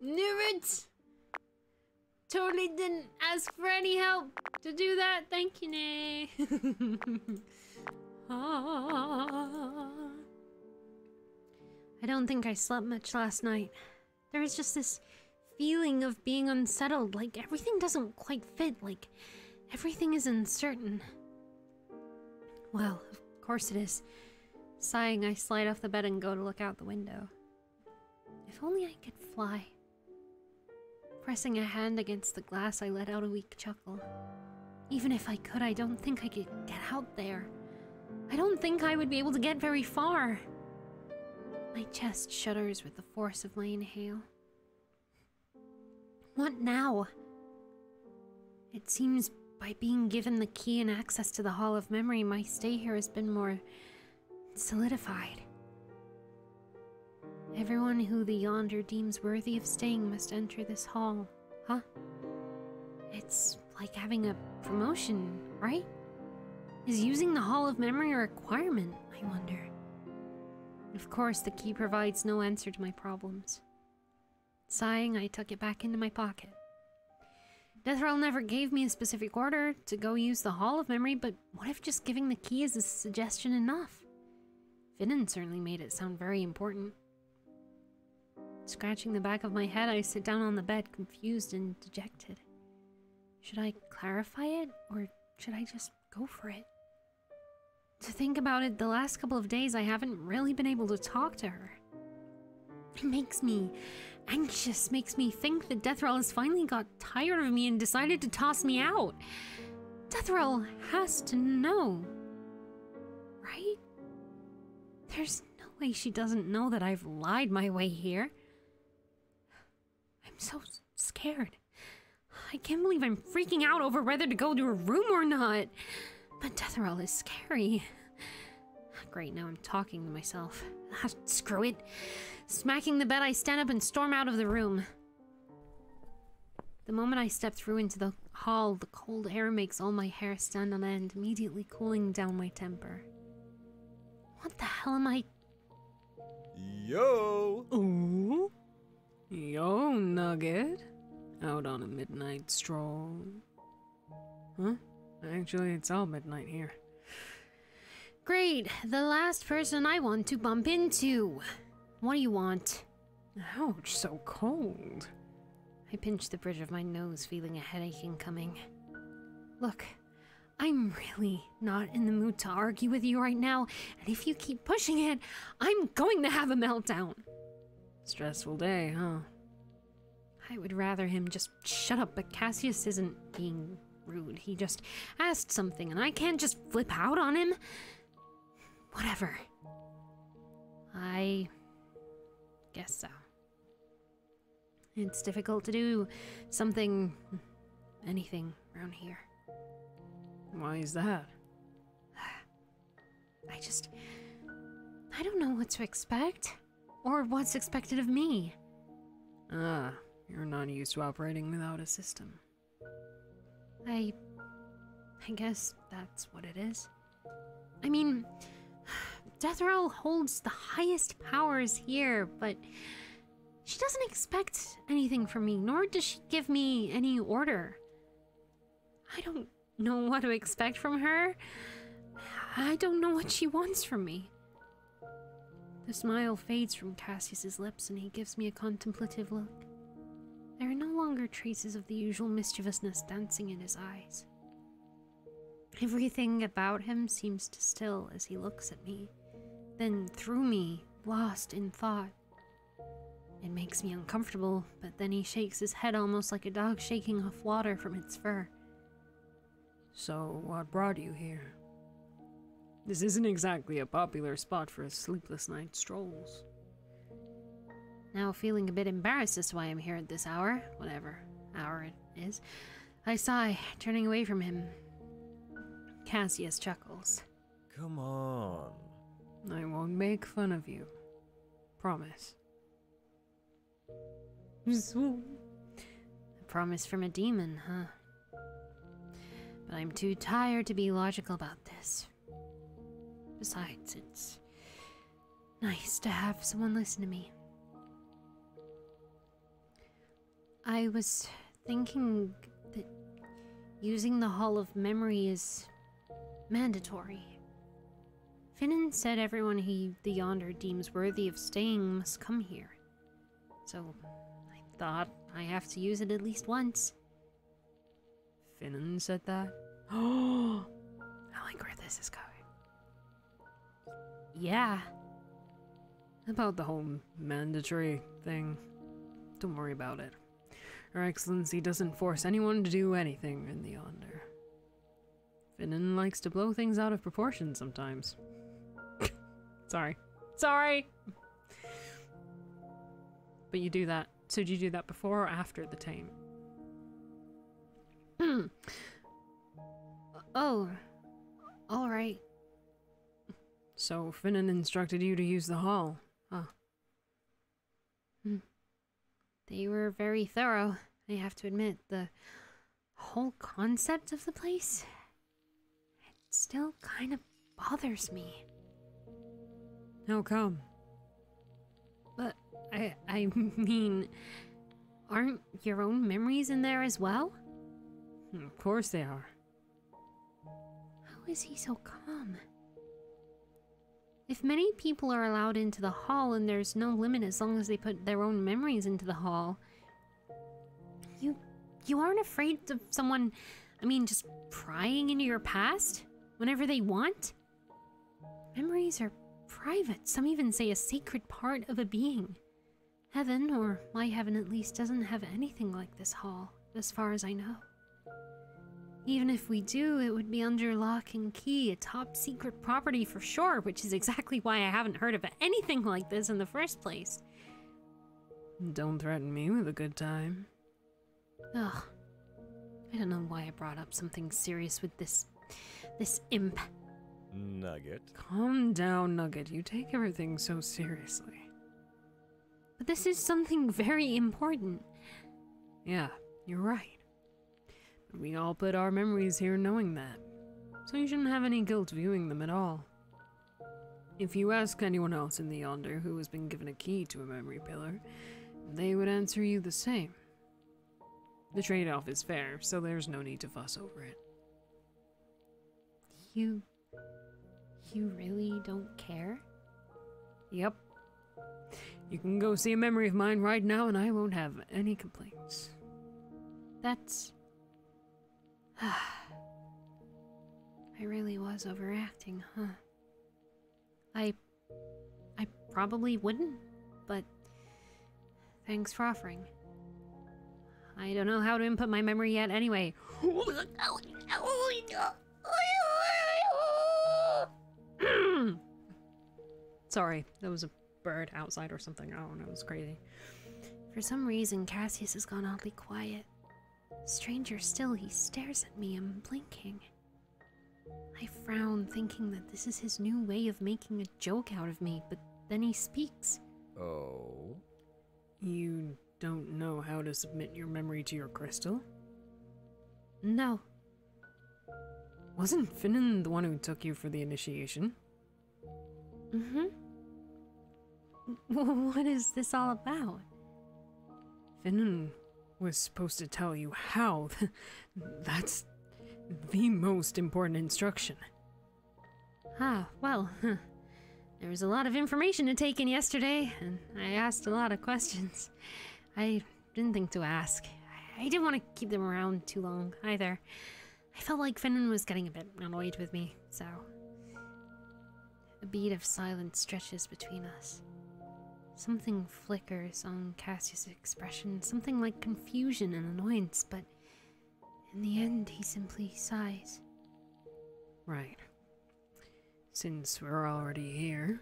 Speaker 5: New roots. Totally didn't ask for any help to do that. Thank you, Nay. *laughs* Ah. I don't think I slept much last night. There is just this feeling of being unsettled, like everything doesn't quite fit, like everything is uncertain. Well, of course it is. Sighing, I slide off the bed and go to look out the window. If only I could fly. Pressing a hand against the glass, I let out a weak chuckle. Even if I could, I don't think I could get out there. I don't think I would be able to get very far. My chest shudders with the force of my inhale. What now? It seems by being given the key and access to the Hall of Memory, my stay here has been more solidified. Everyone who the Yonder deems worthy of staying must enter this hall, huh? It's like having a promotion, right? Is using the Hall of Memory a requirement, I wonder? Of course, the key provides no answer to my problems. Sighing, I tuck it back into my pocket. Deathral never gave me a specific order to go use the Hall of Memory, but what if just giving the key is a suggestion enough? Finnan certainly made it sound very important. Scratching the back of my head, I sit down on the bed, confused and dejected. Should I clarify it, or should I just go for it? To think about it, the last couple of days I haven't really been able to talk to her. It makes me anxious, makes me think that Deathral has finally got tired of me and decided to toss me out. Deathral has to know. Right? There's no way she doesn't know that I've lied my way here. I'm so scared. I can't believe I'm freaking out over whether to go to her room or not. But Deathral is scary. Great, now I'm talking to myself. Ah, screw it. Smacking the bed, I stand up and storm out of the room. The moment I step through into the hall, the cold air makes all my hair stand on end, immediately cooling down my temper. What the hell am I?
Speaker 9: Yo!
Speaker 18: Ooh. Yo, Nugget. Out on a midnight stroll. Huh? Actually, it's all midnight here.
Speaker 5: Great, the last person I want to bump into. What do you want?
Speaker 18: Ouch, so cold.
Speaker 5: I pinch the bridge of my nose, feeling a headache incoming. Look, I'm really not in the mood to argue with you right now, and if you keep pushing it, I'm going to have a meltdown.
Speaker 18: Stressful day, huh?
Speaker 5: I would rather him just shut up, but Cassius isn't being rude. He just asked something, and I can't just flip out on him. Whatever. I guess so. It's difficult to do something, anything around here.
Speaker 18: Why is that? *sighs*
Speaker 5: I just. I don't know what to expect. Or what's expected of me.
Speaker 18: Ah, you're not used to operating without a system.
Speaker 5: I. I guess that's what it is. I mean, Deathral holds the highest powers here, but she doesn't expect anything from me, nor does she give me any order. I don't know what to expect from her. I don't know what she wants from me. The smile fades from Cassius's lips and he gives me a contemplative look. There are no longer traces of the usual mischievousness dancing in his eyes. Everything about him seems to still as he looks at me, then through me, lost in thought. It makes me uncomfortable, but then he shakes his head almost like a dog shaking off water from its fur.
Speaker 18: So, what brought you here? This isn't exactly a popular spot for sleepless night strolls.
Speaker 5: Now, feeling a bit embarrassed as to why I'm here at this hour, whatever hour it is, I sigh, turning away from him. Cassius chuckles.
Speaker 9: Come on.
Speaker 18: I won't make fun of you. Promise.
Speaker 5: A promise from a demon, huh? But I'm too tired to be logical about this. Besides, it's nice to have someone listen to me. I was thinking that using the Hall of Memory is mandatory. Finnan said everyone he the yonder deems worthy of staying must come here. So I thought I have to use it at least once.
Speaker 2: Finnan said that? Oh, *gasps* I like where this is going.
Speaker 5: Yeah.
Speaker 2: About the whole mandatory thing. Don't worry about it. Her Excellency doesn't force anyone to do anything in the Yonder. Finnan likes to blow things out of proportion sometimes. Sorry. Sorry! But you do that. So did you do that before or after the tame?
Speaker 5: Hmm. *clears throat* Oh. All right.
Speaker 2: So Finnan instructed you to use the hall. Huh.
Speaker 5: They were very thorough, I have to admit. The whole concept of the place it still kind of bothers me.
Speaker 2: How come?
Speaker 5: But I I *laughs* mean, aren't your own memories in there as well?
Speaker 2: Of course they are.
Speaker 5: How is he so calm? If many people are allowed into the hall and there's no limit as long as they put their own memories into the hall, you you aren't afraid of someone I mean just prying into your past whenever they want? Memories are private. Some even say a sacred part of a being. Heaven, or my heaven at least, doesn't have anything like this hall, as far as I know. Even if we do, it would be under lock and key, a top secret property for sure, which is exactly why I haven't heard of anything like this in the first place.
Speaker 2: Don't threaten me with a good time.
Speaker 5: Ugh. I don't know why I brought up something serious with this. this imp.
Speaker 9: Nugget.
Speaker 2: Calm down, Nugget. You take everything so seriously.
Speaker 5: But this is something very important.
Speaker 2: Yeah, you're right. We all put our memories here knowing that. So you shouldn't have any guilt viewing them at all. If you ask anyone else in the Yonder who has been given a key to a memory pillar, they would answer you the same. The trade off is fair, so there's no need to fuss over it.
Speaker 5: You. You really don't care?
Speaker 2: Yep. You can go see a memory of mine right now, and I won't have any complaints.
Speaker 5: That's. *sighs* I really was overacting, huh? I. I probably wouldn't, but. Thanks for offering. I don't know how to input my memory yet anyway. *laughs*
Speaker 2: Oh, oh, oh, *clears throat* Sorry, there was a bird outside or something. I don't know, it was crazy.
Speaker 5: For some reason, Cassius has gone oddly quiet. Stranger still, he stares at me, and blinking. I frown, thinking that this is his new way of making a joke out of me, but then he speaks.
Speaker 9: Oh.
Speaker 2: You don't know how to submit your memory to your crystal?
Speaker 5: No.
Speaker 2: Wasn't Finnan the one who took you for the initiation?
Speaker 5: Mm hmm. What is this all about?
Speaker 2: Finnan was supposed to tell you how. *laughs* That's the most important instruction.
Speaker 5: Ah, well, huh. *laughs* there was a lot of information to take in yesterday, and I asked a lot of questions. I didn't think to ask. I didn't want to keep them around too long either. I felt like Finnan was getting a bit annoyed with me, so. A bead of silence stretches between us. Something flickers on Cassius' expression, something like confusion and annoyance, but in the end, he simply sighs.
Speaker 2: Right. Since we're already here.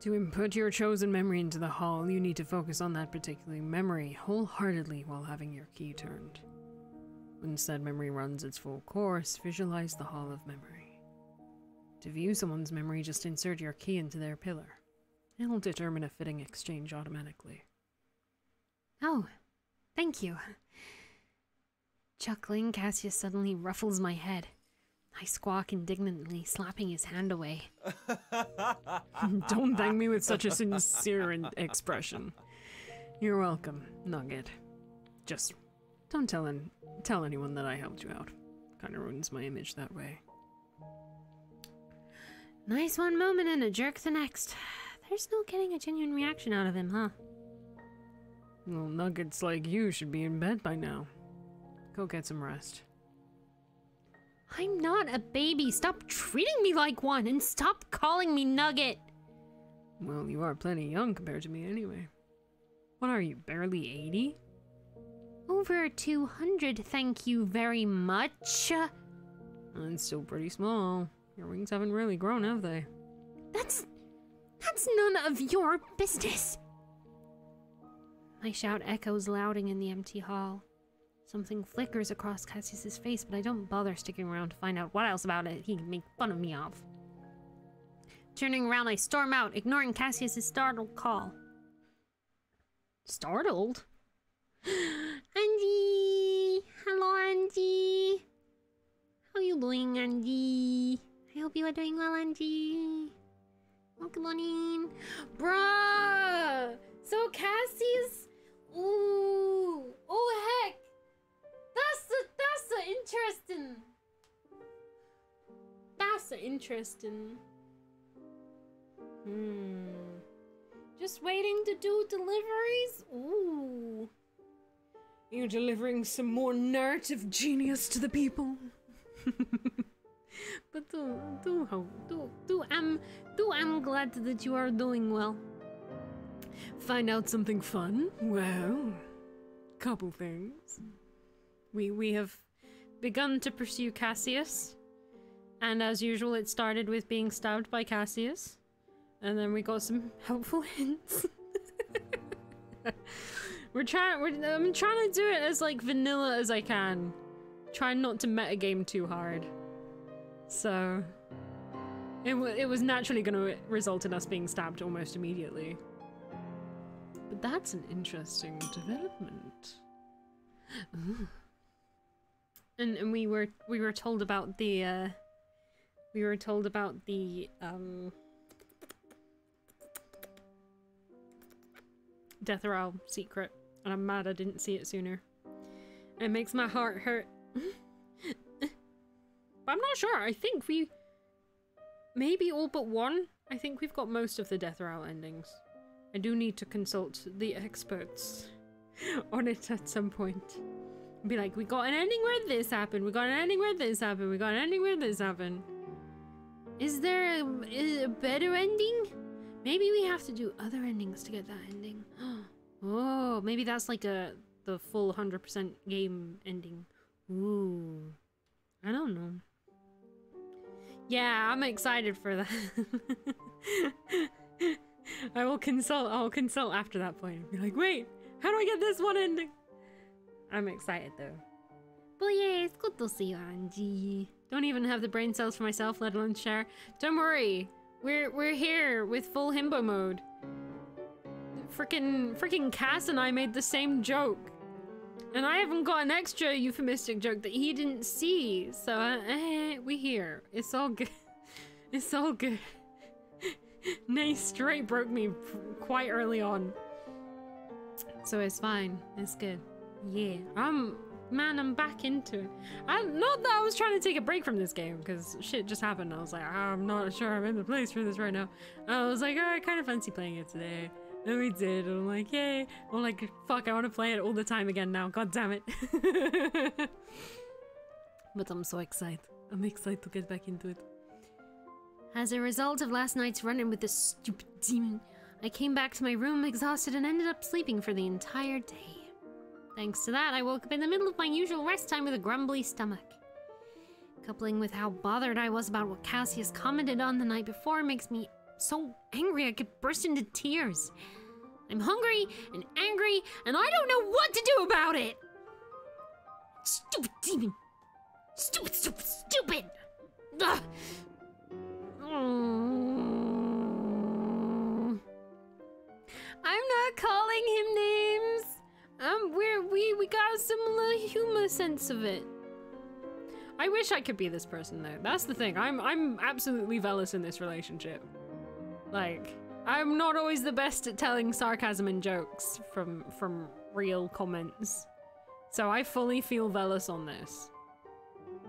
Speaker 2: To input your chosen memory into the hall, you need to focus on that particular memory wholeheartedly while having your key turned. Once that memory runs its full course, visualize the Hall of Memory. To view someone's memory, just insert your key into their pillar. It'll determine a fitting exchange automatically.
Speaker 5: Oh, thank you. Chuckling, Cassius suddenly ruffles my head. I squawk indignantly, slapping his hand away. *laughs*
Speaker 2: Don't thank me with such a sincere expression. You're welcome, Nugget. Just don't tell an- tell anyone that I helped you out. Kind of ruins my image that way. Nice one moment and a jerk the next. There's no getting a genuine reaction out of him, huh?
Speaker 5: Well, nuggets like you should be in bed by now. Go get some rest.
Speaker 2: I'm not a baby. Stop treating me like one and stop calling me Nugget.
Speaker 5: Well, you are plenty young compared to me anyway. What are you, barely 80?
Speaker 2: Over 200, thank you very much.
Speaker 5: Uh, and still pretty small. Your wings haven't really grown, have they?
Speaker 2: That's. that's none of your business. My shout echoes louding in the empty hall. Something flickers across Cassius's face, but I don't bother sticking around to find out what else about it he can make fun of me of. Turning around, I storm out, ignoring Cassius's startled call. Startled? *laughs* Angie! Hello, Angie! How are you doing, Angie? I hope you are doing well, Angie. Welcome on in. Bruh! So Cassie's... Ooh! Oh, heck! That's a, that's a interesting... That's a interesting... Hmm... Just waiting to do deliveries? Ooh...
Speaker 5: You're delivering some more narrative genius to the people. *laughs*
Speaker 2: But do, do, do, do, am, do, am glad that you are doing well.
Speaker 5: Find out something fun? Well, couple things.
Speaker 2: We, we have begun to pursue Cassius, and as usual, it started with being stabbed by Cassius, and then we got some helpful *laughs* hints. *laughs* we're trying, we're, I'm trying to do it as like vanilla as I can, trying not to metagame too hard. So, it, it was naturally going to result in us being stabbed almost immediately.
Speaker 5: But that's an interesting development.
Speaker 2: Ooh. And and we were we were told about the uh we were told about the um Deathral secret. And I'm mad I didn't see it sooner. It makes my heart hurt. but I'm not sure. I think we maybe all but one. I think we've got most of the Deathral endings. I do need to consult the experts on it at some point. Be like, we got an ending where this happened. We got an ending where this happened. We got an ending where this happened. Is there a, a better ending? Maybe we have to do other endings to get that ending. Oh, maybe that's like a the full 100% game ending. Ooh. I don't know. Yeah, I'm excited for that. *laughs* I will consult. I'll consult after that point. Be like, wait, how do I get this one ending? I'm excited though. But yeah, it's good to see you, Angie. Don't even have the brain cells for myself, let alone share. Don't worry, we're we're here with full himbo mode. Freaking freaking Cass and I made the same joke, and I haven't got an extra euphemistic joke that he didn't see. So uh, we here. It's all good. *laughs* It's all good. *laughs* Nay straight broke me quite early on. So it's fine. It's good. Yeah. I'm man, I'm back into it. I not that I was trying to take a break from this game, because shit just happened. I was like, I'm not sure I'm in the place for this right now. I was like, oh, I kind of fancy playing it today. And we did, and I'm like, yay. I'm like, fuck, I want to play it all the time again now. God damn it. *laughs* but I'm so excited. I'm excited to get back into it. As a result of last night's run-in with this stupid demon, I came back to my room exhausted and ended up sleeping for the entire day. Thanks to that, I woke up in the middle of my usual rest time with a grumbly stomach. Coupling with how bothered I was about what Cassius commented on the night before makes me so angry I could burst into tears. I'm hungry and angry, and I don't know what to do about it! Stupid demon! Stupid, stupid, stupid! Ugh. Mm. I'm not calling him names. Um, we're we we got a similar humor sense of it. I wish I could be this person though. That's the thing. I'm I'm absolutely Velas in this relationship. Like, I'm not always the best at telling sarcasm and jokes from from real comments. So I fully feel Velas on this.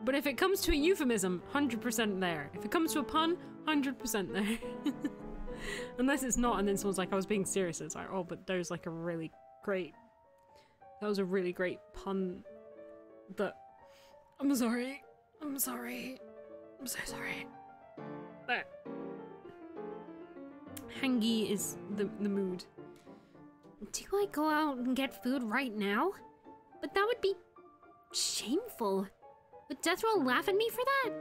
Speaker 2: But if it comes to a euphemism, 100% there. If it comes to a pun, 100% there. *laughs* Unless it's not, and then someone's like, I was being serious. It's like, oh, but there's like a really great. That was a really great pun. That. I'm sorry. I'm sorry. I'm so sorry. But. Hangy is the, the mood.
Speaker 5: Do I go out and get food right now? But that would be shameful. Would Deathral laugh at me for that?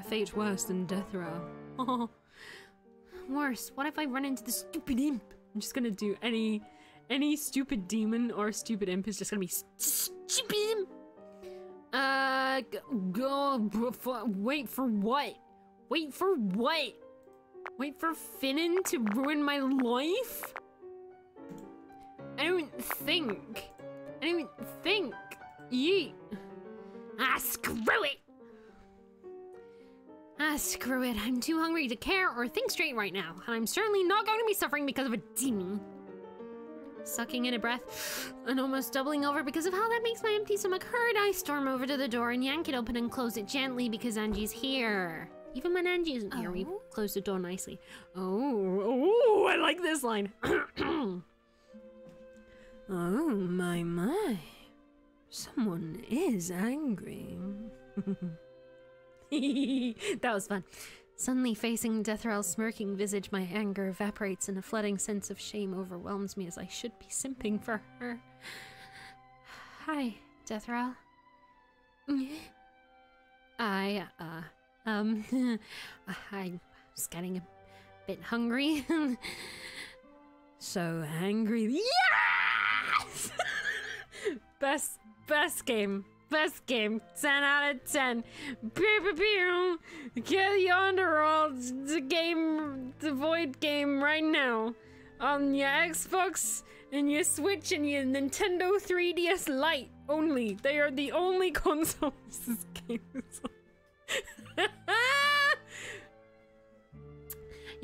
Speaker 2: A fate worse than death row. *laughs*
Speaker 5: Worse, what if I run into the stupid imp?
Speaker 2: I'm just gonna do any any stupid demon or stupid imp is just gonna be s-
Speaker 5: Stupid imp!
Speaker 2: uh go wait for what? Wait for what? Wait for Finnan to ruin my life? I don't think. I don't think. Yeet.
Speaker 5: Ah, screw it! Ah, screw it. I'm too hungry to care or think straight right now, and I'm certainly not going to be suffering because of a demon. Sucking in a breath *gasps* and almost doubling over because of how that makes my empty stomach hurt, I storm over to the door and yank it open and close it gently because Angie's here. Even when Angie isn't here, we
Speaker 28: Oh.
Speaker 5: close the door nicely.
Speaker 2: Oh, oh, I like this line. *clears throat*
Speaker 29: Oh my my. Someone is angry. *laughs*
Speaker 5: that was fun. Suddenly facing Deathral's smirking visage, my anger evaporates and a flooding sense of shame overwhelms me as I should be simping for her. Hi, Deathral. I, uh, um, *laughs* I was getting a bit hungry. *laughs*
Speaker 29: So angry.
Speaker 2: Yes! *laughs* best best game. Best game. 10 out of 10. Pew, pew, pew. Get the Yonder World the game the Void game right now. On your Xbox and your Switch and your Nintendo 3DS Lite only. They are the only consoles this game is on. *laughs*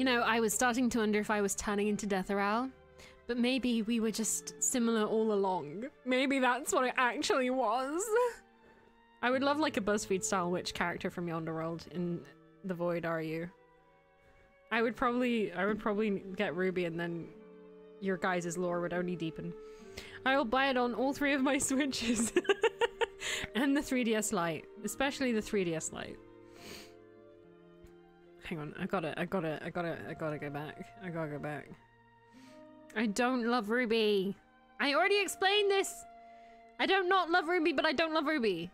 Speaker 5: You know, I was starting to wonder if I was turning into Deathral, but maybe we were just
Speaker 2: similar all along. Maybe that's what it actually was. I would love like a BuzzFeed style witch character from Yonder World in the Void are you? I would probably I would probably get Ruby and then your guys' lore would only deepen. I'll buy it on all three of my *laughs* Switches. *laughs* and the 3DS Lite. Especially the 3DS Lite. Hang on, I got it, I got it, I got it, I gotta go back. I gotta go back. I don't love Ruby. I already explained this. I don't not love Ruby, but I don't love Ruby.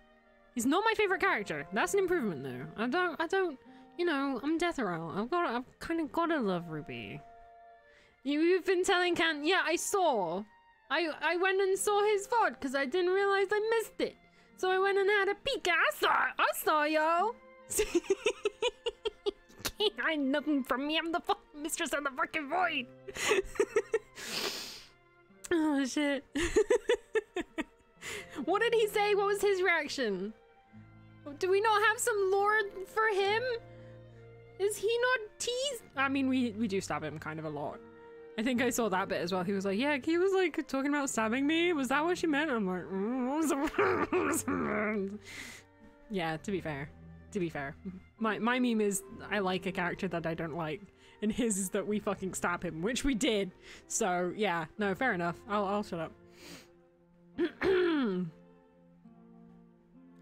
Speaker 2: He's not my favorite character. That's an improvement, though. I don't. I don't. You know, I'm Deathral. I've got. I've kind of gotta love Ruby. You, you've been telling Can. Yeah, I saw. I I went and saw his VOD because I didn't realize I missed it. So I went and had a peek. I saw. I saw y'all. *laughs* *laughs* Can't hide nothing from me. I'm the fucking mistress of the fucking void. *laughs* oh shit. *laughs* what did he say? What was his reaction? Do we not have some lore for him? Is he not teased? I mean, we we do stab him kind of a lot. I think I saw that bit as well. He was like, "Yeah, he was like talking about stabbing me. Was that what she meant?" I'm like, mm, "Yeah." To be fair, to be fair, my my meme is I like a character that I don't like, and his is that we fucking stab him, which we did. So yeah, no, fair enough. I'll I'll shut up. *clears throat*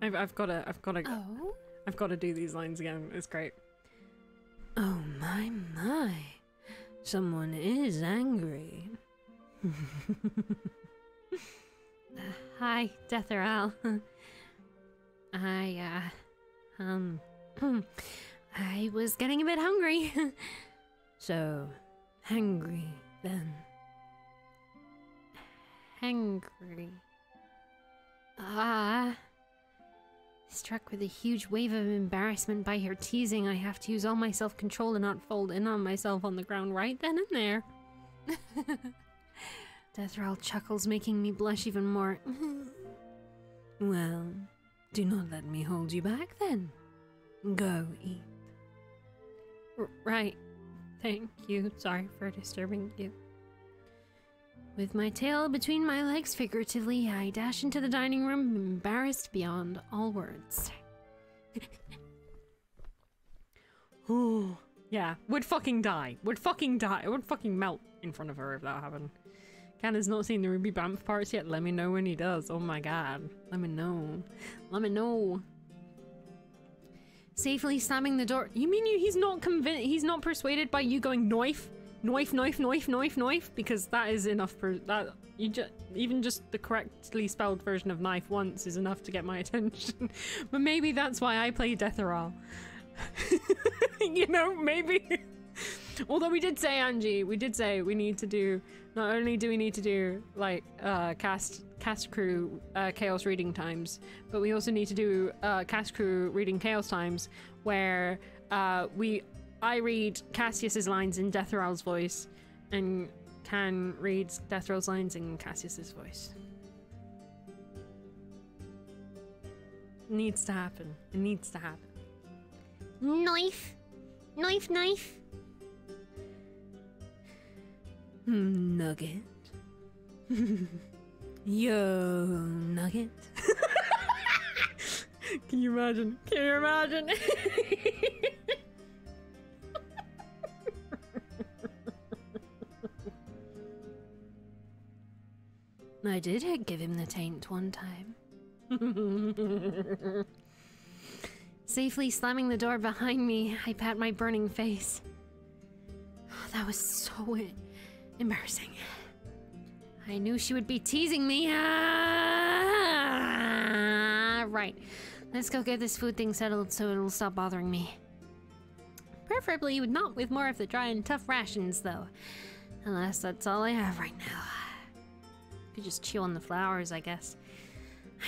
Speaker 2: I've I've got to I've got to
Speaker 5: Oh?
Speaker 2: I've got to do these lines again. It's great.
Speaker 29: Oh my my. Someone is angry. *laughs*
Speaker 5: Hi, Deathral. *laughs* I, uh, um, I was getting a bit hungry. *laughs*
Speaker 29: So hungry then.
Speaker 5: Hungry. Ah. Struck with a huge wave of embarrassment by her teasing, I have to use all my self control to not fold in on myself on the ground right then and there. *laughs* Deathral chuckles, making me blush even more. *laughs*
Speaker 29: Well, do not let me hold you back then. Go eat.
Speaker 5: R- right. Thank you. Sorry for disturbing you. With my tail between my legs figuratively, I dash into the dining room, embarrassed beyond all words. *laughs*
Speaker 2: Oh, yeah. Would fucking die. Would fucking die. Would fucking melt in front of her if that happened. Ken has not seen the Ruby Bamf parts yet. Let me know when he does. Oh my god. Let me know. Let me know.
Speaker 5: Safely slamming the door.
Speaker 2: You mean you, he's not convinced? He's not persuaded by you going knife, knife, knife, knife, knife, knife? Because that is enough for that. You just even just the correctly spelled version of knife once is enough to get my *laughs* attention. but maybe that's why I play Deathral. *laughs* you know, maybe. *laughs* Although we did say, Angie, we did say we need to do. Not only do we need to do like uh, cast cast crew uh, chaos reading times, but we also need to do uh, cast crew reading chaos times where uh, we I read Cassius's lines in Deathral's voice, and Can reads Deathral's lines in Cassius's voice. needs to happen. It needs to happen.
Speaker 5: Knife! Knife, knife!
Speaker 8: Hmm, Nugget. *laughs* Yo, Nugget. *laughs*
Speaker 2: Can you imagine? Can you imagine? *laughs*
Speaker 5: I did give him the taint one time. *laughs* Safely slamming the door behind me, I pat my burning face. *sighs* that was so embarrassing. I knew she would be teasing me. Ah, right. Let's go get this food thing settled so it'll stop bothering me. Preferably you would not with more of the dry and tough rations, though. Unless that's all I have right now. Could just chew on the flowers, I guess.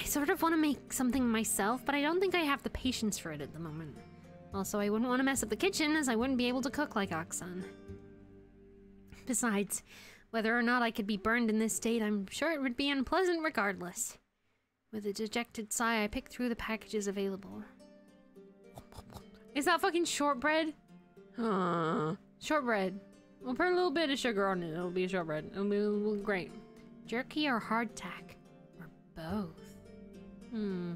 Speaker 5: I sort of want to make something myself, but I don't think I have the patience for it at the moment. Also, I wouldn't want to mess up the kitchen, as I wouldn't be able to cook like Aksan. Besides, whether or not I could be burned in this state, I'm sure it would be unpleasant regardless. With a dejected sigh, I pick through the packages available. Is that fucking shortbread?
Speaker 2: Huh.
Speaker 5: Shortbread. We'll put a little bit of sugar on it. It'll be shortbread. It'll be, it'll be great. Jerky or hardtack? Or both? Hmm.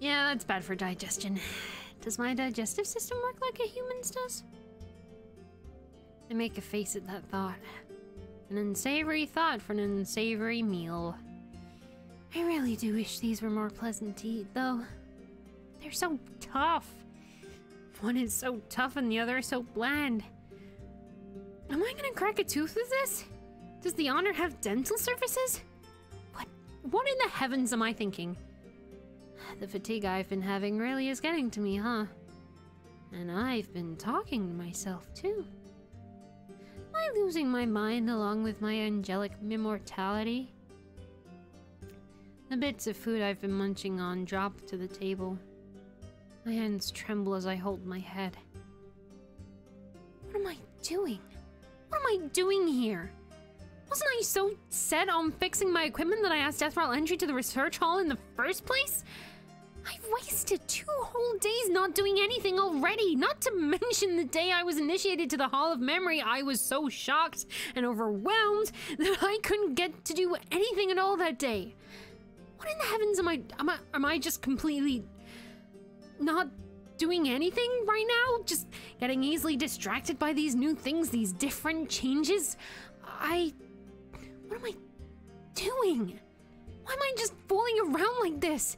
Speaker 5: Yeah, that's bad for digestion. Does my digestive system work like a human's does? I make a face at that thought. An unsavory thought for an unsavory meal. I really do wish these were more pleasant to eat, though. They're so tough. One is so tough and the other is so bland. Am I gonna crack a tooth with this? Does the honor have dental services? What what in the heavens am I thinking? The fatigue I've been having really is getting to me, huh? And I've been talking to myself too. Am I losing my mind along with my angelic immortality? The bits of food I've been munching on drop to the table. My hands tremble as I hold my head. What am I doing? What am I doing here? Wasn't I so set on fixing my equipment that I asked Deathrattle entry to the research hall in the first place? I've wasted two whole days not doing anything already, not to mention the day I was initiated to the Hall of Memory. I was so shocked and overwhelmed *laughs* that I couldn't get to do anything at all that day. What in the heavens am I am I am I just completely not doing anything right now? Just getting easily distracted by these new things, these different changes? I what am I doing? Why am I just fooling around like this?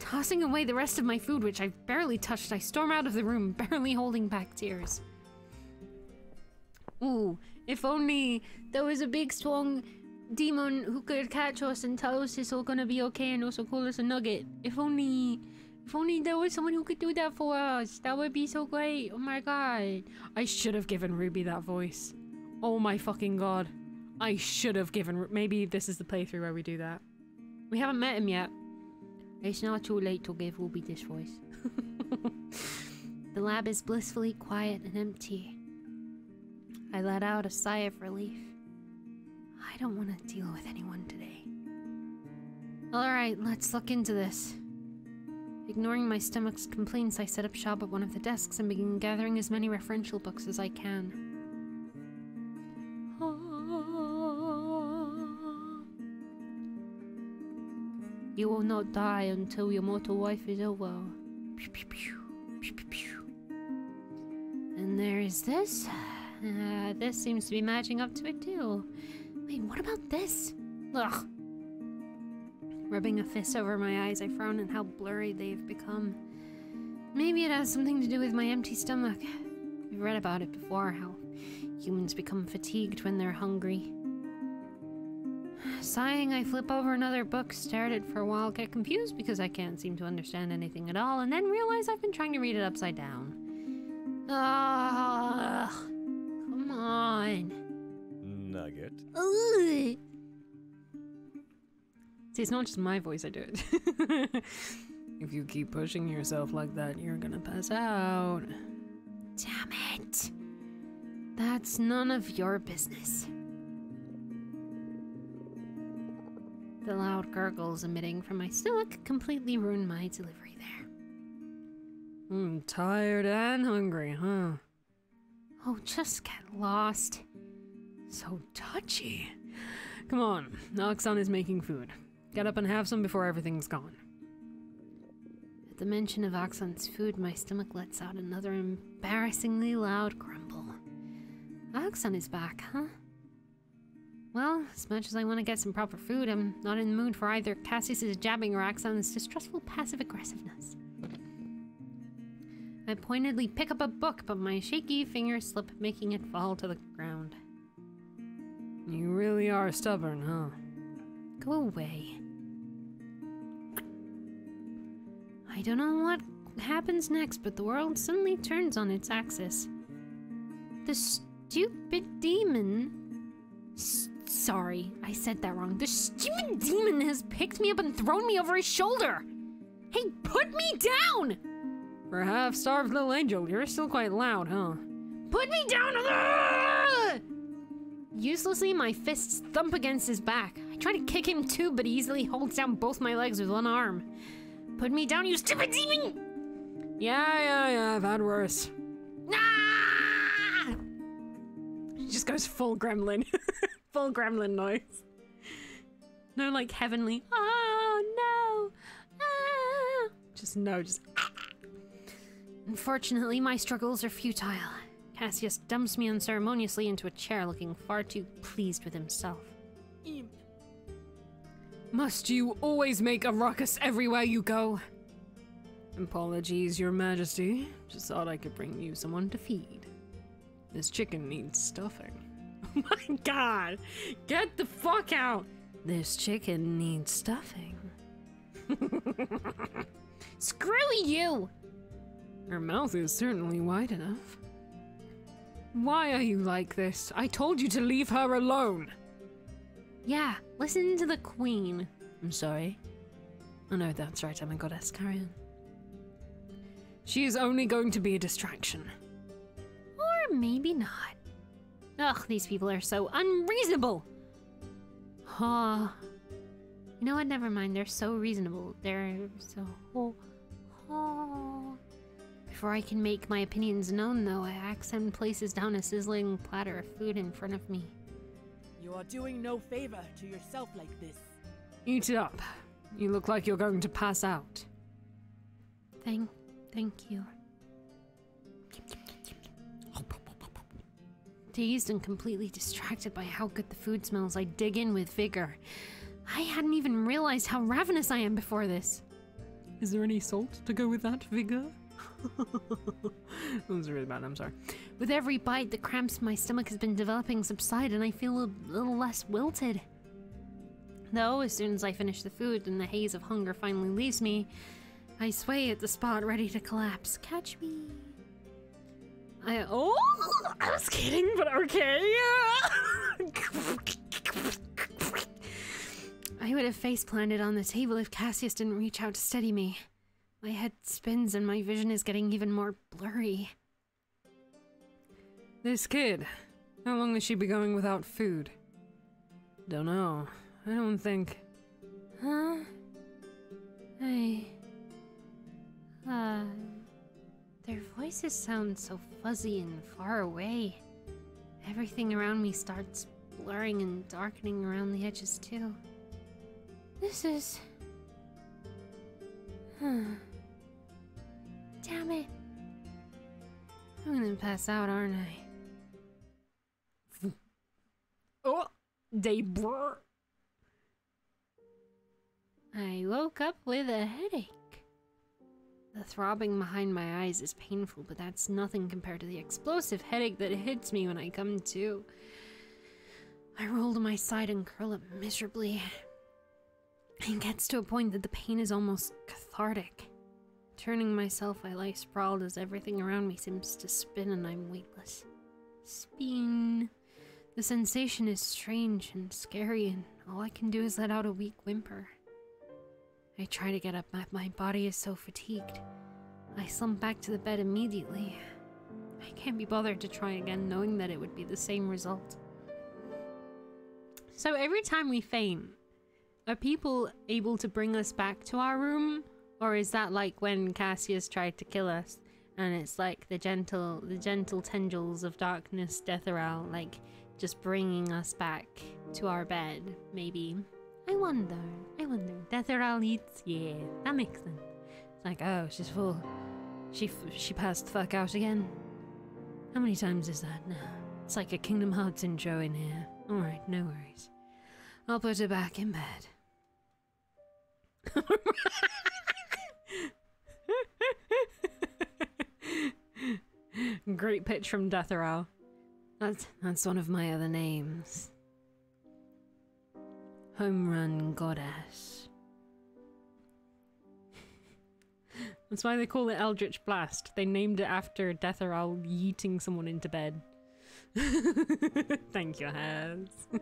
Speaker 5: Tossing away the rest of my food, which I've barely touched, I storm out of the room, *laughs* barely holding back tears. Ooh, if only there was a big, strong demon who could catch us and tell us it's all gonna be okay and also call us a nugget. If only. If only there was someone who could do that for us. That would be so great. Oh my god.
Speaker 2: I should have given Ruby that voice. Oh my fucking god. I should have given. Maybe this is the playthrough where we do that. We haven't met him yet.
Speaker 5: It's not too late to give Ruby this voice. *laughs* the lab is blissfully quiet and empty. I let out a sigh of relief. I don't want to deal with anyone today. Alright, let's look into this. Ignoring my stomach's complaints, I set up shop at one of the desks and begin gathering as many referential books as I can. You will not die until your mortal life is over. And there is this. Uh, this seems to be matching up to it too. Wait, what about this? Ugh. Rubbing a fist over my eyes, I frown at how blurry they've become. Maybe it has something to do with my empty stomach. I've read about it before, how humans become fatigued when they're hungry. Sighing, I flip over another book, stare at it for a while, get confused because I can't seem to understand anything at all, and then realize I've been trying to read it upside down. Ugh. Come on.
Speaker 9: Nugget.
Speaker 5: Ugh.
Speaker 2: See, it's not just my voice, I do it. *laughs* if you keep pushing yourself like that, you're gonna pass out.
Speaker 5: Damn it. That's none of your business. The loud gurgles emitting from my stomach completely ruined my delivery there.
Speaker 2: Mm, tired and hungry, huh?
Speaker 5: Oh, just get lost.
Speaker 2: So touchy. Come on, Aksan is making food. Get up and have some before everything's gone.
Speaker 5: At the mention of Aksan's food, my stomach lets out another embarrassingly loud grumble. Aksan is back, huh? Well, as much as I want to get some proper food, I'm not in the mood for either Cassius's jabbing or Aksan's distrustful passive aggressiveness. I pointedly pick up a book, but my shaky fingers slip, making it fall to the ground.
Speaker 2: You really are stubborn, huh?
Speaker 5: Go away. I don't know what happens next, but the world suddenly turns on its axis. The stupid demon. Sorry, I said that wrong. The stupid demon has picked me up and thrown me over his shoulder. Hey, put me down!
Speaker 2: Half starved little angel, you're still quite loud, huh?
Speaker 5: Put me down! Ugh! Uselessly, my fists thump against his back. I try to kick him too, but he easily holds down both my legs with one arm. Put me down, you stupid demon!
Speaker 2: Yeah, yeah, yeah, I've had worse.
Speaker 5: Ah!
Speaker 2: Just goes full gremlin. *laughs* full gremlin noise.
Speaker 5: No, like heavenly. Oh no! Ah!
Speaker 2: Just no, just *laughs*
Speaker 5: Unfortunately, my struggles are futile. Cassius dumps me unceremoniously into a chair, looking far too pleased with himself.
Speaker 2: Must you always make a ruckus everywhere you go? Apologies, your majesty. Just thought I could bring you someone to feed. This chicken needs stuffing. *laughs* Oh my god! Get the fuck out!
Speaker 5: This chicken needs stuffing. *laughs* Screw you!
Speaker 2: Her mouth is certainly wide enough. Why are you like this? I told you to leave her alone!
Speaker 5: Yeah, listen to the queen. I'm sorry. Oh no, that's right, I'm a goddess. Carry on.
Speaker 2: She is only going to be a distraction.
Speaker 5: Or maybe not. Ugh, these people are so unreasonable. Huh. You know what? Never mind. They're so reasonable. They're so. Oh, oh. Before I can make my opinions known, though, Aksan places down a sizzling platter of food in front of me.
Speaker 11: You are doing no favor to yourself like this.
Speaker 2: Eat it up. You look like you're going to pass out.
Speaker 5: Thank, thank you. Dazed and completely distracted by how good the food smells, I dig in with vigor. I hadn't even realized how ravenous I am before this.
Speaker 2: Is there any salt to go with that vigor? *laughs* that was really bad, I'm sorry.
Speaker 5: With every bite, the cramps in my stomach has been developing subside, and I feel a little less wilted. Though, as soon as I finish the food and the haze of hunger finally leaves me, I sway at the spot, ready to collapse. Catch me. I oh, I was kidding, but okay. *laughs* I would have face planted on the table if Cassius didn't reach out to steady me. My head spins and my vision is getting even more blurry.
Speaker 2: This kid, how long has she been going without food? Don't know. I don't think.
Speaker 5: Voices sound so fuzzy and far away. Everything around me starts blurring and darkening around the edges, too. This is. Huh. Damn it. I'm gonna pass out, aren't I?
Speaker 2: Oh, they brr.
Speaker 5: I woke up with a headache. The throbbing behind my eyes is painful, but that's nothing compared to the explosive headache that hits me when I come to. I roll to my side and curl up miserably. It gets to a point that the pain is almost cathartic. Turning myself, I lie sprawled as everything around me seems to spin and I'm weightless. Spin. The sensation is strange and scary, and all I can do is let out a weak whimper. I try to get up, but my body is so fatigued. I slump back to the bed immediately. I can't be bothered to try again, knowing that it would be the same result.
Speaker 1: So every time we faint, are people able to bring us back to our room? Or is that like when Cassius tried to kill us and it's like the gentle the gentle tendrils of darkness Deathral like just bringing us back to our bed, maybe? I wonder. I wonder. Deathral eats? Yeah, that makes sense. It's like, oh, she's full. She she passed the fuck out again. How many times is that now? It's like a Kingdom Hearts intro in here. Alright, no worries. I'll put her back in bed. *laughs* Great pitch from Deathral. That's that's one of my other names. Home run goddess. *laughs* That's why they call it Eldritch Blast. They named it after Deathral yeeting someone into bed. *laughs* Thank you, Has. *laughs*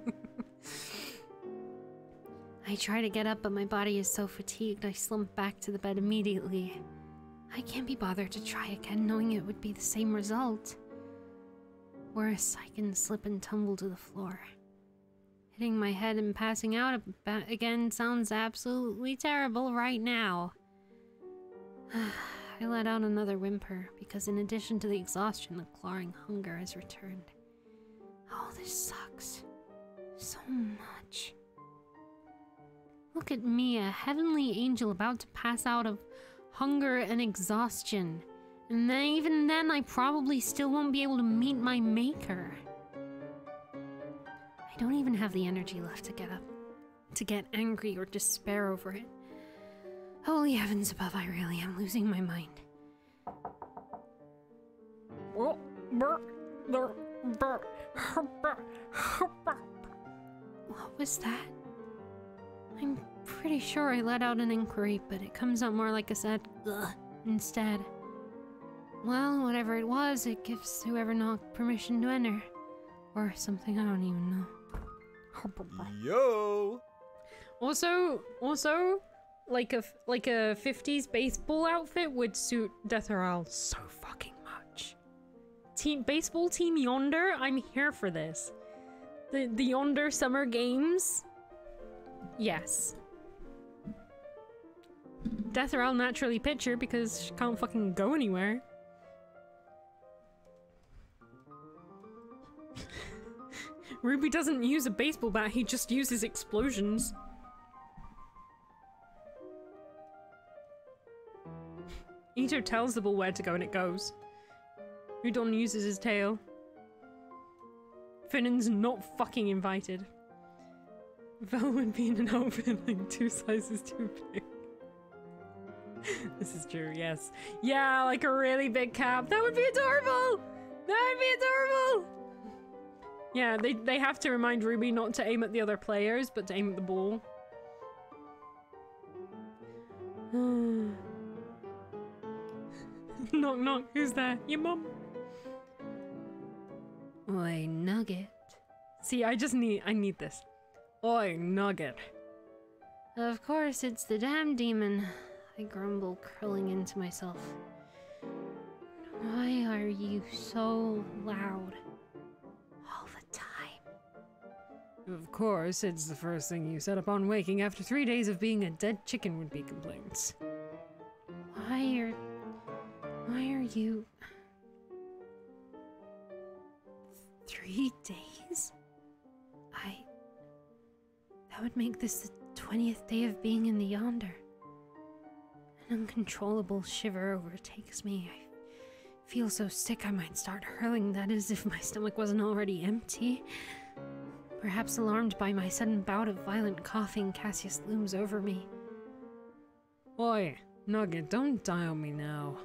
Speaker 5: I try to get up, but my body is so fatigued I slump back to the bed immediately. I can't be bothered to try again, knowing it would be the same result. Worse, I can slip and tumble to the floor. Hitting my head and passing out again sounds absolutely terrible right now. *sighs* I let out another whimper because, in addition to the exhaustion, the clawing hunger has returned. Oh, this sucks. So much. Look at me, a heavenly angel about to pass out of hunger and exhaustion. And then, even then, I probably still won't be able to meet my maker. I don't even have the energy left to get up, to get angry or despair over it. Holy heavens above, I really am losing my mind. What was that? I'm pretty sure I let out an inquiry, but it comes out more like a sad ugh instead. Well, whatever it was, it gives whoever knocked permission to enter. Or something, I don't even know.
Speaker 9: Yo!
Speaker 2: Also, also, like a like a 50s baseball outfit would suit Deathral so fucking much. Team baseball team yonder, I'm here for this. The the yonder summer games. Yes. Deathral naturally pitcher because she can't fucking go anywhere. *laughs* Ruby doesn't use a baseball bat, he just uses explosions. Ito tells the ball where to go and it goes. Udon uses his tail. Finnan's not fucking invited. Vel would be in an *laughs* outfit like two sizes too big. this is true, yes. Yeah, like a really big cap. That would be adorable! That would be adorable! Yeah, they, they have to remind Ruby not to aim at the other players, but to aim at the ball. *sighs* knock knock, who's there? Your mum?
Speaker 1: Oi, Nugget.
Speaker 2: See, I just need I need this. Oi, Nugget.
Speaker 5: Of course, it's the damn demon. I grumble, curling into myself. Why are you so loud?
Speaker 18: Of course, it's the first thing you said upon waking after three days of being a dead chicken would be complaints.
Speaker 5: Why are. Why are you. Three days? I. That would make this the 20th day of being in the Yonder. An uncontrollable shiver overtakes me. I feel so sick I might start hurling that as if my stomach wasn't already empty. Perhaps alarmed by my sudden bout of violent coughing, Cassius looms over me.
Speaker 18: Oi, Nugget, don't die on me now.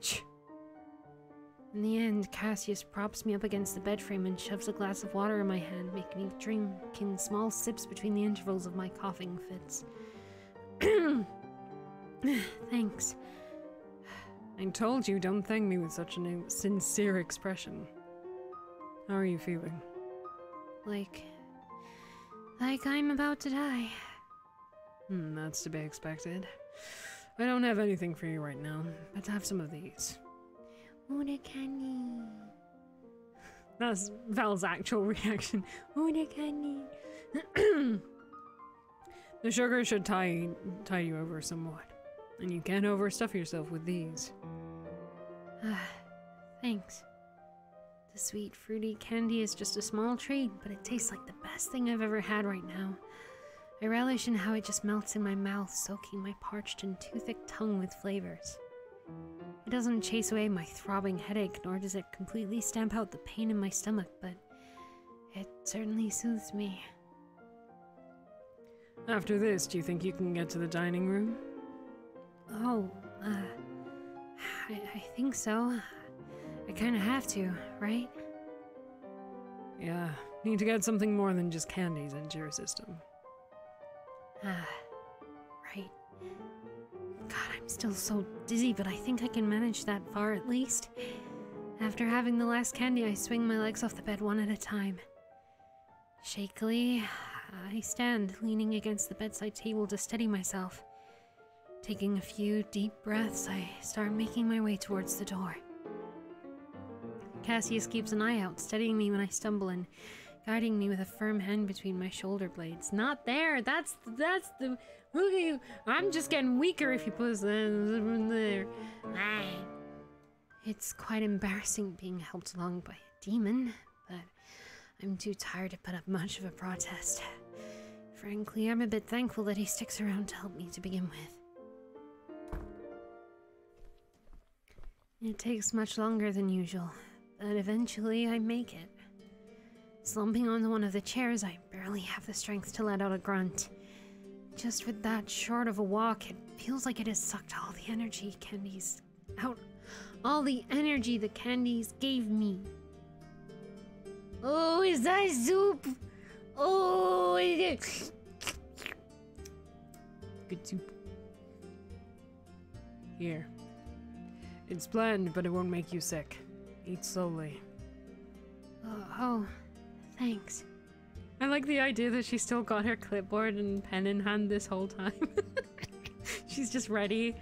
Speaker 5: Ch. In the end, Cassius props me up against the bed frame and shoves a glass of water in my hand, making me drink in small sips between the intervals of my coughing fits. *clears throat* Thanks.
Speaker 18: I told you don't thank me with such a sincere expression. How are you feeling?
Speaker 5: Like. like I'm about to die.
Speaker 18: Hmm, that's to be expected. I don't have anything for you right now, but have some of these.
Speaker 5: Urakani. *laughs*
Speaker 18: That's Val's actual *laughs* reaction.
Speaker 5: Urakani. *clears throat*
Speaker 18: the sugar should tie tie you over somewhat, and you can't overstuff yourself with these.
Speaker 5: Ah, *sighs* thanks. The sweet, fruity candy is just a small treat, but it tastes like the best thing I've ever had right now. I relish in how it just melts in my mouth, soaking my parched and too thick tongue with flavors. It doesn't chase away my throbbing headache, nor does it completely stamp out the pain in my stomach, but it certainly soothes me.
Speaker 18: After this, do you think you can get to the dining room?
Speaker 5: Oh, uh, I, I think so. I kinda have to, right?
Speaker 18: Yeah, need to get something more than just candies into your system.
Speaker 5: Ah, right. God, I'm still so dizzy, but I think I can manage that far at least. After having the last candy, I swing my legs off the bed one at a time. Shakily, I stand, leaning against the bedside table to steady myself. Taking a few deep breaths, I start making my way towards the door. Cassius keeps an eye out, steadying me when I stumble and guiding me with a firm hand between my shoulder blades. Not there. That's that's the. You. I'm just getting weaker if you put there. It's quite embarrassing being helped along by a demon, but I'm too tired to put up much of a protest. Frankly, I'm a bit thankful that he sticks around to help me to begin with. It takes much longer than usual, but eventually I make it. Slumping onto one of the chairs, I barely have the strength to let out a grunt. Just with that short of a walk, it feels like it has sucked all the energy candies out. All the energy the candies gave me. Oh, is that soup? Oh, is it?
Speaker 18: Good soup. Here. It's bland, but it won't make you sick. Eat slowly.
Speaker 5: Oh, oh, thanks.
Speaker 2: I like the idea that she still got her clipboard and pen in hand this whole time. *laughs* She's just ready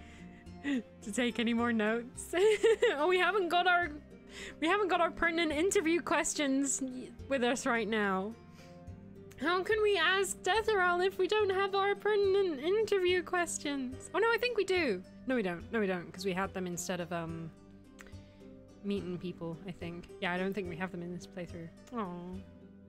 Speaker 2: to take any more notes. *laughs* oh, we haven't got our we haven't got our pertinent interview questions with us right now. How can we ask Deathral if we don't have our pertinent interview questions? Oh no, I think we do. No, we don't. No, we don't, because we had them instead of um meeting people. I think. Yeah, I don't think we have them in this playthrough. Oh.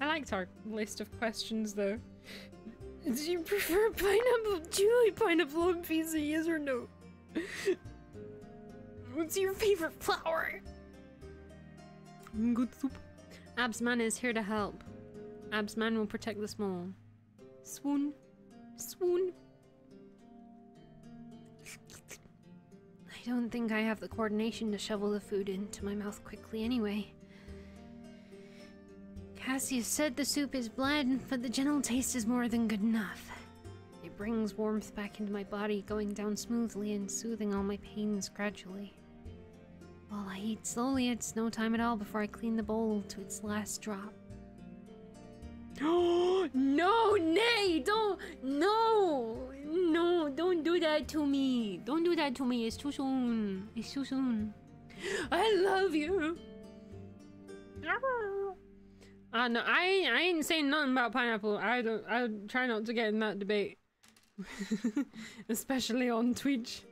Speaker 2: I liked our list of questions though. *laughs* Do you prefer pineapple? Do you like pineapple on pizza? Yes or no? *laughs* What's your favorite flower?
Speaker 18: Mm, good soup.
Speaker 5: Absman is here to help. Absman will protect the small. Swoon. Swoon. I don't think I have the coordination to shovel the food into my mouth quickly anyway. Cassius said the soup is bland, but the general taste is more than good enough. It brings warmth back into my body, going down smoothly and soothing all my pains gradually. While I eat slowly, it's no time at all before I clean the bowl to its last drop.
Speaker 2: Oh *gasps* no, nay, don't, no, no, don't do that to me. Don't do that to me. It's too soon. It's too soon. I love you. Uh, no, I I ain't saying nothing about pineapple. I don't. I try not to get in that debate, *laughs* especially on Twitch.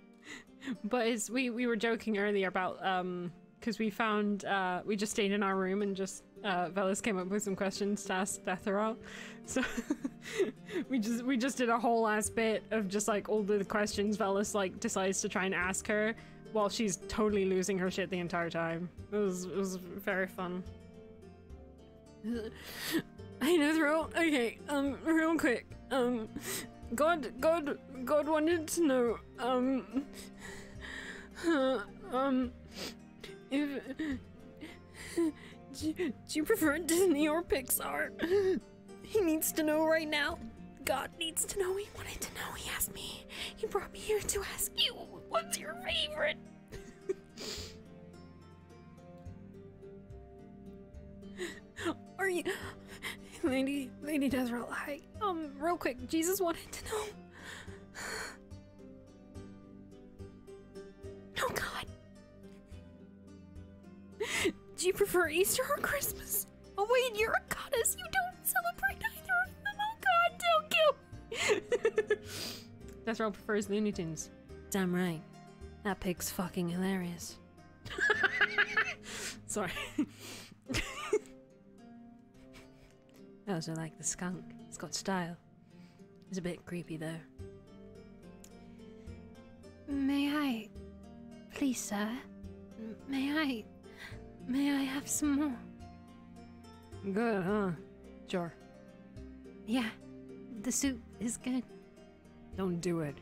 Speaker 2: But it's we we were joking earlier about um because we found uh we just stayed in our room and just uh, Velas came up with some questions to ask Deathral. So *laughs* we just we just did a whole ass bit of just like all the questions Velas like decides to try and ask her while she's totally losing her shit the entire time. It was it was very fun. *laughs* Hey know throw okay, um real quick. Um God God God wanted to know um *laughs* um if do, do you prefer Disney or Pixar? He needs to know right now. God needs to know. He wanted to know. He asked me. He brought me here to ask you, what's your favorite? *laughs* Are you, Lady Lady Desrel? Hi. Um, real quick. Jesus wanted to know. *sighs* Oh God. Do you prefer Easter or Christmas? Oh wait, you're a goddess. You don't celebrate either of them. Oh God, don't kill me. *laughs* Deathral prefers Looney Tunes.
Speaker 1: Damn right. That pig's fucking hilarious. *laughs*
Speaker 2: Sorry. *laughs*
Speaker 1: I also like the skunk. It's got style. It's a bit creepy though.
Speaker 5: May I, please, sir? May I, may I have some more?
Speaker 2: Good, huh? Sure.
Speaker 5: Yeah, the soup is good.
Speaker 2: Don't do it.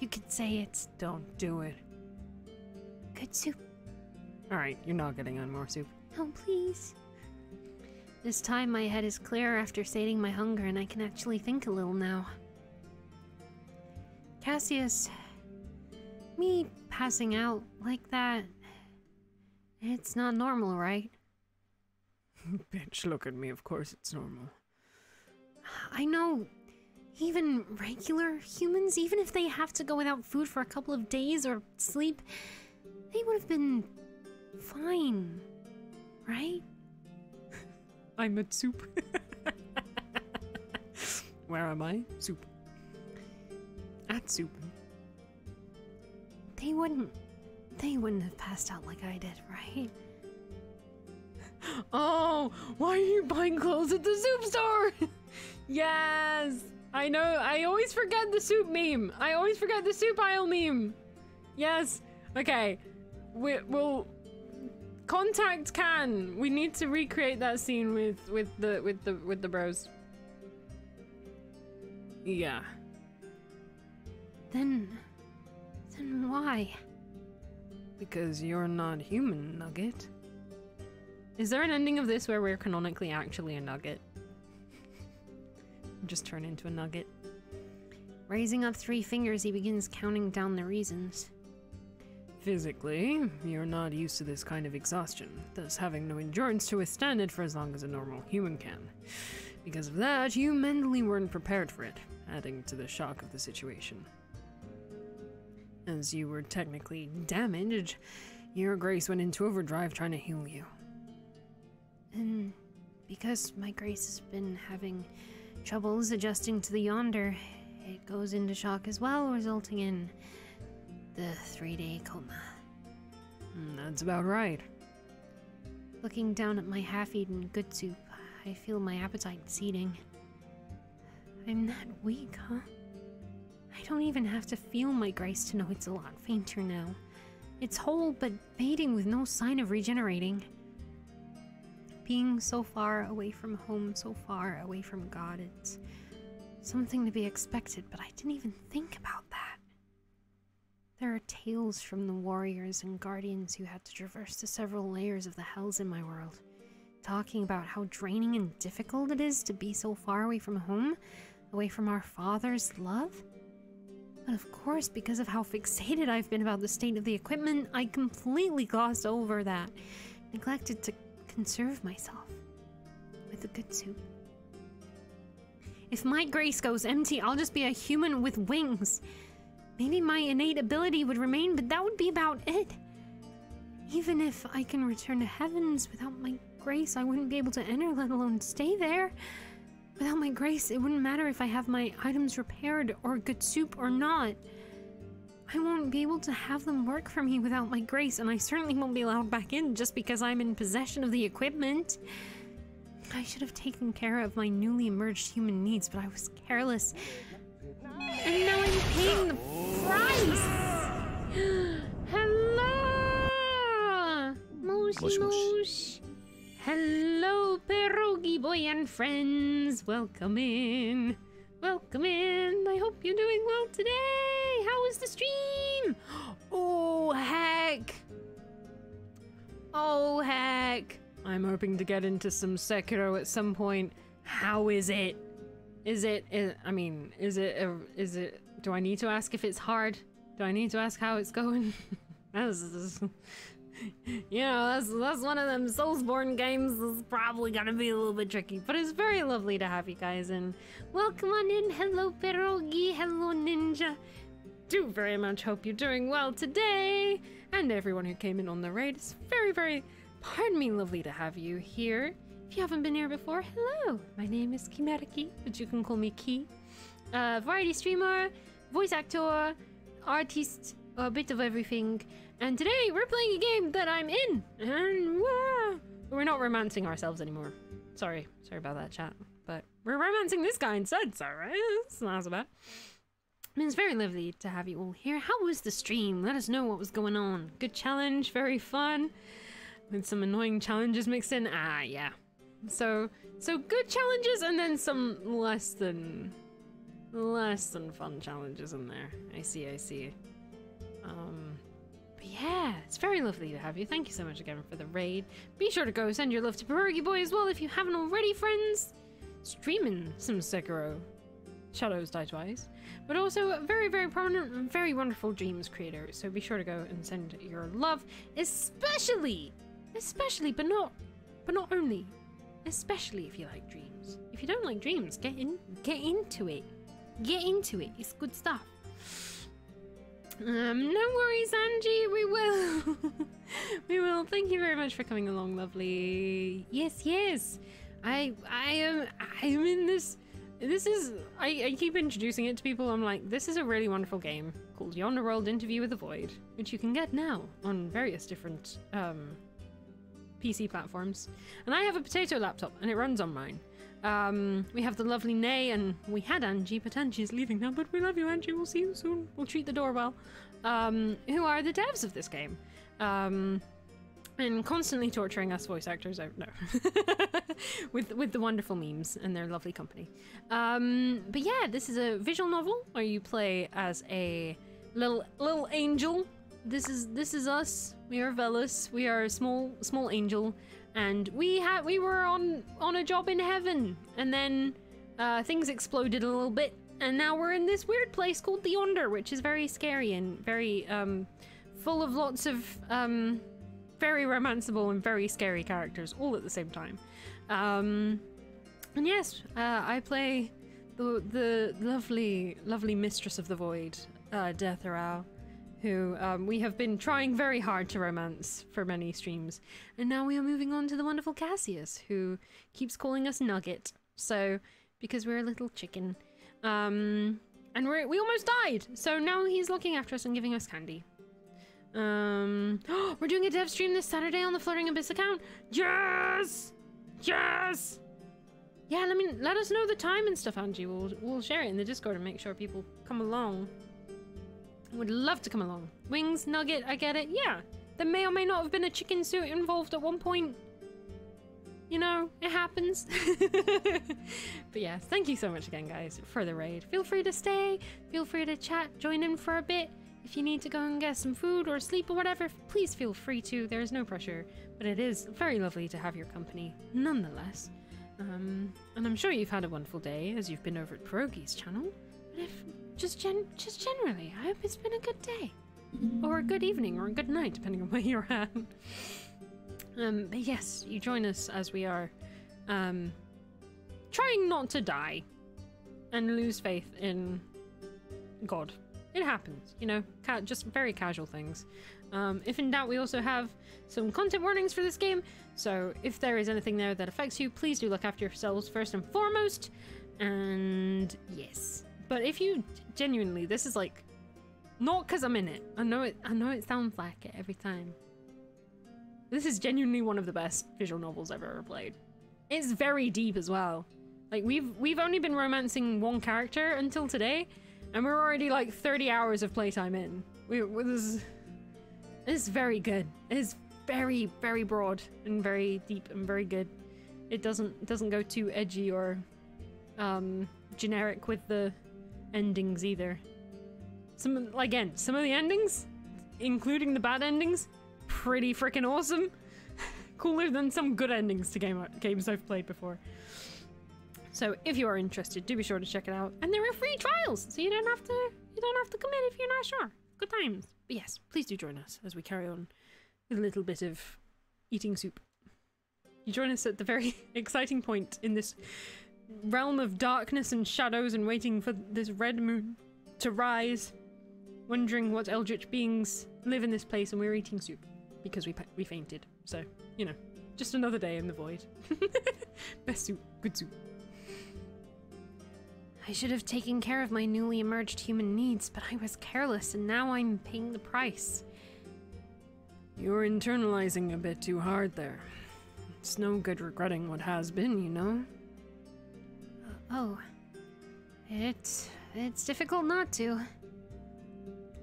Speaker 5: You could say it's
Speaker 2: Don't do it.
Speaker 5: good soup.
Speaker 2: Alright, you're not getting on more soup.
Speaker 5: Oh, please. This time my head is clear after sating my hunger and I can actually think a little now. Cassius, me passing out like that, it's not normal, right? *laughs*
Speaker 2: Bitch, look at me. Of course it's normal.
Speaker 5: I know even regular humans, even if they have to go without food for a couple of days or sleep, they would have been fine, right? *laughs*
Speaker 2: I'm at soup. *laughs* Where am I? Soup. At soup.
Speaker 5: They wouldn't. They wouldn't have passed out like I did, right? *laughs*
Speaker 2: Oh, why are you buying clothes at the soup store? *laughs* yes! I know, I always forget the soup meme. I always forget the soup aisle meme. Yes. Okay. We, we'll contact Can. We need to recreate that scene with with the with the with the bros. Yeah.
Speaker 5: Then. Then why?
Speaker 2: Because you're not human, Nugget. Is there an ending of this where we're canonically actually a nugget? *laughs* Just turn into a nugget.
Speaker 5: Raising up three fingers, he begins counting down the reasons.
Speaker 2: Physically, you're not used to this kind of exhaustion, thus having no endurance to withstand it for as long as a normal human can. Because of that, you mentally weren't prepared for it, adding to the shock of the situation. As you were technically damaged, your grace went into overdrive trying to heal you.
Speaker 5: And because my grace has been having troubles adjusting to the yonder, it goes into shock as well, resulting in the three day coma.
Speaker 2: Mm, That's about right.
Speaker 5: Looking down at my half eaten good soup, I feel my appetite seeding. I'm that weak, huh? I don't even have to feel my grace to know it's a lot fainter now. It's whole but fading with no sign of regenerating. Being so far away from home, so far away from God, it's something to be expected, but I didn't even think about that. There are tales from the warriors and guardians who had to traverse the several layers of the hells in my world, talking about how draining and difficult it is to be so far away from home, away from our Father's love. But of course, because of how fixated I've been about the state of the equipment, I completely glossed over that, neglected to conserve myself with a good soup. If my grace goes empty, I'll just be a human with wings. Maybe my innate ability would remain, but that would be about it. Even if I can return to heavens without my grace, I wouldn't be able to enter, let alone stay there. Without my grace, it wouldn't matter if I have my items repaired or good soup or not. I won't be able to have them work for me without my grace, and I certainly won't be allowed back in just because I'm in possession of the equipment.
Speaker 2: I should have taken care of my newly emerged human needs, but I was careless. And now I'm paying the price! *gasps* Hello! Moshi mosh. Hello, pierogi boy and friends. Welcome in. Welcome in. I hope you're doing well today. How was the stream? *gasps* Oh, heck. Oh, heck.
Speaker 30: I'm hoping to get into some Sekiro at some point. How is it? Is it? Is, I mean, is it? Is it? Do I need to ask if it's hard? Do I need to ask how it's going? *laughs* *laughs* you know, that's that's one of them Soulsborne games. That's probably gonna be a little bit tricky, but it's very lovely to have you guys and
Speaker 2: Welcome on in. Hello, pierogi. Hello, ninja.
Speaker 30: do very much hope you're doing well today. And everyone who came in on the raid, it's very, very, pardon me, lovely to have you here.
Speaker 2: If you haven't been here before, hello. My name is Kimerakii, but you can call me Ki. Uh, variety streamer, voice actor, artist, a bit of everything. And today we're playing a game that I'm in. And wow,
Speaker 30: We're not romancing ourselves anymore. Sorry, sorry about that chat. But we're romancing this guy instead, so right? It's not so bad.
Speaker 2: it's very lovely to have you all here. How was the stream? Let us know what was going on.
Speaker 30: Good challenge, very fun. With some annoying challenges mixed in. Ah, yeah. So, so good challenges and then some less than, less than fun challenges in there. I see, I see. Um,
Speaker 2: yeah, it's very lovely to have you. Thank you so much again for the raid. Be sure to go send your love to Pierogi Boy as well if you haven't already, friends. Streaming some Sekiro.
Speaker 30: Shadows Die Twice.
Speaker 2: but also a very, very prominent and very wonderful Dreams creator. So be sure to go and send your love, especially, especially, but not, but not only, especially if you like Dreams. If you don't like Dreams, get in, get into it, get into it. It's good stuff. Um, no worries, Angie. We will. *laughs* we will. Thank you very much for coming along, lovely. Yes, yes. I, I am, I am in this. This is. I, I keep introducing it to people. I'm like, this is a really wonderful game called Yonder World Interview with the Void, which you can get now on various different um, PC platforms. And I have a potato laptop, and it runs on mine. Um, we have the lovely Nay, and we had Angie, but Angie's leaving now. But we love you, Angie. We'll see you soon. We'll treat the door well. Um, who are the devs of this game? Um, and constantly torturing us voice actors no *laughs* with with the wonderful memes and their lovely company um but yeah this is a visual novel where you play as a little little angel this is this is us we are Velas we are a small small angel and we had we were on on a job in heaven. And then uh things exploded a little bit. And now we're in this weird place called the yonder which is very scary and very um full of lots of um very romanceable and very scary characters all at the same time. Um, and yes, uh, I play the the lovely, lovely mistress of the void, uh, Deathral, who um, we have been trying very hard to romance for many streams, and now we are moving on to the wonderful Cassius, who keeps calling us Nugget. So because we're a little chicken, um, and we we almost died, so now he's looking after us and giving us candy. Um, *gasps* we're doing a dev stream this Saturday on the Floating Abyss account. Yes, yes. Yeah, let me let us know the time and stuff, Angie. We'll we'll share it in the Discord and make sure people come along. Would love to come along. Wings, nugget, I get it. Yeah, there may or may not have been a chicken suit involved at one point. You know, it happens. *laughs* but yeah, thank you so much again, guys, for the raid. Feel free to stay. Feel free to chat, join in for a bit. If you need to go and get some food or sleep or whatever, please feel free to. There is no pressure, but it is very lovely to have your company nonetheless. Um, and I'm sure you've had a wonderful day as you've been over at Pierogi's channel. But if just gen- just generally, I hope it's been a good day, or a good evening, or a good night, depending on where you're at. Um, but yes, you join us as we are um, trying not to die and lose faith in God. It happens, you know, just very casual things. Um, if in doubt, we also have some content warnings for this game. So if there is anything there that affects you, please do look after yourselves first and foremost. And yes, but if you genuinely, this is like not because I'm in it. I know it. I know it sounds like it every time. This is genuinely one of the best visual novels I've ever played. it's very deep as well. Like we've we've only been romancing one character until today, and we're already like 30 hours of playtime in. We this is very good. It's very very broad and very deep and very good. It doesn't it doesn't go too edgy or um generic with the endings either. Some again, some of the endings, including the bad endings, pretty freaking awesome. *laughs* Cooler than some good endings to game games I've played before. So if you are interested, do be sure to check it out. And there are free trials, so you don't have to you don't have to commit if you're not sure. Good times. But yes, please do join us as we carry on with a little bit of eating soup. You join us at the very *laughs* exciting point in this realm of darkness and shadows and waiting for this red moon to rise, wondering what eldritch beings live in this place, and we're eating soup because we we fainted. So you know, just another day in the void. *laughs* Best soup, good soup.
Speaker 5: I should have taken care of my newly emerged human needs, but I was careless and now I'm paying the price.
Speaker 18: You're internalizing a bit too hard there. It's no good regretting what has been, you know?
Speaker 5: Oh. It's. it's difficult not to.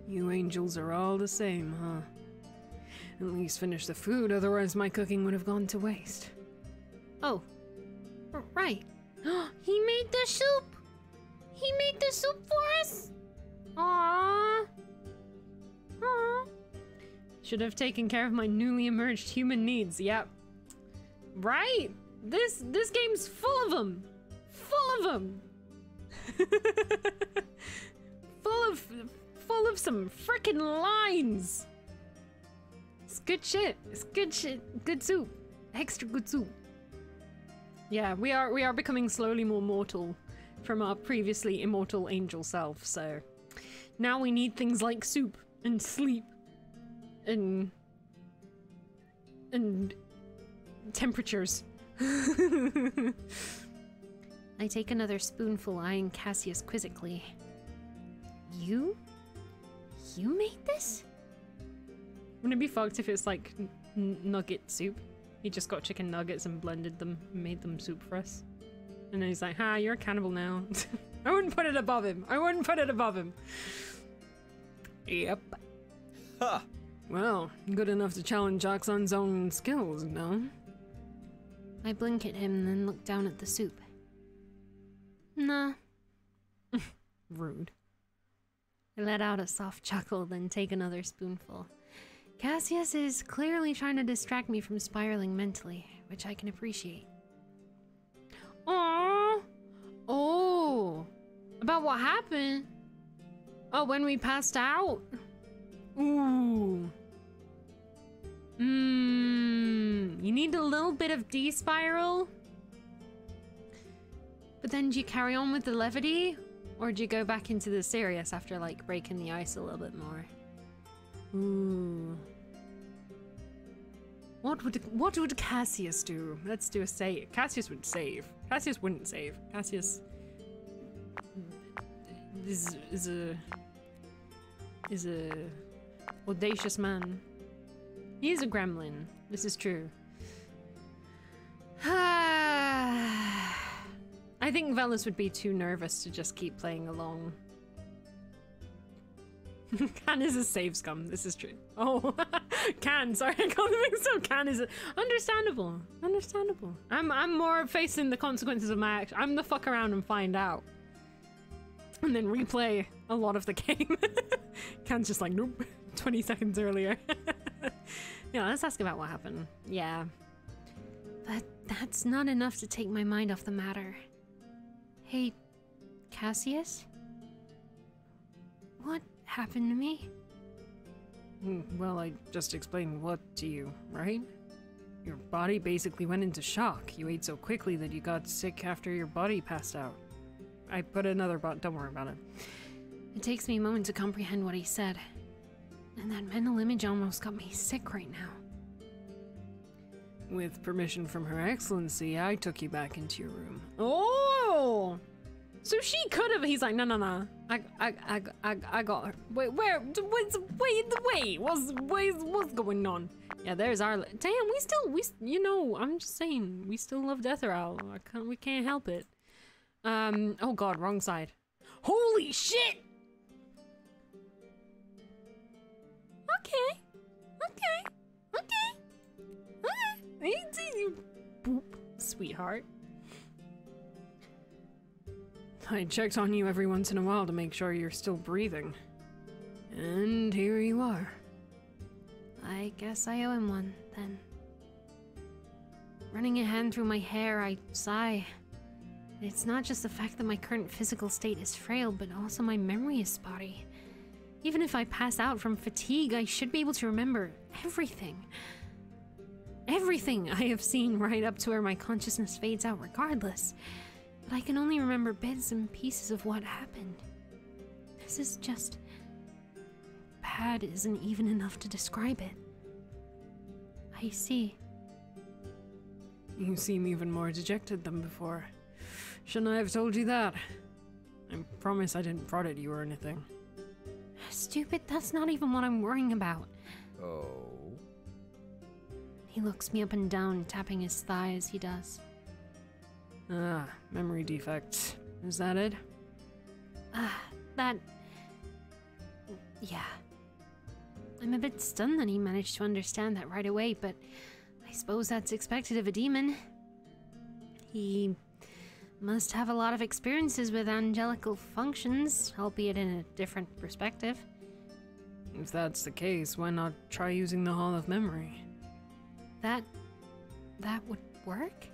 Speaker 18: You angels are all the same, huh? At least finish the food, otherwise my cooking would have gone to waste.
Speaker 5: Oh. R- right. *gasps* he made the soup! He made the soup for us! Aww. Aww.
Speaker 2: Should have taken care of my newly emerged human needs. Yep. Right. This this game's full of them. Full of them. *laughs* full of full of some freaking lines. It's good shit. It's good shit. Good soup. Extra good soup. Yeah, we are we are becoming slowly more mortal from our previously immortal angel self. So now we need things like soup and sleep and and temperatures. *laughs*
Speaker 5: I take another spoonful, eyeing Cassius quizzically. You? You made this?
Speaker 2: Wouldn't it be fucked if it's like n- n- nugget soup? He just got chicken nuggets and blended them and made them soup for us. And then he's like, ha, you're a cannibal now. *laughs* I wouldn't put it above him. I wouldn't put it above him. Yep.
Speaker 9: Ha!
Speaker 18: Well, good enough to challenge Aksan's own skills, no?
Speaker 5: I blink at him and then look down at the soup. Nah. *laughs*
Speaker 2: Rude.
Speaker 5: I let out a soft chuckle, then take another spoonful. Cassius is clearly trying to distract me from spiraling mentally, which I can appreciate.
Speaker 2: Aww. Oh. About what happened? Oh, when we passed out? Ooh. Mmm. You need a little bit of D spiral? But then do you carry on with the levity? Or do you go back into the serious after like breaking the ice a little bit more? Ooh. What would what would Cassius do? Let's do a save. Cassius would save. Cassius wouldn't save. Cassius is is a is a audacious man. He is a gremlin. This is true. *sighs* Ah. I think Velas would be too nervous to just keep playing along. *laughs* Can is a save scum. This is true. Oh, *laughs* Can. Sorry, I called him so. Can is a, understandable. Understandable. I'm I'm more facing the consequences of my action. I'm the fuck around and find out, and then replay a lot of the *laughs* game. Can's just like nope. Twenty seconds earlier. yeah, let's ask about what happened. Yeah.
Speaker 5: But that's not enough to take my mind off the matter. Hey, Cassius? What happened to me?
Speaker 18: Hmm, Well, I just explained what to you, right? Your body basically went into shock. You ate so quickly that you got sick after your body passed out. I put another bot. Don't worry about it.
Speaker 5: It takes me a moment to comprehend what he said. And that mental image almost got me sick right now.
Speaker 18: With permission from Her Excellency, I took you back into your room.
Speaker 2: Oh! So she could have. He's like, no, no, no. I, I, I, I, I got her. Wait, where? Wait, wait, wait. What's, wait, what's going on? Yeah, there's our. Damn, we still, we, you know, I'm just saying, we still love Death. I can't, we can't help it. Um. Oh God, wrong side. Holy shit! Okay. Okay. Boop, sweetheart. I checked on you every once in a while to make sure you're still breathing. And here you are.
Speaker 5: I guess I owe him one, then. Running a hand through my hair, I sigh. It's not just the fact that my current physical state is frail, but also my memory is spotty. Even if I pass out from fatigue, I should be able to remember everything. Everything I have seen right up to where my consciousness fades out regardless. But I can only remember bits and pieces of what happened. This is just. Bad isn't even enough to describe it. I see.
Speaker 2: You seem even more dejected than before. Shouldn't I have told you that? I promise I didn't prod at you or anything.
Speaker 5: Stupid, that's not even what I'm worrying about.
Speaker 9: Oh.
Speaker 5: He looks me up and down, tapping his thigh as he does.
Speaker 2: Ah, memory defect. Is that it?
Speaker 5: Ah, that. Yeah. I'm a bit stunned that he managed to understand that right away, but I suppose that's expected of a demon. He must have a lot of experiences with angelical functions, albeit in a different perspective.
Speaker 2: If that's the case, why not try using the Hall of Memory?
Speaker 5: That. that would work?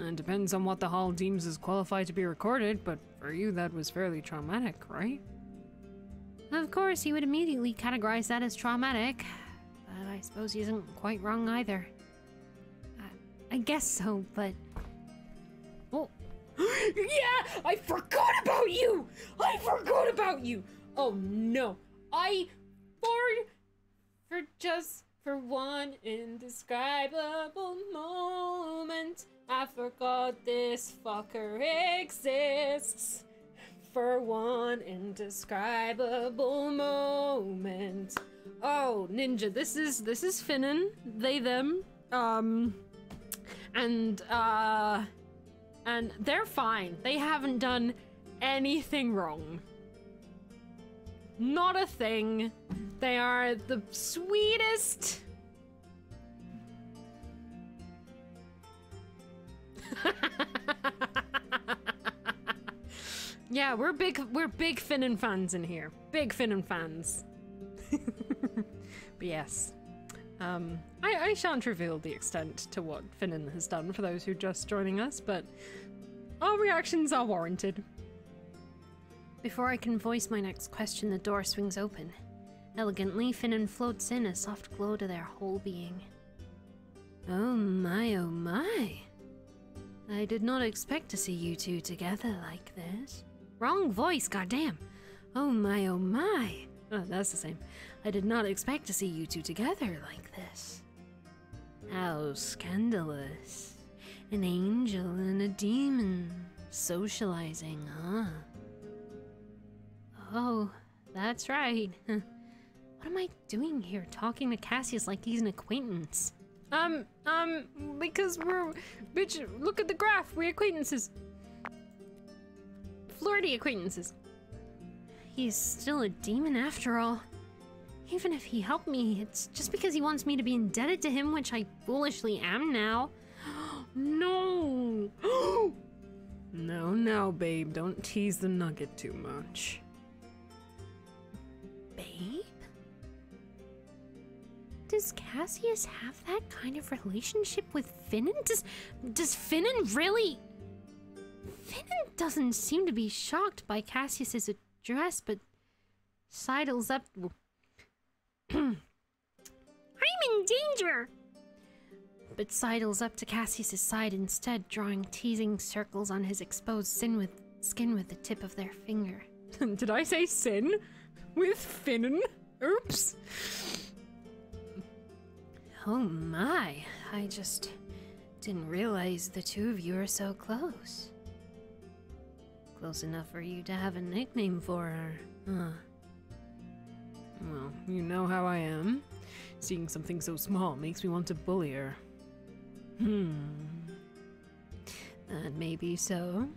Speaker 2: It depends on what the Hall deems as qualified to be recorded, but for you that was fairly traumatic, right?
Speaker 5: Of course, he would immediately categorize that as traumatic, but I suppose he isn't quite wrong either. I, I guess so, but.
Speaker 2: Oh. *gasps* yeah! I forgot about you! I forgot about you! Oh no! I. For. For just. For one indescribable moment, I forgot this fucker exists for one indescribable moment. Oh, ninja, this is this is Finnan, they them, um, and uh, and they're fine. They haven't done anything wrong. Not a thing. They are the sweetest. *laughs* Yeah, we're big we're big Finnan fans in here. Big Finnan fans. *laughs* but yes. Um, I, I shan't reveal the extent to what Finnan has done for those who are just joining us, but our reactions are warranted.
Speaker 5: Before I can voice my next question, the door swings open. Elegantly, Finnan floats in, a soft glow to their whole being. Oh my, oh my. I did not expect to see you two together like this. Wrong voice, goddamn. Oh my, oh my. Oh, that's the same. I did not expect to see you two together like this. How scandalous. An angel and a demon socializing, huh? Oh, that's right. *laughs* What am I doing here talking to Cassius like he's an acquaintance?
Speaker 2: Um, um, because we're. Bitch, look at the graph. We're acquaintances. Flirty acquaintances.
Speaker 5: He's still a demon after all. Even if he helped me, it's just because he wants me to be indebted to him, which I foolishly am now. *gasps*
Speaker 2: no! *gasps* *gasps* no, no, babe. Don't tease the nugget too much.
Speaker 5: Babe? Does Cassius have that kind of relationship with Finnan? Does does Finnan really Finnan doesn't seem to be shocked by Cassius's address, but sidles up. *clears throat* I'm in danger! But sidles up to Cassius's side instead, drawing teasing circles on his exposed sin with, skin with the tip of their finger. *laughs*
Speaker 2: Did I say sin? With Finnan? Oops.
Speaker 5: Oh my, I just didn't realize the two of you are so close. Close enough for you to have a nickname for her, huh?
Speaker 18: Well, you know how I am. Seeing something so small makes me want to bully her. Hmm.
Speaker 5: That may be so.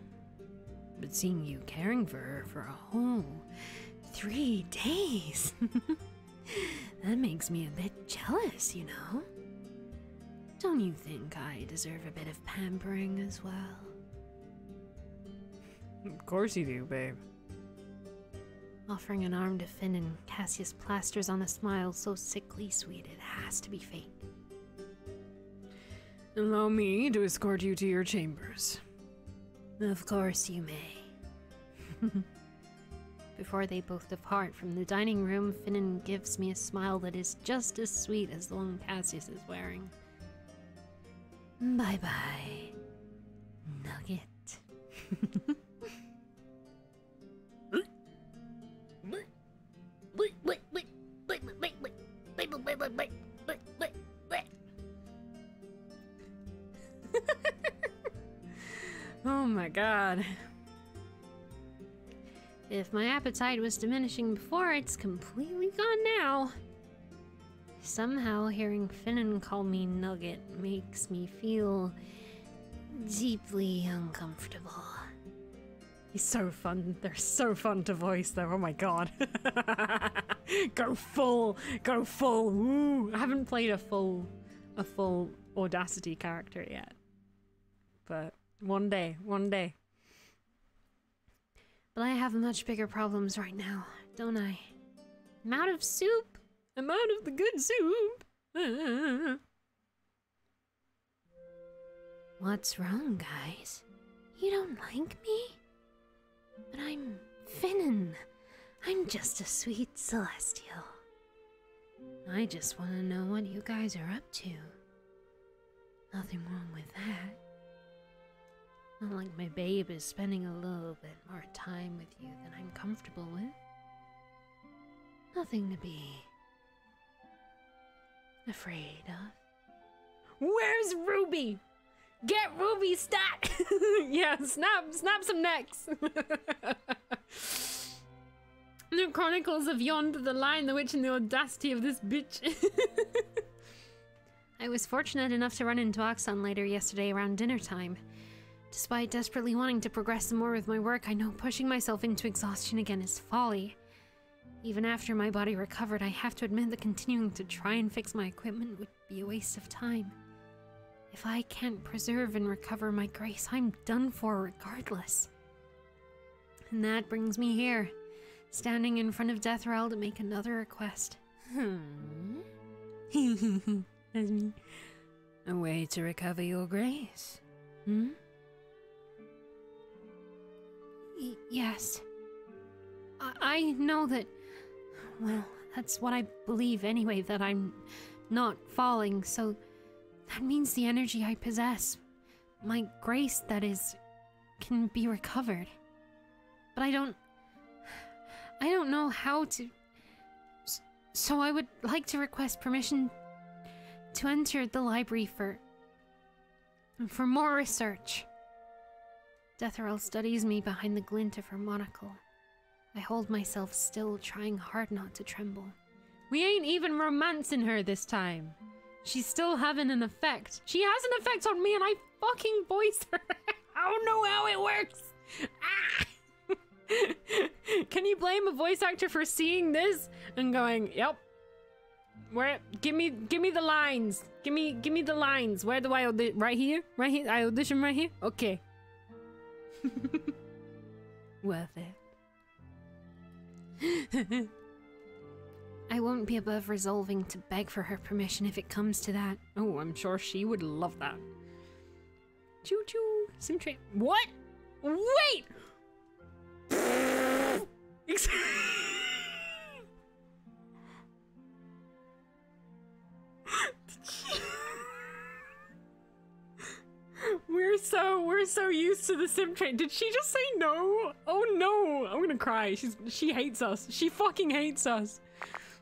Speaker 5: But seeing you caring for her for a whole three days, *laughs* that makes me a bit jealous, you know? Don't you think I deserve a bit of pampering as well?
Speaker 18: Of course you do, babe.
Speaker 5: Offering an arm to Finnan Cassius plasters on a smile so sickly sweet it has to be fake.
Speaker 18: Allow me to escort you to your chambers.
Speaker 5: Of course you may. *laughs* Before they both depart from the dining room, Finnan gives me a smile that is just as sweet as the one Cassius is wearing. Bye bye, Nugget. *laughs*
Speaker 18: Oh my god.
Speaker 5: If my appetite was diminishing before, it's completely gone now. Somehow, hearing Finnan call me Nugget makes me feel deeply uncomfortable.
Speaker 18: He's so fun. They're so fun to voice, though. Oh my god. *laughs* go full. Go full. I haven't played a full, a full Audacity character yet. But one day, one day.
Speaker 5: But I have much bigger problems right now, don't I? I'm out of soup.
Speaker 18: I'm out of the good soup.
Speaker 5: What's wrong, guys? You don't like me? But I'm Finnan. I'm just a sweet celestial. I just want to know what you guys are up to. Nothing wrong with that. Like my babe is spending a little bit more time with you than I'm comfortable with. Nothing to be afraid of.
Speaker 18: Where's Ruby? Get Ruby stat! *laughs* yeah, snap, snap some necks. *laughs* the Chronicles of Yond, the Lion, the Witch, and the audacity of this bitch. *laughs*
Speaker 5: I was fortunate enough to run into Aksan later yesterday around dinner time. Despite desperately wanting to progress more with my work, I know pushing myself into exhaustion again is folly. Even after my body recovered, I have to admit that continuing to try and fix my equipment would be a waste of time. If I can't preserve and recover my grace, I'm done for regardless. And that brings me here, standing in front of Deathral to make another request.
Speaker 8: Hmm. *laughs*
Speaker 5: That's me.
Speaker 8: A way to recover your grace.
Speaker 5: Hmm? Yes. I-, I know that. Well, that's what I believe anyway, that I'm not falling, so that means the energy I possess, my grace, that is, can be recovered. But I don't. I don't know how to. So I would like to request permission to enter the library for. for more research. Deathral studies me behind the glint of her monocle. I hold myself still, trying hard not to tremble.
Speaker 2: We ain't even romancing her this time. She's still having an effect. She has an effect on me and I fucking voice her. *laughs* I don't know how it works. Ah! *laughs* Can you blame a voice actor for seeing this and going, "Yep. Where give me give me the lines. Give me give me the lines. Where do I right here? Right here? I audition right here? Okay. *laughs*
Speaker 5: Worth it. *laughs* I won't be above resolving to beg for her permission if it comes to that.
Speaker 2: Oh, I'm sure she would love that. Choo choo. Sim train. What? Wait! *laughs* so we're so used to the sim train. Did she just say no? Oh no! I'm gonna cry. She's she hates us. She fucking hates us.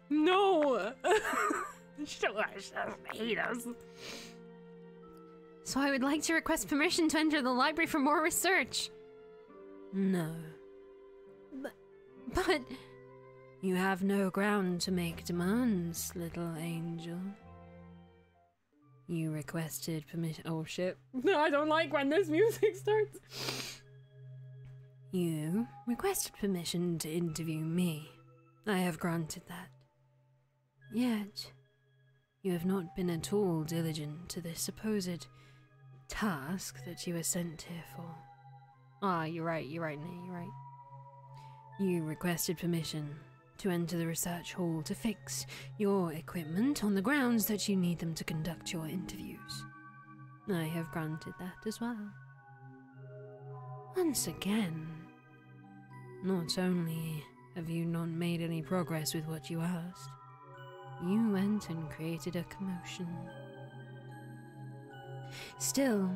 Speaker 2: No. *laughs* she doesn't hate us.
Speaker 5: So I would like to request permission to enter the library for more research.
Speaker 8: No.
Speaker 5: But, but
Speaker 8: You have no ground to make demands, little angel. You requested permission. Oh shit. *laughs*
Speaker 2: No, I don't like when this music starts.
Speaker 8: You requested permission to interview me. I have granted that. Yet, you have not been at all diligent to the supposed task that you were sent here for.
Speaker 2: Ah, you're right, you're right, Nay, you're right.
Speaker 8: You requested permission to enter the research hall to fix your equipment on the grounds that you need them to conduct your interviews. I have granted that as well. Once again, not only have you not made any progress with what you asked, you went and created a commotion. Still,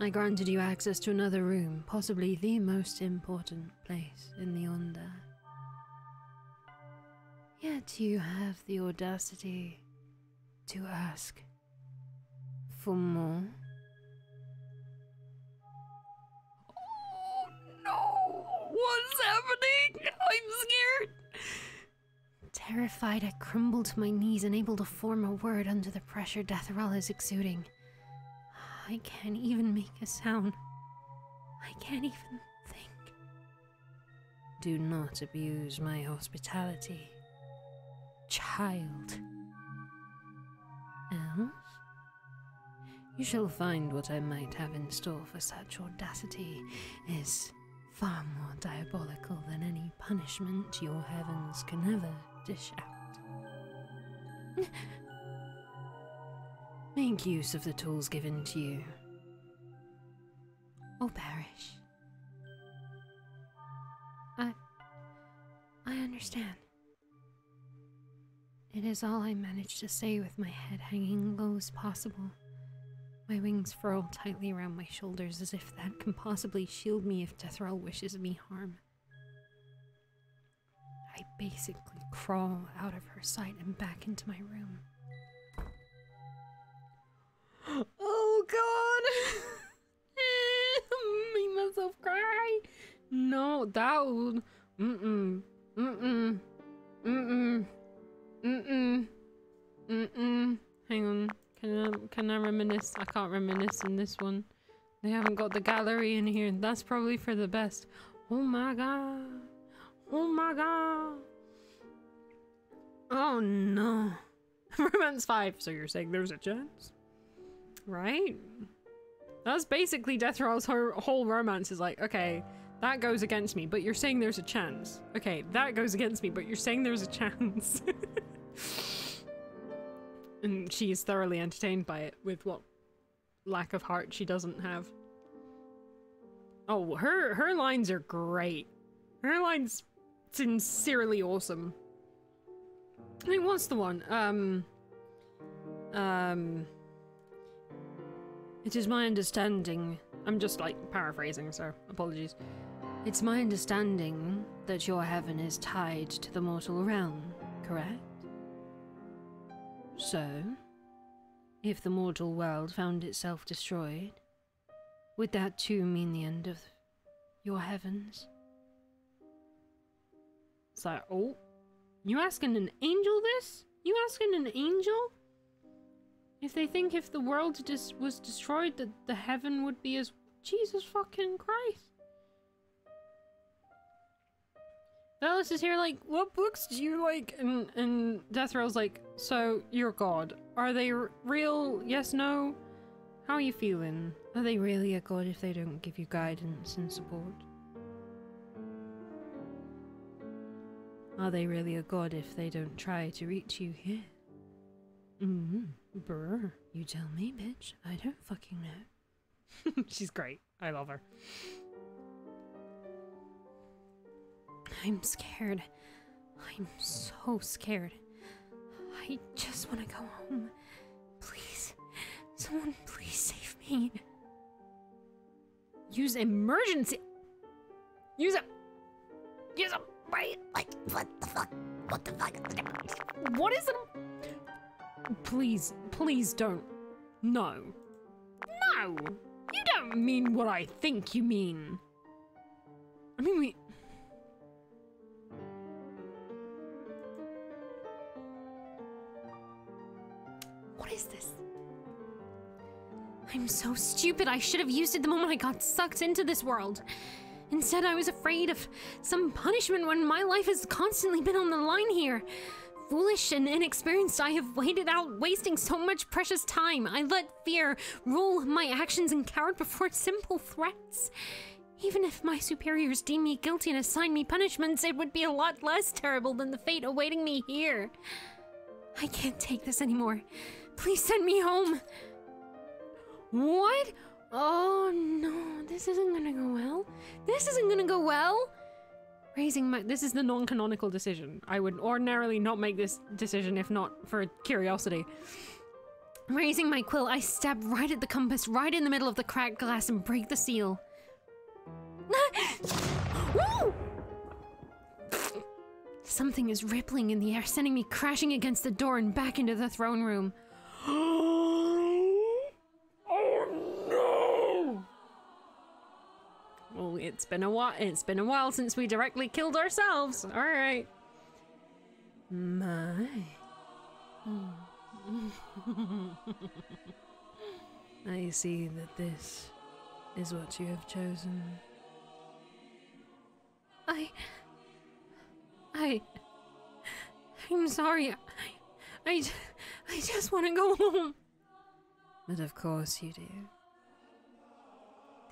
Speaker 8: I granted you access to another room, possibly the most important place in the Yonder. Yet you have the audacity to ask for more.
Speaker 2: Oh no! What's happening? I'm scared!
Speaker 5: terrified, I crumbled to my knees, unable to form a word under the pressure Deathral is exuding. I can't even make a sound. I can't even think.
Speaker 8: Do not abuse my hospitality, child. Else, you shall find what I might have in store for such audacity is far more diabolical than any punishment your heavens can ever dish out. *laughs* Make use of the tools given to you.
Speaker 5: Oh, Barish. I. I understand. It is all I managed to say with my head hanging low as possible. My wings furl tightly around my shoulders as if that can possibly shield me if Deathral wishes me harm. I basically crawl out of her sight and back into my room. *gasps*
Speaker 2: Oh god! *laughs* Make myself cry! No, that would. Mm mm. Mm mm. Mm mm. Mm mm. Mm mm. Hang on. Can I, can I reminisce? I can't reminisce in this one. They haven't got the gallery in here. That's probably for the best. Oh my god. Oh my god. Oh no. *laughs* Romance 5. So you're saying there's a chance? Right? That's basically Deathral's whole, whole romance is like, okay, that goes against me, but you're saying there's a chance. Okay, that goes against me, but you're saying there's a chance. *laughs* and she is thoroughly entertained by it with what lack of heart she doesn't have. Oh, her her lines are great. Her lines sincerely awesome. I mean, what's the one? Um, um, it is my understanding. I'm just like paraphrasing, so apologies.
Speaker 8: It's my understanding that your heaven is tied to the mortal realm, correct? So, if the mortal world found itself destroyed, would that too mean the end of your heavens?
Speaker 2: It's like, oh, you asking an angel this? You asking an angel? If they think if the world just was destroyed that the heaven would be as Jesus fucking Christ. Dallas is here like, what books do you like? And and Deathral's like, so you're God. Are they real? Yes, no? How are you feeling?
Speaker 8: Are they really a god if they don't give you guidance and support? Are they really a god if they don't try to reach you here? Mm-hmm. Brr. You tell me, bitch. I don't fucking know. *laughs*
Speaker 2: She's great. I love her.
Speaker 5: I'm scared. I'm so scared. I just want to go home. Please. Someone please save me.
Speaker 2: Use emergency. Use a. Use a.
Speaker 31: Wait, like, what the fuck? What the fuck?
Speaker 2: What is it? Please, please don't. No. No! You don't mean what I think you mean.
Speaker 32: I mean, we.
Speaker 2: Is this? I'm so stupid. I should have used it the moment I got sucked into this world. Instead, I was afraid of some punishment when my life has constantly been on the line here. Foolish and inexperienced, I have waited out, wasting so much precious time. I let fear rule my actions and cowered before simple threats. Even if my superiors deem me guilty and assign me punishments, it would be a lot less terrible than the fate awaiting me here. I can't take this anymore. Please send me home. What? Oh no, this isn't gonna go well. This isn't gonna go well.
Speaker 32: Raising my. This is the non canonical decision. I would ordinarily not make this decision if not for curiosity.
Speaker 2: Raising my quill, I stab right at the compass, right in the middle of the cracked glass, and break the seal. *laughs* Woo! Something is rippling in the air, sending me crashing against the door and back into the throne room. *gasps*
Speaker 32: Oh, well, it's been a while. It's been a while since we directly killed ourselves. All right.
Speaker 5: My. *laughs* I see that this is what you have chosen.
Speaker 2: I. I. I'm sorry. I. I, *laughs* I just want to go home.
Speaker 5: But of course you do.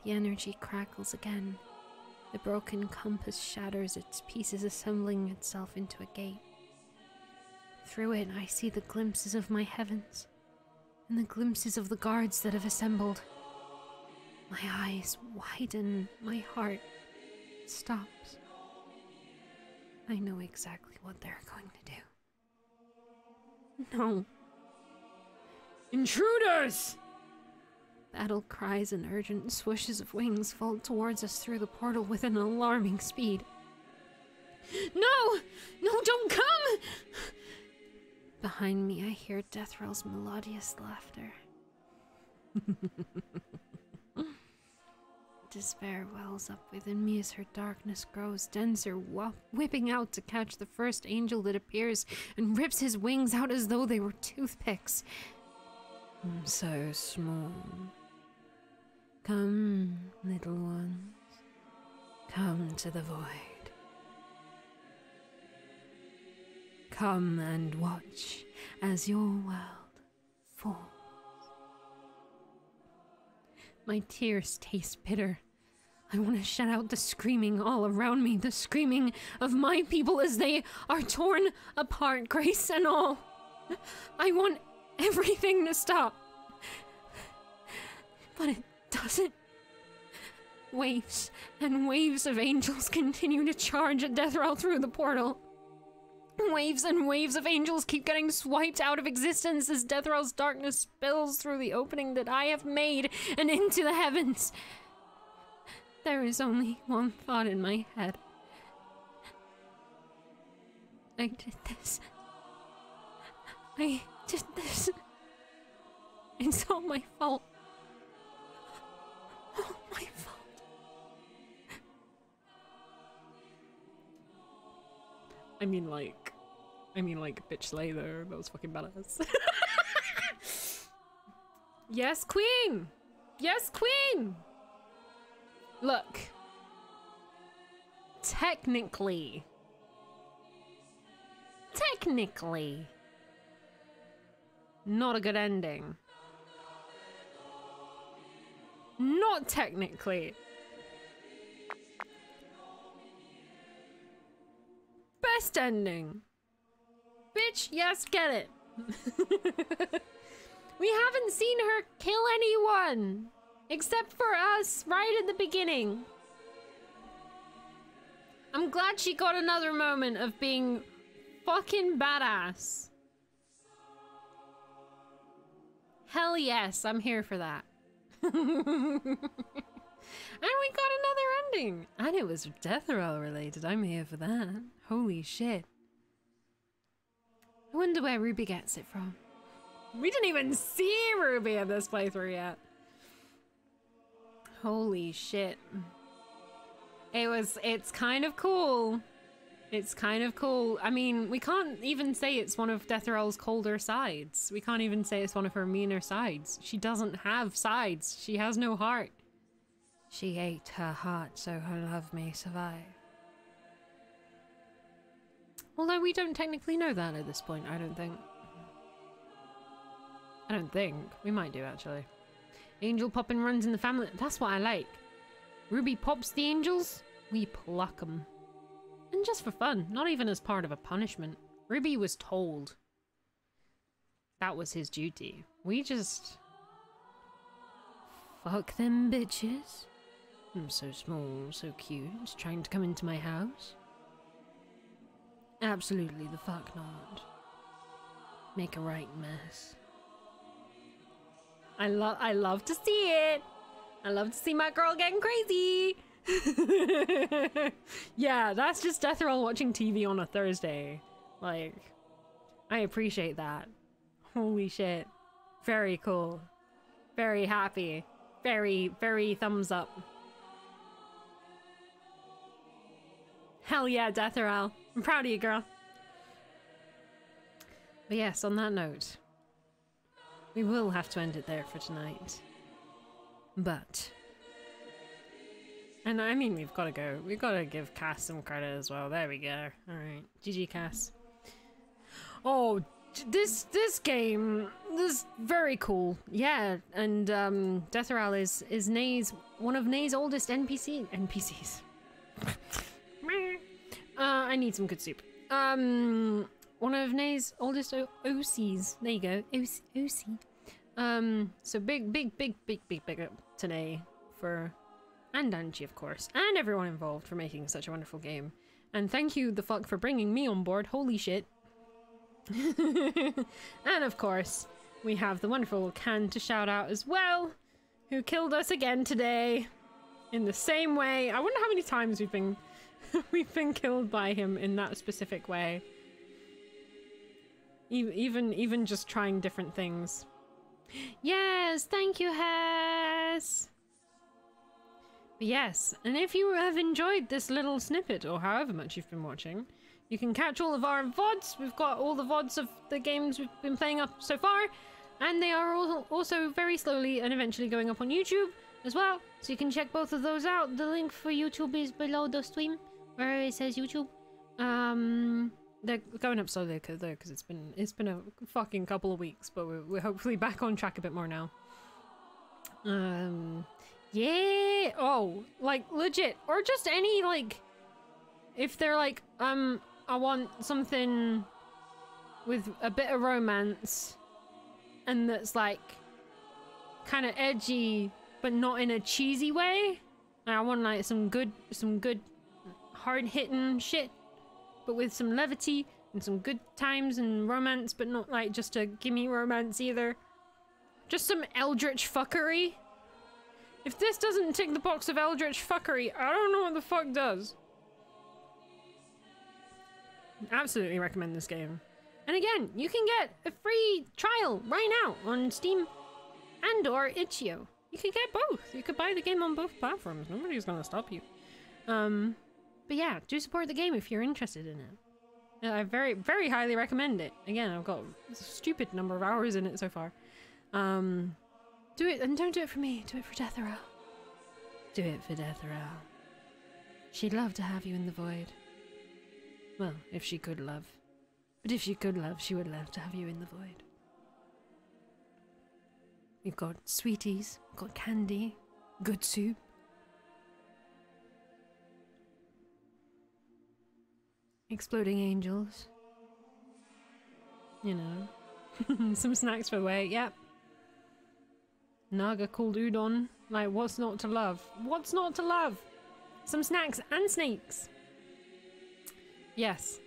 Speaker 2: The energy crackles again. The broken compass shatters, its pieces assembling itself into a gate. Through it, I see the glimpses of my heavens and the glimpses of the guards that have assembled. My eyes widen, my heart stops. I know exactly what they're going to do. *laughs* No.
Speaker 32: Intruders!
Speaker 2: Battle cries and urgent swooshes of wings fall towards us through the portal with an alarming speed. No! No, don't come! Behind me, I hear Deathral's melodious laughter. *laughs* Despair wells up within me as her darkness grows denser, whipping out to catch the first angel that appears and rips his wings out as though they were toothpicks.
Speaker 5: I'm so small. Come, little ones. Come to the void. Come and watch as your world falls.
Speaker 2: My tears taste bitter. I want to shut out the screaming all around me, the screaming of my people as they are torn apart, grace and all. I want everything to stop. But it doesn't. Waves and waves of angels continue to charge at Deathral through the portal. Waves and waves of angels keep getting swiped out of existence as Deathral's darkness spills through the opening that I have made and into the heavens. There is only one thought in my head. I did this. I did this. It's all my fault. All my fault.
Speaker 32: I mean, like, I mean, like, bitch slay though. That was fucking badass. *laughs* yes, queen. Yes, queen. Look. Technically. Technically. Not a good ending. Not technically. Best ending. Bitch, yes, get it. *laughs* we haven't seen her kill anyone. Except for us, right at the beginning. I'm glad she got another moment of being fucking badass. Hell yes, I'm here for that. *laughs* and we got another ending. And it was Deathral related. I'm here for that. Holy shit.
Speaker 2: I wonder where Ruby gets it from.
Speaker 32: We didn't even see Ruby in this playthrough yet. Holy shit.
Speaker 2: It was. It's kind of cool. It's kind of cool. I mean, we can't even say it's one of Deathral's colder sides. We can't even say it's one of her meaner sides. She doesn't have sides. She has no heart.
Speaker 8: She ate her heart so her love may survive.
Speaker 2: Although we don't technically know that at this point, I don't think. I don't think. We might do, actually. Angel popping runs in the family. That's what I like. Ruby pops the angels, we pluck them. And just for fun, not even as part of a punishment. Ruby was told. That was his duty. We just...
Speaker 8: Fuck them bitches. I'm so small, so cute, trying to come into my house. Absolutely the fuck not. Make a right mess.
Speaker 2: I love I love to see it. I love to see my girl getting crazy. *laughs* yeah, that's just Deathral watching TV on a Thursday. Like, I appreciate that. Holy shit. Very cool. Very happy. Very, very thumbs up. Hell yeah, Deathral. I'm proud of you, girl. But yes, on that note, we will have to end it there for tonight. But. And I mean, we've got to go. We've got to give Cass some credit as well. There we go. Alright. GG, Cass. Oh, this this game is very cool yeah and um is is Nay's one of Nay's oldest npc npcs *laughs* uh i need some good soup. Um one of Nay's oldest o- ocs there you go. OC, OC um so big big big big big big up to Nay for and Angie of course and everyone involved for making such a wonderful game. And thank you the fuck for bringing me on board. Holy shit. *laughs* And of course, we have the wonderful Can to shout out as well, who killed us again today in the same way. I wonder how many times we've been *laughs* we've been killed by him in that specific way. E- even even just trying different things. Yes, thank you, Hess. Yes, and if you have enjoyed this little snippet, or however much you've been watching, you can catch all of our VODs. We've got all the VODs of the games we've been playing up so far. And they are also very slowly and eventually going up on YouTube as well. So you can check both of those out. The link for YouTube is below the stream where it says YouTube. Um, they're going up slowly though because it's been it's been a fucking couple of weeks, but we're, we're hopefully back on track a bit more now. Um, yeah. Oh, like legit, or just any like, if they're like, um, I want something with a bit of romance and that's like kind of edgy but not in a cheesy way. I want like some good some good hard hitting shit but with some levity and some good times and romance but not like just a gimme romance either. Just some eldritch fuckery. If this doesn't tick the box of eldritch fuckery, I don't know what the fuck does. Absolutely recommend this game. And again, you can get a free trial right now on Steam and or itch.io. You can get both. You could buy the game on both platforms. Nobody's gonna stop you. Um, but yeah, do support the game if you're interested in it. I very, very highly recommend it. Again, I've got a stupid number of hours in it so far. Um, do it, and don't do it for me. Do it for Deathral.
Speaker 8: Do it for Deathral. She'd love to have you in the void. Well, if she could love. But if she could love, she would love to have you in the void. We've got sweeties, we've got candy, good soup. Exploding angels.
Speaker 2: You know, *laughs* some snacks for the way. Yep. Naga called udon. Like, what's not to love? What's not to love? Some snacks and snakes. Yes.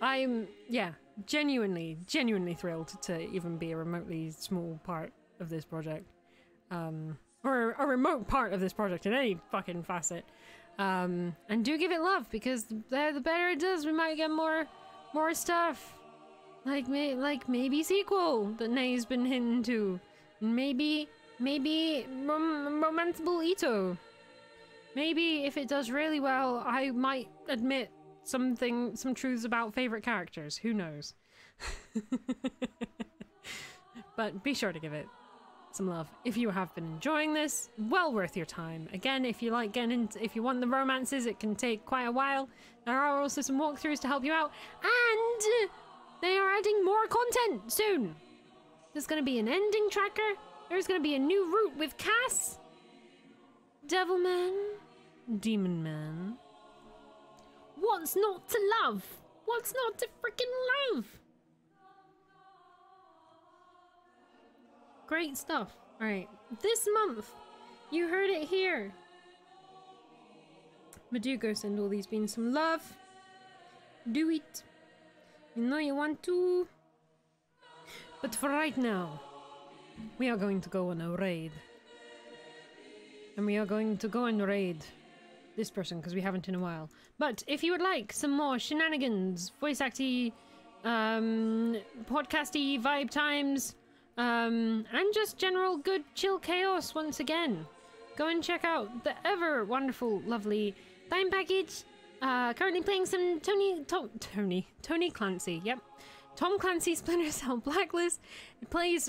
Speaker 2: I'm, yeah, genuinely, genuinely thrilled to even be a remotely small part of this project. Um, or a remote part of this project in any fucking facet. Um, and do give it love because the, the better it does, we might get more, more stuff. Like, may, like maybe sequel that Nay's been hinting to. Maybe, maybe rom- Ito. Maybe if it does really well, I might admit something, some truths about favorite characters. Who knows? *laughs* but be sure to give it some love if you have been enjoying this. Well worth your time. Again, if you like getting into, if you want the romances, it can take quite a while. There are also some walkthroughs to help you out, and they are adding more content soon. There's going to be an ending tracker. There's going to be a new route with Cass, Devilman, Demon Man. What's not to love? What's not to freaking love? Great stuff. All right, this month, you heard it here. But do go send all these beans some love. Do it. You know you want to. But for right now, we are going to go on a raid. And we are going to go and raid this person because we haven't in a while. But if you would like some more shenanigans, voice acty, um, podcasty vibe times, um, and just general good chill chaos once again, go and check out the ever wonderful, lovely Time Package. Uh, currently playing some Tony, to- Tony, Tony Clancy. Yep, Tom Clancy *laughs* Splinter Cell Blacklist. It plays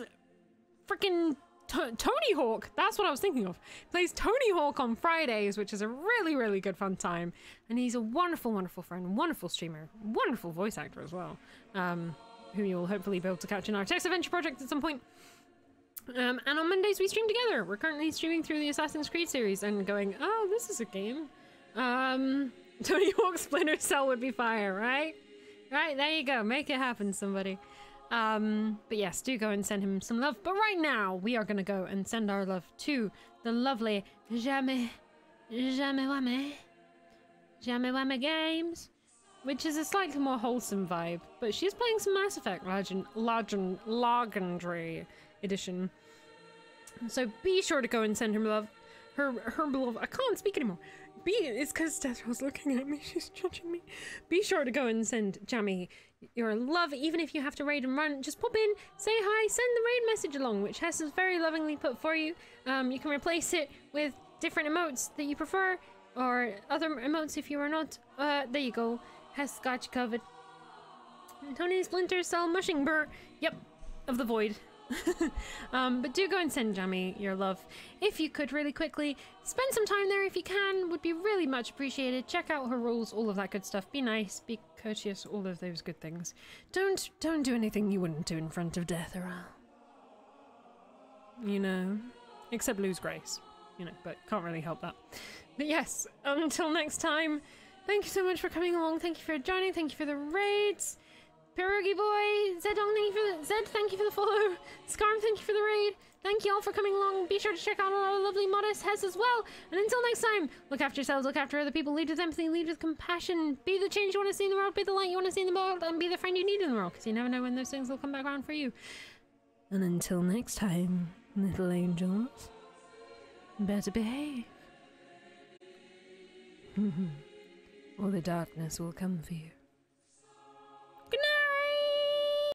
Speaker 2: freaking to- Tony Hawk. That's what I was thinking of. Plays Tony Hawk on Fridays, which is a really, really good fun time. And he's a wonderful, wonderful friend, wonderful streamer, wonderful voice actor as well. Um, who you'll hopefully be able to catch in our text adventure project at some point. Um, and on Mondays we stream together. We're currently streaming through the Assassin's Creed series and going, oh, this is a game. Um, *laughs* Tony Hawk Splinter Cell would be fire, right? Right, there you go. Make it happen, somebody. Um, but yes, do go and send him some love. But right now, we are going to go and send our love to the lovely Jamais, Jamais Wame, Jamais Wame Games, which is a slightly more wholesome vibe. But she's playing some Mass Effect Legend, Legend, Legendary Edition. So be sure to go and send her love. Her, her love. I can't speak anymore. Be it's because Tetra's looking at me. *laughs* She's judging me. Be sure to go and send Jamie your love, even if you have to raid and run. Just pop in, say hi, send the raid message along, which Hess has very lovingly put for you. Um, you can replace it with different emotes that you prefer, or other emotes if you are not. Uh, there you go. Hess scotch covered. Tony Splinter Cell Mushing Burr. Yep, of the void. *laughs* um, but do go and send Jamie your love. If you could really quickly, spend some time there if you can, would be really much appreciated. Check out her rules, all of that good stuff. Be nice, be courteous, all of those good things. Don't don't do anything you wouldn't do in front of death or You know. Except lose grace. You know, but can't really help that. But yes, until next time, thank you so much for coming along. Thank you for joining. Thank you for the raids. Pierogi boy, Zed, thank you for the Zed, thank you for the follow. Scarm, thank you for the raid. Thank you all for coming along. Be sure to check out our lovely modest Hes as well. And until next time, look after yourselves, look after other people, lead with empathy, lead with compassion. Be the change you want to see in the world, be the light you want to see in the world, and be the friend you need in the world, because you never know when those things will come back around for you. And until next time, little angels, better behave. *laughs* or the darkness will come for you.